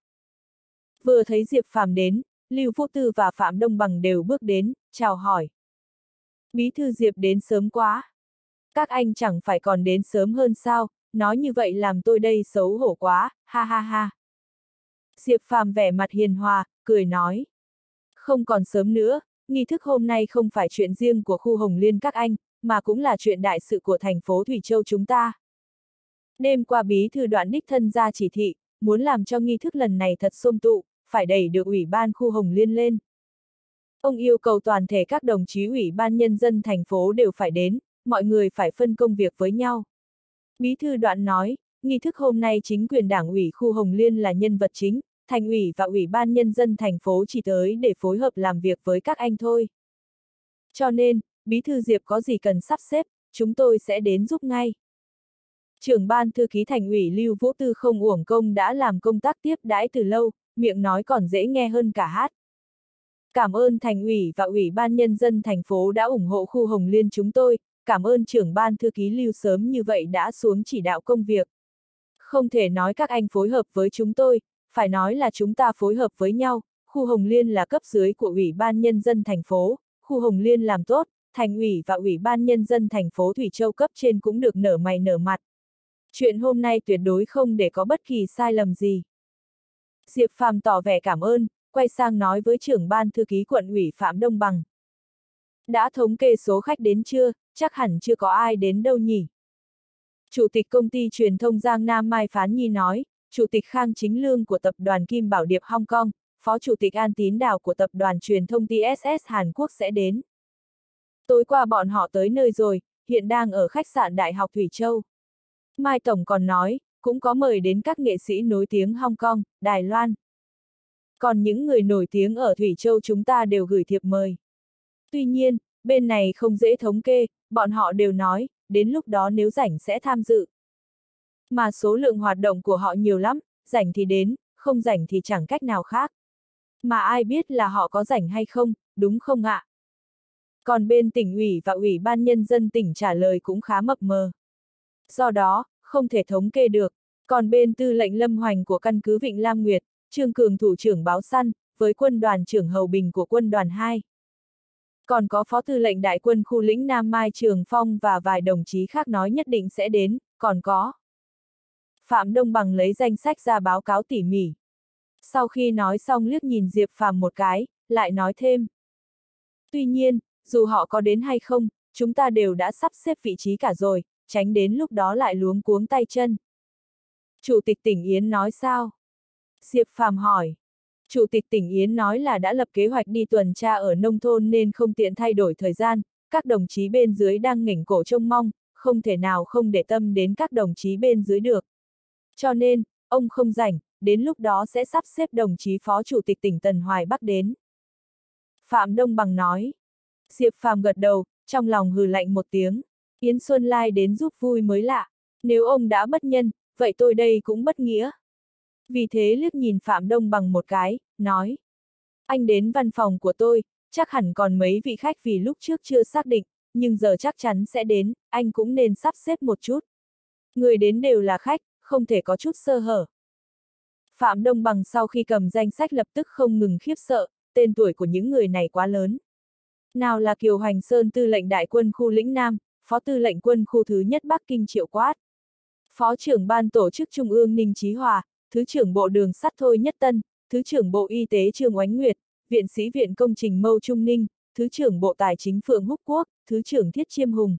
Vừa thấy Diệp Phạm đến, Lưu Vũ Tư và Phạm Đông bằng đều bước đến, chào hỏi. Bí thư Diệp đến sớm quá. Các anh chẳng phải còn đến sớm hơn sao, nói như vậy làm tôi đây xấu hổ quá, ha ha ha. Diệp Phàm vẻ mặt hiền hòa, cười nói. Không còn sớm nữa, nghi thức hôm nay không phải chuyện riêng của khu Hồng Liên các anh, mà cũng là chuyện đại sự của thành phố Thủy Châu chúng ta. Đêm qua bí thư đoạn đích thân ra chỉ thị, muốn làm cho nghi thức lần này thật xôm tụ, phải đẩy được ủy ban khu Hồng Liên lên. Ông yêu cầu toàn thể các đồng chí ủy ban nhân dân thành phố đều phải đến, mọi người phải phân công việc với nhau. Bí thư đoạn nói, nghi thức hôm nay chính quyền đảng ủy khu Hồng Liên là nhân vật chính, thành ủy và ủy ban nhân dân thành phố chỉ tới để phối hợp làm việc với các anh thôi. Cho nên, bí thư Diệp có gì cần sắp xếp, chúng tôi sẽ đến giúp ngay. Trưởng ban thư ký thành ủy Lưu Vũ Tư không uổng công đã làm công tác tiếp đãi từ lâu, miệng nói còn dễ nghe hơn cả hát. Cảm ơn thành ủy và ủy ban nhân dân thành phố đã ủng hộ khu Hồng Liên chúng tôi, cảm ơn trưởng ban thư ký Lưu sớm như vậy đã xuống chỉ đạo công việc. Không thể nói các anh phối hợp với chúng tôi, phải nói là chúng ta phối hợp với nhau, khu Hồng Liên là cấp dưới của Ủy ban Nhân dân thành phố, khu Hồng Liên làm tốt, thành ủy và Ủy ban Nhân dân thành phố Thủy Châu cấp trên cũng được nở mày nở mặt. Chuyện hôm nay tuyệt đối không để có bất kỳ sai lầm gì. Diệp Phàm tỏ vẻ cảm ơn, quay sang nói với trưởng ban thư ký quận ủy Phạm Đông Bằng. Đã thống kê số khách đến chưa, chắc hẳn chưa có ai đến đâu nhỉ. Chủ tịch công ty truyền thông Giang Nam Mai Phán Nhi nói, Chủ tịch Khang Chính Lương của tập đoàn Kim Bảo Điệp Hong Kong, Phó Chủ tịch An Tín Đào của tập đoàn truyền thông TSS Hàn Quốc sẽ đến. Tối qua bọn họ tới nơi rồi, hiện đang ở khách sạn Đại học Thủy Châu. Mai Tổng còn nói, cũng có mời đến các nghệ sĩ nổi tiếng Hong Kong, Đài Loan. Còn những người nổi tiếng ở Thủy Châu chúng ta đều gửi thiệp mời. Tuy nhiên, bên này không dễ thống kê, bọn họ đều nói, đến lúc đó nếu rảnh sẽ tham dự. Mà số lượng hoạt động của họ nhiều lắm, rảnh thì đến, không rảnh thì chẳng cách nào khác. Mà ai biết là họ có rảnh hay không, đúng không ạ? Còn bên tỉnh ủy và ủy ban nhân dân tỉnh trả lời cũng khá mập mờ. Do đó, không thể thống kê được. Còn bên tư lệnh lâm hoành của căn cứ Vịnh Lam Nguyệt, Trương Cường thủ trưởng báo săn, với quân đoàn trưởng Hầu Bình của quân đoàn 2. Còn có phó tư lệnh đại quân khu lĩnh Nam Mai Trường Phong và vài đồng chí khác nói nhất định sẽ đến, còn có. Phạm Đông Bằng lấy danh sách ra báo cáo tỉ mỉ. Sau khi nói xong liếc nhìn Diệp Phàm một cái, lại nói thêm. Tuy nhiên, dù họ có đến hay không, chúng ta đều đã sắp xếp vị trí cả rồi, tránh đến lúc đó lại luống cuống tay chân. Chủ tịch tỉnh Yến nói sao? Diệp Phàm hỏi. Chủ tịch tỉnh Yến nói là đã lập kế hoạch đi tuần tra ở nông thôn nên không tiện thay đổi thời gian, các đồng chí bên dưới đang nghỉnh cổ trông mong, không thể nào không để tâm đến các đồng chí bên dưới được. Cho nên, ông không rảnh, đến lúc đó sẽ sắp xếp đồng chí phó chủ tịch tỉnh Tần Hoài Bắc đến. Phạm Đông Bằng nói. Diệp phàm gật đầu, trong lòng hừ lạnh một tiếng. Yến Xuân Lai đến giúp vui mới lạ. Nếu ông đã bất nhân, vậy tôi đây cũng bất nghĩa. Vì thế liếc nhìn Phạm Đông Bằng một cái, nói. Anh đến văn phòng của tôi, chắc hẳn còn mấy vị khách vì lúc trước chưa xác định, nhưng giờ chắc chắn sẽ đến, anh cũng nên sắp xếp một chút. Người đến đều là khách, không thể có chút sơ hở. Phạm Đông Bằng sau khi cầm danh sách lập tức không ngừng khiếp sợ, tên tuổi của những người này quá lớn. Nào là Kiều Hoành Sơn tư lệnh đại quân khu lĩnh Nam, phó tư lệnh quân khu thứ nhất Bắc Kinh Triệu Quát. Phó trưởng ban tổ chức Trung ương Ninh Chí Hòa, Thứ trưởng Bộ Đường sắt Thôi Nhất Tân, Thứ trưởng Bộ Y tế Trương Oánh Nguyệt, Viện sĩ Viện Công trình Mâu Trung Ninh, Thứ trưởng Bộ Tài chính Phượng Húc Quốc, Thứ trưởng Thiết Chiêm Hùng.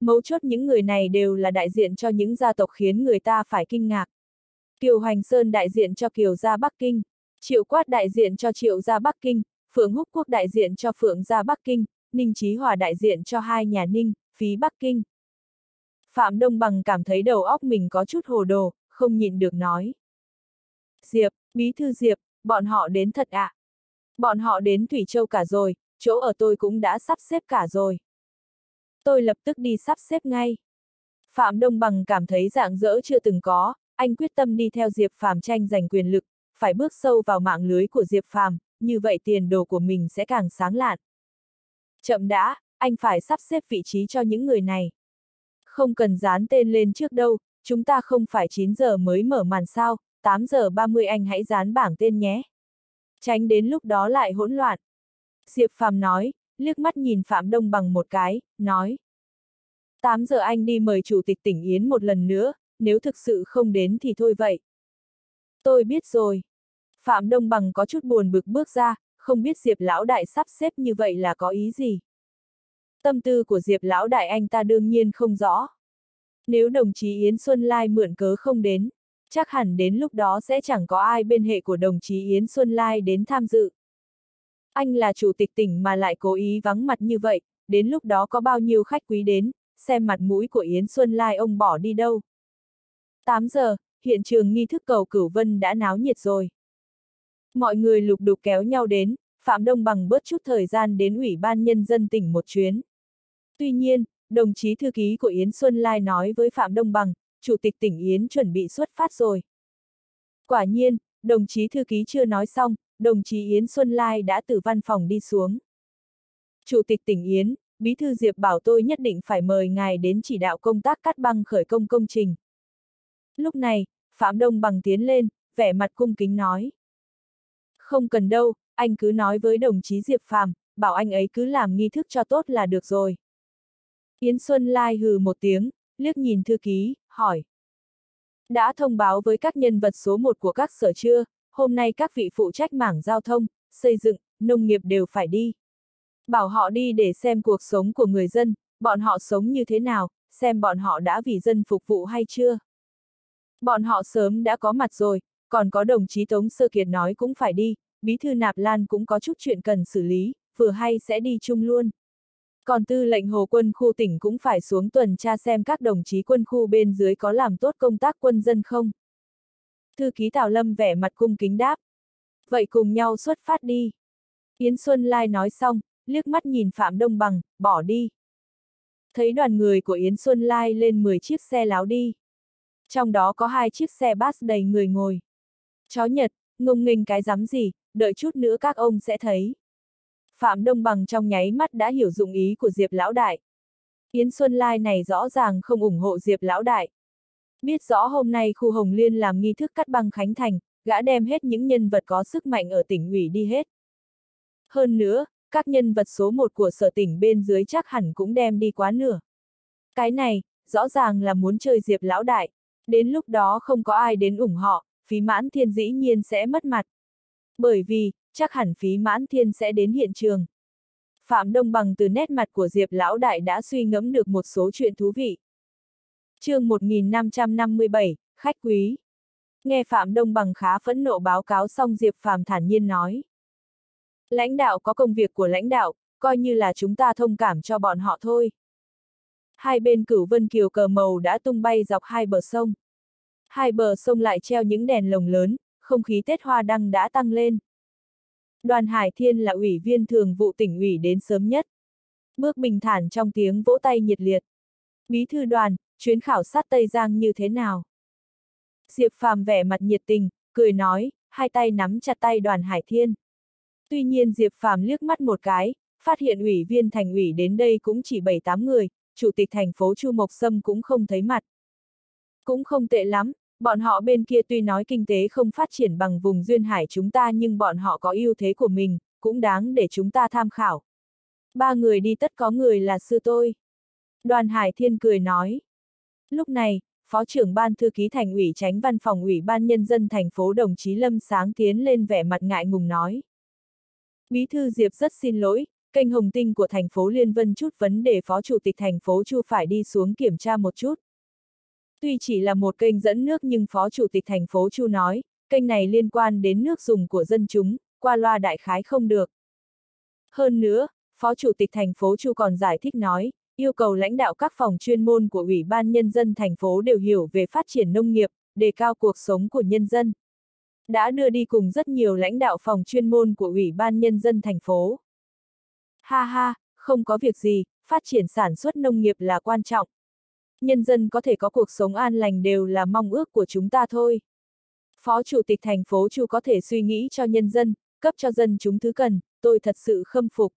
Mấu chốt những người này đều là đại diện cho những gia tộc khiến người ta phải kinh ngạc. Kiều Hoành Sơn đại diện cho Kiều gia Bắc Kinh, Triệu Quát đại diện cho Triệu gia Bắc Kinh, Phượng Húc Quốc đại diện cho Phượng gia Bắc Kinh, Ninh Chí Hòa đại diện cho hai nhà Ninh, phí Bắc Kinh. Phạm Đông Bằng cảm thấy đầu óc mình có chút hồ đồ, không nhịn được nói. Diệp, Bí thư Diệp, bọn họ đến thật ạ. À? Bọn họ đến Thủy Châu cả rồi, chỗ ở tôi cũng đã sắp xếp cả rồi. Tôi lập tức đi sắp xếp ngay. Phạm Đông Bằng cảm thấy dạng dỡ chưa từng có, anh quyết tâm đi theo Diệp Phàm tranh giành quyền lực, phải bước sâu vào mạng lưới của Diệp Phàm, như vậy tiền đồ của mình sẽ càng sáng lạn. Chậm đã, anh phải sắp xếp vị trí cho những người này. Không cần dán tên lên trước đâu, chúng ta không phải 9 giờ mới mở màn sao, 8 giờ 30 anh hãy dán bảng tên nhé. Tránh đến lúc đó lại hỗn loạn. Diệp Phàm nói, liếc mắt nhìn Phạm Đông bằng một cái, nói. 8 giờ anh đi mời chủ tịch tỉnh Yến một lần nữa, nếu thực sự không đến thì thôi vậy. Tôi biết rồi. Phạm Đông Bằng có chút buồn bực bước ra, không biết Diệp Lão Đại sắp xếp như vậy là có ý gì. Tâm tư của Diệp Lão Đại anh ta đương nhiên không rõ. Nếu đồng chí Yến Xuân Lai mượn cớ không đến, chắc hẳn đến lúc đó sẽ chẳng có ai bên hệ của đồng chí Yến Xuân Lai đến tham dự. Anh là chủ tịch tỉnh mà lại cố ý vắng mặt như vậy, đến lúc đó có bao nhiêu khách quý đến, xem mặt mũi của Yến Xuân Lai ông bỏ đi đâu. 8 giờ, hiện trường nghi thức cầu cửu vân đã náo nhiệt rồi. Mọi người lục đục kéo nhau đến, Phạm Đông Bằng bớt chút thời gian đến Ủy ban Nhân dân tỉnh một chuyến. Tuy nhiên, đồng chí thư ký của Yến Xuân Lai nói với Phạm Đông Bằng, Chủ tịch tỉnh Yến chuẩn bị xuất phát rồi. Quả nhiên, đồng chí thư ký chưa nói xong, đồng chí Yến Xuân Lai đã từ văn phòng đi xuống. Chủ tịch tỉnh Yến, Bí thư Diệp bảo tôi nhất định phải mời ngài đến chỉ đạo công tác cắt băng khởi công công trình. Lúc này, Phạm Đông Bằng tiến lên, vẻ mặt cung kính nói. Không cần đâu, anh cứ nói với đồng chí Diệp Phàm, bảo anh ấy cứ làm nghi thức cho tốt là được rồi. Yến Xuân Lai hừ một tiếng, liếc nhìn thư ký, hỏi. Đã thông báo với các nhân vật số một của các sở chưa, hôm nay các vị phụ trách mảng giao thông, xây dựng, nông nghiệp đều phải đi. Bảo họ đi để xem cuộc sống của người dân, bọn họ sống như thế nào, xem bọn họ đã vì dân phục vụ hay chưa. Bọn họ sớm đã có mặt rồi, còn có đồng chí Tống Sơ Kiệt nói cũng phải đi, bí thư Nạp Lan cũng có chút chuyện cần xử lý, vừa hay sẽ đi chung luôn. Còn tư lệnh hồ quân khu tỉnh cũng phải xuống tuần tra xem các đồng chí quân khu bên dưới có làm tốt công tác quân dân không. Thư ký Tào Lâm vẻ mặt cung kính đáp. Vậy cùng nhau xuất phát đi. Yến Xuân Lai nói xong, liếc mắt nhìn Phạm Đông Bằng, bỏ đi. Thấy đoàn người của Yến Xuân Lai lên 10 chiếc xe láo đi. Trong đó có hai chiếc xe bus đầy người ngồi. Chó Nhật, ngông nghênh cái dám gì, đợi chút nữa các ông sẽ thấy. Phạm Đông Bằng trong nháy mắt đã hiểu dụng ý của Diệp Lão Đại. Yến Xuân Lai này rõ ràng không ủng hộ Diệp Lão Đại. Biết rõ hôm nay khu Hồng Liên làm nghi thức cắt băng Khánh Thành, gã đem hết những nhân vật có sức mạnh ở tỉnh ủy đi hết. Hơn nữa, các nhân vật số một của sở tỉnh bên dưới chắc hẳn cũng đem đi quá nửa. Cái này, rõ ràng là muốn chơi Diệp Lão Đại. Đến lúc đó không có ai đến ủng họ, phí mãn thiên dĩ nhiên sẽ mất mặt. Bởi vì, chắc hẳn phí mãn thiên sẽ đến hiện trường. Phạm Đông Bằng từ nét mặt của Diệp Lão Đại đã suy ngẫm được một số chuyện thú vị. chương 1557, Khách Quý. Nghe Phạm Đông Bằng khá phẫn nộ báo cáo xong Diệp Phạm thản nhiên nói. Lãnh đạo có công việc của lãnh đạo, coi như là chúng ta thông cảm cho bọn họ thôi. Hai bên cửu vân kiều cờ màu đã tung bay dọc hai bờ sông. Hai bờ sông lại treo những đèn lồng lớn, không khí Tết Hoa Đăng đã tăng lên. Đoàn Hải Thiên là ủy viên thường vụ tỉnh ủy đến sớm nhất. Bước bình thản trong tiếng vỗ tay nhiệt liệt. Bí thư đoàn, chuyến khảo sát Tây Giang như thế nào? Diệp Phàm vẻ mặt nhiệt tình, cười nói, hai tay nắm chặt tay đoàn Hải Thiên. Tuy nhiên Diệp Phàm liếc mắt một cái, phát hiện ủy viên thành ủy đến đây cũng chỉ 7-8 người, chủ tịch thành phố Chu Mộc Sâm cũng không thấy mặt. Cũng không tệ lắm, bọn họ bên kia tuy nói kinh tế không phát triển bằng vùng duyên hải chúng ta nhưng bọn họ có ưu thế của mình, cũng đáng để chúng ta tham khảo. Ba người đi tất có người là sư tôi. Đoàn Hải Thiên cười nói. Lúc này, Phó trưởng ban thư ký thành ủy tránh văn phòng ủy ban nhân dân thành phố đồng chí Lâm Sáng tiến lên vẻ mặt ngại ngùng nói. Bí thư Diệp rất xin lỗi, kênh Hồng Tinh của thành phố Liên Vân chút vấn đề Phó Chủ tịch thành phố Chu phải đi xuống kiểm tra một chút. Tuy chỉ là một kênh dẫn nước nhưng Phó Chủ tịch thành phố Chu nói, kênh này liên quan đến nước dùng của dân chúng, qua loa đại khái không được. Hơn nữa, Phó Chủ tịch thành phố Chu còn giải thích nói, yêu cầu lãnh đạo các phòng chuyên môn của Ủy ban Nhân dân thành phố đều hiểu về phát triển nông nghiệp, đề cao cuộc sống của nhân dân. Đã đưa đi cùng rất nhiều lãnh đạo phòng chuyên môn của Ủy ban Nhân dân thành phố. Ha ha, không có việc gì, phát triển sản xuất nông nghiệp là quan trọng. Nhân dân có thể có cuộc sống an lành đều là mong ước của chúng ta thôi. Phó Chủ tịch thành phố Chu có thể suy nghĩ cho nhân dân, cấp cho dân chúng thứ cần, tôi thật sự khâm phục.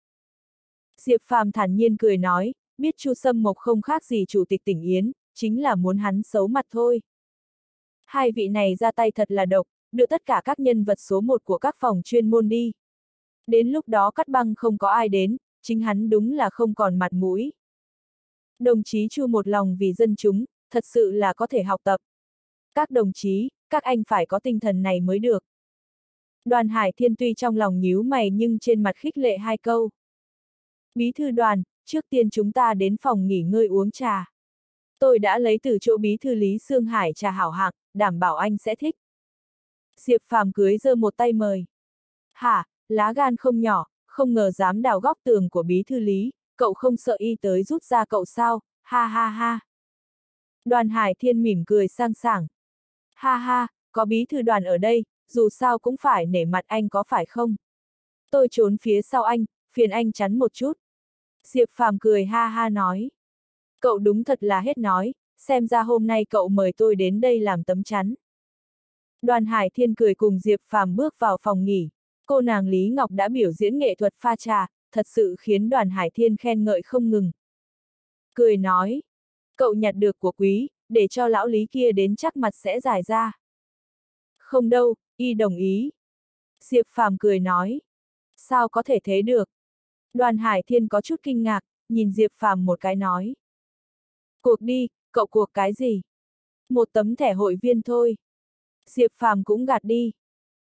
Diệp Phàm thản nhiên cười nói, biết Chu Sâm Mộc không khác gì Chủ tịch tỉnh Yến, chính là muốn hắn xấu mặt thôi. Hai vị này ra tay thật là độc, đưa tất cả các nhân vật số một của các phòng chuyên môn đi. Đến lúc đó cắt băng không có ai đến, chính hắn đúng là không còn mặt mũi. Đồng chí Chu một lòng vì dân chúng, thật sự là có thể học tập. Các đồng chí, các anh phải có tinh thần này mới được. Đoàn Hải Thiên tuy trong lòng nhíu mày nhưng trên mặt khích lệ hai câu. Bí thư đoàn, trước tiên chúng ta đến phòng nghỉ ngơi uống trà. Tôi đã lấy từ chỗ bí thư Lý Sương Hải trà hảo hạng, đảm bảo anh sẽ thích. Diệp Phàm cưới giơ một tay mời. Hả, lá gan không nhỏ, không ngờ dám đào góc tường của bí thư Lý, cậu không sợ y tới rút ra cậu sao, ha ha ha. Đoàn Hải Thiên mỉm cười sang sảng. Ha ha, có bí thư đoàn ở đây, dù sao cũng phải nể mặt anh có phải không? Tôi trốn phía sau anh, phiền anh chắn một chút. Diệp Phàm cười ha ha nói. Cậu đúng thật là hết nói, xem ra hôm nay cậu mời tôi đến đây làm tấm chắn. Đoàn Hải Thiên cười cùng Diệp Phàm bước vào phòng nghỉ. Cô nàng Lý Ngọc đã biểu diễn nghệ thuật pha trà, thật sự khiến đoàn Hải Thiên khen ngợi không ngừng. Cười nói, cậu nhặt được của quý, để cho lão Lý kia đến chắc mặt sẽ giải ra. Không đâu, y đồng ý. Diệp Phàm cười nói, sao có thể thế được? Đoàn Hải Thiên có chút kinh ngạc, nhìn Diệp Phàm một cái nói. Cuộc đi, cậu cuộc cái gì? Một tấm thẻ hội viên thôi. Diệp Phàm cũng gạt đi.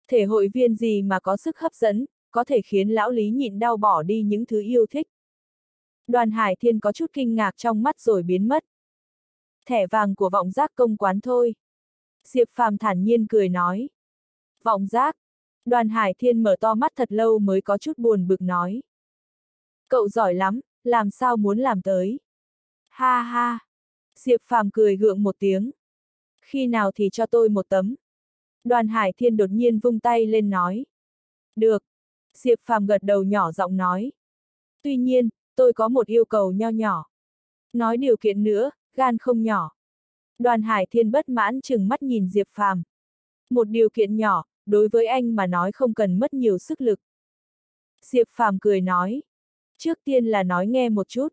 Thể hội viên gì mà có sức hấp dẫn, có thể khiến lão Lý nhịn đau bỏ đi những thứ yêu thích. Đoàn Hải Thiên có chút kinh ngạc trong mắt rồi biến mất. Thẻ vàng của vọng giác công quán thôi. Diệp Phàm thản nhiên cười nói. Vọng giác. Đoàn Hải Thiên mở to mắt thật lâu mới có chút buồn bực nói. Cậu giỏi lắm, làm sao muốn làm tới. Ha ha. Diệp Phàm cười gượng một tiếng. Khi nào thì cho tôi một tấm. Đoàn Hải Thiên đột nhiên vung tay lên nói. Được. Diệp Phàm gật đầu nhỏ giọng nói. Tuy nhiên, tôi có một yêu cầu nho nhỏ. Nói điều kiện nữa, gan không nhỏ. Đoàn Hải Thiên bất mãn chừng mắt nhìn Diệp Phàm. Một điều kiện nhỏ, đối với anh mà nói không cần mất nhiều sức lực. Diệp Phàm cười nói. Trước tiên là nói nghe một chút.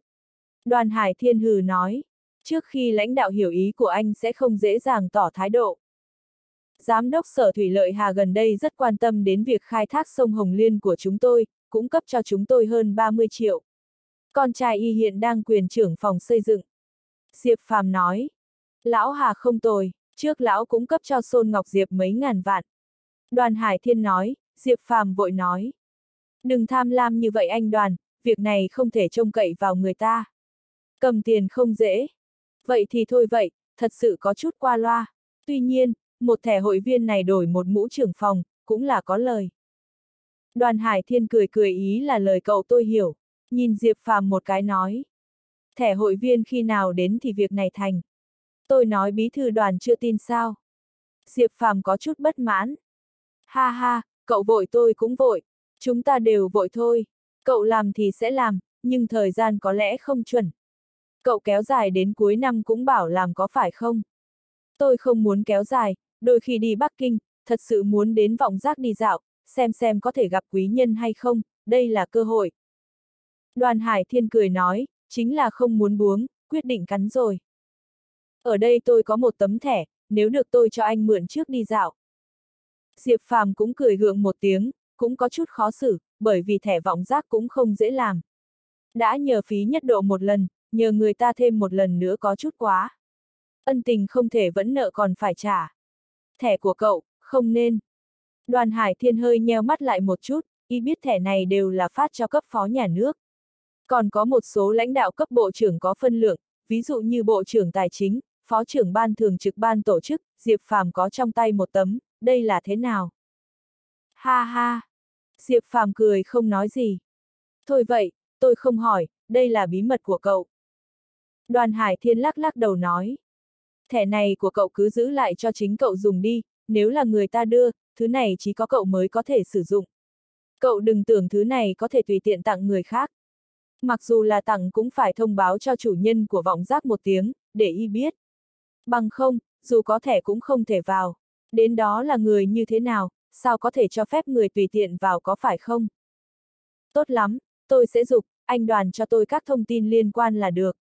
Đoàn Hải Thiên hừ nói. Trước khi lãnh đạo hiểu ý của anh sẽ không dễ dàng tỏ thái độ. Giám đốc Sở Thủy Lợi Hà gần đây rất quan tâm đến việc khai thác sông Hồng Liên của chúng tôi, cũng cấp cho chúng tôi hơn 30 triệu. Con trai y hiện đang quyền trưởng phòng xây dựng. Diệp Phàm nói. Lão Hà không tồi, trước lão cũng cấp cho Sôn Ngọc Diệp mấy ngàn vạn. Đoàn Hải Thiên nói, Diệp Phàm vội nói. Đừng tham lam như vậy anh đoàn, việc này không thể trông cậy vào người ta. Cầm tiền không dễ. Vậy thì thôi vậy, thật sự có chút qua loa. Tuy nhiên, một thẻ hội viên này đổi một mũ trưởng phòng, cũng là có lời. Đoàn Hải Thiên cười cười ý là lời cậu tôi hiểu, nhìn Diệp Phàm một cái nói. Thẻ hội viên khi nào đến thì việc này thành. Tôi nói bí thư đoàn chưa tin sao. Diệp Phàm có chút bất mãn. Ha ha, cậu vội tôi cũng vội, chúng ta đều vội thôi. Cậu làm thì sẽ làm, nhưng thời gian có lẽ không chuẩn. Cậu kéo dài đến cuối năm cũng bảo làm có phải không? Tôi không muốn kéo dài, đôi khi đi Bắc Kinh, thật sự muốn đến vọng giác đi dạo, xem xem có thể gặp quý nhân hay không, đây là cơ hội. Đoàn Hải Thiên cười nói, chính là không muốn buống, quyết định cắn rồi. Ở đây tôi có một tấm thẻ, nếu được tôi cho anh mượn trước đi dạo. Diệp Phàm cũng cười gượng một tiếng, cũng có chút khó xử, bởi vì thẻ vọng giác cũng không dễ làm. Đã nhờ phí nhất độ một lần, nhờ người ta thêm một lần nữa có chút quá. Ân tình không thể vẫn nợ còn phải trả. Thẻ của cậu, không nên. Đoàn Hải Thiên hơi nheo mắt lại một chút, y biết thẻ này đều là phát cho cấp phó nhà nước. Còn có một số lãnh đạo cấp bộ trưởng có phân lượng, ví dụ như bộ trưởng tài chính, phó trưởng ban thường trực ban tổ chức, Diệp Phàm có trong tay một tấm, đây là thế nào? Ha ha! Diệp Phàm cười không nói gì. Thôi vậy, tôi không hỏi, đây là bí mật của cậu. Đoàn Hải Thiên lắc lắc đầu nói. Thẻ này của cậu cứ giữ lại cho chính cậu dùng đi, nếu là người ta đưa, thứ này chỉ có cậu mới có thể sử dụng. Cậu đừng tưởng thứ này có thể tùy tiện tặng người khác. Mặc dù là tặng cũng phải thông báo cho chủ nhân của vọng giác một tiếng, để y biết. Bằng không, dù có thẻ cũng không thể vào. Đến đó là người như thế nào, sao có thể cho phép người tùy tiện vào có phải không? Tốt lắm, tôi sẽ dục, anh đoàn cho tôi các thông tin liên quan là được.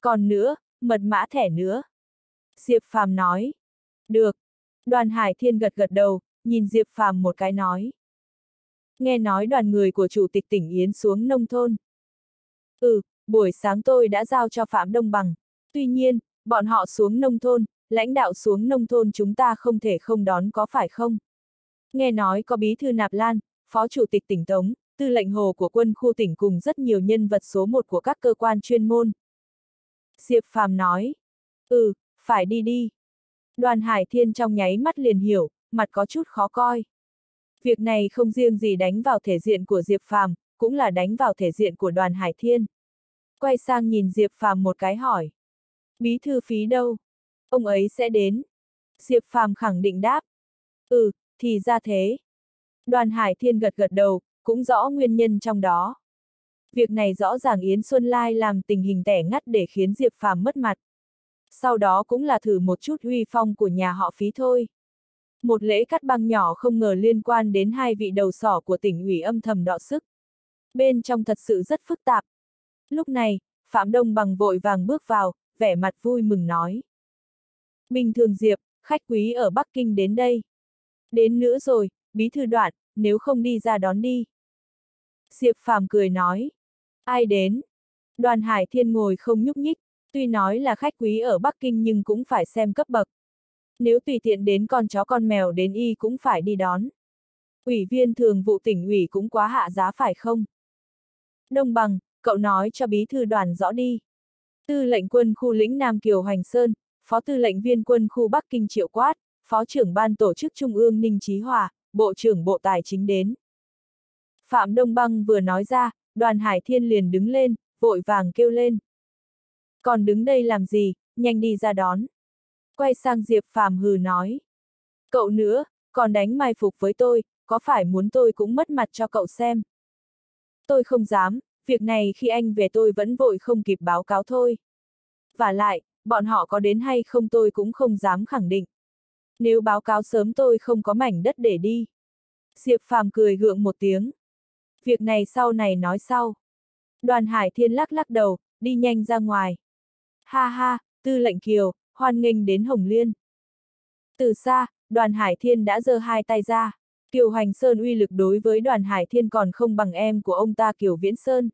Còn nữa, mật mã thẻ nữa. Diệp Phàm nói. Được. Đoàn Hải Thiên gật gật đầu, nhìn Diệp Phàm một cái nói. Nghe nói đoàn người của chủ tịch tỉnh Yến xuống nông thôn. Ừ, buổi sáng tôi đã giao cho Phạm Đông Bằng. Tuy nhiên, bọn họ xuống nông thôn, lãnh đạo xuống nông thôn chúng ta không thể không đón có phải không? Nghe nói có bí thư Nạp Lan, phó chủ tịch tỉnh Tống, tư lệnh hồ của quân khu tỉnh cùng rất nhiều nhân vật số một của các cơ quan chuyên môn. Diệp Phàm nói, ừ, phải đi đi. Đoàn Hải Thiên trong nháy mắt liền hiểu, mặt có chút khó coi. Việc này không riêng gì đánh vào thể diện của Diệp Phàm, cũng là đánh vào thể diện của đoàn Hải Thiên. Quay sang nhìn Diệp Phàm một cái hỏi. Bí thư phí đâu? Ông ấy sẽ đến. Diệp Phàm khẳng định đáp. Ừ, thì ra thế. Đoàn Hải Thiên gật gật đầu, cũng rõ nguyên nhân trong đó. Việc này rõ ràng Yến Xuân Lai làm tình hình tẻ ngắt để khiến Diệp Phàm mất mặt. Sau đó cũng là thử một chút huy phong của nhà họ phí thôi. Một lễ cắt băng nhỏ không ngờ liên quan đến hai vị đầu sỏ của tỉnh ủy âm thầm đọ sức. Bên trong thật sự rất phức tạp. Lúc này, Phạm Đông bằng vội vàng bước vào, vẻ mặt vui mừng nói. Bình thường Diệp, khách quý ở Bắc Kinh đến đây. Đến nữa rồi, bí thư đoạn, nếu không đi ra đón đi. Diệp Phàm cười nói. Ai đến? Đoàn Hải Thiên ngồi không nhúc nhích, tuy nói là khách quý ở Bắc Kinh nhưng cũng phải xem cấp bậc. Nếu tùy tiện đến con chó con mèo đến y cũng phải đi đón. Ủy viên thường vụ tỉnh ủy cũng quá hạ giá phải không? Đông bằng, cậu nói cho bí thư đoàn rõ đi. Tư lệnh quân khu lĩnh Nam Kiều Hoành Sơn, Phó tư lệnh viên quân khu Bắc Kinh Triệu Quát, Phó trưởng ban tổ chức Trung ương Ninh Chí Hòa, Bộ trưởng Bộ Tài chính đến. Phạm Đông Băng vừa nói ra, đoàn Hải Thiên liền đứng lên, vội vàng kêu lên. Còn đứng đây làm gì, nhanh đi ra đón. Quay sang Diệp Phàm hừ nói. Cậu nữa, còn đánh mai phục với tôi, có phải muốn tôi cũng mất mặt cho cậu xem? Tôi không dám, việc này khi anh về tôi vẫn vội không kịp báo cáo thôi. Và lại, bọn họ có đến hay không tôi cũng không dám khẳng định. Nếu báo cáo sớm tôi không có mảnh đất để đi. Diệp Phàm cười gượng một tiếng. Việc này sau này nói sau. Đoàn Hải Thiên lắc lắc đầu, đi nhanh ra ngoài. Ha ha, tư lệnh kiều, hoan nghênh đến Hồng Liên. Từ xa, đoàn Hải Thiên đã giơ hai tay ra. Kiều Hoành Sơn uy lực đối với đoàn Hải Thiên còn không bằng em của ông ta Kiều Viễn Sơn.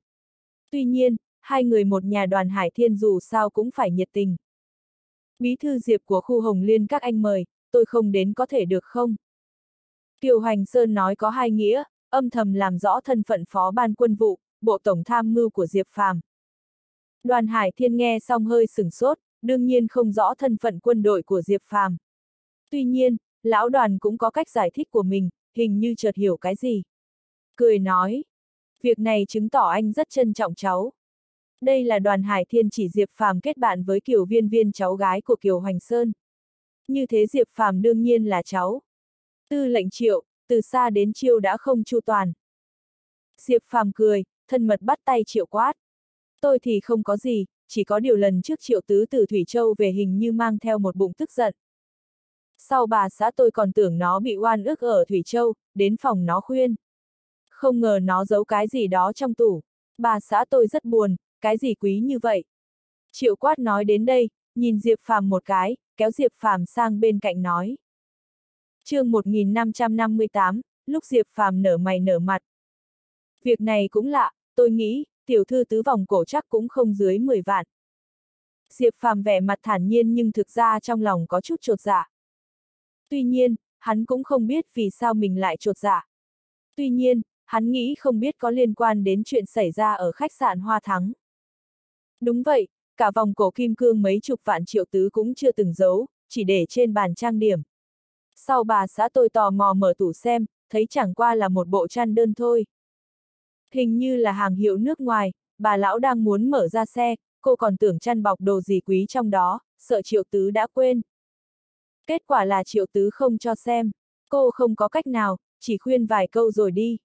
Tuy nhiên, hai người một nhà đoàn Hải Thiên dù sao cũng phải nhiệt tình. Bí thư Diệp của khu Hồng Liên các anh mời, tôi không đến có thể được không? Kiều Hoành Sơn nói có hai nghĩa, âm thầm làm rõ thân phận phó ban quân vụ, bộ tổng tham mưu của Diệp Phàm. Đoàn Hải Thiên nghe xong hơi sửng sốt, đương nhiên không rõ thân phận quân đội của Diệp Phàm. Tuy nhiên, lão đoàn cũng có cách giải thích của mình, hình như chợt hiểu cái gì. Cười nói, việc này chứng tỏ anh rất trân trọng cháu. Đây là đoàn Hải Thiên chỉ Diệp Phàm kết bạn với Kiều Viên Viên cháu gái của Kiều Hoành Sơn. Như thế Diệp Phàm đương nhiên là cháu. Tư lệnh triệu, từ xa đến chiêu đã không chu toàn. Diệp Phàm cười, thân mật bắt tay triệu quát. Tôi thì không có gì, chỉ có điều lần trước triệu tứ từ Thủy Châu về hình như mang theo một bụng tức giận. Sau bà xã tôi còn tưởng nó bị oan ức ở Thủy Châu, đến phòng nó khuyên. Không ngờ nó giấu cái gì đó trong tủ. Bà xã tôi rất buồn, cái gì quý như vậy. Triệu quát nói đến đây, nhìn Diệp Phàm một cái, kéo Diệp Phàm sang bên cạnh nói. chương 1558, lúc Diệp Phàm nở mày nở mặt. Việc này cũng lạ, tôi nghĩ, tiểu thư tứ vòng cổ chắc cũng không dưới 10 vạn. Diệp Phàm vẻ mặt thản nhiên nhưng thực ra trong lòng có chút trột dạ. Tuy nhiên, hắn cũng không biết vì sao mình lại trột dạ. Tuy nhiên, hắn nghĩ không biết có liên quan đến chuyện xảy ra ở khách sạn Hoa Thắng. Đúng vậy, cả vòng cổ kim cương mấy chục vạn triệu tứ cũng chưa từng giấu, chỉ để trên bàn trang điểm. Sau bà xã tôi tò mò mở tủ xem, thấy chẳng qua là một bộ chăn đơn thôi. Hình như là hàng hiệu nước ngoài, bà lão đang muốn mở ra xe, cô còn tưởng chăn bọc đồ gì quý trong đó, sợ triệu tứ đã quên. Kết quả là triệu tứ không cho xem, cô không có cách nào, chỉ khuyên vài câu rồi đi.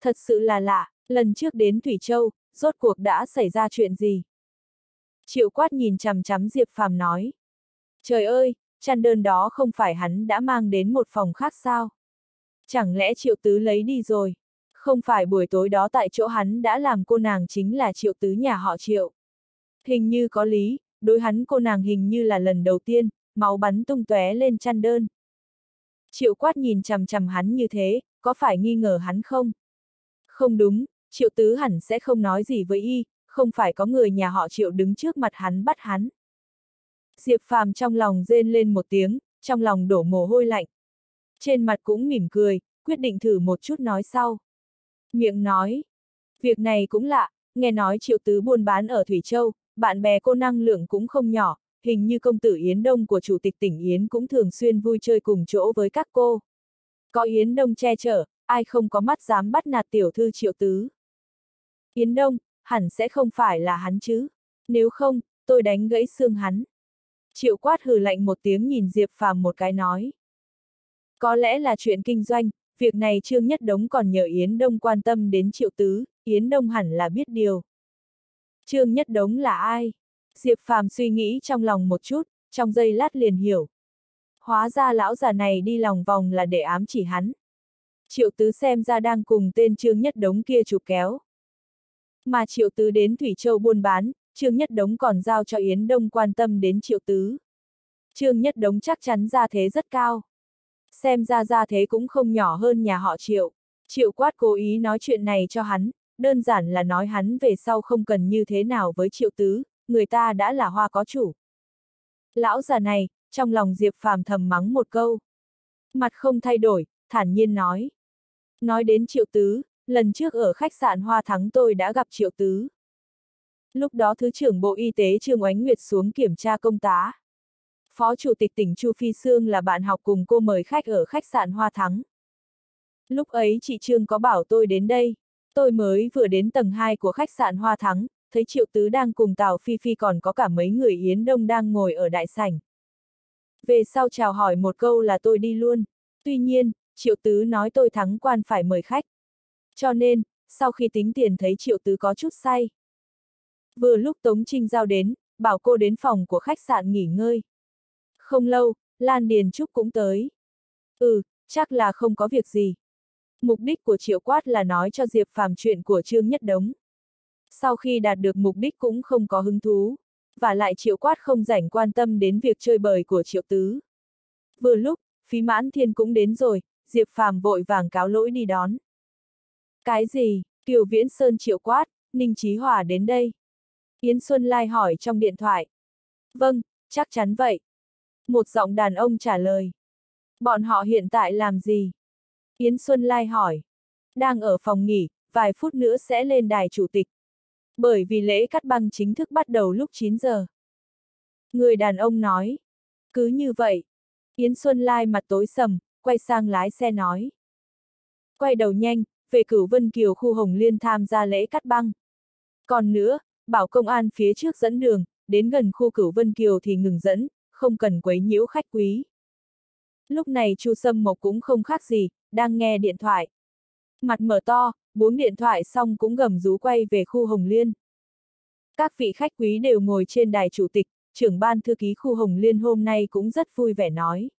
Thật sự là lạ, lần trước đến Thủy Châu, rốt cuộc đã xảy ra chuyện gì? Triệu quát nhìn chằm chằm Diệp Phàm nói. Trời ơi, chăn đơn đó không phải hắn đã mang đến một phòng khác sao? Chẳng lẽ triệu tứ lấy đi rồi? Không phải buổi tối đó tại chỗ hắn đã làm cô nàng chính là triệu tứ nhà họ triệu. Hình như có lý, đối hắn cô nàng hình như là lần đầu tiên, máu bắn tung tóe lên chăn đơn. Triệu quát nhìn chằm chằm hắn như thế, có phải nghi ngờ hắn không? Không đúng, triệu tứ hẳn sẽ không nói gì với y, không phải có người nhà họ triệu đứng trước mặt hắn bắt hắn. Diệp phàm trong lòng rên lên một tiếng, trong lòng đổ mồ hôi lạnh. Trên mặt cũng mỉm cười, quyết định thử một chút nói sau. Miệng nói, việc này cũng lạ, nghe nói triệu tứ buôn bán ở Thủy Châu, bạn bè cô năng lượng cũng không nhỏ, hình như công tử Yến Đông của chủ tịch tỉnh Yến cũng thường xuyên vui chơi cùng chỗ với các cô. Có Yến Đông che chở, ai không có mắt dám bắt nạt tiểu thư triệu tứ. Yến Đông, hẳn sẽ không phải là hắn chứ. Nếu không, tôi đánh gãy xương hắn. Triệu quát hừ lạnh một tiếng nhìn Diệp Phàm một cái nói. Có lẽ là chuyện kinh doanh, việc này Trương Nhất Đống còn nhờ Yến Đông quan tâm đến Triệu Tứ, Yến Đông hẳn là biết điều. Trương Nhất Đống là ai? Diệp Phàm suy nghĩ trong lòng một chút, trong giây lát liền hiểu. Hóa ra lão già này đi lòng vòng là để ám chỉ hắn. Triệu Tứ xem ra đang cùng tên Trương Nhất Đống kia chụp kéo. Mà Triệu Tứ đến Thủy Châu buôn bán, Trương Nhất Đống còn giao cho Yến Đông quan tâm đến Triệu Tứ. Trương Nhất Đống chắc chắn ra thế rất cao. Xem ra ra thế cũng không nhỏ hơn nhà họ Triệu. Triệu quát cố ý nói chuyện này cho hắn, đơn giản là nói hắn về sau không cần như thế nào với Triệu Tứ, người ta đã là hoa có chủ. Lão già này, trong lòng Diệp Phàm thầm mắng một câu. Mặt không thay đổi, thản nhiên nói. Nói đến Triệu Tứ, lần trước ở khách sạn Hoa Thắng tôi đã gặp Triệu Tứ. Lúc đó Thứ trưởng Bộ Y tế Trương Oánh Nguyệt xuống kiểm tra công tá. Phó Chủ tịch tỉnh Chu Phi Sương là bạn học cùng cô mời khách ở khách sạn Hoa Thắng. Lúc ấy chị Trương có bảo tôi đến đây. Tôi mới vừa đến tầng 2 của khách sạn Hoa Thắng, thấy Triệu Tứ đang cùng Tào Phi Phi còn có cả mấy người Yến Đông đang ngồi ở đại sảnh. Về sau chào hỏi một câu là tôi đi luôn. Tuy nhiên, Triệu Tứ nói tôi thắng quan phải mời khách. Cho nên, sau khi tính tiền thấy Triệu Tứ có chút say. Vừa lúc Tống Trinh Giao đến, bảo cô đến phòng của khách sạn nghỉ ngơi. Không lâu, Lan Điền Trúc cũng tới. Ừ, chắc là không có việc gì. Mục đích của Triệu Quát là nói cho Diệp Phàm chuyện của Trương Nhất Đống. Sau khi đạt được mục đích cũng không có hứng thú, và lại Triệu Quát không rảnh quan tâm đến việc chơi bời của Triệu Tứ. Vừa lúc, Phí Mãn Thiên cũng đến rồi, Diệp Phàm vội vàng cáo lỗi đi đón. Cái gì? Kiều Viễn Sơn Triệu Quát, Ninh Chí Hòa đến đây. Yến Xuân Lai hỏi trong điện thoại. Vâng, chắc chắn vậy. Một giọng đàn ông trả lời. Bọn họ hiện tại làm gì? Yến Xuân Lai hỏi. Đang ở phòng nghỉ, vài phút nữa sẽ lên đài chủ tịch. Bởi vì lễ cắt băng chính thức bắt đầu lúc 9 giờ. Người đàn ông nói. Cứ như vậy. Yến Xuân Lai mặt tối sầm, quay sang lái xe nói. Quay đầu nhanh, về cửu Vân Kiều khu Hồng Liên tham gia lễ cắt băng. Còn nữa, bảo công an phía trước dẫn đường, đến gần khu cửu Vân Kiều thì ngừng dẫn, không cần quấy nhiễu khách quý. Lúc này Chu Sâm Mộc cũng không khác gì, đang nghe điện thoại. Mặt mở to, buông điện thoại xong cũng gầm rú quay về khu Hồng Liên. Các vị khách quý đều ngồi trên đài chủ tịch, trưởng ban thư ký khu Hồng Liên hôm nay cũng rất vui vẻ nói.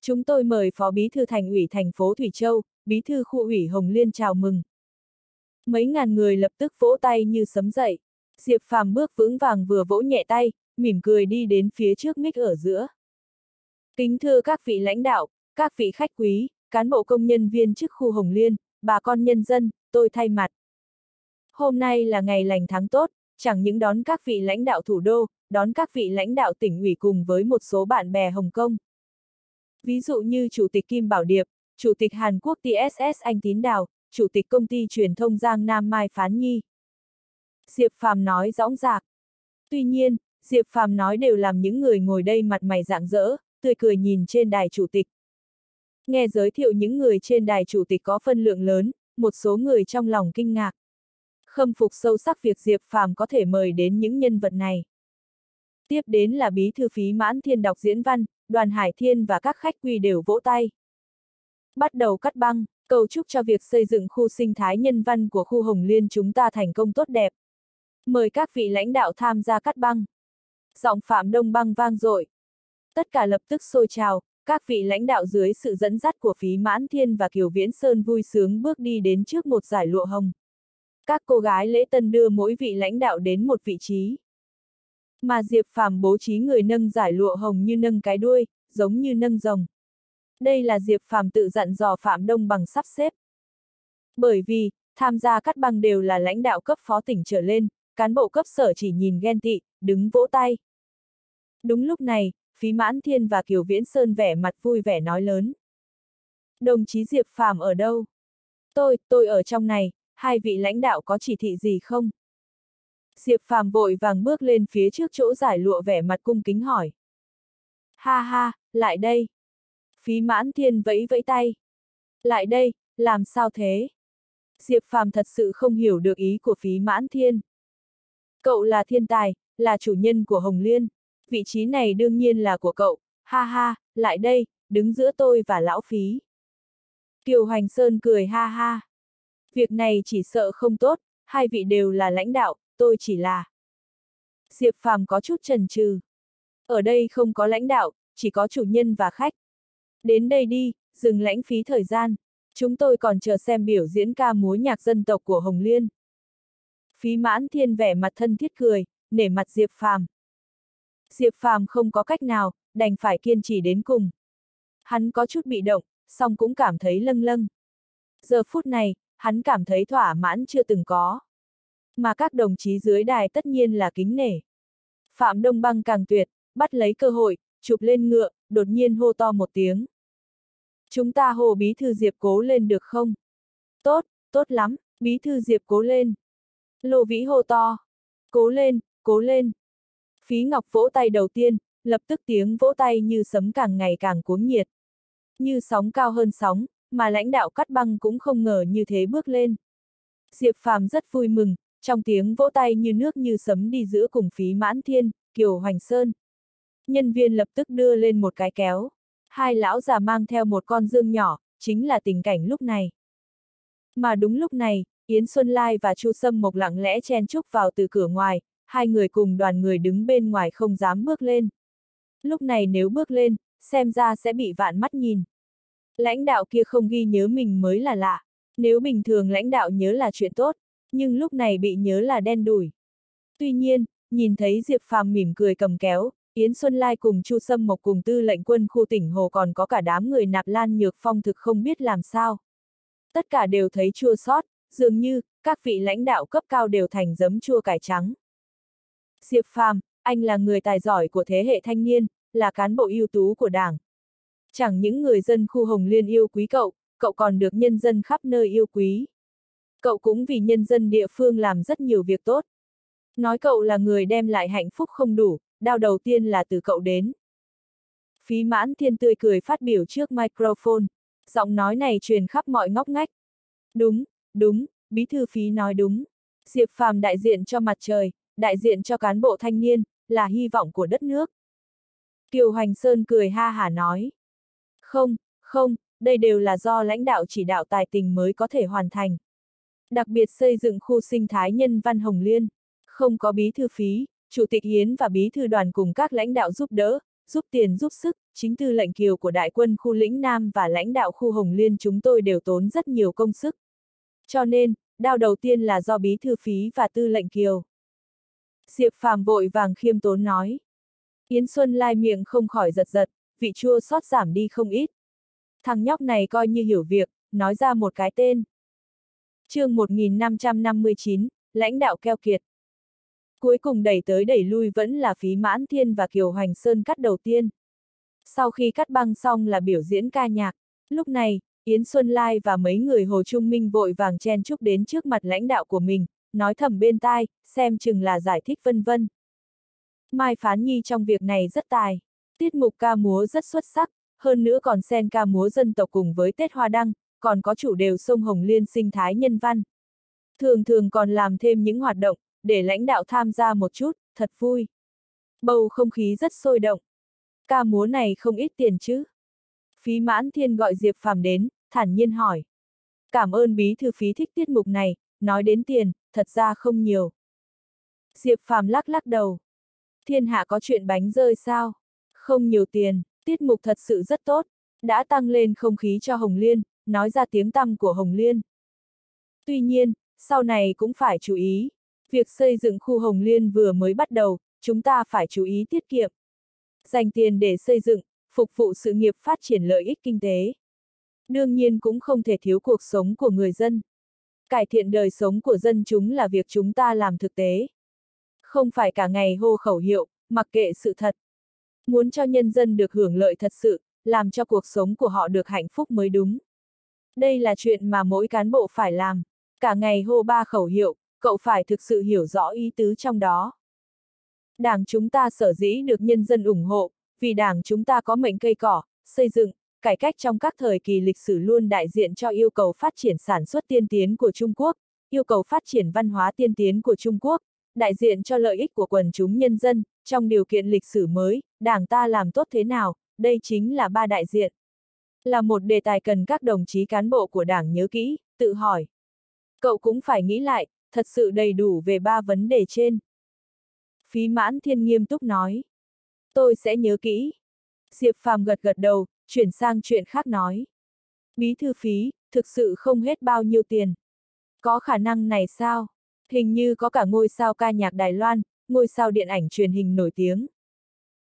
Chúng tôi mời Phó Bí thư Thành ủy thành phố Thủy Châu, Bí thư khu ủy Hồng Liên chào mừng. Mấy ngàn người lập tức vỗ tay như sấm dậy. Diệp Phàm bước vững vàng vừa vỗ nhẹ tay, mỉm cười đi đến phía trước mic ở giữa. Kính thưa các vị lãnh đạo, các vị khách quý, cán bộ công nhân viên chức khu Hồng Liên, bà con nhân dân, tôi thay mặt. Hôm nay là ngày lành tháng tốt, chẳng những đón các vị lãnh đạo thủ đô, đón các vị lãnh đạo tỉnh ủy cùng với một số bạn bè Hồng Kông. Ví dụ như Chủ tịch Kim Bảo Điệp, Chủ tịch Hàn Quốc TSS Anh Tín Đào, Chủ tịch Công ty Truyền thông Giang Nam Mai Phán Nhi. Diệp Phàm nói rõ ràng. Tuy nhiên, Diệp Phàm nói đều làm những người ngồi đây mặt mày rạng rỡ, tươi cười nhìn trên đài chủ tịch. Nghe giới thiệu những người trên đài chủ tịch có phân lượng lớn, một số người trong lòng kinh ngạc. khâm phục sâu sắc việc Diệp Phàm có thể mời đến những nhân vật này. Tiếp đến là bí thư phí mãn thiên đọc diễn văn, đoàn Hải Thiên và các khách quy đều vỗ tay. Bắt đầu cắt băng, cầu chúc cho việc xây dựng khu sinh thái nhân văn của khu Hồng Liên chúng ta thành công tốt đẹp. Mời các vị lãnh đạo tham gia cắt băng. Giọng Phạm Đông băng vang dội. Tất cả lập tức sôi trào, các vị lãnh đạo dưới sự dẫn dắt của Phí Mãn Thiên và Kiều Viễn Sơn vui sướng bước đi đến trước một giải lụa hồng. Các cô gái lễ tân đưa mỗi vị lãnh đạo đến một vị trí. Mà Diệp Phàm bố trí người nâng giải lụa hồng như nâng cái đuôi, giống như nâng rồng. Đây là Diệp Phàm tự dặn dò Phạm Đông bằng sắp xếp. Bởi vì, tham gia cắt băng đều là lãnh đạo cấp phó tỉnh trở lên, cán bộ cấp sở chỉ nhìn ghen tị, đứng vỗ tay. Đúng lúc này, Phí Mãn Thiên và Kiều Viễn Sơn vẻ mặt vui vẻ nói lớn. Đồng chí Diệp Phàm ở đâu? Tôi, tôi ở trong này, hai vị lãnh đạo có chỉ thị gì không? Diệp Phàm vội vàng bước lên phía trước chỗ giải lụa vẻ mặt cung kính hỏi. Ha ha, lại đây. Phí Mãn Thiên vẫy vẫy tay. Lại đây, làm sao thế? Diệp Phàm thật sự không hiểu được ý của Phí Mãn Thiên. Cậu là thiên tài, là chủ nhân của Hồng Liên vị trí này đương nhiên là của cậu, ha ha, lại đây, đứng giữa tôi và lão phí. Kiều Hoành Sơn cười ha ha. Việc này chỉ sợ không tốt, hai vị đều là lãnh đạo, tôi chỉ là. Diệp Phàm có chút trần trừ. Ở đây không có lãnh đạo, chỉ có chủ nhân và khách. Đến đây đi, dừng lãnh phí thời gian. Chúng tôi còn chờ xem biểu diễn ca múa nhạc dân tộc của Hồng Liên. Phí mãn thiên vẻ mặt thân thiết cười, nể mặt Diệp Phàm. Diệp Phàm không có cách nào, đành phải kiên trì đến cùng. Hắn có chút bị động, song cũng cảm thấy lâng lâng. Giờ phút này, hắn cảm thấy thỏa mãn chưa từng có. Mà các đồng chí dưới đài tất nhiên là kính nể. Phạm Đông Băng càng tuyệt, bắt lấy cơ hội, chụp lên ngựa, đột nhiên hô to một tiếng. Chúng ta hồ bí thư Diệp cố lên được không? Tốt, tốt lắm, bí thư Diệp cố lên. Lô Vĩ hô to. Cố lên, cố lên. Phí Ngọc vỗ tay đầu tiên, lập tức tiếng vỗ tay như sấm càng ngày càng cuống nhiệt. Như sóng cao hơn sóng, mà lãnh đạo cắt băng cũng không ngờ như thế bước lên. Diệp Phàm rất vui mừng, trong tiếng vỗ tay như nước như sấm đi giữa cùng phí mãn thiên, Kiều Hoành Sơn. Nhân viên lập tức đưa lên một cái kéo. Hai lão già mang theo một con dương nhỏ, chính là tình cảnh lúc này. Mà đúng lúc này, Yến Xuân Lai và Chu Sâm Mộc lặng lẽ chen chúc vào từ cửa ngoài, hai người cùng đoàn người đứng bên ngoài không dám bước lên. Lúc này nếu bước lên, xem ra sẽ bị vạn mắt nhìn. Lãnh đạo kia không ghi nhớ mình mới là lạ. Nếu bình thường lãnh đạo nhớ là chuyện tốt, nhưng lúc này bị nhớ là đen đủi. Tuy nhiên, nhìn thấy Diệp Phàm mỉm cười cầm kéo, Yến Xuân Lai cùng Chu Sâm Mộc cùng tư lệnh quân khu tỉnh Hồ còn có cả đám người nạp lan nhược phong thực không biết làm sao. Tất cả đều thấy chua sót, dường như, các vị lãnh đạo cấp cao đều thành giấm chua cải trắng. Diệp Phàm, anh là người tài giỏi của thế hệ thanh niên, là cán bộ ưu tú của đảng. Chẳng những người dân khu Hồng Liên yêu quý cậu, cậu còn được nhân dân khắp nơi yêu quý. Cậu cũng vì nhân dân địa phương làm rất nhiều việc tốt. Nói cậu là người đem lại hạnh phúc không đủ, đau đầu tiên là từ cậu đến. Phí mãn thiên tươi cười phát biểu trước microphone, giọng nói này truyền khắp mọi ngóc ngách. Đúng, đúng, bí thư phí nói đúng. Diệp Phàm đại diện cho mặt trời, đại diện cho cán bộ thanh niên, là hy vọng của đất nước. Kiều Hoành Sơn cười ha hả nói. Không, không, đây đều là do lãnh đạo chỉ đạo tài tình mới có thể hoàn thành. Đặc biệt xây dựng khu sinh thái nhân văn Hồng Liên, không có bí thư phí, chủ tịch Hiến và bí thư đoàn cùng các lãnh đạo giúp đỡ, giúp tiền giúp sức, chính tư lệnh kiều của đại quân khu lĩnh Nam và lãnh đạo khu Hồng Liên chúng tôi đều tốn rất nhiều công sức. Cho nên, đao đầu tiên là do bí thư phí và tư lệnh kiều. Diệp Phàm vội vàng khiêm tốn nói. Yến Xuân Lai miệng không khỏi giật giật, vị chua sót giảm đi không ít. Thằng nhóc này coi như hiểu việc, nói ra một cái tên. chương 1559, lãnh đạo keo kiệt. Cuối cùng đẩy tới đẩy lui vẫn là phí mãn thiên và Kiều Hoành Sơn cắt đầu tiên. Sau khi cắt băng xong là biểu diễn ca nhạc. Lúc này, Yến Xuân Lai và mấy người Hồ Trung Minh vội vàng chen chúc đến trước mặt lãnh đạo của mình, nói thầm bên tai, xem chừng là giải thích vân vân. Mai Phán Nhi trong việc này rất tài. Tiết mục ca múa rất xuất sắc, hơn nữa còn xen ca múa dân tộc cùng với Tết Hoa Đăng, còn có chủ đều sông Hồng Liên sinh thái nhân văn. Thường thường còn làm thêm những hoạt động, để lãnh đạo tham gia một chút, thật vui. Bầu không khí rất sôi động. Ca múa này không ít tiền chứ? Phí mãn thiên gọi Diệp Phàm đến, thản nhiên hỏi. Cảm ơn bí thư phí thích tiết mục này, nói đến tiền, thật ra không nhiều. Diệp Phàm lắc lắc đầu. Thiên hạ có chuyện bánh rơi sao? Không nhiều tiền, tiết mục thật sự rất tốt, đã tăng lên không khí cho Hồng Liên, nói ra tiếng tăm của Hồng Liên. Tuy nhiên, sau này cũng phải chú ý, việc xây dựng khu Hồng Liên vừa mới bắt đầu, chúng ta phải chú ý tiết kiệm. Dành tiền để xây dựng, phục vụ sự nghiệp phát triển lợi ích kinh tế. Đương nhiên cũng không thể thiếu cuộc sống của người dân. Cải thiện đời sống của dân chúng là việc chúng ta làm thực tế. Không phải cả ngày hô khẩu hiệu, mặc kệ sự thật. Muốn cho nhân dân được hưởng lợi thật sự, làm cho cuộc sống của họ được hạnh phúc mới đúng. Đây là chuyện mà mỗi cán bộ phải làm. Cả ngày hô ba khẩu hiệu, cậu phải thực sự hiểu rõ ý tứ trong đó. Đảng chúng ta sở dĩ được nhân dân ủng hộ, vì đảng chúng ta có mệnh cây cỏ, xây dựng, cải cách trong các thời kỳ lịch sử luôn đại diện cho yêu cầu phát triển sản xuất tiên tiến của Trung Quốc, yêu cầu phát triển văn hóa tiên tiến của Trung Quốc, đại diện cho lợi ích của quần chúng nhân dân, trong điều kiện lịch sử mới, đảng ta làm tốt thế nào, đây chính là ba đại diện. Là một đề tài cần các đồng chí cán bộ của đảng nhớ kỹ, tự hỏi. Cậu cũng phải nghĩ lại, thật sự đầy đủ về ba vấn đề trên. Phí mãn thiên nghiêm túc nói. Tôi sẽ nhớ kỹ. Diệp Phàm gật gật đầu, chuyển sang chuyện khác nói. Bí thư phí, thực sự không hết bao nhiêu tiền. Có khả năng này sao? Hình như có cả ngôi sao ca nhạc Đài Loan, ngôi sao điện ảnh truyền hình nổi tiếng.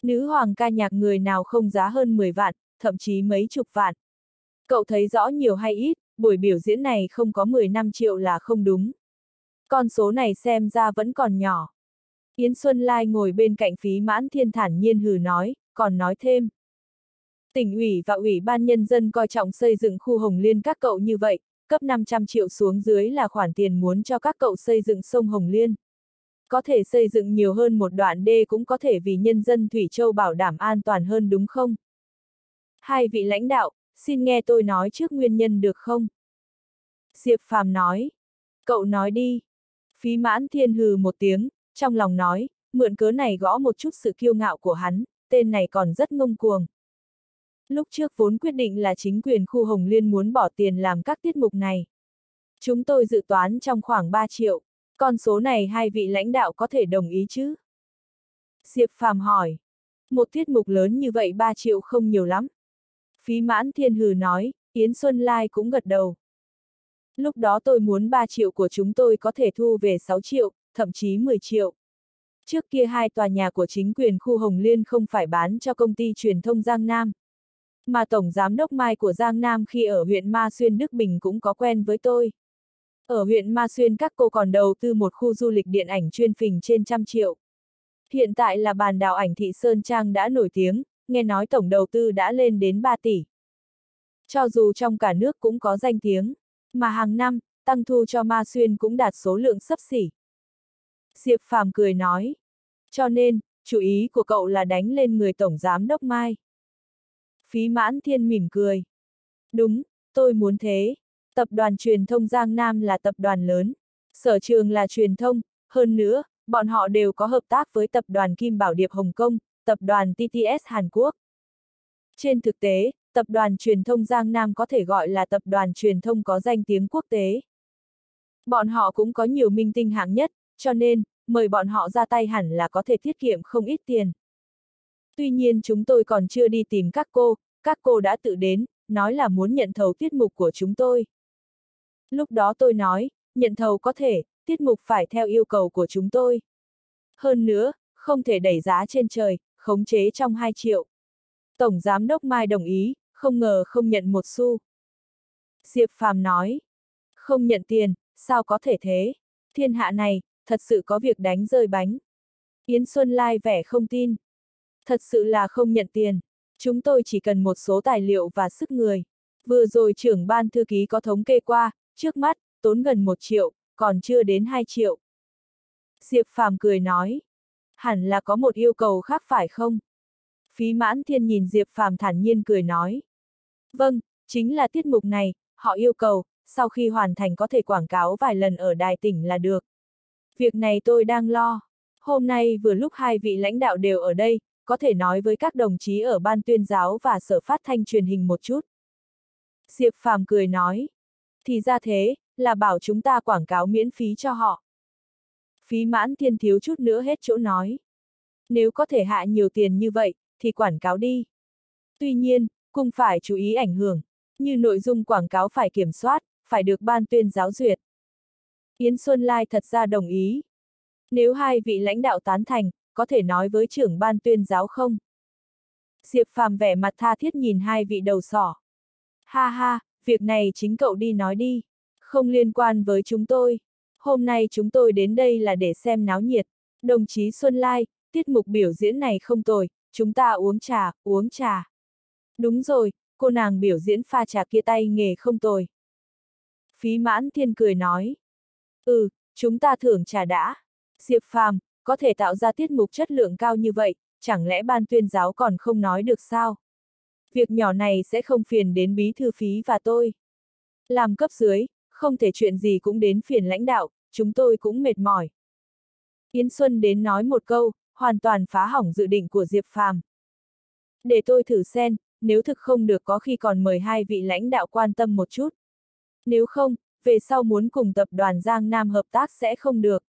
Nữ hoàng ca nhạc người nào không giá hơn 10 vạn, thậm chí mấy chục vạn. Cậu thấy rõ nhiều hay ít, buổi biểu diễn này không có 15 triệu là không đúng. Con số này xem ra vẫn còn nhỏ. Yến Xuân Lai ngồi bên cạnh phí mãn thiên thản nhiên hừ nói, còn nói thêm. Tỉnh ủy và ủy ban nhân dân coi trọng xây dựng khu Hồng Liên các cậu như vậy, cấp 500 triệu xuống dưới là khoản tiền muốn cho các cậu xây dựng sông Hồng Liên. Có thể xây dựng nhiều hơn một đoạn đê cũng có thể vì nhân dân Thủy Châu bảo đảm an toàn hơn đúng không? Hai vị lãnh đạo, xin nghe tôi nói trước nguyên nhân được không? Diệp Phàm nói. Cậu nói đi. Phí mãn thiên hừ một tiếng, trong lòng nói, mượn cớ này gõ một chút sự kiêu ngạo của hắn, tên này còn rất ngông cuồng. Lúc trước vốn quyết định là chính quyền khu Hồng Liên muốn bỏ tiền làm các tiết mục này. Chúng tôi dự toán trong khoảng 3 triệu, con số này hai vị lãnh đạo có thể đồng ý chứ? Diệp Phàm hỏi. Một tiết mục lớn như vậy 3 triệu không nhiều lắm. Phí mãn thiên hừ nói, Yến Xuân Lai cũng gật đầu. Lúc đó tôi muốn 3 triệu của chúng tôi có thể thu về 6 triệu, thậm chí 10 triệu. Trước kia hai tòa nhà của chính quyền khu Hồng Liên không phải bán cho công ty truyền thông Giang Nam. Mà Tổng Giám đốc Mai của Giang Nam khi ở huyện Ma Xuyên Đức Bình cũng có quen với tôi. Ở huyện Ma Xuyên các cô còn đầu tư một khu du lịch điện ảnh chuyên phình trên trăm triệu. Hiện tại là bàn đào ảnh thị Sơn Trang đã nổi tiếng, nghe nói tổng đầu tư đã lên đến 3 tỷ. Cho dù trong cả nước cũng có danh tiếng, mà hàng năm, tăng thu cho Ma Xuyên cũng đạt số lượng sấp xỉ. Diệp Phàm cười nói. Cho nên, chủ ý của cậu là đánh lên người Tổng Giám Đốc Mai. Phí mãn thiên mỉm cười. Đúng, tôi muốn thế. Tập đoàn truyền thông Giang Nam là tập đoàn lớn. Sở trường là truyền thông, hơn nữa, bọn họ đều có hợp tác với tập đoàn Kim Bảo Điệp Hồng Kông, tập đoàn TTS Hàn Quốc. Trên thực tế, tập đoàn truyền thông Giang Nam có thể gọi là tập đoàn truyền thông có danh tiếng quốc tế. Bọn họ cũng có nhiều minh tinh hạng nhất, cho nên, mời bọn họ ra tay hẳn là có thể tiết kiệm không ít tiền. Tuy nhiên chúng tôi còn chưa đi tìm các cô, các cô đã tự đến, nói là muốn nhận thầu tiết mục của chúng tôi. Lúc đó tôi nói, nhận thầu có thể, tiết mục phải theo yêu cầu của chúng tôi. Hơn nữa, không thể đẩy giá trên trời, khống chế trong 2 triệu. Tổng Giám đốc Mai đồng ý, không ngờ không nhận một xu. Diệp Phàm nói, không nhận tiền, sao có thể thế? Thiên hạ này, thật sự có việc đánh rơi bánh. Yến Xuân Lai vẻ không tin. Thật sự là không nhận tiền. Chúng tôi chỉ cần một số tài liệu và sức người. Vừa rồi trưởng ban thư ký có thống kê qua, trước mắt, tốn gần một triệu, còn chưa đến 2 triệu. Diệp Phàm cười nói. Hẳn là có một yêu cầu khác phải không? Phí mãn thiên nhìn Diệp Phàm thản nhiên cười nói. Vâng, chính là tiết mục này, họ yêu cầu, sau khi hoàn thành có thể quảng cáo vài lần ở đài tỉnh là được. Việc này tôi đang lo. Hôm nay vừa lúc hai vị lãnh đạo đều ở đây, có thể nói với các đồng chí ở ban tuyên giáo và sở phát thanh truyền hình một chút. Diệp Phàm cười nói. Thì ra thế, là bảo chúng ta quảng cáo miễn phí cho họ. Phí mãn thiên thiếu chút nữa hết chỗ nói. Nếu có thể hạ nhiều tiền như vậy, thì quảng cáo đi. Tuy nhiên, cũng phải chú ý ảnh hưởng, như nội dung quảng cáo phải kiểm soát, phải được ban tuyên giáo duyệt. Yến Xuân Lai thật ra đồng ý. Nếu hai vị lãnh đạo tán thành, có thể nói với trưởng ban tuyên giáo không? Diệp Phàm vẻ mặt tha thiết nhìn hai vị đầu sỏ. Ha ha, việc này chính cậu đi nói đi. Không liên quan với chúng tôi. Hôm nay chúng tôi đến đây là để xem náo nhiệt. Đồng chí Xuân Lai, tiết mục biểu diễn này không tồi, chúng ta uống trà, uống trà. Đúng rồi, cô nàng biểu diễn pha trà kia tay nghề không tồi. Phí mãn thiên cười nói. Ừ, chúng ta thưởng trà đã. Diệp Phàm, có thể tạo ra tiết mục chất lượng cao như vậy, chẳng lẽ ban tuyên giáo còn không nói được sao? Việc nhỏ này sẽ không phiền đến bí thư phí và tôi. Làm cấp dưới, không thể chuyện gì cũng đến phiền lãnh đạo, chúng tôi cũng mệt mỏi. Yến Xuân đến nói một câu, hoàn toàn phá hỏng dự định của Diệp Phàm. Để tôi thử xem, nếu thực không được có khi còn mời hai vị lãnh đạo quan tâm một chút. Nếu không, về sau muốn cùng tập đoàn Giang Nam hợp tác sẽ không được.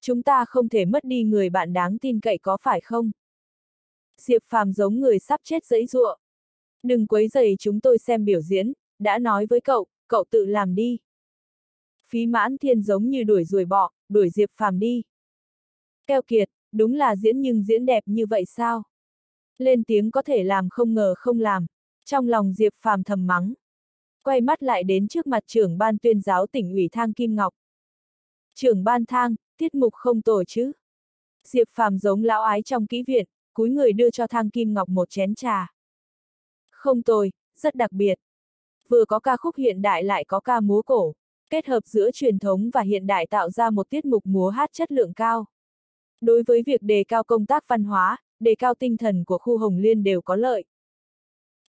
Chúng ta không thể mất đi người bạn đáng tin cậy có phải không? Diệp Phàm giống người sắp chết dẫy dụa. Đừng quấy rầy chúng tôi xem biểu diễn, đã nói với cậu, cậu tự làm đi. Phí mãn thiên giống như đuổi ruồi bọ, đuổi Diệp Phàm đi. Keo kiệt, đúng là diễn nhưng diễn đẹp như vậy sao? Lên tiếng có thể làm không ngờ không làm. Trong lòng Diệp Phàm thầm mắng. Quay mắt lại đến trước mặt trưởng ban tuyên giáo tỉnh ủy Thang Kim Ngọc. Trưởng ban Thang, tiết mục không tồi chứ. Diệp Phàm giống lão ái trong kỹ viện, cúi người đưa cho Thang Kim Ngọc một chén trà. Không tồi, rất đặc biệt. Vừa có ca khúc hiện đại lại có ca múa cổ, kết hợp giữa truyền thống và hiện đại tạo ra một tiết mục múa hát chất lượng cao. Đối với việc đề cao công tác văn hóa, đề cao tinh thần của khu Hồng Liên đều có lợi.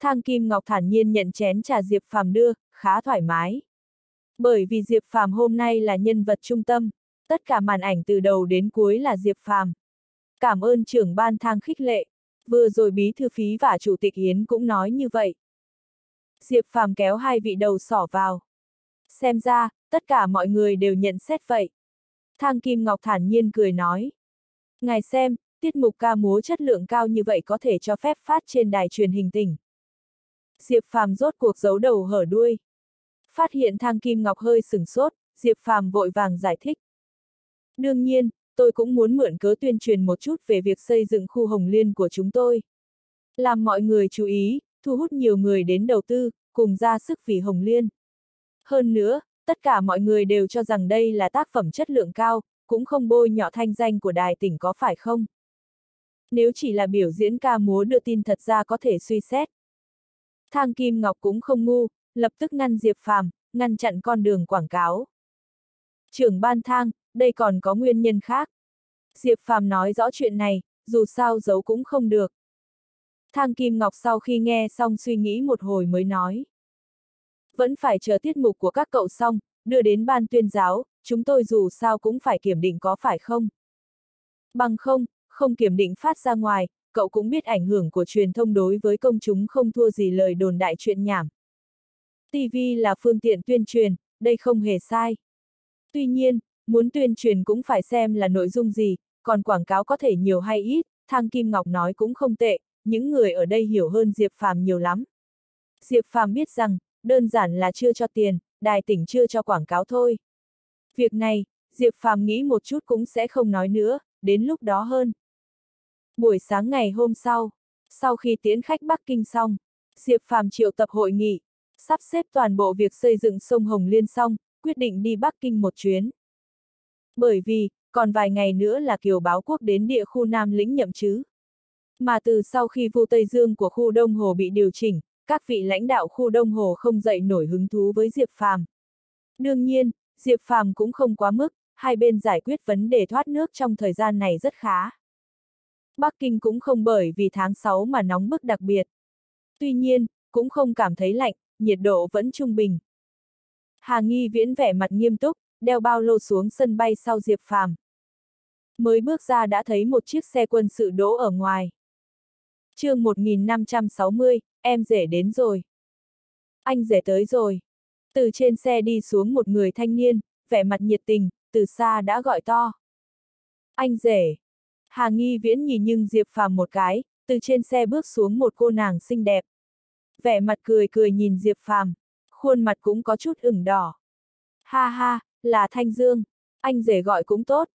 Thang Kim Ngọc thản nhiên nhận chén trà Diệp Phàm đưa, khá thoải mái. Bởi vì Diệp Phàm hôm nay là nhân vật trung tâm, tất cả màn ảnh từ đầu đến cuối là Diệp Phàm. Cảm ơn trưởng ban thang khích lệ, vừa rồi bí thư phí và chủ tịch Yến cũng nói như vậy. Diệp Phàm kéo hai vị đầu sỏ vào. Xem ra, tất cả mọi người đều nhận xét vậy. Thang Kim Ngọc thản nhiên cười nói. Ngài xem, tiết mục ca múa chất lượng cao như vậy có thể cho phép phát trên đài truyền hình tỉnh. Diệp Phàm rốt cuộc giấu đầu hở đuôi. Phát hiện Thang Kim Ngọc hơi sừng sốt, Diệp Phàm vội vàng giải thích. Đương nhiên, tôi cũng muốn mượn cớ tuyên truyền một chút về việc xây dựng khu Hồng Liên của chúng tôi. Làm mọi người chú ý, thu hút nhiều người đến đầu tư, cùng ra sức vì Hồng Liên. Hơn nữa, tất cả mọi người đều cho rằng đây là tác phẩm chất lượng cao, cũng không bôi nhọ thanh danh của đài tỉnh có phải không? Nếu chỉ là biểu diễn ca múa đưa tin thật ra có thể suy xét. Thang Kim Ngọc cũng không ngu, lập tức ngăn Diệp Phàm, ngăn chặn con đường quảng cáo. Trưởng ban thang, đây còn có nguyên nhân khác. Diệp Phàm nói rõ chuyện này, dù sao giấu cũng không được. Thang Kim Ngọc sau khi nghe xong suy nghĩ một hồi mới nói. Vẫn phải chờ tiết mục của các cậu xong, đưa đến ban tuyên giáo, chúng tôi dù sao cũng phải kiểm định có phải không? Bằng không, không kiểm định phát ra ngoài, cậu cũng biết ảnh hưởng của truyền thông đối với công chúng không thua gì lời đồn đại chuyện nhảm. TV là phương tiện tuyên truyền, đây không hề sai. Tuy nhiên, muốn tuyên truyền cũng phải xem là nội dung gì, còn quảng cáo có thể nhiều hay ít, Thang Kim Ngọc nói cũng không tệ, những người ở đây hiểu hơn Diệp Phàm nhiều lắm. Diệp Phàm biết rằng, đơn giản là chưa cho tiền, đài tỉnh chưa cho quảng cáo thôi. Việc này, Diệp Phàm nghĩ một chút cũng sẽ không nói nữa, đến lúc đó hơn. Buổi sáng ngày hôm sau, sau khi tiến khách Bắc Kinh xong, Diệp Phàm triệu tập hội nghị, sắp xếp toàn bộ việc xây dựng sông Hồng Liên xong, quyết định đi Bắc Kinh một chuyến. Bởi vì, còn vài ngày nữa là Kiều Báo Quốc đến địa khu Nam lĩnh nhậm chứ. Mà từ sau khi Vu Tây Dương của khu Đông Hồ bị điều chỉnh, các vị lãnh đạo khu Đông Hồ không dậy nổi hứng thú với Diệp Phàm. Đương nhiên, Diệp Phàm cũng không quá mức, hai bên giải quyết vấn đề thoát nước trong thời gian này rất khá. Bắc Kinh cũng không bởi vì tháng 6 mà nóng bức đặc biệt. Tuy nhiên, cũng không cảm thấy lạnh, nhiệt độ vẫn trung bình. Hà Nghi Viễn vẻ mặt nghiêm túc, đeo bao lô xuống sân bay sau Diệp Phàm. Mới bước ra đã thấy một chiếc xe quân sự đỗ ở ngoài. chương 1560, em rể đến rồi. Anh rể tới rồi. Từ trên xe đi xuống một người thanh niên, vẻ mặt nhiệt tình, từ xa đã gọi to. Anh rể. Hà Nghi Viễn nhìn nhưng Diệp Phàm một cái, từ trên xe bước xuống một cô nàng xinh đẹp. Vẻ mặt cười cười nhìn Diệp Phàm, khuôn mặt cũng có chút ửng đỏ. Ha ha, là Thanh Dương, anh rể gọi cũng tốt.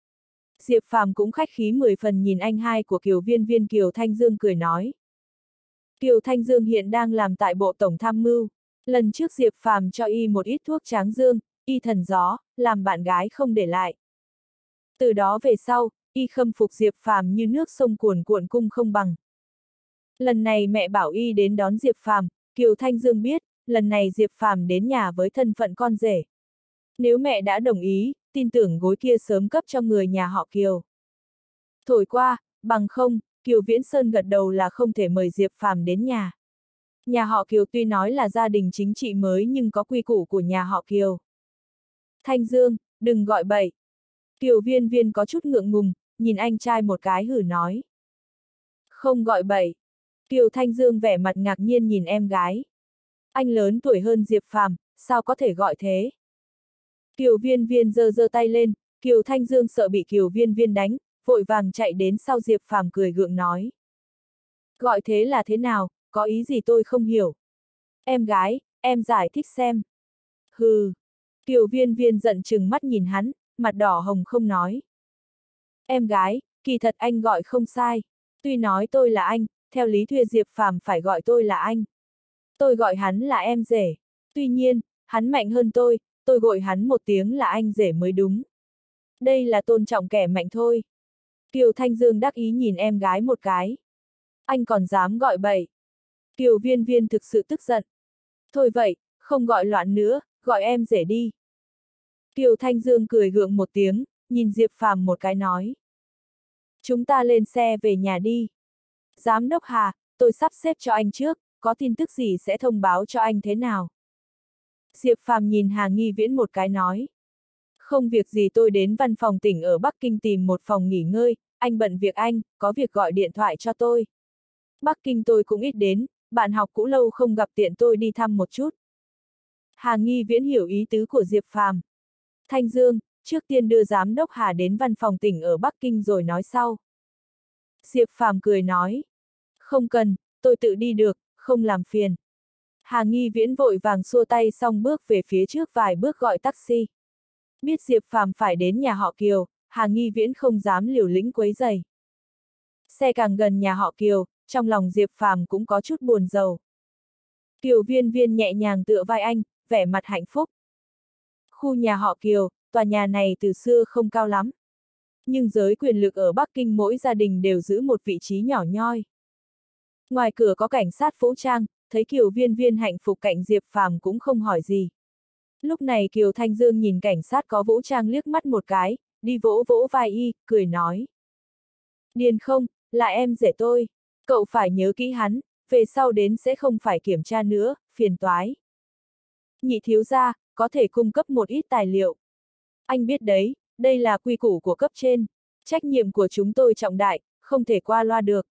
Diệp Phàm cũng khách khí mười phần nhìn anh hai của Kiều Viên Viên Kiều Thanh Dương cười nói. Kiều Thanh Dương hiện đang làm tại Bộ Tổng Tham mưu. Lần trước Diệp Phàm cho y một ít thuốc tráng dương, y thần gió, làm bạn gái không để lại. Từ đó về sau, y khâm phục Diệp Phàm như nước sông cuồn cuộn cung không bằng. Lần này mẹ bảo y đến đón Diệp Phàm, Kiều Thanh Dương biết, lần này Diệp Phàm đến nhà với thân phận con rể. Nếu mẹ đã đồng ý, tin tưởng gối kia sớm cấp cho người nhà họ Kiều. Thổi qua, bằng không, Kiều Viễn Sơn gật đầu là không thể mời Diệp Phàm đến nhà. Nhà họ Kiều tuy nói là gia đình chính trị mới nhưng có quy củ của nhà họ Kiều. Thanh Dương, đừng gọi bậy. Kiều viên viên có chút ngượng ngùng, nhìn anh trai một cái hử nói. Không gọi bậy. Kiều Thanh Dương vẻ mặt ngạc nhiên nhìn em gái. Anh lớn tuổi hơn Diệp Phàm, sao có thể gọi thế? Kiều viên viên giơ giơ tay lên, Kiều Thanh Dương sợ bị Kiều viên viên đánh, vội vàng chạy đến sau Diệp Phàm cười gượng nói. Gọi thế là thế nào, có ý gì tôi không hiểu. Em gái, em giải thích xem. Hừ. Kiều viên viên giận chừng mắt nhìn hắn, mặt đỏ hồng không nói. Em gái, kỳ thật anh gọi không sai. Tuy nói tôi là anh, theo lý thuyết Diệp Phàm phải gọi tôi là anh. Tôi gọi hắn là em rể. Tuy nhiên, hắn mạnh hơn tôi, tôi gọi hắn một tiếng là anh rể mới đúng. Đây là tôn trọng kẻ mạnh thôi. Kiều Thanh Dương đắc ý nhìn em gái một cái. Anh còn dám gọi bậy. Kiều viên viên thực sự tức giận. Thôi vậy, không gọi loạn nữa, gọi em rể đi. Kiều Thanh Dương cười gượng một tiếng, nhìn Diệp Phàm một cái nói. Chúng ta lên xe về nhà đi. Giám đốc Hà, tôi sắp xếp cho anh trước, có tin tức gì sẽ thông báo cho anh thế nào? Diệp Phàm nhìn Hà Nghi Viễn một cái nói. Không việc gì tôi đến văn phòng tỉnh ở Bắc Kinh tìm một phòng nghỉ ngơi, anh bận việc anh, có việc gọi điện thoại cho tôi. Bắc Kinh tôi cũng ít đến, bạn học cũ lâu không gặp tiện tôi đi thăm một chút. Hà Nghi Viễn hiểu ý tứ của Diệp Phàm. Thanh Dương, trước tiên đưa giám đốc Hà đến văn phòng tỉnh ở Bắc Kinh rồi nói sau. Diệp Phàm cười nói. Không cần, tôi tự đi được, không làm phiền. Hà Nghi Viễn vội vàng xua tay xong bước về phía trước vài bước gọi taxi. Biết Diệp Phàm phải đến nhà họ Kiều, Hà Nghi Viễn không dám liều lĩnh quấy giày. Xe càng gần nhà họ Kiều, trong lòng Diệp Phàm cũng có chút buồn rầu Kiều viên viên nhẹ nhàng tựa vai anh, vẻ mặt hạnh phúc. Khu nhà họ Kiều, tòa nhà này từ xưa không cao lắm. Nhưng giới quyền lực ở Bắc Kinh mỗi gia đình đều giữ một vị trí nhỏ nhoi. Ngoài cửa có cảnh sát vũ trang, thấy Kiều viên viên hạnh phục cạnh Diệp Phàm cũng không hỏi gì. Lúc này Kiều Thanh Dương nhìn cảnh sát có vũ trang liếc mắt một cái, đi vỗ vỗ vai y, cười nói. Điền không, là em rể tôi. Cậu phải nhớ kỹ hắn, về sau đến sẽ không phải kiểm tra nữa, phiền toái. Nhị thiếu gia, có thể cung cấp một ít tài liệu. Anh biết đấy, đây là quy củ của cấp trên. Trách nhiệm của chúng tôi trọng đại, không thể qua loa được.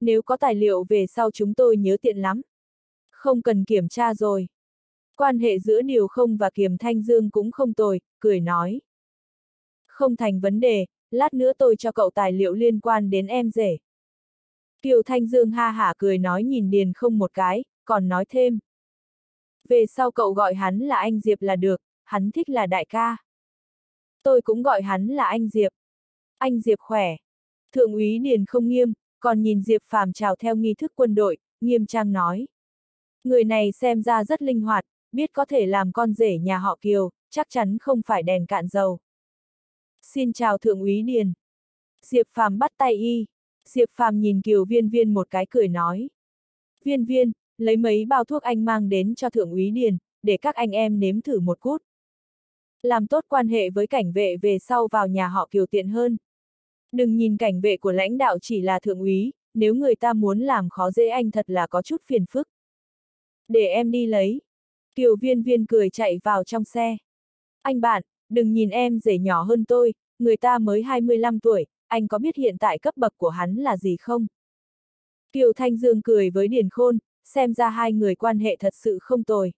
Nếu có tài liệu về sau chúng tôi nhớ tiện lắm. Không cần kiểm tra rồi. Quan hệ giữa Điều Không và Kiềm Thanh Dương cũng không tồi, cười nói. Không thành vấn đề, lát nữa tôi cho cậu tài liệu liên quan đến em rể. Kiều Thanh Dương ha hả cười nói nhìn Điền không một cái, còn nói thêm. Về sau cậu gọi hắn là anh Diệp là được, hắn thích là đại ca. Tôi cũng gọi hắn là anh Diệp. Anh Diệp khỏe. Thượng úy Điền không nghiêm, còn nhìn Diệp phàm chào theo nghi thức quân đội, nghiêm trang nói. Người này xem ra rất linh hoạt, biết có thể làm con rể nhà họ Kiều, chắc chắn không phải đèn cạn dầu. Xin chào Thượng úy Điền. Diệp phàm bắt tay y. Diệp Phàm nhìn Kiều Viên Viên một cái cười nói. Viên Viên, lấy mấy bao thuốc anh mang đến cho Thượng úy Điền, để các anh em nếm thử một cút. Làm tốt quan hệ với cảnh vệ về sau vào nhà họ Kiều tiện hơn. Đừng nhìn cảnh vệ của lãnh đạo chỉ là thượng úy, nếu người ta muốn làm khó dễ anh thật là có chút phiền phức. Để em đi lấy. Kiều viên viên cười chạy vào trong xe. Anh bạn, đừng nhìn em rể nhỏ hơn tôi, người ta mới 25 tuổi, anh có biết hiện tại cấp bậc của hắn là gì không? Kiều Thanh Dương cười với Điền Khôn, xem ra hai người quan hệ thật sự không tồi.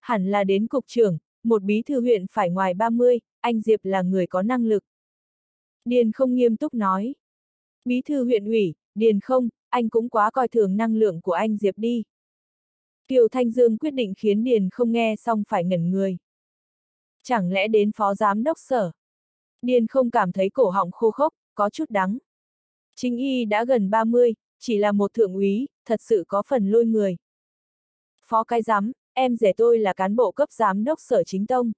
Hẳn là đến cục trưởng, một bí thư huyện phải ngoài 30, anh Diệp là người có năng lực. Điền không nghiêm túc nói. Bí thư huyện ủy, Điền không, anh cũng quá coi thường năng lượng của anh Diệp đi. Kiều Thanh Dương quyết định khiến Điền không nghe xong phải ngẩn người. Chẳng lẽ đến phó giám đốc sở? Điền không cảm thấy cổ họng khô khốc, có chút đắng. Chính y đã gần 30, chỉ là một thượng úy, thật sự có phần lôi người. Phó cái giám, em rể tôi là cán bộ cấp giám đốc sở chính tông.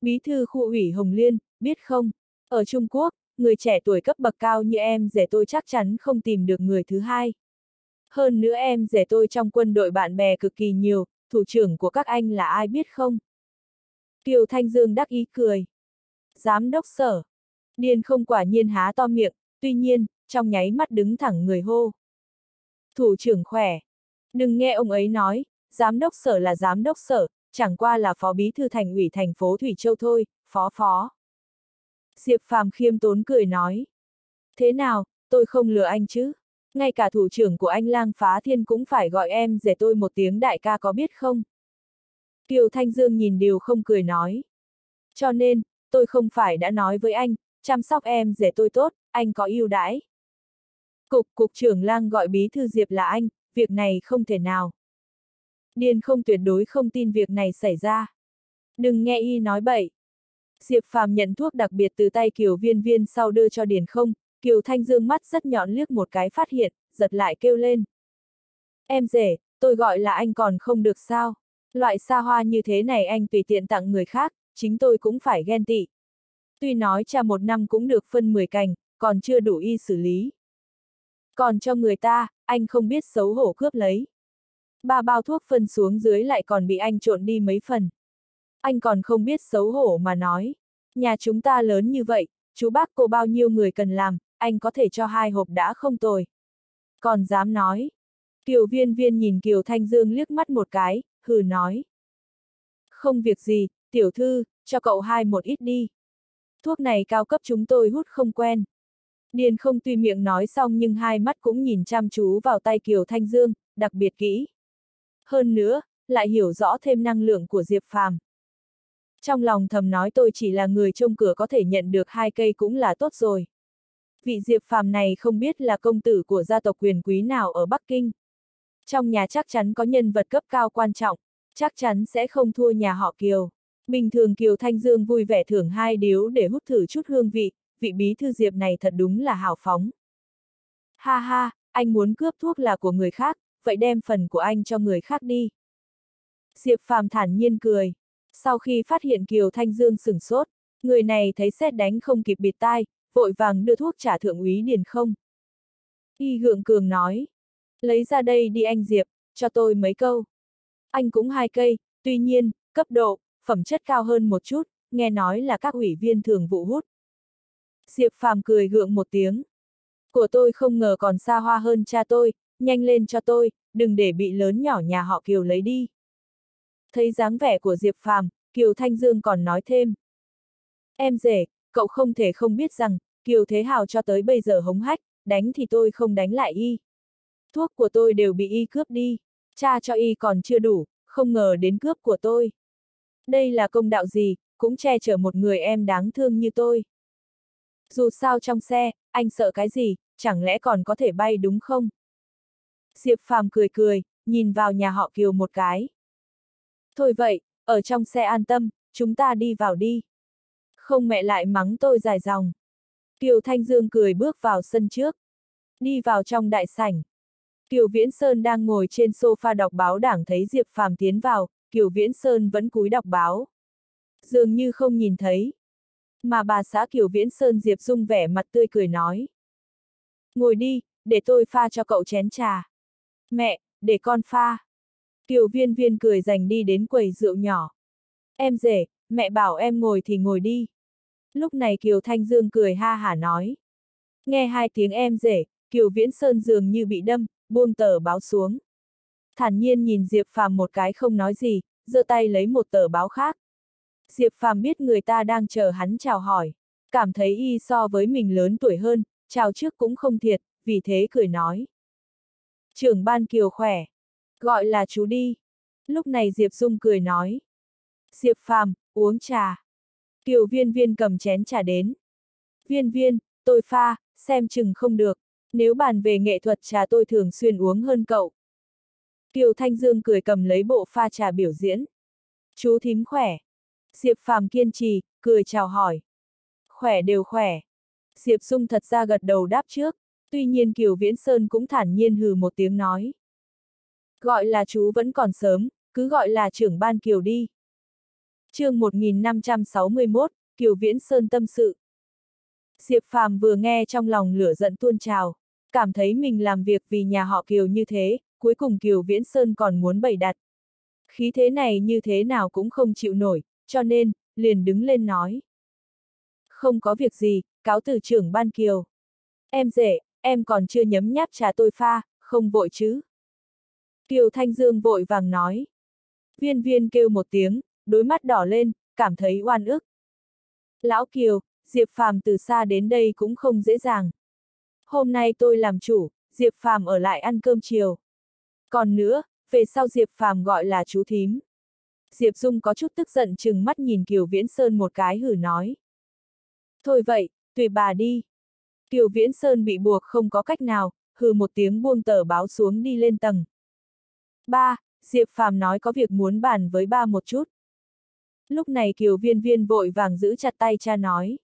Bí thư khu ủy Hồng Liên, biết không? Ở Trung Quốc, người trẻ tuổi cấp bậc cao như em rể tôi chắc chắn không tìm được người thứ hai. Hơn nữa em rể tôi trong quân đội bạn bè cực kỳ nhiều, thủ trưởng của các anh là ai biết không? Kiều Thanh Dương đắc ý cười. Giám đốc sở. Điền không quả nhiên há to miệng, tuy nhiên, trong nháy mắt đứng thẳng người hô. Thủ trưởng khỏe. Đừng nghe ông ấy nói, giám đốc sở là giám đốc sở, chẳng qua là phó bí thư thành ủy thành phố Thủy Châu thôi, phó phó. Diệp Phàm khiêm tốn cười nói. Thế nào, tôi không lừa anh chứ? Ngay cả thủ trưởng của anh lang phá thiên cũng phải gọi em rể tôi một tiếng đại ca có biết không? Kiều Thanh Dương nhìn điều không cười nói. Cho nên, tôi không phải đã nói với anh, chăm sóc em rể tôi tốt, anh có yêu đãi. Cục, cục trưởng lang gọi bí thư Diệp là anh, việc này không thể nào. Điền không tuyệt đối không tin việc này xảy ra. Đừng nghe y nói bậy. Diệp Phàm nhận thuốc đặc biệt từ tay Kiều Viên Viên sau đưa cho Điền không, Kiều Thanh Dương mắt rất nhọn liếc một cái phát hiện, giật lại kêu lên. Em rể, tôi gọi là anh còn không được sao? Loại xa hoa như thế này anh tùy tiện tặng người khác, chính tôi cũng phải ghen tị. Tuy nói cha một năm cũng được phân 10 cành, còn chưa đủ y xử lý. Còn cho người ta, anh không biết xấu hổ cướp lấy. Ba bao thuốc phân xuống dưới lại còn bị anh trộn đi mấy phần. Anh còn không biết xấu hổ mà nói. Nhà chúng ta lớn như vậy, chú bác cô bao nhiêu người cần làm, anh có thể cho hai hộp đã không tồi. Còn dám nói. Kiều viên viên nhìn Kiều Thanh Dương liếc mắt một cái, hừ nói. Không việc gì, tiểu thư, cho cậu hai một ít đi. Thuốc này cao cấp chúng tôi hút không quen. Điền không tuy miệng nói xong nhưng hai mắt cũng nhìn chăm chú vào tay Kiều Thanh Dương, đặc biệt kỹ. Hơn nữa, lại hiểu rõ thêm năng lượng của Diệp Phàm. Trong lòng thầm nói tôi chỉ là người trông cửa có thể nhận được hai cây cũng là tốt rồi. Vị Diệp Phàm này không biết là công tử của gia tộc quyền quý nào ở Bắc Kinh. Trong nhà chắc chắn có nhân vật cấp cao quan trọng, chắc chắn sẽ không thua nhà họ Kiều. Bình thường Kiều Thanh Dương vui vẻ thưởng hai điếu để hút thử chút hương vị, vị bí thư Diệp này thật đúng là hào phóng. Ha ha, anh muốn cướp thuốc là của người khác, vậy đem phần của anh cho người khác đi. Diệp Phàm thản nhiên cười. Sau khi phát hiện Kiều Thanh Dương sửng sốt, người này thấy xét đánh không kịp bịt tai, vội vàng đưa thuốc trả thượng úy Điền không. Y gượng cường nói. Lấy ra đây đi anh Diệp, cho tôi mấy câu. Anh cũng hai cây, tuy nhiên, cấp độ, phẩm chất cao hơn một chút, nghe nói là các ủy viên thường vụ hút. Diệp Phàm cười gượng một tiếng. Của tôi không ngờ còn xa hoa hơn cha tôi, nhanh lên cho tôi, đừng để bị lớn nhỏ nhà họ Kiều lấy đi. Thấy dáng vẻ của Diệp Phàm, Kiều Thanh Dương còn nói thêm. Em rể, cậu không thể không biết rằng, Kiều Thế Hào cho tới bây giờ hống hách, đánh thì tôi không đánh lại y. Thuốc của tôi đều bị y cướp đi, cha cho y còn chưa đủ, không ngờ đến cướp của tôi. Đây là công đạo gì, cũng che chở một người em đáng thương như tôi. Dù sao trong xe, anh sợ cái gì, chẳng lẽ còn có thể bay đúng không? Diệp Phàm cười cười, nhìn vào nhà họ Kiều một cái. Thôi vậy, ở trong xe an tâm, chúng ta đi vào đi. Không mẹ lại mắng tôi dài dòng. Kiều Thanh Dương cười bước vào sân trước. Đi vào trong đại sảnh. Kiều Viễn Sơn đang ngồi trên sofa đọc báo đảng thấy Diệp Phàm tiến vào, Kiều Viễn Sơn vẫn cúi đọc báo. Dường như không nhìn thấy. Mà bà xã Kiều Viễn Sơn Diệp Dung vẻ mặt tươi cười nói. Ngồi đi, để tôi pha cho cậu chén trà. Mẹ, để con pha. Kiều Viên Viên cười dành đi đến quầy rượu nhỏ. Em rể, mẹ bảo em ngồi thì ngồi đi. Lúc này Kiều Thanh Dương cười ha hả nói. Nghe hai tiếng em rể, Kiều Viễn Sơn dường như bị đâm, buông tờ báo xuống. Thản nhiên nhìn Diệp Phàm một cái không nói gì, giơ tay lấy một tờ báo khác. Diệp Phàm biết người ta đang chờ hắn chào hỏi, cảm thấy y so với mình lớn tuổi hơn, chào trước cũng không thiệt, vì thế cười nói. Trưởng ban kiều khỏe, gọi là chú đi. Lúc này Diệp Dung cười nói. Diệp Phàm, uống trà. Kiều viên viên cầm chén trà đến. Viên viên, tôi pha, xem chừng không được. Nếu bàn về nghệ thuật trà tôi thường xuyên uống hơn cậu. Kiều Thanh Dương cười cầm lấy bộ pha trà biểu diễn. Chú thím khỏe. Diệp Phàm kiên trì, cười chào hỏi. Khỏe đều khỏe. Diệp Dung thật ra gật đầu đáp trước. Tuy nhiên Kiều Viễn Sơn cũng thản nhiên hừ một tiếng nói. Gọi là chú vẫn còn sớm, cứ gọi là trưởng ban Kiều đi. chương 1561, Kiều Viễn Sơn tâm sự. Diệp Phàm vừa nghe trong lòng lửa giận tuôn trào, cảm thấy mình làm việc vì nhà họ Kiều như thế, cuối cùng Kiều Viễn Sơn còn muốn bày đặt. Khí thế này như thế nào cũng không chịu nổi, cho nên, liền đứng lên nói. Không có việc gì, cáo từ trưởng ban Kiều. Em rể, em còn chưa nhấm nháp trà tôi pha, không vội chứ. Kiều Thanh Dương vội vàng nói. Viên viên kêu một tiếng, đôi mắt đỏ lên, cảm thấy oan ức. Lão Kiều, Diệp Phàm từ xa đến đây cũng không dễ dàng. Hôm nay tôi làm chủ, Diệp Phàm ở lại ăn cơm chiều. Còn nữa, về sau Diệp Phàm gọi là chú thím. Diệp Dung có chút tức giận chừng mắt nhìn Kiều Viễn Sơn một cái hử nói. Thôi vậy, tùy bà đi. Kiều Viễn Sơn bị buộc không có cách nào, hừ một tiếng buông tờ báo xuống đi lên tầng. Ba, Diệp Phàm nói có việc muốn bàn với ba một chút. Lúc này Kiều Viên Viên vội vàng giữ chặt tay cha nói.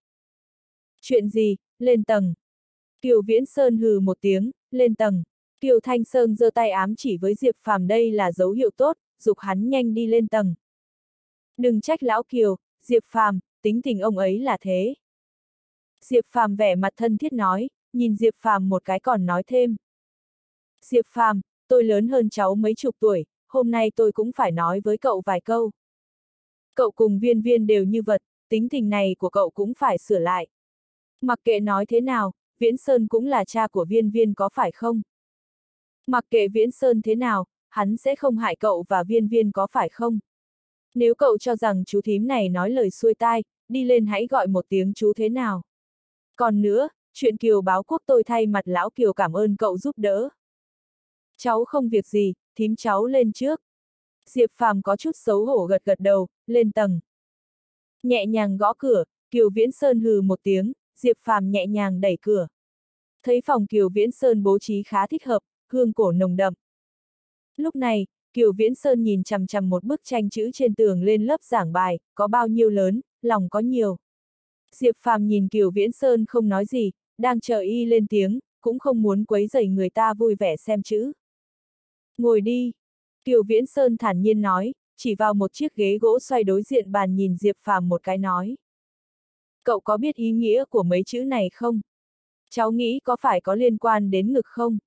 Chuyện gì, lên tầng. Kiều Viễn Sơn hừ một tiếng, lên tầng. Kiều Thanh Sơn giơ tay ám chỉ với Diệp Phàm đây là dấu hiệu tốt, dục hắn nhanh đi lên tầng. Đừng trách lão Kiều, Diệp Phàm, tính tình ông ấy là thế. Diệp Phàm vẻ mặt thân thiết nói, nhìn Diệp Phàm một cái còn nói thêm. Diệp Phàm, tôi lớn hơn cháu mấy chục tuổi, hôm nay tôi cũng phải nói với cậu vài câu. Cậu cùng viên viên đều như vật, tính tình này của cậu cũng phải sửa lại. Mặc kệ nói thế nào, Viễn Sơn cũng là cha của viên viên có phải không? Mặc kệ Viễn Sơn thế nào, hắn sẽ không hại cậu và viên viên có phải không? Nếu cậu cho rằng chú thím này nói lời xuôi tai, đi lên hãy gọi một tiếng chú thế nào. Còn nữa, chuyện Kiều báo quốc tôi thay mặt lão Kiều cảm ơn cậu giúp đỡ. Cháu không việc gì, thím cháu lên trước. Diệp Phàm có chút xấu hổ gật gật đầu, lên tầng. Nhẹ nhàng gõ cửa, Kiều Viễn Sơn hừ một tiếng, Diệp Phàm nhẹ nhàng đẩy cửa. Thấy phòng Kiều Viễn Sơn bố trí khá thích hợp, hương cổ nồng đậm. Lúc này, Kiều Viễn Sơn nhìn chằm chằm một bức tranh chữ trên tường lên lớp giảng bài, có bao nhiêu lớn, lòng có nhiều. Diệp Phàm nhìn Kiều Viễn Sơn không nói gì, đang chờ y lên tiếng, cũng không muốn quấy rầy người ta vui vẻ xem chữ. Ngồi đi. Kiều Viễn Sơn thản nhiên nói, chỉ vào một chiếc ghế gỗ xoay đối diện bàn nhìn Diệp Phàm một cái nói. Cậu có biết ý nghĩa của mấy chữ này không? Cháu nghĩ có phải có liên quan đến ngực không?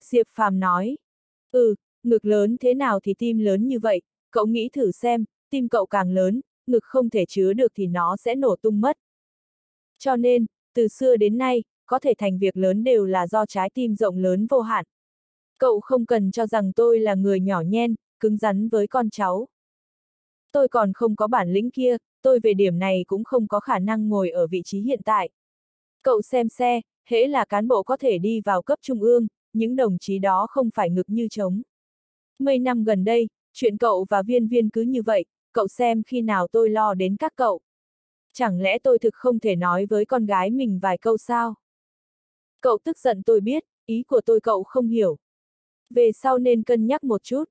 Diệp Phàm nói. Ừ, ngực lớn thế nào thì tim lớn như vậy, cậu nghĩ thử xem, tim cậu càng lớn, ngực không thể chứa được thì nó sẽ nổ tung mất. Cho nên, từ xưa đến nay, có thể thành việc lớn đều là do trái tim rộng lớn vô hạn. Cậu không cần cho rằng tôi là người nhỏ nhen, cứng rắn với con cháu. Tôi còn không có bản lĩnh kia, tôi về điểm này cũng không có khả năng ngồi ở vị trí hiện tại. Cậu xem xe, hễ là cán bộ có thể đi vào cấp trung ương, những đồng chí đó không phải ngực như trống. Mấy năm gần đây, chuyện cậu và viên viên cứ như vậy, cậu xem khi nào tôi lo đến các cậu. Chẳng lẽ tôi thực không thể nói với con gái mình vài câu sao? Cậu tức giận tôi biết, ý của tôi cậu không hiểu. Về sau nên cân nhắc một chút.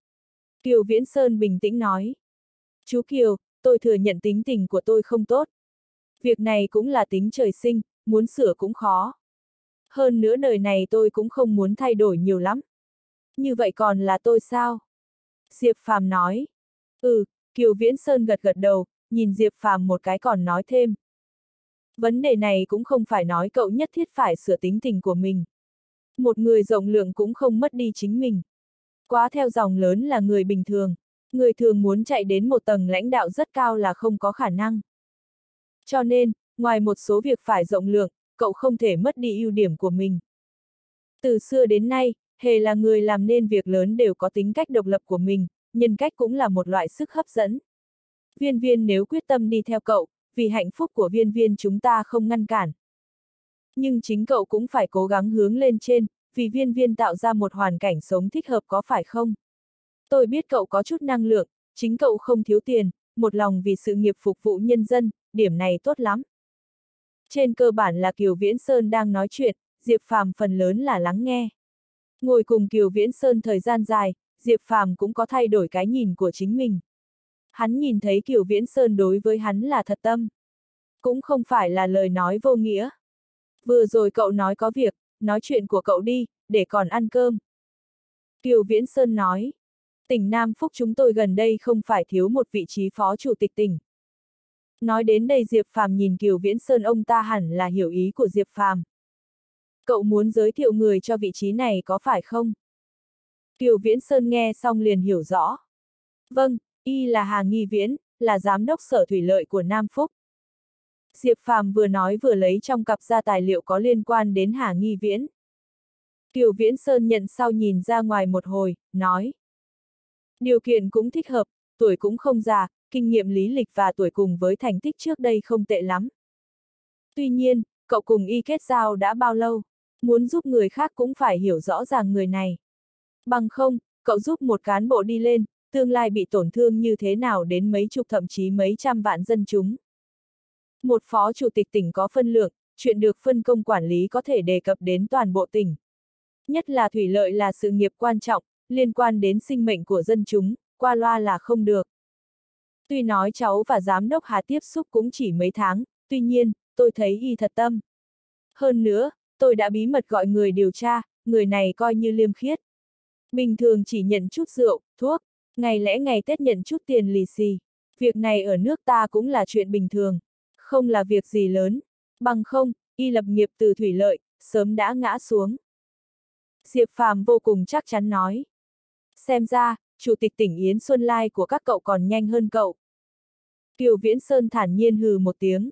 Kiều Viễn Sơn bình tĩnh nói. Chú Kiều, tôi thừa nhận tính tình của tôi không tốt. Việc này cũng là tính trời sinh, muốn sửa cũng khó. Hơn nữa đời này tôi cũng không muốn thay đổi nhiều lắm. Như vậy còn là tôi sao? Diệp Phàm nói. Ừ, Kiều Viễn Sơn gật gật đầu, nhìn Diệp Phàm một cái còn nói thêm. Vấn đề này cũng không phải nói cậu nhất thiết phải sửa tính tình của mình. Một người rộng lượng cũng không mất đi chính mình. Quá theo dòng lớn là người bình thường. Người thường muốn chạy đến một tầng lãnh đạo rất cao là không có khả năng. Cho nên, ngoài một số việc phải rộng lượng, cậu không thể mất đi ưu điểm của mình. Từ xưa đến nay, hề là người làm nên việc lớn đều có tính cách độc lập của mình, nhân cách cũng là một loại sức hấp dẫn. Viên viên nếu quyết tâm đi theo cậu, vì hạnh phúc của viên viên chúng ta không ngăn cản. Nhưng chính cậu cũng phải cố gắng hướng lên trên, vì viên viên tạo ra một hoàn cảnh sống thích hợp có phải không? Tôi biết cậu có chút năng lượng, chính cậu không thiếu tiền, một lòng vì sự nghiệp phục vụ nhân dân, điểm này tốt lắm. Trên cơ bản là Kiều Viễn Sơn đang nói chuyện, Diệp Phàm phần lớn là lắng nghe. Ngồi cùng Kiều Viễn Sơn thời gian dài, Diệp Phàm cũng có thay đổi cái nhìn của chính mình. Hắn nhìn thấy Kiều Viễn Sơn đối với hắn là thật tâm. Cũng không phải là lời nói vô nghĩa. Vừa rồi cậu nói có việc, nói chuyện của cậu đi, để còn ăn cơm. Kiều Viễn Sơn nói. Tỉnh Nam Phúc chúng tôi gần đây không phải thiếu một vị trí phó chủ tịch tỉnh. Nói đến đây Diệp Phàm nhìn Kiều Viễn Sơn ông ta hẳn là hiểu ý của Diệp Phàm. Cậu muốn giới thiệu người cho vị trí này có phải không? Kiều Viễn Sơn nghe xong liền hiểu rõ. Vâng, y là Hà Nghi Viễn, là giám đốc sở thủy lợi của Nam Phúc. Diệp Phàm vừa nói vừa lấy trong cặp ra tài liệu có liên quan đến Hà Nghi Viễn. Kiều Viễn Sơn nhận sau nhìn ra ngoài một hồi, nói. Điều kiện cũng thích hợp, tuổi cũng không già, kinh nghiệm lý lịch và tuổi cùng với thành tích trước đây không tệ lắm. Tuy nhiên, cậu cùng y kết giao đã bao lâu? Muốn giúp người khác cũng phải hiểu rõ ràng người này. Bằng không, cậu giúp một cán bộ đi lên, tương lai bị tổn thương như thế nào đến mấy chục thậm chí mấy trăm vạn dân chúng. Một phó chủ tịch tỉnh có phân lượng, chuyện được phân công quản lý có thể đề cập đến toàn bộ tỉnh. Nhất là thủy lợi là sự nghiệp quan trọng, liên quan đến sinh mệnh của dân chúng, qua loa là không được. Tuy nói cháu và giám đốc Hà tiếp xúc cũng chỉ mấy tháng, tuy nhiên, tôi thấy y thật tâm. Hơn nữa, tôi đã bí mật gọi người điều tra, người này coi như liêm khiết. Bình thường chỉ nhận chút rượu, thuốc, ngày lẽ ngày Tết nhận chút tiền lì xì. Việc này ở nước ta cũng là chuyện bình thường, không là việc gì lớn. Bằng không, y lập nghiệp từ thủy lợi, sớm đã ngã xuống. Diệp Phàm vô cùng chắc chắn nói. Xem ra, Chủ tịch tỉnh Yến Xuân Lai của các cậu còn nhanh hơn cậu. Kiều Viễn Sơn thản nhiên hừ một tiếng.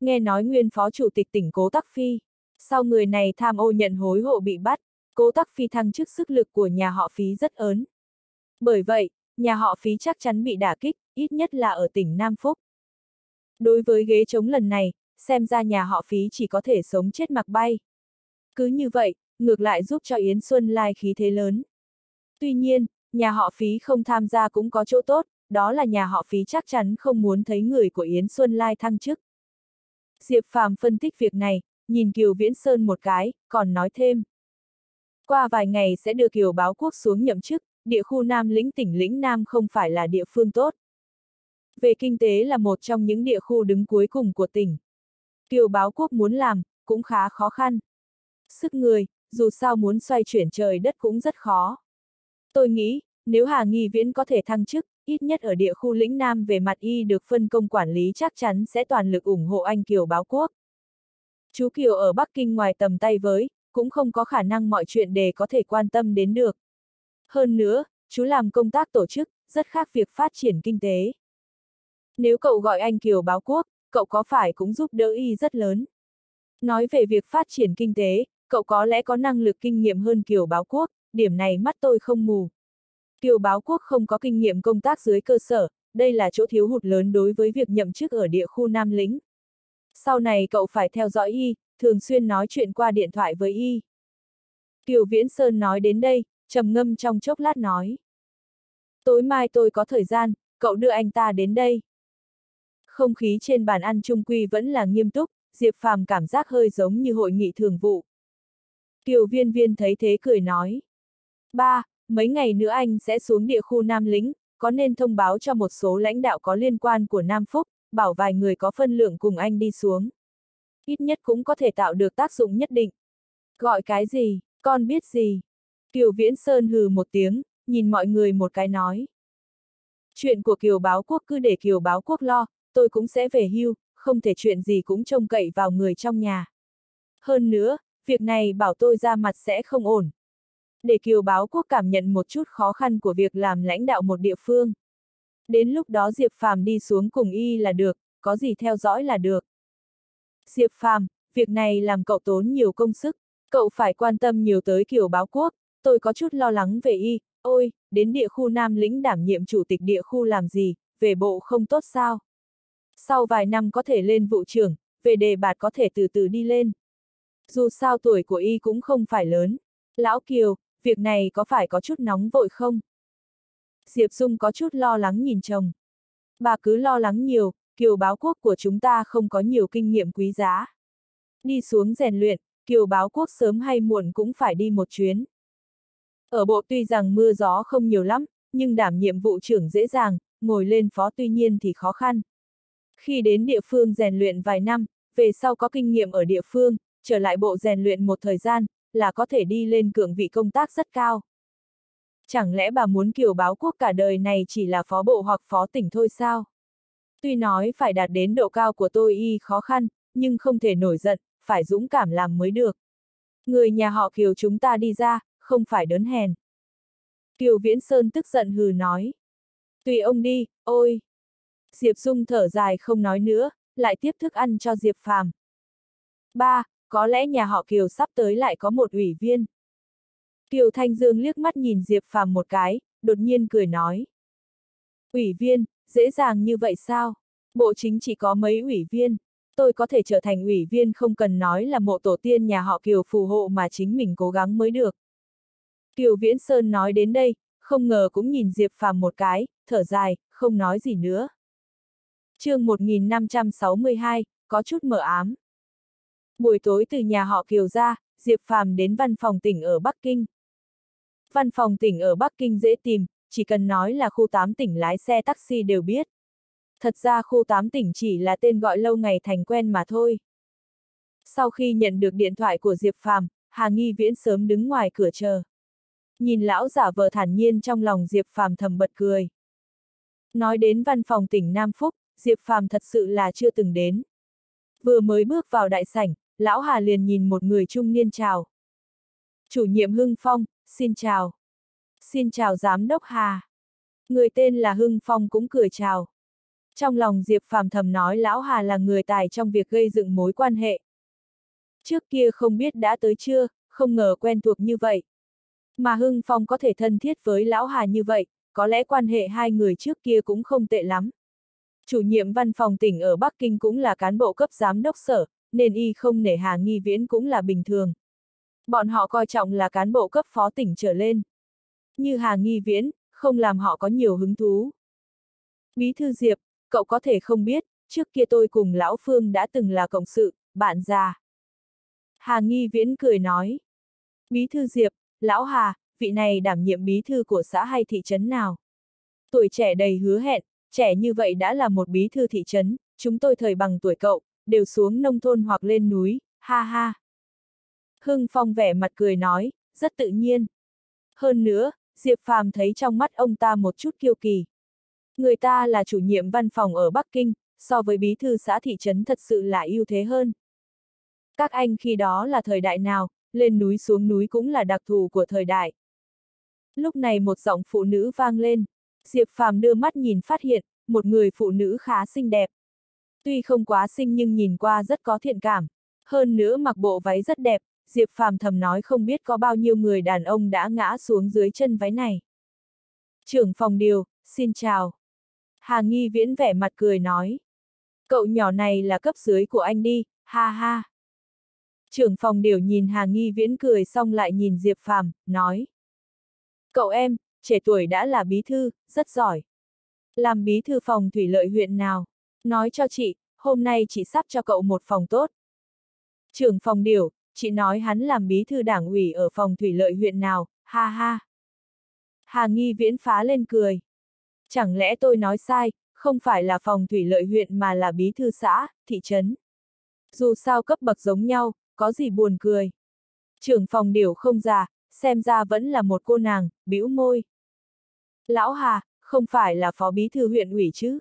Nghe nói nguyên phó chủ tịch tỉnh Cố Tắc Phi. Sau người này tham ô nhận hối hộ bị bắt, Cố Tắc Phi thăng chức sức lực của nhà họ phí rất ớn. Bởi vậy, nhà họ phí chắc chắn bị đả kích, ít nhất là ở tỉnh Nam Phúc. Đối với ghế chống lần này, xem ra nhà họ phí chỉ có thể sống chết mặc bay. Cứ như vậy, ngược lại giúp cho Yến Xuân Lai khí thế lớn. Tuy nhiên, nhà họ phí không tham gia cũng có chỗ tốt, đó là nhà họ phí chắc chắn không muốn thấy người của Yến Xuân Lai thăng chức. Diệp Phàm phân tích việc này, nhìn Kiều Viễn Sơn một cái, còn nói thêm. Qua vài ngày sẽ đưa Kiều Báo Quốc xuống nhậm chức, địa khu Nam lĩnh tỉnh lĩnh Nam không phải là địa phương tốt. Về kinh tế là một trong những địa khu đứng cuối cùng của tỉnh. Kiều Báo Quốc muốn làm, cũng khá khó khăn. Sức người, dù sao muốn xoay chuyển trời đất cũng rất khó. Tôi nghĩ, nếu Hà Nghi Viễn có thể thăng chức, ít nhất ở địa khu lĩnh Nam về mặt y được phân công quản lý chắc chắn sẽ toàn lực ủng hộ anh Kiều báo quốc. Chú Kiều ở Bắc Kinh ngoài tầm tay với, cũng không có khả năng mọi chuyện để có thể quan tâm đến được. Hơn nữa, chú làm công tác tổ chức, rất khác việc phát triển kinh tế. Nếu cậu gọi anh Kiều báo quốc, cậu có phải cũng giúp đỡ y rất lớn. Nói về việc phát triển kinh tế, cậu có lẽ có năng lực kinh nghiệm hơn Kiều báo quốc, điểm này mắt tôi không mù. Kiều báo quốc không có kinh nghiệm công tác dưới cơ sở, đây là chỗ thiếu hụt lớn đối với việc nhậm chức ở địa khu Nam Lĩnh. Sau này cậu phải theo dõi y, thường xuyên nói chuyện qua điện thoại với y. Kiều Viễn Sơn nói đến đây, trầm ngâm trong chốc lát nói. Tối mai tôi có thời gian, cậu đưa anh ta đến đây. Không khí trên bàn ăn trung quy vẫn là nghiêm túc, Diệp Phàm cảm giác hơi giống như hội nghị thường vụ. Kiều Viên Viên thấy thế cười nói. Ba, mấy ngày nữa anh sẽ xuống địa khu Nam Lĩnh, có nên thông báo cho một số lãnh đạo có liên quan của Nam Phúc, bảo vài người có phân lượng cùng anh đi xuống. Ít nhất cũng có thể tạo được tác dụng nhất định. Gọi cái gì, con biết gì? Kiều Viễn Sơn hừ một tiếng, nhìn mọi người một cái nói. Chuyện của Kiều Báo Quốc cứ để Kiều Báo Quốc lo, tôi cũng sẽ về hưu, không thể chuyện gì cũng trông cậy vào người trong nhà. Hơn nữa, việc này bảo tôi ra mặt sẽ không ổn, để Kiều Báo Quốc cảm nhận một chút khó khăn của việc làm lãnh đạo một địa phương. Đến lúc đó Diệp Phàm đi xuống cùng y là được, có gì theo dõi là được. Diệp Phàm, việc này làm cậu tốn nhiều công sức, cậu phải quan tâm nhiều tới Kiều Báo Quốc, tôi có chút lo lắng về y, ôi, đến địa khu Nam lĩnh đảm nhiệm chủ tịch địa khu làm gì, về bộ không tốt sao? Sau vài năm có thể lên vụ trưởng, về đề bạt có thể từ từ đi lên. Dù sao tuổi của y cũng không phải lớn. Lão Kiều, việc này có phải có chút nóng vội không? Diệp Dung có chút lo lắng nhìn chồng. Bà cứ lo lắng nhiều, Kiều báo quốc của chúng ta không có nhiều kinh nghiệm quý giá. Đi xuống rèn luyện, Kiều báo quốc sớm hay muộn cũng phải đi một chuyến. Ở bộ tuy rằng mưa gió không nhiều lắm, nhưng đảm nhiệm vụ trưởng dễ dàng, ngồi lên phó tuy nhiên thì khó khăn. Khi đến địa phương rèn luyện vài năm, về sau có kinh nghiệm ở địa phương, trở lại bộ rèn luyện một thời gian, là có thể đi lên cường vị công tác rất cao. Chẳng lẽ bà muốn kiều báo quốc cả đời này chỉ là phó bộ hoặc phó tỉnh thôi sao? Tuy nói phải đạt đến độ cao của tôi y khó khăn, nhưng không thể nổi giận, phải dũng cảm làm mới được. Người nhà họ Kiều chúng ta đi ra, không phải đớn hèn. Kiều Viễn Sơn tức giận hừ nói. Tùy ông đi, ôi! Diệp Dung thở dài không nói nữa, lại tiếp thức ăn cho Diệp Phàm. Ba, có lẽ nhà họ Kiều sắp tới lại có một ủy viên. Kiều Thanh Dương liếc mắt nhìn Diệp Phàm một cái, đột nhiên cười nói. Ủy viên, dễ dàng như vậy sao? Bộ chính chỉ có mấy ủy viên. Tôi có thể trở thành ủy viên không cần nói là mộ tổ tiên nhà họ Kiều phù hộ mà chính mình cố gắng mới được. Kiều Viễn Sơn nói đến đây, không ngờ cũng nhìn Diệp Phàm một cái, thở dài, không nói gì nữa. chương 1562, có chút mờ ám. Buổi tối từ nhà họ Kiều ra, Diệp Phàm đến văn phòng tỉnh ở Bắc Kinh. Văn phòng tỉnh ở Bắc Kinh dễ tìm, chỉ cần nói là khu 8 tỉnh lái xe taxi đều biết. Thật ra khu 8 tỉnh chỉ là tên gọi lâu ngày thành quen mà thôi. Sau khi nhận được điện thoại của Diệp Phàm, Hà Nghi Viễn sớm đứng ngoài cửa chờ. Nhìn lão giả vờ thản nhiên trong lòng Diệp Phàm thầm bật cười. Nói đến văn phòng tỉnh Nam Phúc, Diệp Phàm thật sự là chưa từng đến. Vừa mới bước vào đại sảnh, lão Hà liền nhìn một người trung niên chào. Chủ nhiệm Hưng Phong, xin chào. Xin chào giám đốc Hà. Người tên là Hưng Phong cũng cười chào. Trong lòng Diệp Phàm thầm nói lão Hà là người tài trong việc gây dựng mối quan hệ. Trước kia không biết đã tới chưa, không ngờ quen thuộc như vậy. Mà Hưng Phong có thể thân thiết với lão Hà như vậy, có lẽ quan hệ hai người trước kia cũng không tệ lắm. Chủ nhiệm văn phòng tỉnh ở Bắc Kinh cũng là cán bộ cấp giám đốc sở, nên y không nể Hà Nghi Viễn cũng là bình thường. Bọn họ coi trọng là cán bộ cấp phó tỉnh trở lên. Như Hà Nghi Viễn, không làm họ có nhiều hứng thú. Bí thư Diệp, cậu có thể không biết, trước kia tôi cùng Lão Phương đã từng là cộng sự, bạn già. Hà Nghi Viễn cười nói. Bí thư Diệp, Lão Hà, vị này đảm nhiệm bí thư của xã hay thị trấn nào? Tuổi trẻ đầy hứa hẹn, trẻ như vậy đã là một bí thư thị trấn, chúng tôi thời bằng tuổi cậu, đều xuống nông thôn hoặc lên núi, ha ha. Hưng Phong vẻ mặt cười nói, rất tự nhiên. Hơn nữa, Diệp Phàm thấy trong mắt ông ta một chút kiêu kỳ. Người ta là chủ nhiệm văn phòng ở Bắc Kinh, so với bí thư xã thị trấn thật sự là ưu thế hơn. Các anh khi đó là thời đại nào, lên núi xuống núi cũng là đặc thù của thời đại. Lúc này một giọng phụ nữ vang lên, Diệp Phàm đưa mắt nhìn phát hiện, một người phụ nữ khá xinh đẹp. Tuy không quá xinh nhưng nhìn qua rất có thiện cảm. Hơn nữa mặc bộ váy rất đẹp, Diệp Phàm thầm nói không biết có bao nhiêu người đàn ông đã ngã xuống dưới chân váy này. Trưởng phòng điều, xin chào. Hà Nghi Viễn vẻ mặt cười nói. Cậu nhỏ này là cấp dưới của anh đi, ha ha. Trưởng phòng điều nhìn Hà Nghi Viễn cười xong lại nhìn Diệp Phàm, nói. Cậu em, trẻ tuổi đã là bí thư, rất giỏi. Làm bí thư phòng thủy lợi huyện nào? Nói cho chị, hôm nay chị sắp cho cậu một phòng tốt. Trưởng phòng điều, chị nói hắn làm bí thư đảng ủy ở phòng thủy lợi huyện nào, ha ha. Hà Nghi Viễn phá lên cười. Chẳng lẽ tôi nói sai, không phải là phòng thủy lợi huyện mà là bí thư xã, thị trấn. Dù sao cấp bậc giống nhau, có gì buồn cười. Trưởng phòng điều không già, xem ra vẫn là một cô nàng, bĩu môi. Lão Hà, không phải là phó bí thư huyện ủy chứ?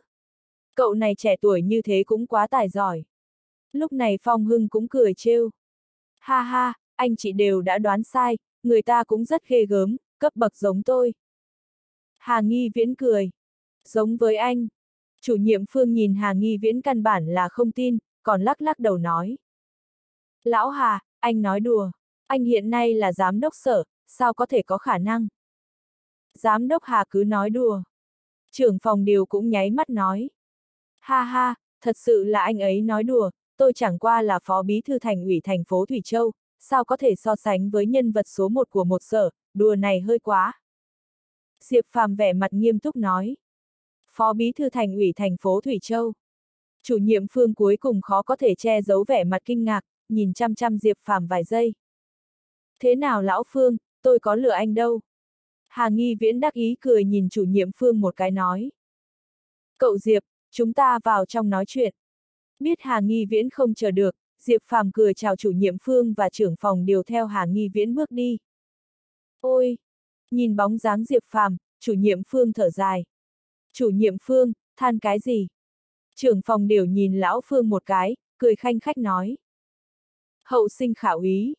Cậu này trẻ tuổi như thế cũng quá tài giỏi. Lúc này Phong Hưng cũng cười trêu. Ha ha, anh chị đều đã đoán sai, người ta cũng rất ghê gớm, cấp bậc giống tôi. Hà Nghi Viễn cười. Giống với anh. Chủ nhiệm Phương nhìn Hà Nghi Viễn căn bản là không tin, còn lắc lắc đầu nói. Lão Hà, anh nói đùa. Anh hiện nay là giám đốc sở, sao có thể có khả năng? Giám đốc Hà cứ nói đùa. Trưởng phòng điều cũng nháy mắt nói. Ha ha, thật sự là anh ấy nói đùa, tôi chẳng qua là phó bí thư thành ủy thành phố Thủy Châu, sao có thể so sánh với nhân vật số một của một sở, đùa này hơi quá. Diệp Phàm vẻ mặt nghiêm túc nói. Phó bí thư thành ủy thành phố Thủy Châu. Chủ nhiệm phương cuối cùng khó có thể che giấu vẻ mặt kinh ngạc, nhìn chăm chăm Diệp Phàm vài giây. Thế nào lão Phương, tôi có lừa anh đâu. Hà Nghi Viễn đắc ý cười nhìn chủ nhiệm Phương một cái nói. Cậu Diệp, chúng ta vào trong nói chuyện. Biết Hà Nghi Viễn không chờ được, Diệp Phàm cười chào chủ nhiệm Phương và trưởng phòng điều theo Hà Nghi Viễn bước đi. Ôi! Nhìn bóng dáng Diệp Phàm, chủ nhiệm Phương thở dài. Chủ nhiệm Phương, than cái gì? Trưởng phòng điều nhìn lão Phương một cái, cười khanh khách nói. Hậu sinh khảo ý.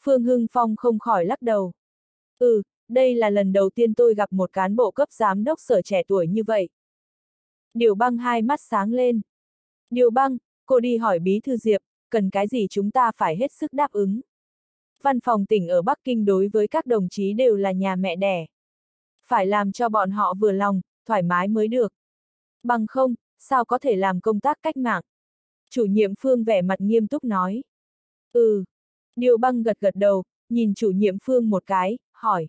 Phương Hưng Phong không khỏi lắc đầu. Ừ, đây là lần đầu tiên tôi gặp một cán bộ cấp giám đốc sở trẻ tuổi như vậy. Điều băng hai mắt sáng lên. Điều băng, cô đi hỏi bí thư Diệp, cần cái gì chúng ta phải hết sức đáp ứng. Văn phòng tỉnh ở Bắc Kinh đối với các đồng chí đều là nhà mẹ đẻ. Phải làm cho bọn họ vừa lòng, thoải mái mới được. Bằng không, sao có thể làm công tác cách mạng? Chủ nhiệm Phương vẻ mặt nghiêm túc nói. Ừ. Điều băng gật gật đầu, nhìn chủ nhiệm Phương một cái, hỏi.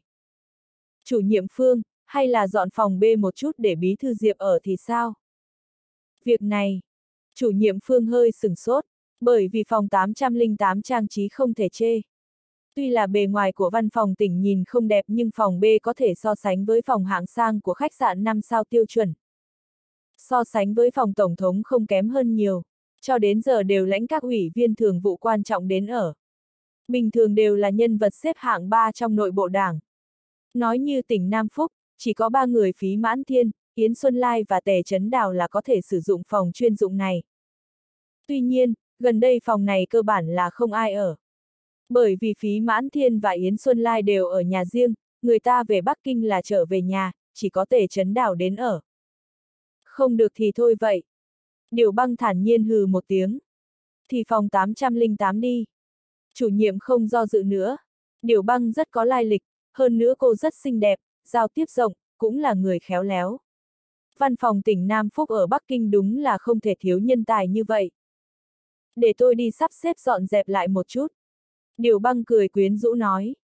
Chủ nhiệm Phương, hay là dọn phòng B một chút để bí thư Diệp ở thì sao? Việc này, chủ nhiệm Phương hơi sừng sốt, bởi vì phòng 808 trang trí không thể chê. Tuy là bề ngoài của văn phòng tỉnh nhìn không đẹp nhưng phòng B có thể so sánh với phòng hạng sang của khách sạn 5 sao tiêu chuẩn. So sánh với phòng tổng thống không kém hơn nhiều, cho đến giờ đều lãnh các ủy viên thường vụ quan trọng đến ở. Bình thường đều là nhân vật xếp hạng 3 trong nội bộ đảng. Nói như tỉnh Nam Phúc, chỉ có ba người phí mãn thiên, Yến Xuân Lai và Tề Trấn Đào là có thể sử dụng phòng chuyên dụng này. Tuy nhiên, gần đây phòng này cơ bản là không ai ở. Bởi vì phí mãn thiên và Yến Xuân Lai đều ở nhà riêng, người ta về Bắc Kinh là trở về nhà, chỉ có Tề Trấn Đào đến ở. Không được thì thôi vậy. Điều băng thản nhiên hừ một tiếng. Thì phòng 808 đi. Chủ nhiệm không do dự nữa. Điều băng rất có lai lịch, hơn nữa cô rất xinh đẹp, giao tiếp rộng, cũng là người khéo léo. Văn phòng tỉnh Nam Phúc ở Bắc Kinh đúng là không thể thiếu nhân tài như vậy. Để tôi đi sắp xếp dọn dẹp lại một chút. Điều băng cười quyến rũ nói.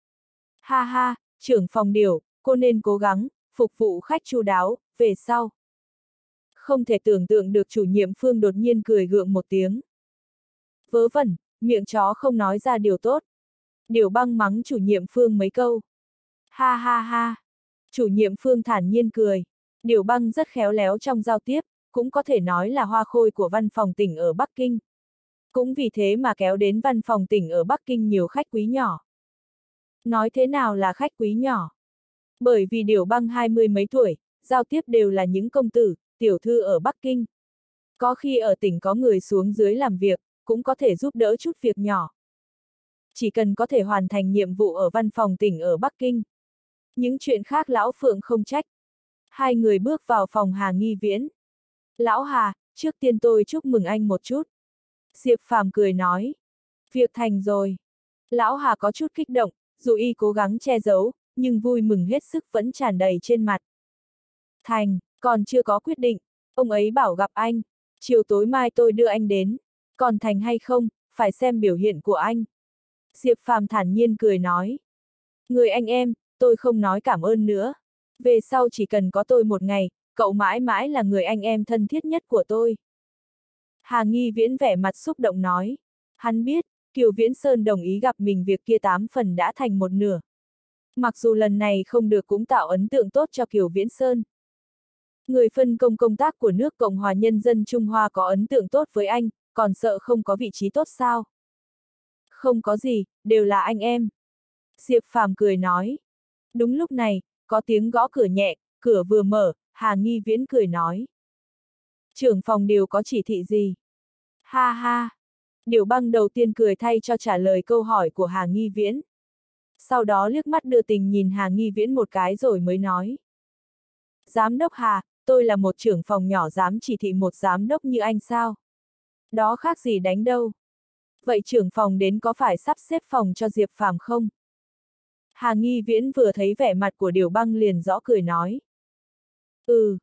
Ha ha, trưởng phòng điều, cô nên cố gắng, phục vụ khách chu đáo, về sau. Không thể tưởng tượng được chủ nhiệm Phương đột nhiên cười gượng một tiếng. Vớ vẩn, miệng chó không nói ra điều tốt. Điều băng mắng chủ nhiệm Phương mấy câu. Ha ha ha. Chủ nhiệm Phương thản nhiên cười. Điều băng rất khéo léo trong giao tiếp, cũng có thể nói là hoa khôi của văn phòng tỉnh ở Bắc Kinh. Cũng vì thế mà kéo đến văn phòng tỉnh ở Bắc Kinh nhiều khách quý nhỏ. Nói thế nào là khách quý nhỏ? Bởi vì điều băng hai mươi mấy tuổi, giao tiếp đều là những công tử, tiểu thư ở Bắc Kinh. Có khi ở tỉnh có người xuống dưới làm việc, cũng có thể giúp đỡ chút việc nhỏ. Chỉ cần có thể hoàn thành nhiệm vụ ở văn phòng tỉnh ở Bắc Kinh. Những chuyện khác Lão Phượng không trách. Hai người bước vào phòng Hà Nghi Viễn. Lão Hà, trước tiên tôi chúc mừng anh một chút. Diệp Phàm cười nói. Việc thành rồi. Lão Hà có chút kích động, dù y cố gắng che giấu, nhưng vui mừng hết sức vẫn tràn đầy trên mặt. Thành, còn chưa có quyết định, ông ấy bảo gặp anh, chiều tối mai tôi đưa anh đến, còn thành hay không, phải xem biểu hiện của anh. Diệp Phàm thản nhiên cười nói. Người anh em, tôi không nói cảm ơn nữa. Về sau chỉ cần có tôi một ngày, cậu mãi mãi là người anh em thân thiết nhất của tôi. Hà Nghi Viễn vẻ mặt xúc động nói. Hắn biết, Kiều Viễn Sơn đồng ý gặp mình việc kia tám phần đã thành một nửa. Mặc dù lần này không được cũng tạo ấn tượng tốt cho Kiều Viễn Sơn. Người phân công công tác của nước Cộng hòa Nhân dân Trung Hoa có ấn tượng tốt với anh, còn sợ không có vị trí tốt sao? Không có gì, đều là anh em. Diệp Phàm cười nói. Đúng lúc này, có tiếng gõ cửa nhẹ, cửa vừa mở, Hà Nghi Viễn cười nói. Trưởng phòng điều có chỉ thị gì? Ha ha! Điều băng đầu tiên cười thay cho trả lời câu hỏi của Hà Nghi Viễn. Sau đó liếc mắt đưa tình nhìn Hà Nghi Viễn một cái rồi mới nói. Giám đốc Hà, tôi là một trưởng phòng nhỏ dám chỉ thị một giám đốc như anh sao? Đó khác gì đánh đâu? Vậy trưởng phòng đến có phải sắp xếp phòng cho Diệp Phàm không? Hà Nghi Viễn vừa thấy vẻ mặt của Điều Băng liền rõ cười nói. Ừ.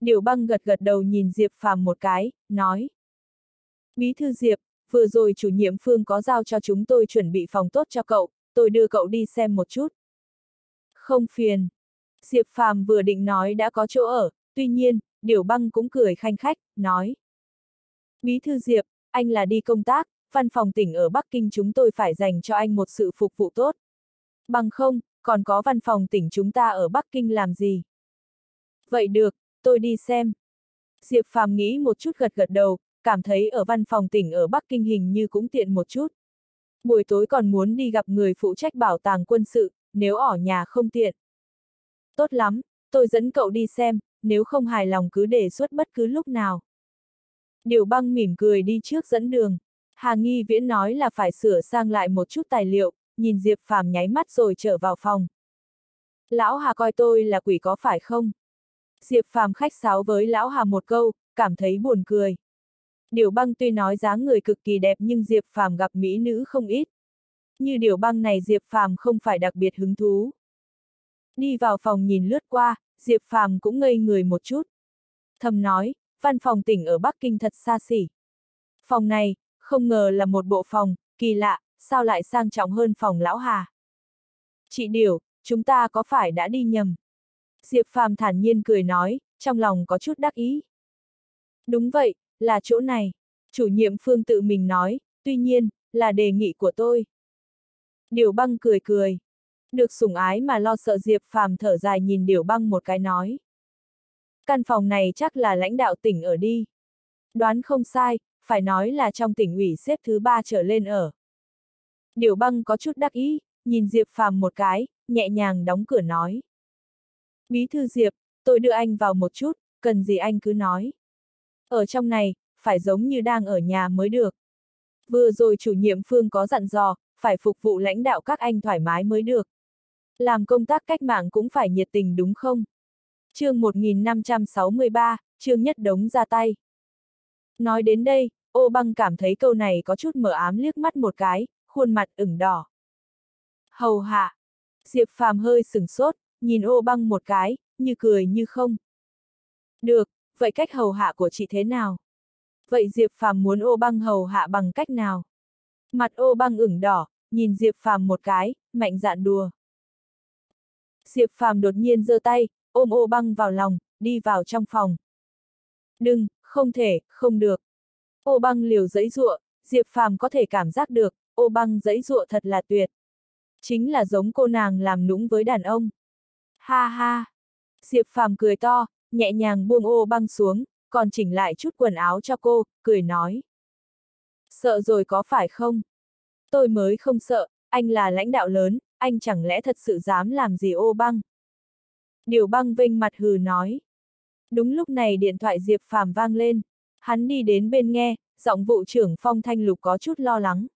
Điều Băng gật gật đầu nhìn Diệp Phàm một cái, nói. Bí thư Diệp, vừa rồi chủ nhiệm Phương có giao cho chúng tôi chuẩn bị phòng tốt cho cậu, tôi đưa cậu đi xem một chút. Không phiền. Diệp Phàm vừa định nói đã có chỗ ở, tuy nhiên, Điều Băng cũng cười khanh khách, nói. Bí thư Diệp, anh là đi công tác, văn phòng tỉnh ở Bắc Kinh chúng tôi phải dành cho anh một sự phục vụ tốt. Bằng không, còn có văn phòng tỉnh chúng ta ở Bắc Kinh làm gì? Vậy được, tôi đi xem. Diệp Phàm nghĩ một chút gật gật đầu, cảm thấy ở văn phòng tỉnh ở Bắc Kinh hình như cũng tiện một chút. Buổi tối còn muốn đi gặp người phụ trách bảo tàng quân sự, nếu ở nhà không tiện. Tốt lắm, tôi dẫn cậu đi xem, nếu không hài lòng cứ đề xuất bất cứ lúc nào. Điều băng mỉm cười đi trước dẫn đường. Hà Nghi Viễn nói là phải sửa sang lại một chút tài liệu, nhìn Diệp Phàm nháy mắt rồi trở vào phòng. Lão Hà coi tôi là quỷ có phải không? Diệp Phàm khách sáo với Lão Hà một câu, cảm thấy buồn cười. Điều băng tuy nói dáng người cực kỳ đẹp nhưng Diệp Phàm gặp mỹ nữ không ít. Như điều băng này Diệp Phàm không phải đặc biệt hứng thú. Đi vào phòng nhìn lướt qua, Diệp Phàm cũng ngây người một chút. Thầm nói, văn phòng tỉnh ở Bắc Kinh thật xa xỉ. Phòng này, không ngờ là một bộ phòng, kỳ lạ, sao lại sang trọng hơn phòng lão Hà. Chị Điều, chúng ta có phải đã đi nhầm? Diệp Phàm thản nhiên cười nói, trong lòng có chút đắc ý. Đúng vậy, là chỗ này. Chủ nhiệm Phương tự mình nói, tuy nhiên, là đề nghị của tôi. Điều băng cười cười. Được sủng ái mà lo sợ Diệp Phàm thở dài nhìn Điểu băng một cái nói. Căn phòng này chắc là lãnh đạo tỉnh ở đi. Đoán không sai, phải nói là trong tỉnh ủy xếp thứ ba trở lên ở. Điểu băng có chút đắc ý, nhìn Diệp Phàm một cái, nhẹ nhàng đóng cửa nói. Bí thư Diệp, tôi đưa anh vào một chút, cần gì anh cứ nói. Ở trong này, phải giống như đang ở nhà mới được. Vừa rồi chủ nhiệm Phương có dặn dò, phải phục vụ lãnh đạo các anh thoải mái mới được. Làm công tác cách mạng cũng phải nhiệt tình đúng không? chương 1563, Trương Nhất Đống ra tay. Nói đến đây, ô băng cảm thấy câu này có chút mở ám liếc mắt một cái, khuôn mặt ửng đỏ. Hầu hạ. Diệp Phàm hơi sừng sốt, nhìn ô băng một cái, như cười như không. Được, vậy cách hầu hạ của chị thế nào? Vậy Diệp Phàm muốn ô băng hầu hạ bằng cách nào? Mặt ô băng ửng đỏ, nhìn Diệp Phàm một cái, mạnh dạn đùa. Diệp Phàm đột nhiên giơ tay, ôm ô băng vào lòng, đi vào trong phòng. Đừng, không thể, không được. Ô băng liều dẫy rụa, Diệp Phàm có thể cảm giác được, ô băng dẫy rụa thật là tuyệt. Chính là giống cô nàng làm nũng với đàn ông. Ha ha! Diệp Phàm cười to, nhẹ nhàng buông ô băng xuống, còn chỉnh lại chút quần áo cho cô, cười nói. Sợ rồi có phải không? Tôi mới không sợ, anh là lãnh đạo lớn, anh chẳng lẽ thật sự dám làm gì ô băng? Điều băng vinh mặt hừ nói. Đúng lúc này điện thoại Diệp Phàm vang lên. Hắn đi đến bên nghe, giọng vụ trưởng Phong Thanh Lục có chút lo lắng.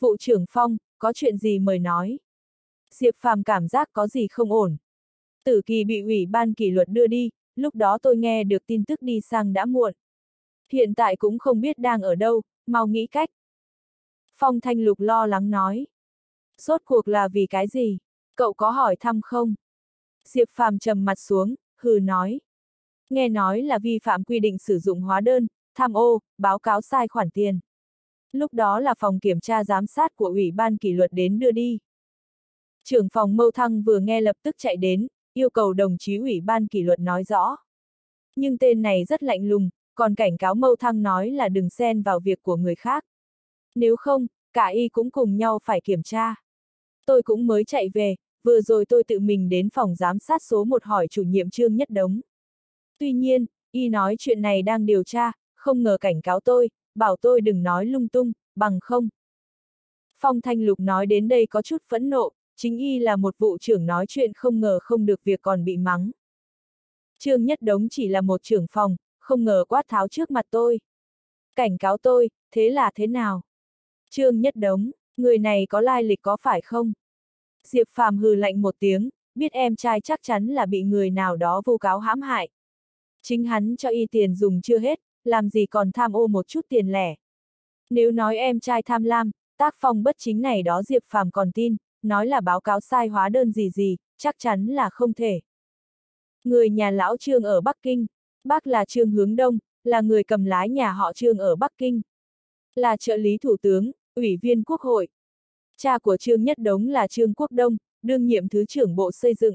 Vụ trưởng Phong, có chuyện gì mời nói. Diệp Phàm cảm giác có gì không ổn. Tử kỳ bị ủy ban kỷ luật đưa đi, lúc đó tôi nghe được tin tức đi sang đã muộn. Hiện tại cũng không biết đang ở đâu, mau nghĩ cách. Phong Thanh Lục lo lắng nói. Sốt cuộc là vì cái gì? Cậu có hỏi thăm không? Diệp Phàm trầm mặt xuống, hừ nói. Nghe nói là vi phạm quy định sử dụng hóa đơn, tham ô, báo cáo sai khoản tiền. Lúc đó là phòng kiểm tra giám sát của Ủy ban kỷ luật đến đưa đi. Trưởng phòng Mâu Thăng vừa nghe lập tức chạy đến, yêu cầu đồng chí Ủy ban kỷ luật nói rõ. Nhưng tên này rất lạnh lùng, còn cảnh cáo Mâu Thăng nói là đừng xen vào việc của người khác. Nếu không, cả y cũng cùng nhau phải kiểm tra. Tôi cũng mới chạy về, vừa rồi tôi tự mình đến phòng giám sát số một hỏi chủ nhiệm Trương Nhất Đống. Tuy nhiên, y nói chuyện này đang điều tra, không ngờ cảnh cáo tôi, bảo tôi đừng nói lung tung, bằng không. Phong Thanh Lục nói đến đây có chút phẫn nộ, chính y là một vụ trưởng nói chuyện không ngờ không được việc còn bị mắng. Trương Nhất Đống chỉ là một trưởng phòng, không ngờ quát tháo trước mặt tôi. Cảnh cáo tôi, thế là thế nào? Trương Nhất Đống, người này có lai lịch có phải không? Diệp Phàm hừ lạnh một tiếng, biết em trai chắc chắn là bị người nào đó vu cáo hãm hại. Chính hắn cho y tiền dùng chưa hết, làm gì còn tham ô một chút tiền lẻ. Nếu nói em trai tham lam, tác phong bất chính này đó Diệp Phàm còn tin, nói là báo cáo sai hóa đơn gì gì, chắc chắn là không thể. Người nhà lão Trương ở Bắc Kinh, bác là Trương Hướng Đông, là người cầm lái nhà họ Trương ở Bắc Kinh. Là trợ lý thủ tướng, ủy viên quốc hội. Cha của Trương Nhất Đống là Trương Quốc Đông, đương nhiệm Thứ trưởng Bộ Xây dựng.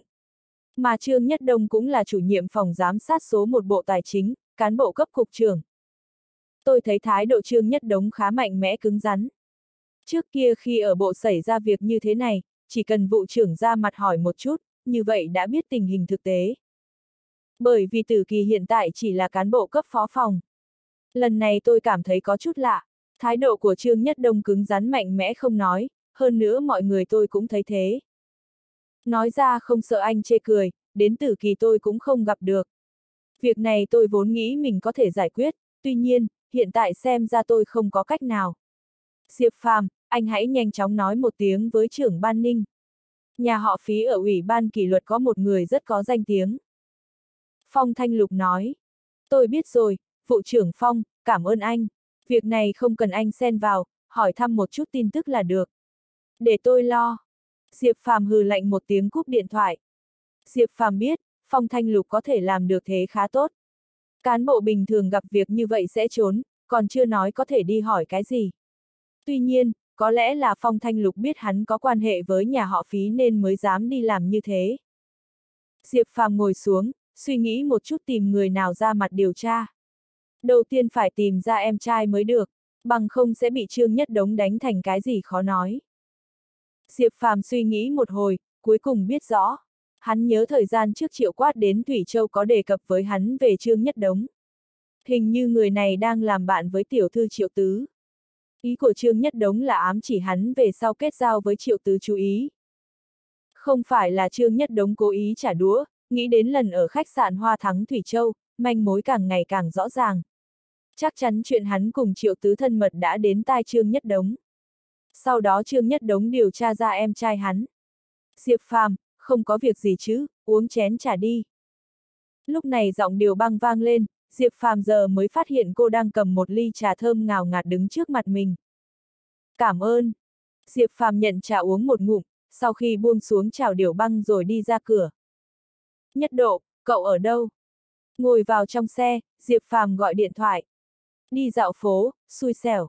Mà Trương Nhất Đông cũng là chủ nhiệm phòng giám sát số một Bộ Tài chính, cán bộ cấp cục trưởng. Tôi thấy thái độ Trương Nhất Đống khá mạnh mẽ cứng rắn. Trước kia khi ở bộ xảy ra việc như thế này, chỉ cần vụ trưởng ra mặt hỏi một chút, như vậy đã biết tình hình thực tế. Bởi vì tử kỳ hiện tại chỉ là cán bộ cấp phó phòng. Lần này tôi cảm thấy có chút lạ, thái độ của Trương Nhất Đông cứng rắn mạnh mẽ không nói, hơn nữa mọi người tôi cũng thấy thế. Nói ra không sợ anh chê cười, đến tử kỳ tôi cũng không gặp được. Việc này tôi vốn nghĩ mình có thể giải quyết, tuy nhiên, hiện tại xem ra tôi không có cách nào. Diệp Phàm, anh hãy nhanh chóng nói một tiếng với trưởng ban ninh. Nhà họ phí ở ủy ban kỷ luật có một người rất có danh tiếng. Phong Thanh Lục nói. Tôi biết rồi, vụ trưởng Phong, cảm ơn anh. Việc này không cần anh xen vào, hỏi thăm một chút tin tức là được. Để tôi lo. Diệp Phàm hừ lạnh một tiếng cúp điện thoại. Diệp Phàm biết, Phong Thanh Lục có thể làm được thế khá tốt. Cán bộ bình thường gặp việc như vậy sẽ trốn, còn chưa nói có thể đi hỏi cái gì. Tuy nhiên, có lẽ là Phong Thanh Lục biết hắn có quan hệ với nhà họ phí nên mới dám đi làm như thế. Diệp Phàm ngồi xuống, suy nghĩ một chút tìm người nào ra mặt điều tra. Đầu tiên phải tìm ra em trai mới được, bằng không sẽ bị Trương Nhất Đống đánh thành cái gì khó nói. Diệp Phàm suy nghĩ một hồi, cuối cùng biết rõ. Hắn nhớ thời gian trước triệu quát đến Thủy Châu có đề cập với hắn về Trương Nhất Đống. Hình như người này đang làm bạn với tiểu thư triệu tứ. Ý của Trương Nhất Đống là ám chỉ hắn về sau kết giao với triệu tứ chú ý. Không phải là Trương Nhất Đống cố ý trả đũa, nghĩ đến lần ở khách sạn Hoa Thắng Thủy Châu, manh mối càng ngày càng rõ ràng. Chắc chắn chuyện hắn cùng triệu tứ thân mật đã đến tai Trương Nhất Đống. Sau đó Trương Nhất Đống điều tra ra em trai hắn. Diệp Phàm, không có việc gì chứ, uống chén trà đi. Lúc này giọng điều băng vang lên, Diệp Phàm giờ mới phát hiện cô đang cầm một ly trà thơm ngào ngạt đứng trước mặt mình. Cảm ơn. Diệp Phàm nhận trà uống một ngụm, sau khi buông xuống chào điều băng rồi đi ra cửa. Nhất độ, cậu ở đâu? Ngồi vào trong xe, Diệp Phàm gọi điện thoại. Đi dạo phố, xui xẻo.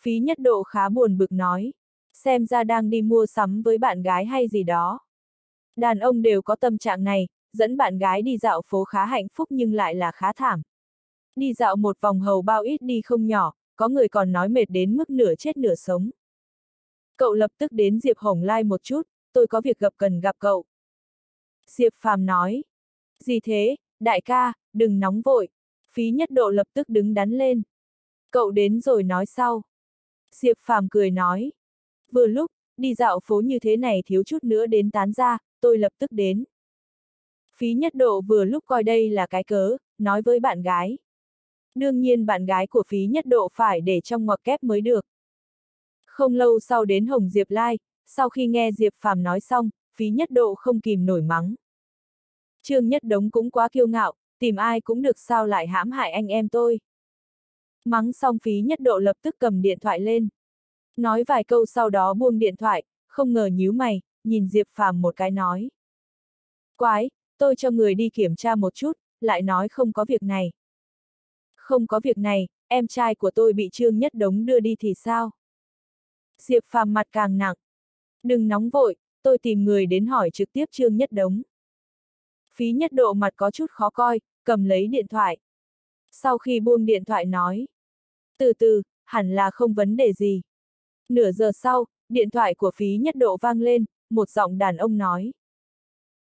Phí nhất độ khá buồn bực nói. Xem ra đang đi mua sắm với bạn gái hay gì đó. Đàn ông đều có tâm trạng này, dẫn bạn gái đi dạo phố khá hạnh phúc nhưng lại là khá thảm. Đi dạo một vòng hầu bao ít đi không nhỏ, có người còn nói mệt đến mức nửa chết nửa sống. Cậu lập tức đến Diệp Hồng Lai một chút, tôi có việc gặp cần gặp cậu. Diệp Phàm nói. Gì thế, đại ca, đừng nóng vội. Phí nhất độ lập tức đứng đắn lên. Cậu đến rồi nói sau. Diệp Phàm cười nói. Vừa lúc, đi dạo phố như thế này thiếu chút nữa đến tán ra, tôi lập tức đến. Phí nhất độ vừa lúc coi đây là cái cớ, nói với bạn gái. Đương nhiên bạn gái của phí nhất độ phải để trong ngoặc kép mới được. Không lâu sau đến Hồng Diệp Lai, sau khi nghe Diệp Phàm nói xong, phí nhất độ không kìm nổi mắng. Trương Nhất Đống cũng quá kiêu ngạo, tìm ai cũng được sao lại hãm hại anh em tôi. Mắng xong phí nhất độ lập tức cầm điện thoại lên. Nói vài câu sau đó buông điện thoại, không ngờ nhíu mày, nhìn Diệp Phàm một cái nói. Quái, tôi cho người đi kiểm tra một chút, lại nói không có việc này. Không có việc này, em trai của tôi bị Trương Nhất Đống đưa đi thì sao? Diệp Phàm mặt càng nặng. Đừng nóng vội, tôi tìm người đến hỏi trực tiếp Trương Nhất Đống. Phí nhất độ mặt có chút khó coi, cầm lấy điện thoại. Sau khi buông điện thoại nói. Từ từ, hẳn là không vấn đề gì. Nửa giờ sau, điện thoại của phí nhất độ vang lên, một giọng đàn ông nói.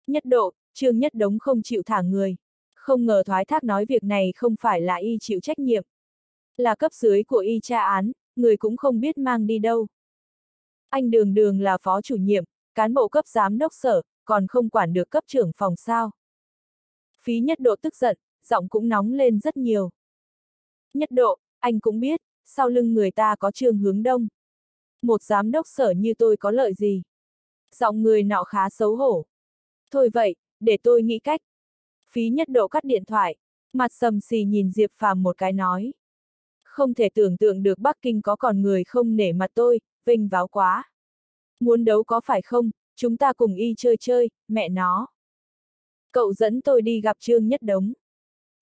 Nhất độ, Trương Nhất Đống không chịu thả người. Không ngờ thoái thác nói việc này không phải là y chịu trách nhiệm. Là cấp dưới của y tra án, người cũng không biết mang đi đâu. Anh đường đường là phó chủ nhiệm, cán bộ cấp giám đốc sở, còn không quản được cấp trưởng phòng sao. Phí nhất độ tức giận, giọng cũng nóng lên rất nhiều. Nhất độ, anh cũng biết, sau lưng người ta có trường hướng đông. Một giám đốc sở như tôi có lợi gì? Giọng người nọ khá xấu hổ. Thôi vậy, để tôi nghĩ cách. Phí nhất độ cắt điện thoại, mặt sầm xì nhìn Diệp Phàm một cái nói. Không thể tưởng tượng được Bắc Kinh có còn người không nể mặt tôi, vinh váo quá. Muốn đấu có phải không, chúng ta cùng y chơi chơi, mẹ nó. Cậu dẫn tôi đi gặp Trương Nhất Đống.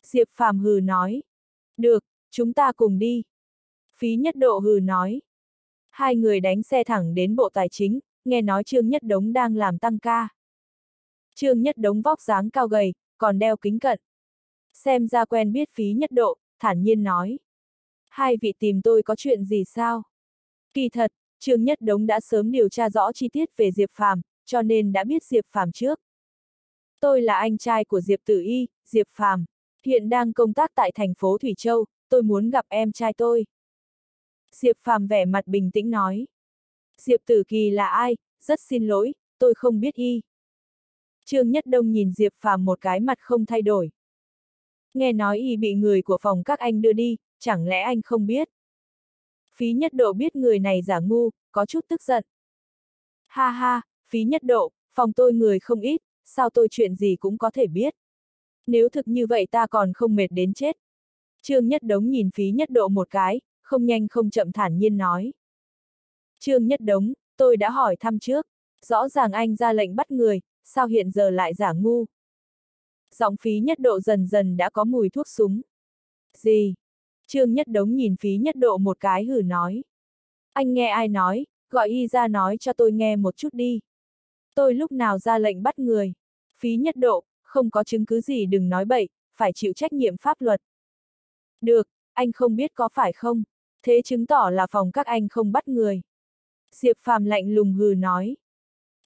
Diệp Phàm hừ nói. Được, chúng ta cùng đi. Phí Nhất Độ hừ nói. Hai người đánh xe thẳng đến Bộ Tài chính, nghe nói Trương Nhất Đống đang làm tăng ca. Trương Nhất Đống vóc dáng cao gầy, còn đeo kính cận. Xem ra quen biết Phí Nhất Độ, thản nhiên nói. Hai vị tìm tôi có chuyện gì sao? Kỳ thật, Trương Nhất Đống đã sớm điều tra rõ chi tiết về Diệp Phàm, cho nên đã biết Diệp Phàm trước. Tôi là anh trai của Diệp Tử Y, Diệp Phàm, hiện đang công tác tại thành phố Thủy Châu, tôi muốn gặp em trai tôi. Diệp Phàm vẻ mặt bình tĩnh nói. Diệp Tử Kỳ là ai, rất xin lỗi, tôi không biết y. Trương Nhất Đông nhìn Diệp Phàm một cái mặt không thay đổi. Nghe nói y bị người của phòng các anh đưa đi, chẳng lẽ anh không biết? Phí Nhất Độ biết người này giả ngu, có chút tức giận. Ha ha, Phí Nhất Độ, phòng tôi người không ít, sao tôi chuyện gì cũng có thể biết. Nếu thực như vậy ta còn không mệt đến chết. Trương Nhất Đống nhìn Phí Nhất Độ một cái, không nhanh không chậm thản nhiên nói. Trương Nhất Đống, tôi đã hỏi thăm trước, rõ ràng anh ra lệnh bắt người, sao hiện giờ lại giả ngu? Giọng Phí Nhất Độ dần dần đã có mùi thuốc súng. Gì? Trương Nhất Đống nhìn Phí Nhất Độ một cái hử nói. Anh nghe ai nói, gọi y ra nói cho tôi nghe một chút đi. Tôi lúc nào ra lệnh bắt người. Phí Nhất Độ, không có chứng cứ gì đừng nói bậy, phải chịu trách nhiệm pháp luật. Được, anh không biết có phải không? Thế chứng tỏ là phòng các anh không bắt người. Diệp Phàm lạnh lùng hừ nói.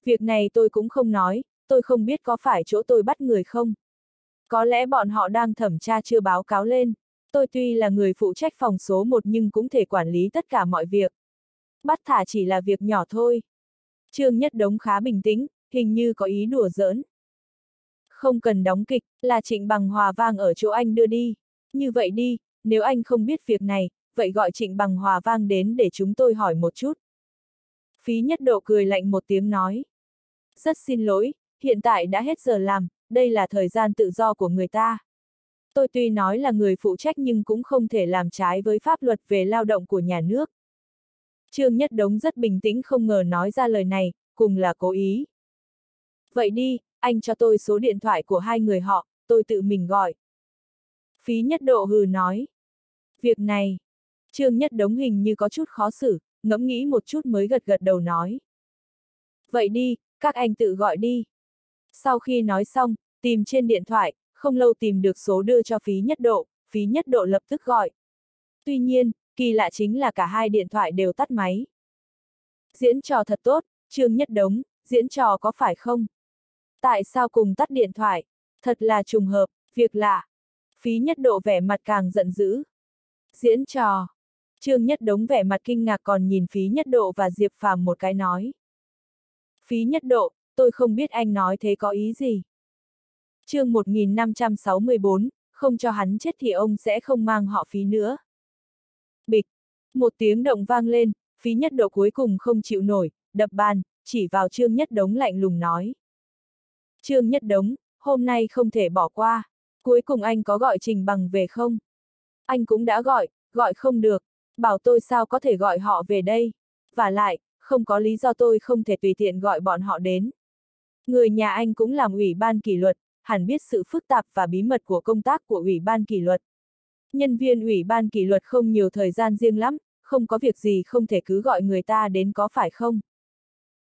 Việc này tôi cũng không nói, tôi không biết có phải chỗ tôi bắt người không. Có lẽ bọn họ đang thẩm tra chưa báo cáo lên. Tôi tuy là người phụ trách phòng số một nhưng cũng thể quản lý tất cả mọi việc. Bắt thả chỉ là việc nhỏ thôi. Trương Nhất Đống khá bình tĩnh, hình như có ý đùa giỡn. Không cần đóng kịch, là Trịnh Bằng Hòa Vang ở chỗ anh đưa đi. Như vậy đi, nếu anh không biết việc này, vậy gọi Trịnh Bằng Hòa Vang đến để chúng tôi hỏi một chút. Phí Nhất Độ cười lạnh một tiếng nói. Rất xin lỗi, hiện tại đã hết giờ làm, đây là thời gian tự do của người ta. Tôi tuy nói là người phụ trách nhưng cũng không thể làm trái với pháp luật về lao động của nhà nước. Trương Nhất Đống rất bình tĩnh không ngờ nói ra lời này, cùng là cố ý. Vậy đi, anh cho tôi số điện thoại của hai người họ, tôi tự mình gọi. Phí Nhất Độ hừ nói. Việc này, Trương Nhất Đống hình như có chút khó xử, ngẫm nghĩ một chút mới gật gật đầu nói. Vậy đi, các anh tự gọi đi. Sau khi nói xong, tìm trên điện thoại, không lâu tìm được số đưa cho phí nhất độ, phí nhất độ lập tức gọi. Tuy nhiên, kỳ lạ chính là cả hai điện thoại đều tắt máy. Diễn trò thật tốt, Trương Nhất Đống, diễn trò có phải không? Tại sao cùng tắt điện thoại? Thật là trùng hợp, việc lạ. Phí nhất độ vẻ mặt càng giận dữ. Diễn trò. Trương Nhất Đống vẻ mặt kinh ngạc còn nhìn phí nhất độ và Diệp Phàm một cái nói. Phí nhất độ, tôi không biết anh nói thế có ý gì. chương 1564, không cho hắn chết thì ông sẽ không mang họ phí nữa. Bịch, một tiếng động vang lên, phí nhất độ cuối cùng không chịu nổi, đập bàn, chỉ vào Trương Nhất Đống lạnh lùng nói. Trương Nhất Đống, hôm nay không thể bỏ qua, cuối cùng anh có gọi Trình Bằng về không? Anh cũng đã gọi, gọi không được, bảo tôi sao có thể gọi họ về đây. Và lại, không có lý do tôi không thể tùy tiện gọi bọn họ đến. Người nhà anh cũng làm ủy ban kỷ luật, hẳn biết sự phức tạp và bí mật của công tác của ủy ban kỷ luật. Nhân viên ủy ban kỷ luật không nhiều thời gian riêng lắm, không có việc gì không thể cứ gọi người ta đến có phải không?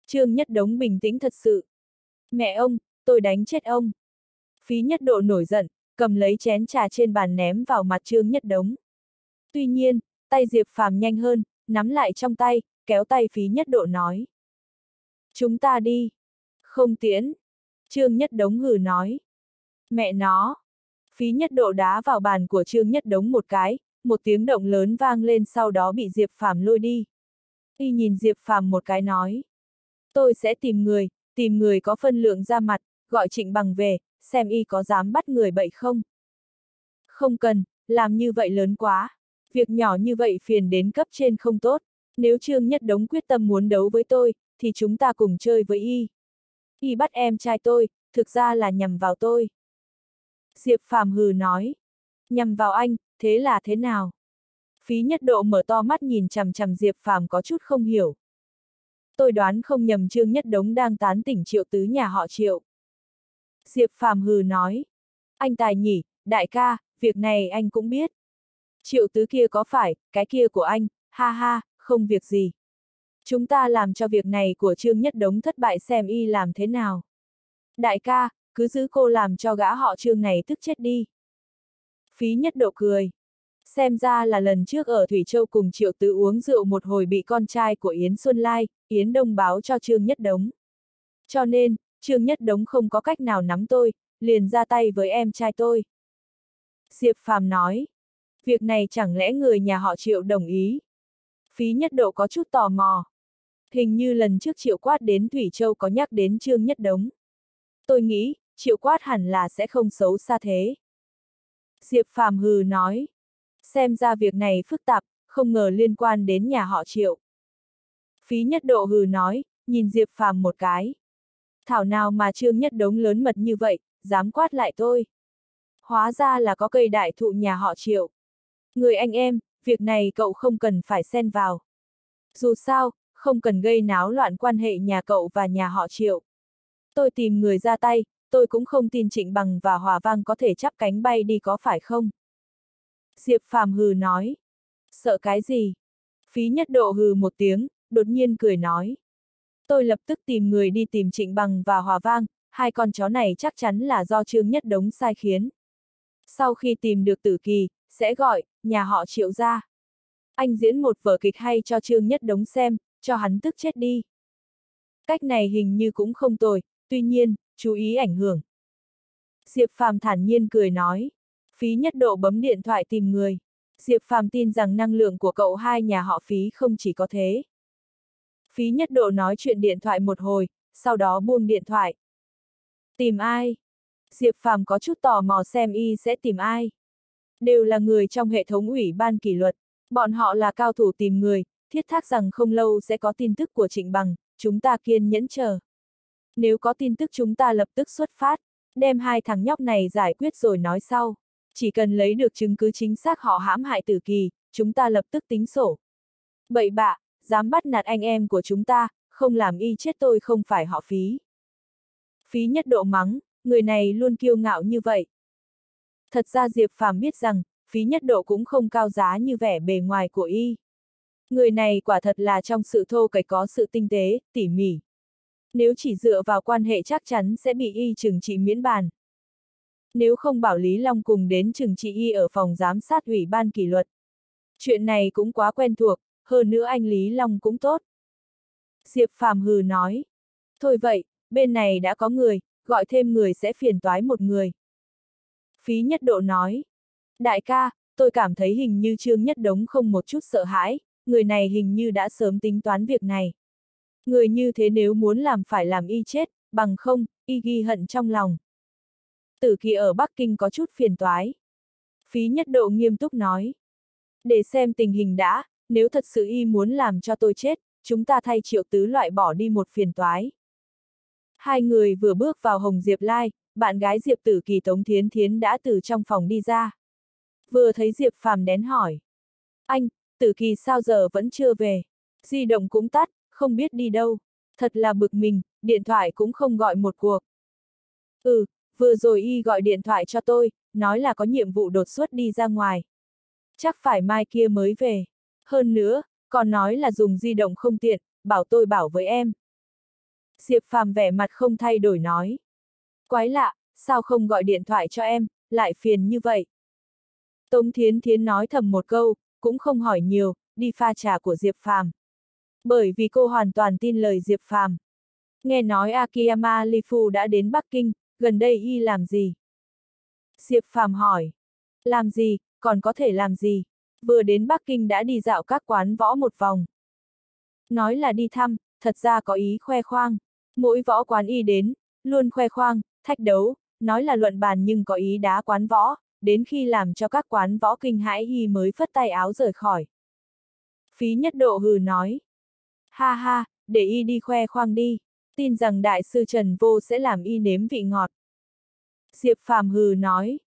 Trương Nhất Đống bình tĩnh thật sự. Mẹ ông, tôi đánh chết ông. Phí Nhất Độ nổi giận, cầm lấy chén trà trên bàn ném vào mặt Trương Nhất Đống. Tuy nhiên, tay Diệp Phàm nhanh hơn, nắm lại trong tay, kéo tay Phí Nhất Độ nói. Chúng ta đi. Không tiễn. Trương Nhất Đống hừ nói. Mẹ nó. Phí Nhất Độ đá vào bàn của Trương Nhất Đống một cái, một tiếng động lớn vang lên sau đó bị Diệp Phàm lôi đi. Y nhìn Diệp Phàm một cái nói. Tôi sẽ tìm người, tìm người có phân lượng ra mặt, gọi trịnh bằng về, xem y có dám bắt người bậy không. Không cần, làm như vậy lớn quá. Việc nhỏ như vậy phiền đến cấp trên không tốt. Nếu Trương Nhất Đống quyết tâm muốn đấu với tôi, thì chúng ta cùng chơi với y. Y bắt em trai tôi, thực ra là nhằm vào tôi. Diệp Phàm hừ nói. Nhằm vào anh, thế là thế nào? Phí nhất độ mở to mắt nhìn chằm chằm Diệp Phàm có chút không hiểu. Tôi đoán không nhầm Trương Nhất Đống đang tán tỉnh triệu tứ nhà họ triệu. Diệp Phàm hừ nói. Anh tài nhỉ, đại ca, việc này anh cũng biết. Triệu tứ kia có phải, cái kia của anh, ha ha, không việc gì. Chúng ta làm cho việc này của Trương Nhất Đống thất bại xem y làm thế nào. Đại ca, cứ giữ cô làm cho gã họ Trương này tức chết đi. Phí Nhất Độ cười. Xem ra là lần trước ở Thủy Châu cùng Triệu Tứ uống rượu một hồi bị con trai của Yến Xuân Lai, Yến Đông báo cho Trương Nhất Đống. Cho nên, Trương Nhất Đống không có cách nào nắm tôi, liền ra tay với em trai tôi. Diệp Phàm nói, việc này chẳng lẽ người nhà họ Triệu đồng ý? Phí Nhất Độ có chút tò mò. Hình như lần trước Triệu Quát đến Thủy Châu có nhắc đến Trương Nhất Đống. Tôi nghĩ, Triệu Quát hẳn là sẽ không xấu xa thế. Diệp Phàm hừ nói, xem ra việc này phức tạp, không ngờ liên quan đến nhà họ Triệu. Phí Nhất Độ hừ nói, nhìn Diệp Phàm một cái. Thảo nào mà Trương Nhất Đống lớn mật như vậy, dám quát lại tôi. Hóa ra là có cây đại thụ nhà họ Triệu. Người anh em, việc này cậu không cần phải xen vào. Dù sao, không cần gây náo loạn quan hệ nhà cậu và nhà họ Triệu. Tôi tìm người ra tay, tôi cũng không tin Trịnh Bằng và Hòa Vang có thể chắp cánh bay đi có phải không? Diệp Phàm hừ nói. Sợ cái gì? Phí nhất độ hừ một tiếng, đột nhiên cười nói. Tôi lập tức tìm người đi tìm Trịnh Bằng và Hòa Vang, hai con chó này chắc chắn là do Trương Nhất Đống sai khiến. Sau khi tìm được tử kỳ, sẽ gọi, nhà họ triệu ra. Anh diễn một vở kịch hay cho Trương Nhất Đống xem, cho hắn tức chết đi. Cách này hình như cũng không tồi, tuy nhiên, chú ý ảnh hưởng. Diệp Phàm thản nhiên cười nói. Phí nhất độ bấm điện thoại tìm người. Diệp Phàm tin rằng năng lượng của cậu hai nhà họ phí không chỉ có thế. Phí nhất độ nói chuyện điện thoại một hồi, sau đó buông điện thoại. Tìm ai? Diệp Phàm có chút tò mò xem y sẽ tìm ai. Đều là người trong hệ thống ủy ban kỷ luật. Bọn họ là cao thủ tìm người, thiết thác rằng không lâu sẽ có tin tức của Trịnh Bằng, chúng ta kiên nhẫn chờ. Nếu có tin tức chúng ta lập tức xuất phát, đem hai thằng nhóc này giải quyết rồi nói sau. Chỉ cần lấy được chứng cứ chính xác họ hãm hại tử kỳ, chúng ta lập tức tính sổ. Bậy bạ, dám bắt nạt anh em của chúng ta, không làm y chết tôi không phải họ phí. Phí nhất độ mắng, người này luôn kiêu ngạo như vậy. Thật ra Diệp Phàm biết rằng, phí nhất độ cũng không cao giá như vẻ bề ngoài của y. Người này quả thật là trong sự thô cậy có sự tinh tế, tỉ mỉ. Nếu chỉ dựa vào quan hệ chắc chắn sẽ bị y trừng trị miễn bàn. Nếu không bảo Lý Long cùng đến trừng trị y ở phòng giám sát ủy ban kỷ luật. Chuyện này cũng quá quen thuộc, hơn nữa anh Lý Long cũng tốt. Diệp Phàm hừ nói. Thôi vậy, bên này đã có người, gọi thêm người sẽ phiền toái một người. Phí Nhất Độ nói. Đại ca, tôi cảm thấy hình như Trương Nhất Đống không một chút sợ hãi, người này hình như đã sớm tính toán việc này. Người như thế nếu muốn làm phải làm y chết, bằng không, y ghi hận trong lòng. Tử kỳ ở Bắc Kinh có chút phiền toái. Phí nhất độ nghiêm túc nói. Để xem tình hình đã, nếu thật sự y muốn làm cho tôi chết, chúng ta thay triệu tứ loại bỏ đi một phiền toái. Hai người vừa bước vào Hồng Diệp Lai, bạn gái Diệp Tử Kỳ Tống Thiến Thiến đã từ trong phòng đi ra. Vừa thấy Diệp Phàm đén hỏi. Anh, Tử Kỳ sao giờ vẫn chưa về? Di động cũng tắt, không biết đi đâu. Thật là bực mình, điện thoại cũng không gọi một cuộc. Ừ, vừa rồi y gọi điện thoại cho tôi, nói là có nhiệm vụ đột xuất đi ra ngoài. Chắc phải mai kia mới về. Hơn nữa, còn nói là dùng di động không tiện, bảo tôi bảo với em. Diệp Phàm vẻ mặt không thay đổi nói. Quái lạ, sao không gọi điện thoại cho em, lại phiền như vậy. Tống Thiến Thiến nói thầm một câu, cũng không hỏi nhiều, đi pha trà của Diệp Phàm. Bởi vì cô hoàn toàn tin lời Diệp Phàm. Nghe nói Akiyama Lifu đã đến Bắc Kinh, gần đây y làm gì? Diệp Phàm hỏi. Làm gì, còn có thể làm gì? Vừa đến Bắc Kinh đã đi dạo các quán võ một vòng. Nói là đi thăm, thật ra có ý khoe khoang. Mỗi võ quán y đến, luôn khoe khoang, thách đấu, nói là luận bàn nhưng có ý đá quán võ, đến khi làm cho các quán võ kinh hãi y mới phất tay áo rời khỏi. Phí nhất độ hừ nói. Ha ha, để y đi khoe khoang đi, tin rằng đại sư Trần Vô sẽ làm y nếm vị ngọt. Diệp Phàm hừ nói.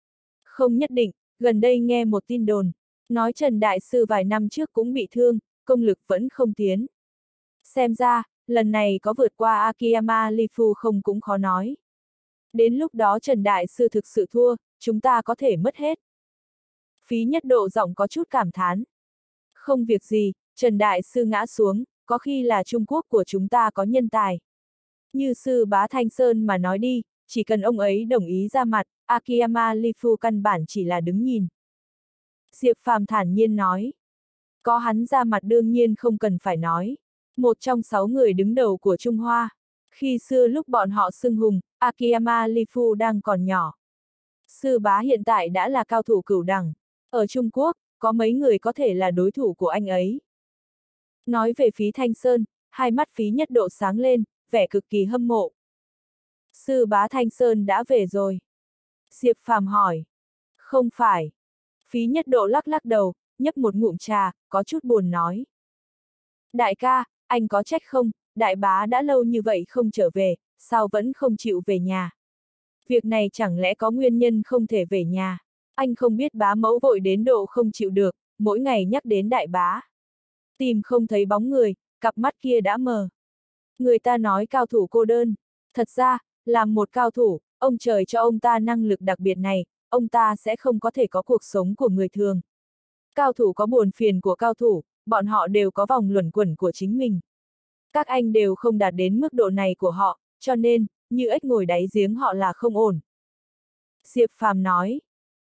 Không nhất định, gần đây nghe một tin đồn, nói Trần Đại Sư vài năm trước cũng bị thương, công lực vẫn không tiến. Xem ra, lần này có vượt qua Akiyama Lifu không cũng khó nói. Đến lúc đó Trần Đại Sư thực sự thua, chúng ta có thể mất hết. Phí nhất độ giọng có chút cảm thán. Không việc gì, Trần Đại Sư ngã xuống, có khi là Trung Quốc của chúng ta có nhân tài. Như sư bá Thanh Sơn mà nói đi, chỉ cần ông ấy đồng ý ra mặt, Akiyama Lifu căn bản chỉ là đứng nhìn. Diệp Phàm thản nhiên nói. Có hắn ra mặt đương nhiên không cần phải nói. Một trong sáu người đứng đầu của Trung Hoa. Khi xưa lúc bọn họ xưng hùng, Akiyama Lifu đang còn nhỏ. Sư bá hiện tại đã là cao thủ cửu đẳng. Ở Trung Quốc, có mấy người có thể là đối thủ của anh ấy. Nói về phí Thanh Sơn, hai mắt phí nhất độ sáng lên, vẻ cực kỳ hâm mộ. Sư bá Thanh Sơn đã về rồi. Diệp Phàm hỏi. Không phải. Phí nhất độ lắc lắc đầu, nhấp một ngụm trà, có chút buồn nói. Đại ca, anh có trách không, đại bá đã lâu như vậy không trở về, sao vẫn không chịu về nhà? Việc này chẳng lẽ có nguyên nhân không thể về nhà? Anh không biết bá mẫu vội đến độ không chịu được, mỗi ngày nhắc đến đại bá. Tìm không thấy bóng người, cặp mắt kia đã mờ. Người ta nói cao thủ cô đơn. Thật ra, làm một cao thủ, ông trời cho ông ta năng lực đặc biệt này, ông ta sẽ không có thể có cuộc sống của người thường. Cao thủ có buồn phiền của cao thủ, bọn họ đều có vòng luẩn quẩn của chính mình. Các anh đều không đạt đến mức độ này của họ, cho nên, như ếch ngồi đáy giếng họ là không ổn. Diệp Phàm nói.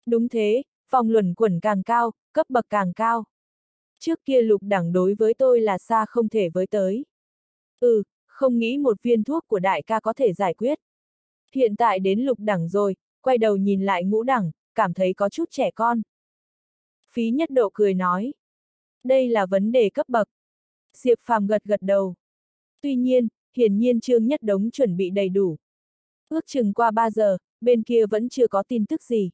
Đúng thế, vòng luẩn quẩn càng cao, cấp bậc càng cao. Trước kia lục đẳng đối với tôi là xa không thể với tới. Ừ, không nghĩ một viên thuốc của đại ca có thể giải quyết. Hiện tại đến lục đẳng rồi, quay đầu nhìn lại ngũ đẳng, cảm thấy có chút trẻ con. Phí nhất độ cười nói. Đây là vấn đề cấp bậc. Diệp Phàm gật gật đầu. Tuy nhiên, hiển nhiên Trương Nhất Đống chuẩn bị đầy đủ. Ước chừng qua 3 giờ, bên kia vẫn chưa có tin tức gì.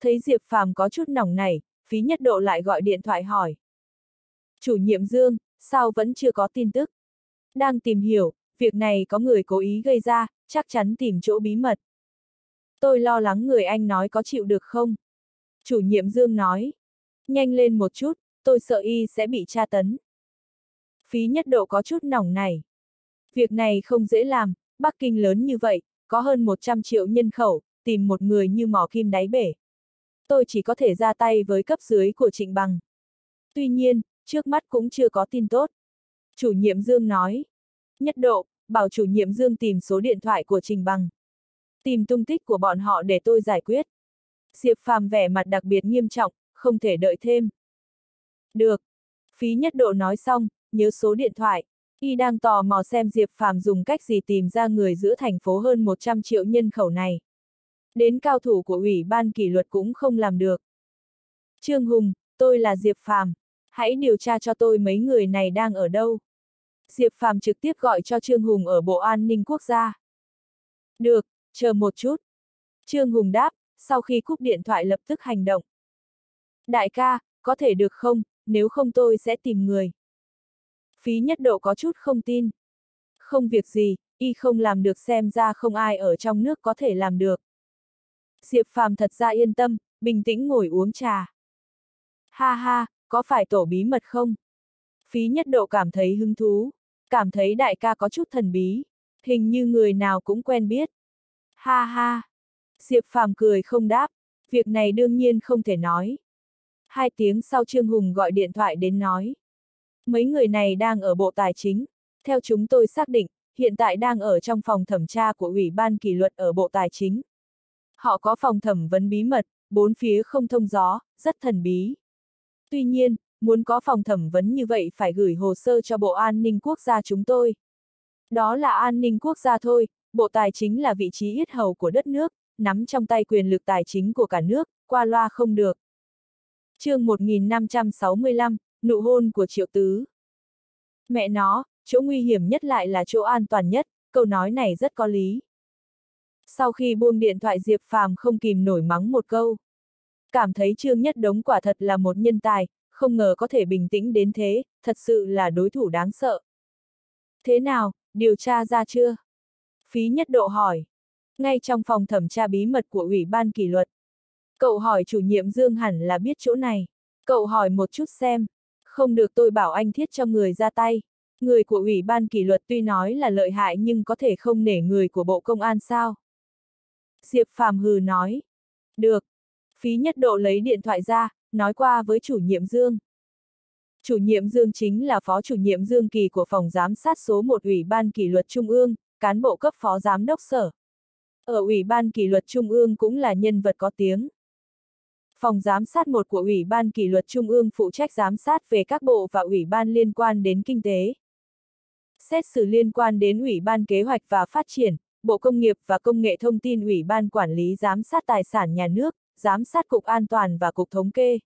Thấy Diệp Phàm có chút nỏng này, phí nhất độ lại gọi điện thoại hỏi. Chủ nhiệm Dương, sao vẫn chưa có tin tức? Đang tìm hiểu, việc này có người cố ý gây ra, chắc chắn tìm chỗ bí mật. Tôi lo lắng người anh nói có chịu được không? Chủ nhiệm Dương nói. Nhanh lên một chút, tôi sợ y sẽ bị tra tấn. Phí nhất độ có chút nỏng này. Việc này không dễ làm, Bắc Kinh lớn như vậy, có hơn 100 triệu nhân khẩu, tìm một người như mỏ kim đáy bể. Tôi chỉ có thể ra tay với cấp dưới của Trịnh Bằng. Tuy nhiên, trước mắt cũng chưa có tin tốt. Chủ nhiệm Dương nói. Nhất độ, bảo chủ nhiệm Dương tìm số điện thoại của Trình Bằng. Tìm tung tích của bọn họ để tôi giải quyết. Diệp Phàm vẻ mặt đặc biệt nghiêm trọng, không thể đợi thêm. Được. Phí nhất độ nói xong, nhớ số điện thoại. Y đang tò mò xem Diệp Phàm dùng cách gì tìm ra người giữa thành phố hơn 100 triệu nhân khẩu này. Đến cao thủ của Ủy ban kỷ luật cũng không làm được. Trương Hùng, tôi là Diệp Phàm, hãy điều tra cho tôi mấy người này đang ở đâu. Diệp Phàm trực tiếp gọi cho Trương Hùng ở Bộ An ninh Quốc gia. Được, chờ một chút. Trương Hùng đáp, sau khi cúp điện thoại lập tức hành động. Đại ca, có thể được không, nếu không tôi sẽ tìm người. Phí nhất độ có chút không tin. Không việc gì, y không làm được xem ra không ai ở trong nước có thể làm được. Diệp Phàm thật ra yên tâm, bình tĩnh ngồi uống trà. Ha ha, có phải tổ bí mật không? Phí nhất độ cảm thấy hứng thú, cảm thấy đại ca có chút thần bí, hình như người nào cũng quen biết. Ha ha! Diệp Phàm cười không đáp, việc này đương nhiên không thể nói. Hai tiếng sau Trương Hùng gọi điện thoại đến nói. Mấy người này đang ở Bộ Tài chính. Theo chúng tôi xác định, hiện tại đang ở trong phòng thẩm tra của Ủy ban kỷ luật ở Bộ Tài chính. Họ có phòng thẩm vấn bí mật, bốn phía không thông gió, rất thần bí. Tuy nhiên, muốn có phòng thẩm vấn như vậy phải gửi hồ sơ cho Bộ An ninh Quốc gia chúng tôi. Đó là an ninh quốc gia thôi, Bộ Tài chính là vị trí yết hầu của đất nước, nắm trong tay quyền lực tài chính của cả nước, qua loa không được. chương 1565, nụ hôn của Triệu Tứ. Mẹ nó, chỗ nguy hiểm nhất lại là chỗ an toàn nhất, câu nói này rất có lý. Sau khi buông điện thoại Diệp Phàm không kìm nổi mắng một câu. Cảm thấy Trương Nhất Đống quả thật là một nhân tài, không ngờ có thể bình tĩnh đến thế, thật sự là đối thủ đáng sợ. Thế nào, điều tra ra chưa? Phí Nhất Độ hỏi. Ngay trong phòng thẩm tra bí mật của Ủy ban kỷ luật. Cậu hỏi chủ nhiệm Dương hẳn là biết chỗ này. Cậu hỏi một chút xem. Không được tôi bảo anh thiết cho người ra tay. Người của Ủy ban kỷ luật tuy nói là lợi hại nhưng có thể không nể người của Bộ Công an sao? Diệp Phàm hừ nói. Được. Phí nhất độ lấy điện thoại ra, nói qua với chủ nhiệm Dương. Chủ nhiệm Dương chính là phó chủ nhiệm Dương Kỳ của phòng giám sát số 1 Ủy ban kỷ luật Trung ương, cán bộ cấp phó giám đốc sở. Ở Ủy ban kỷ luật Trung ương cũng là nhân vật có tiếng. Phòng giám sát một của Ủy ban kỷ luật Trung ương phụ trách giám sát về các bộ và ủy ban liên quan đến kinh tế. Xét xử liên quan đến Ủy ban Kế hoạch và Phát triển, Bộ Công nghiệp và Công nghệ Thông tin Ủy ban Quản lý Giám sát Tài sản Nhà nước, Giám sát Cục An toàn và Cục Thống kê.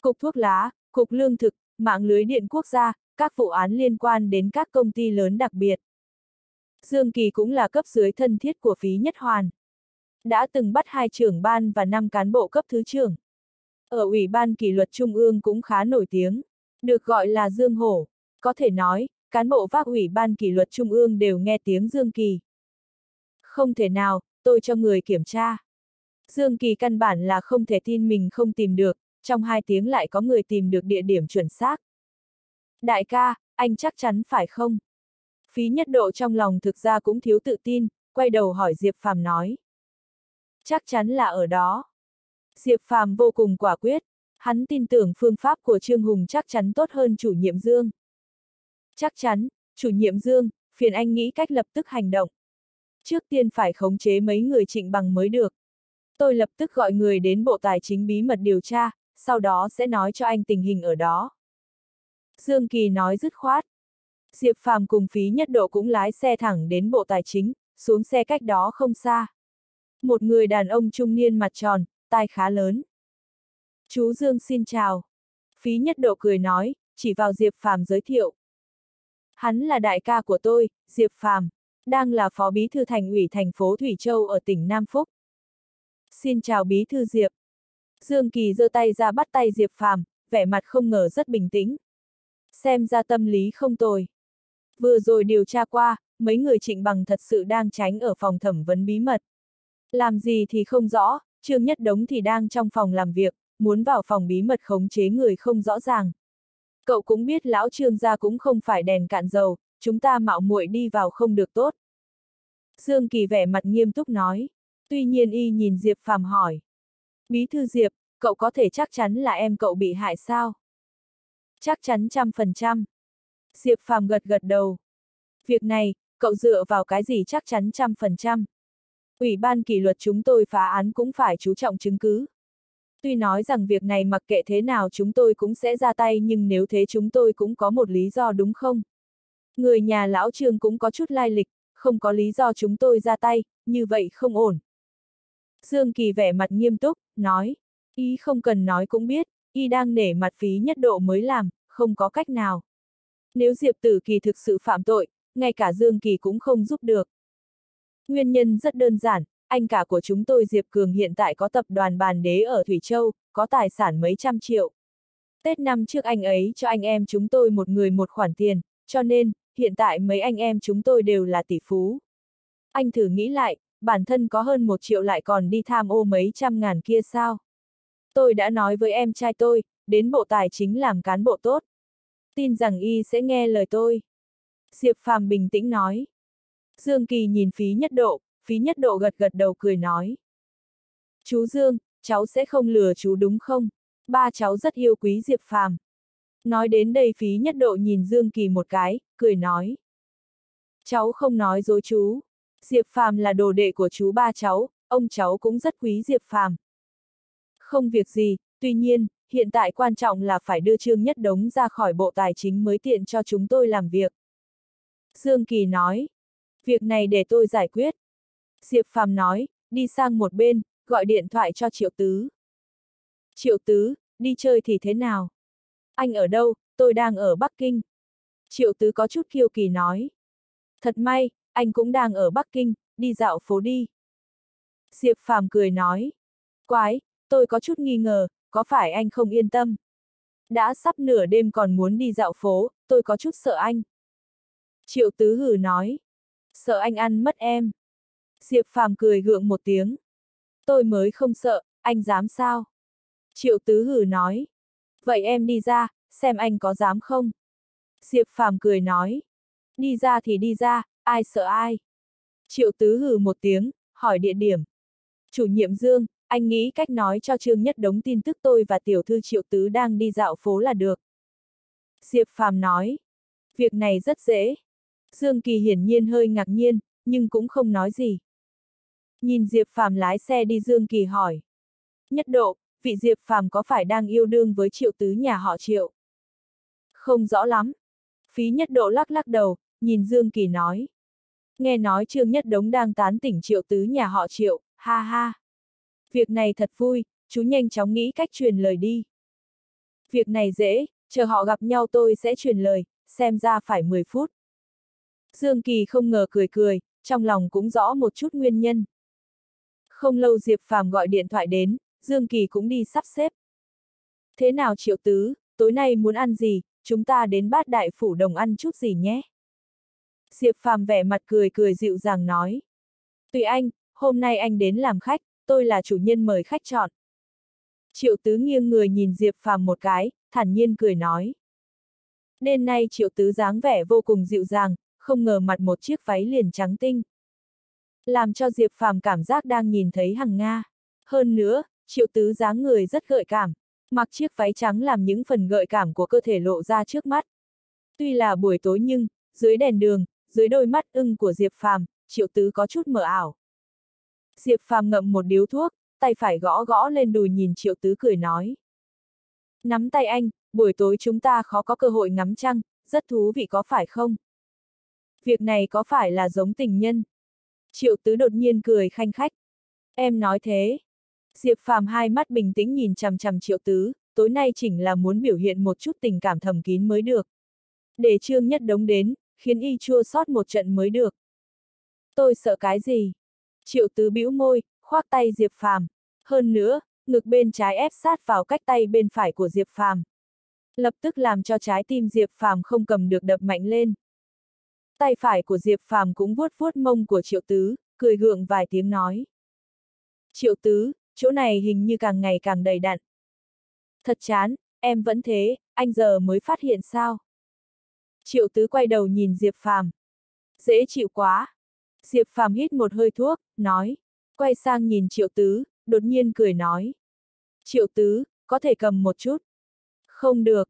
Cục Thuốc lá, Cục Lương thực, Mạng lưới điện quốc gia, các vụ án liên quan đến các công ty lớn đặc biệt. Dương Kỳ cũng là cấp dưới thân thiết của phí nhất hoàn. Đã từng bắt hai trưởng ban và năm cán bộ cấp thứ trưởng. Ở Ủy ban kỷ luật Trung ương cũng khá nổi tiếng, được gọi là Dương Hổ. Có thể nói, cán bộ vác Ủy ban kỷ luật Trung ương đều nghe tiếng Dương Kỳ. Không thể nào, tôi cho người kiểm tra. Dương Kỳ căn bản là không thể tin mình không tìm được, trong hai tiếng lại có người tìm được địa điểm chuẩn xác. Đại ca, anh chắc chắn phải không? Phí nhất độ trong lòng thực ra cũng thiếu tự tin, quay đầu hỏi Diệp Phàm nói. Chắc chắn là ở đó. Diệp Phàm vô cùng quả quyết, hắn tin tưởng phương pháp của Trương Hùng chắc chắn tốt hơn chủ nhiệm Dương. Chắc chắn, chủ nhiệm Dương, phiền anh nghĩ cách lập tức hành động. Trước tiên phải khống chế mấy người trịnh bằng mới được. Tôi lập tức gọi người đến Bộ Tài chính bí mật điều tra, sau đó sẽ nói cho anh tình hình ở đó. Dương Kỳ nói dứt khoát. Diệp Phàm cùng phí nhất độ cũng lái xe thẳng đến Bộ Tài chính, xuống xe cách đó không xa. Một người đàn ông trung niên mặt tròn, tai khá lớn. Chú Dương xin chào. Phí nhất độ cười nói, chỉ vào Diệp Phàm giới thiệu. Hắn là đại ca của tôi, Diệp Phàm, đang là phó bí thư thành ủy thành phố Thủy Châu ở tỉnh Nam Phúc. Xin chào bí thư Diệp. Dương Kỳ giơ tay ra bắt tay Diệp Phàm, vẻ mặt không ngờ rất bình tĩnh. Xem ra tâm lý không tồi. Vừa rồi điều tra qua, mấy người trịnh bằng thật sự đang tránh ở phòng thẩm vấn bí mật. Làm gì thì không rõ, Trương Nhất Đống thì đang trong phòng làm việc, muốn vào phòng bí mật khống chế người không rõ ràng. Cậu cũng biết lão Trương gia cũng không phải đèn cạn dầu, chúng ta mạo muội đi vào không được tốt. Dương Kỳ vẻ mặt nghiêm túc nói. Tuy nhiên y nhìn Diệp Phàm hỏi. Bí thư Diệp, cậu có thể chắc chắn là em cậu bị hại sao? Chắc chắn trăm phần trăm. Diệp Phàm gật gật đầu. Việc này, cậu dựa vào cái gì chắc chắn trăm phần trăm? Ủy ban kỷ luật chúng tôi phá án cũng phải chú trọng chứng cứ. Tuy nói rằng việc này mặc kệ thế nào chúng tôi cũng sẽ ra tay nhưng nếu thế chúng tôi cũng có một lý do đúng không? Người nhà lão trương cũng có chút lai lịch, không có lý do chúng tôi ra tay, như vậy không ổn. Dương Kỳ vẻ mặt nghiêm túc, nói, ý không cần nói cũng biết, y đang nể mặt phí nhất độ mới làm, không có cách nào. Nếu Diệp Tử Kỳ thực sự phạm tội, ngay cả Dương Kỳ cũng không giúp được. Nguyên nhân rất đơn giản, anh cả của chúng tôi Diệp Cường hiện tại có tập đoàn bàn đế ở Thủy Châu, có tài sản mấy trăm triệu. Tết năm trước anh ấy cho anh em chúng tôi một người một khoản tiền, cho nên, hiện tại mấy anh em chúng tôi đều là tỷ phú. Anh thử nghĩ lại, bản thân có hơn một triệu lại còn đi tham ô mấy trăm ngàn kia sao? Tôi đã nói với em trai tôi, đến bộ tài chính làm cán bộ tốt. Tin rằng y sẽ nghe lời tôi. Diệp Phàm bình tĩnh nói. Dương Kỳ nhìn phí nhất độ, phí nhất độ gật gật đầu cười nói. Chú Dương, cháu sẽ không lừa chú đúng không? Ba cháu rất yêu quý Diệp Phàm. Nói đến đây phí nhất độ nhìn Dương Kỳ một cái, cười nói. Cháu không nói dối chú. Diệp Phàm là đồ đệ của chú ba cháu, ông cháu cũng rất quý Diệp Phàm. Không việc gì, tuy nhiên, hiện tại quan trọng là phải đưa Trương Nhất Đống ra khỏi bộ tài chính mới tiện cho chúng tôi làm việc. Dương Kỳ nói, việc này để tôi giải quyết. Diệp Phàm nói, đi sang một bên, gọi điện thoại cho Triệu Tứ. Triệu Tứ, đi chơi thì thế nào? Anh ở đâu, tôi đang ở Bắc Kinh. Triệu Tứ có chút kiêu kỳ nói. Thật may, anh cũng đang ở Bắc Kinh, đi dạo phố đi. Diệp Phàm cười nói. Quái, tôi có chút nghi ngờ, có phải anh không yên tâm? Đã sắp nửa đêm còn muốn đi dạo phố, tôi có chút sợ anh. Triệu Tứ hử nói. Sợ anh ăn mất em. Diệp Phàm cười gượng một tiếng. Tôi mới không sợ, anh dám sao? Triệu Tứ hử nói. Vậy em đi ra, xem anh có dám không? Diệp Phàm cười nói. Đi ra thì đi ra, ai sợ ai. Triệu tứ hừ một tiếng, hỏi địa điểm. Chủ nhiệm Dương, anh nghĩ cách nói cho Trương Nhất đống tin tức tôi và tiểu thư Triệu tứ đang đi dạo phố là được. Diệp Phàm nói. Việc này rất dễ. Dương Kỳ hiển nhiên hơi ngạc nhiên, nhưng cũng không nói gì. Nhìn Diệp Phàm lái xe đi Dương Kỳ hỏi. Nhất độ, vị Diệp Phàm có phải đang yêu đương với triệu tứ nhà họ triệu? Không rõ lắm. Phí nhất độ lắc lắc đầu, nhìn Dương Kỳ nói. Nghe nói Trương Nhất Đống đang tán tỉnh triệu tứ nhà họ triệu, ha ha. Việc này thật vui, chú nhanh chóng nghĩ cách truyền lời đi. Việc này dễ, chờ họ gặp nhau tôi sẽ truyền lời, xem ra phải 10 phút. Dương Kỳ không ngờ cười cười, trong lòng cũng rõ một chút nguyên nhân. Không lâu Diệp Phàm gọi điện thoại đến, Dương Kỳ cũng đi sắp xếp. Thế nào triệu tứ, tối nay muốn ăn gì, chúng ta đến bát đại phủ đồng ăn chút gì nhé. Diệp Phàm vẻ mặt cười cười dịu dàng nói. Tùy anh, hôm nay anh đến làm khách, tôi là chủ nhân mời khách chọn. Triệu tứ nghiêng người nhìn Diệp Phàm một cái, thản nhiên cười nói. Đêm nay triệu tứ dáng vẻ vô cùng dịu dàng, không ngờ mặt một chiếc váy liền trắng tinh. Làm cho Diệp Phàm cảm giác đang nhìn thấy hằng Nga. Hơn nữa, triệu tứ dáng người rất gợi cảm, mặc chiếc váy trắng làm những phần gợi cảm của cơ thể lộ ra trước mắt. Tuy là buổi tối nhưng, dưới đèn đường, dưới đôi mắt ưng của Diệp Phàm, triệu tứ có chút mờ ảo. Diệp Phàm ngậm một điếu thuốc, tay phải gõ gõ lên đùi nhìn triệu tứ cười nói. Nắm tay anh, buổi tối chúng ta khó có cơ hội ngắm trăng, rất thú vị có phải không? Việc này có phải là giống tình nhân? Triệu tứ đột nhiên cười khanh khách. Em nói thế. Diệp Phàm hai mắt bình tĩnh nhìn chằm chằm triệu tứ, tối nay chỉnh là muốn biểu hiện một chút tình cảm thầm kín mới được. Để trương nhất đống đến, khiến y chua sót một trận mới được. Tôi sợ cái gì? Triệu tứ bĩu môi, khoác tay Diệp Phàm. Hơn nữa, ngực bên trái ép sát vào cách tay bên phải của Diệp Phàm. Lập tức làm cho trái tim Diệp Phàm không cầm được đập mạnh lên. Tay phải của Diệp Phàm cũng vuốt vuốt mông của Triệu Tứ, cười gượng vài tiếng nói. Triệu Tứ, chỗ này hình như càng ngày càng đầy đặn. Thật chán, em vẫn thế, anh giờ mới phát hiện sao. Triệu Tứ quay đầu nhìn Diệp Phàm. Dễ chịu quá. Diệp Phàm hít một hơi thuốc, nói. Quay sang nhìn Triệu Tứ, đột nhiên cười nói. Triệu Tứ, có thể cầm một chút. Không được.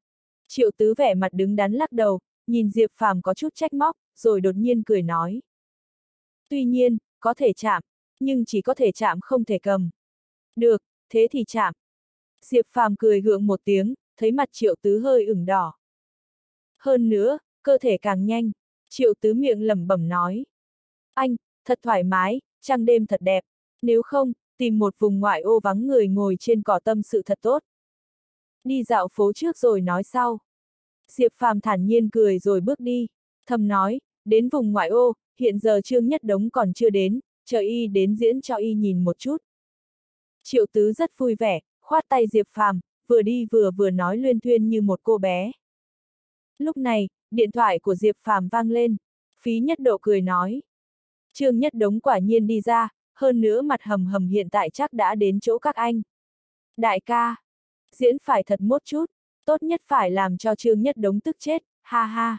Triệu Tứ vẻ mặt đứng đắn lắc đầu, nhìn Diệp Phàm có chút trách móc, rồi đột nhiên cười nói. Tuy nhiên, có thể chạm, nhưng chỉ có thể chạm không thể cầm. Được, thế thì chạm. Diệp Phàm cười gượng một tiếng, thấy mặt triệu tứ hơi ửng đỏ. Hơn nữa, cơ thể càng nhanh, triệu tứ miệng lẩm bẩm nói. Anh, thật thoải mái, trăng đêm thật đẹp, nếu không, tìm một vùng ngoại ô vắng người ngồi trên cỏ tâm sự thật tốt. Đi dạo phố trước rồi nói sau. Diệp Phàm thản nhiên cười rồi bước đi, thầm nói, đến vùng ngoại ô, hiện giờ Trương Nhất Đống còn chưa đến, chờ y đến diễn cho y nhìn một chút. Triệu Tứ rất vui vẻ, khoát tay Diệp Phàm, vừa đi vừa vừa nói luyên thuyên như một cô bé. Lúc này, điện thoại của Diệp Phàm vang lên, phí nhất độ cười nói. Trương Nhất Đống quả nhiên đi ra, hơn nữa mặt hầm hầm hiện tại chắc đã đến chỗ các anh. Đại ca, diễn phải thật mốt chút, tốt nhất phải làm cho Trương Nhất Đống tức chết, ha ha.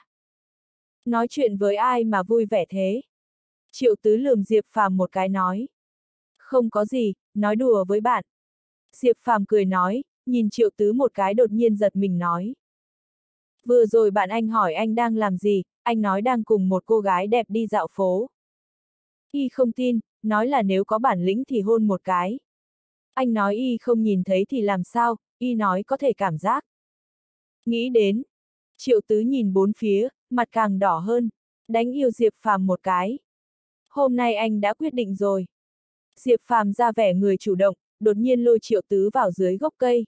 Nói chuyện với ai mà vui vẻ thế? Triệu Tứ lườm Diệp Phàm một cái nói. Không có gì, nói đùa với bạn. Diệp Phàm cười nói, nhìn Triệu Tứ một cái đột nhiên giật mình nói. Vừa rồi bạn anh hỏi anh đang làm gì, anh nói đang cùng một cô gái đẹp đi dạo phố. Y không tin, nói là nếu có bản lĩnh thì hôn một cái. Anh nói Y không nhìn thấy thì làm sao, Y nói có thể cảm giác. Nghĩ đến. Triệu tứ nhìn bốn phía, mặt càng đỏ hơn. Đánh yêu Diệp Phàm một cái. Hôm nay anh đã quyết định rồi. Diệp Phàm ra vẻ người chủ động, đột nhiên lôi triệu tứ vào dưới gốc cây.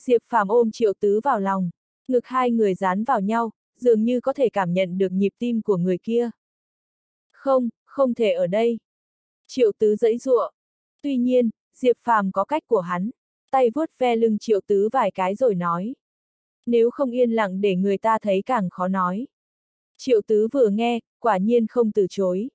Diệp Phàm ôm triệu tứ vào lòng. Ngực hai người dán vào nhau, dường như có thể cảm nhận được nhịp tim của người kia. Không, không thể ở đây. Triệu tứ dẫy dụa. Tuy nhiên, Diệp Phàm có cách của hắn. Tay vuốt ve lưng triệu tứ vài cái rồi nói. Nếu không yên lặng để người ta thấy càng khó nói. Triệu tứ vừa nghe, quả nhiên không từ chối.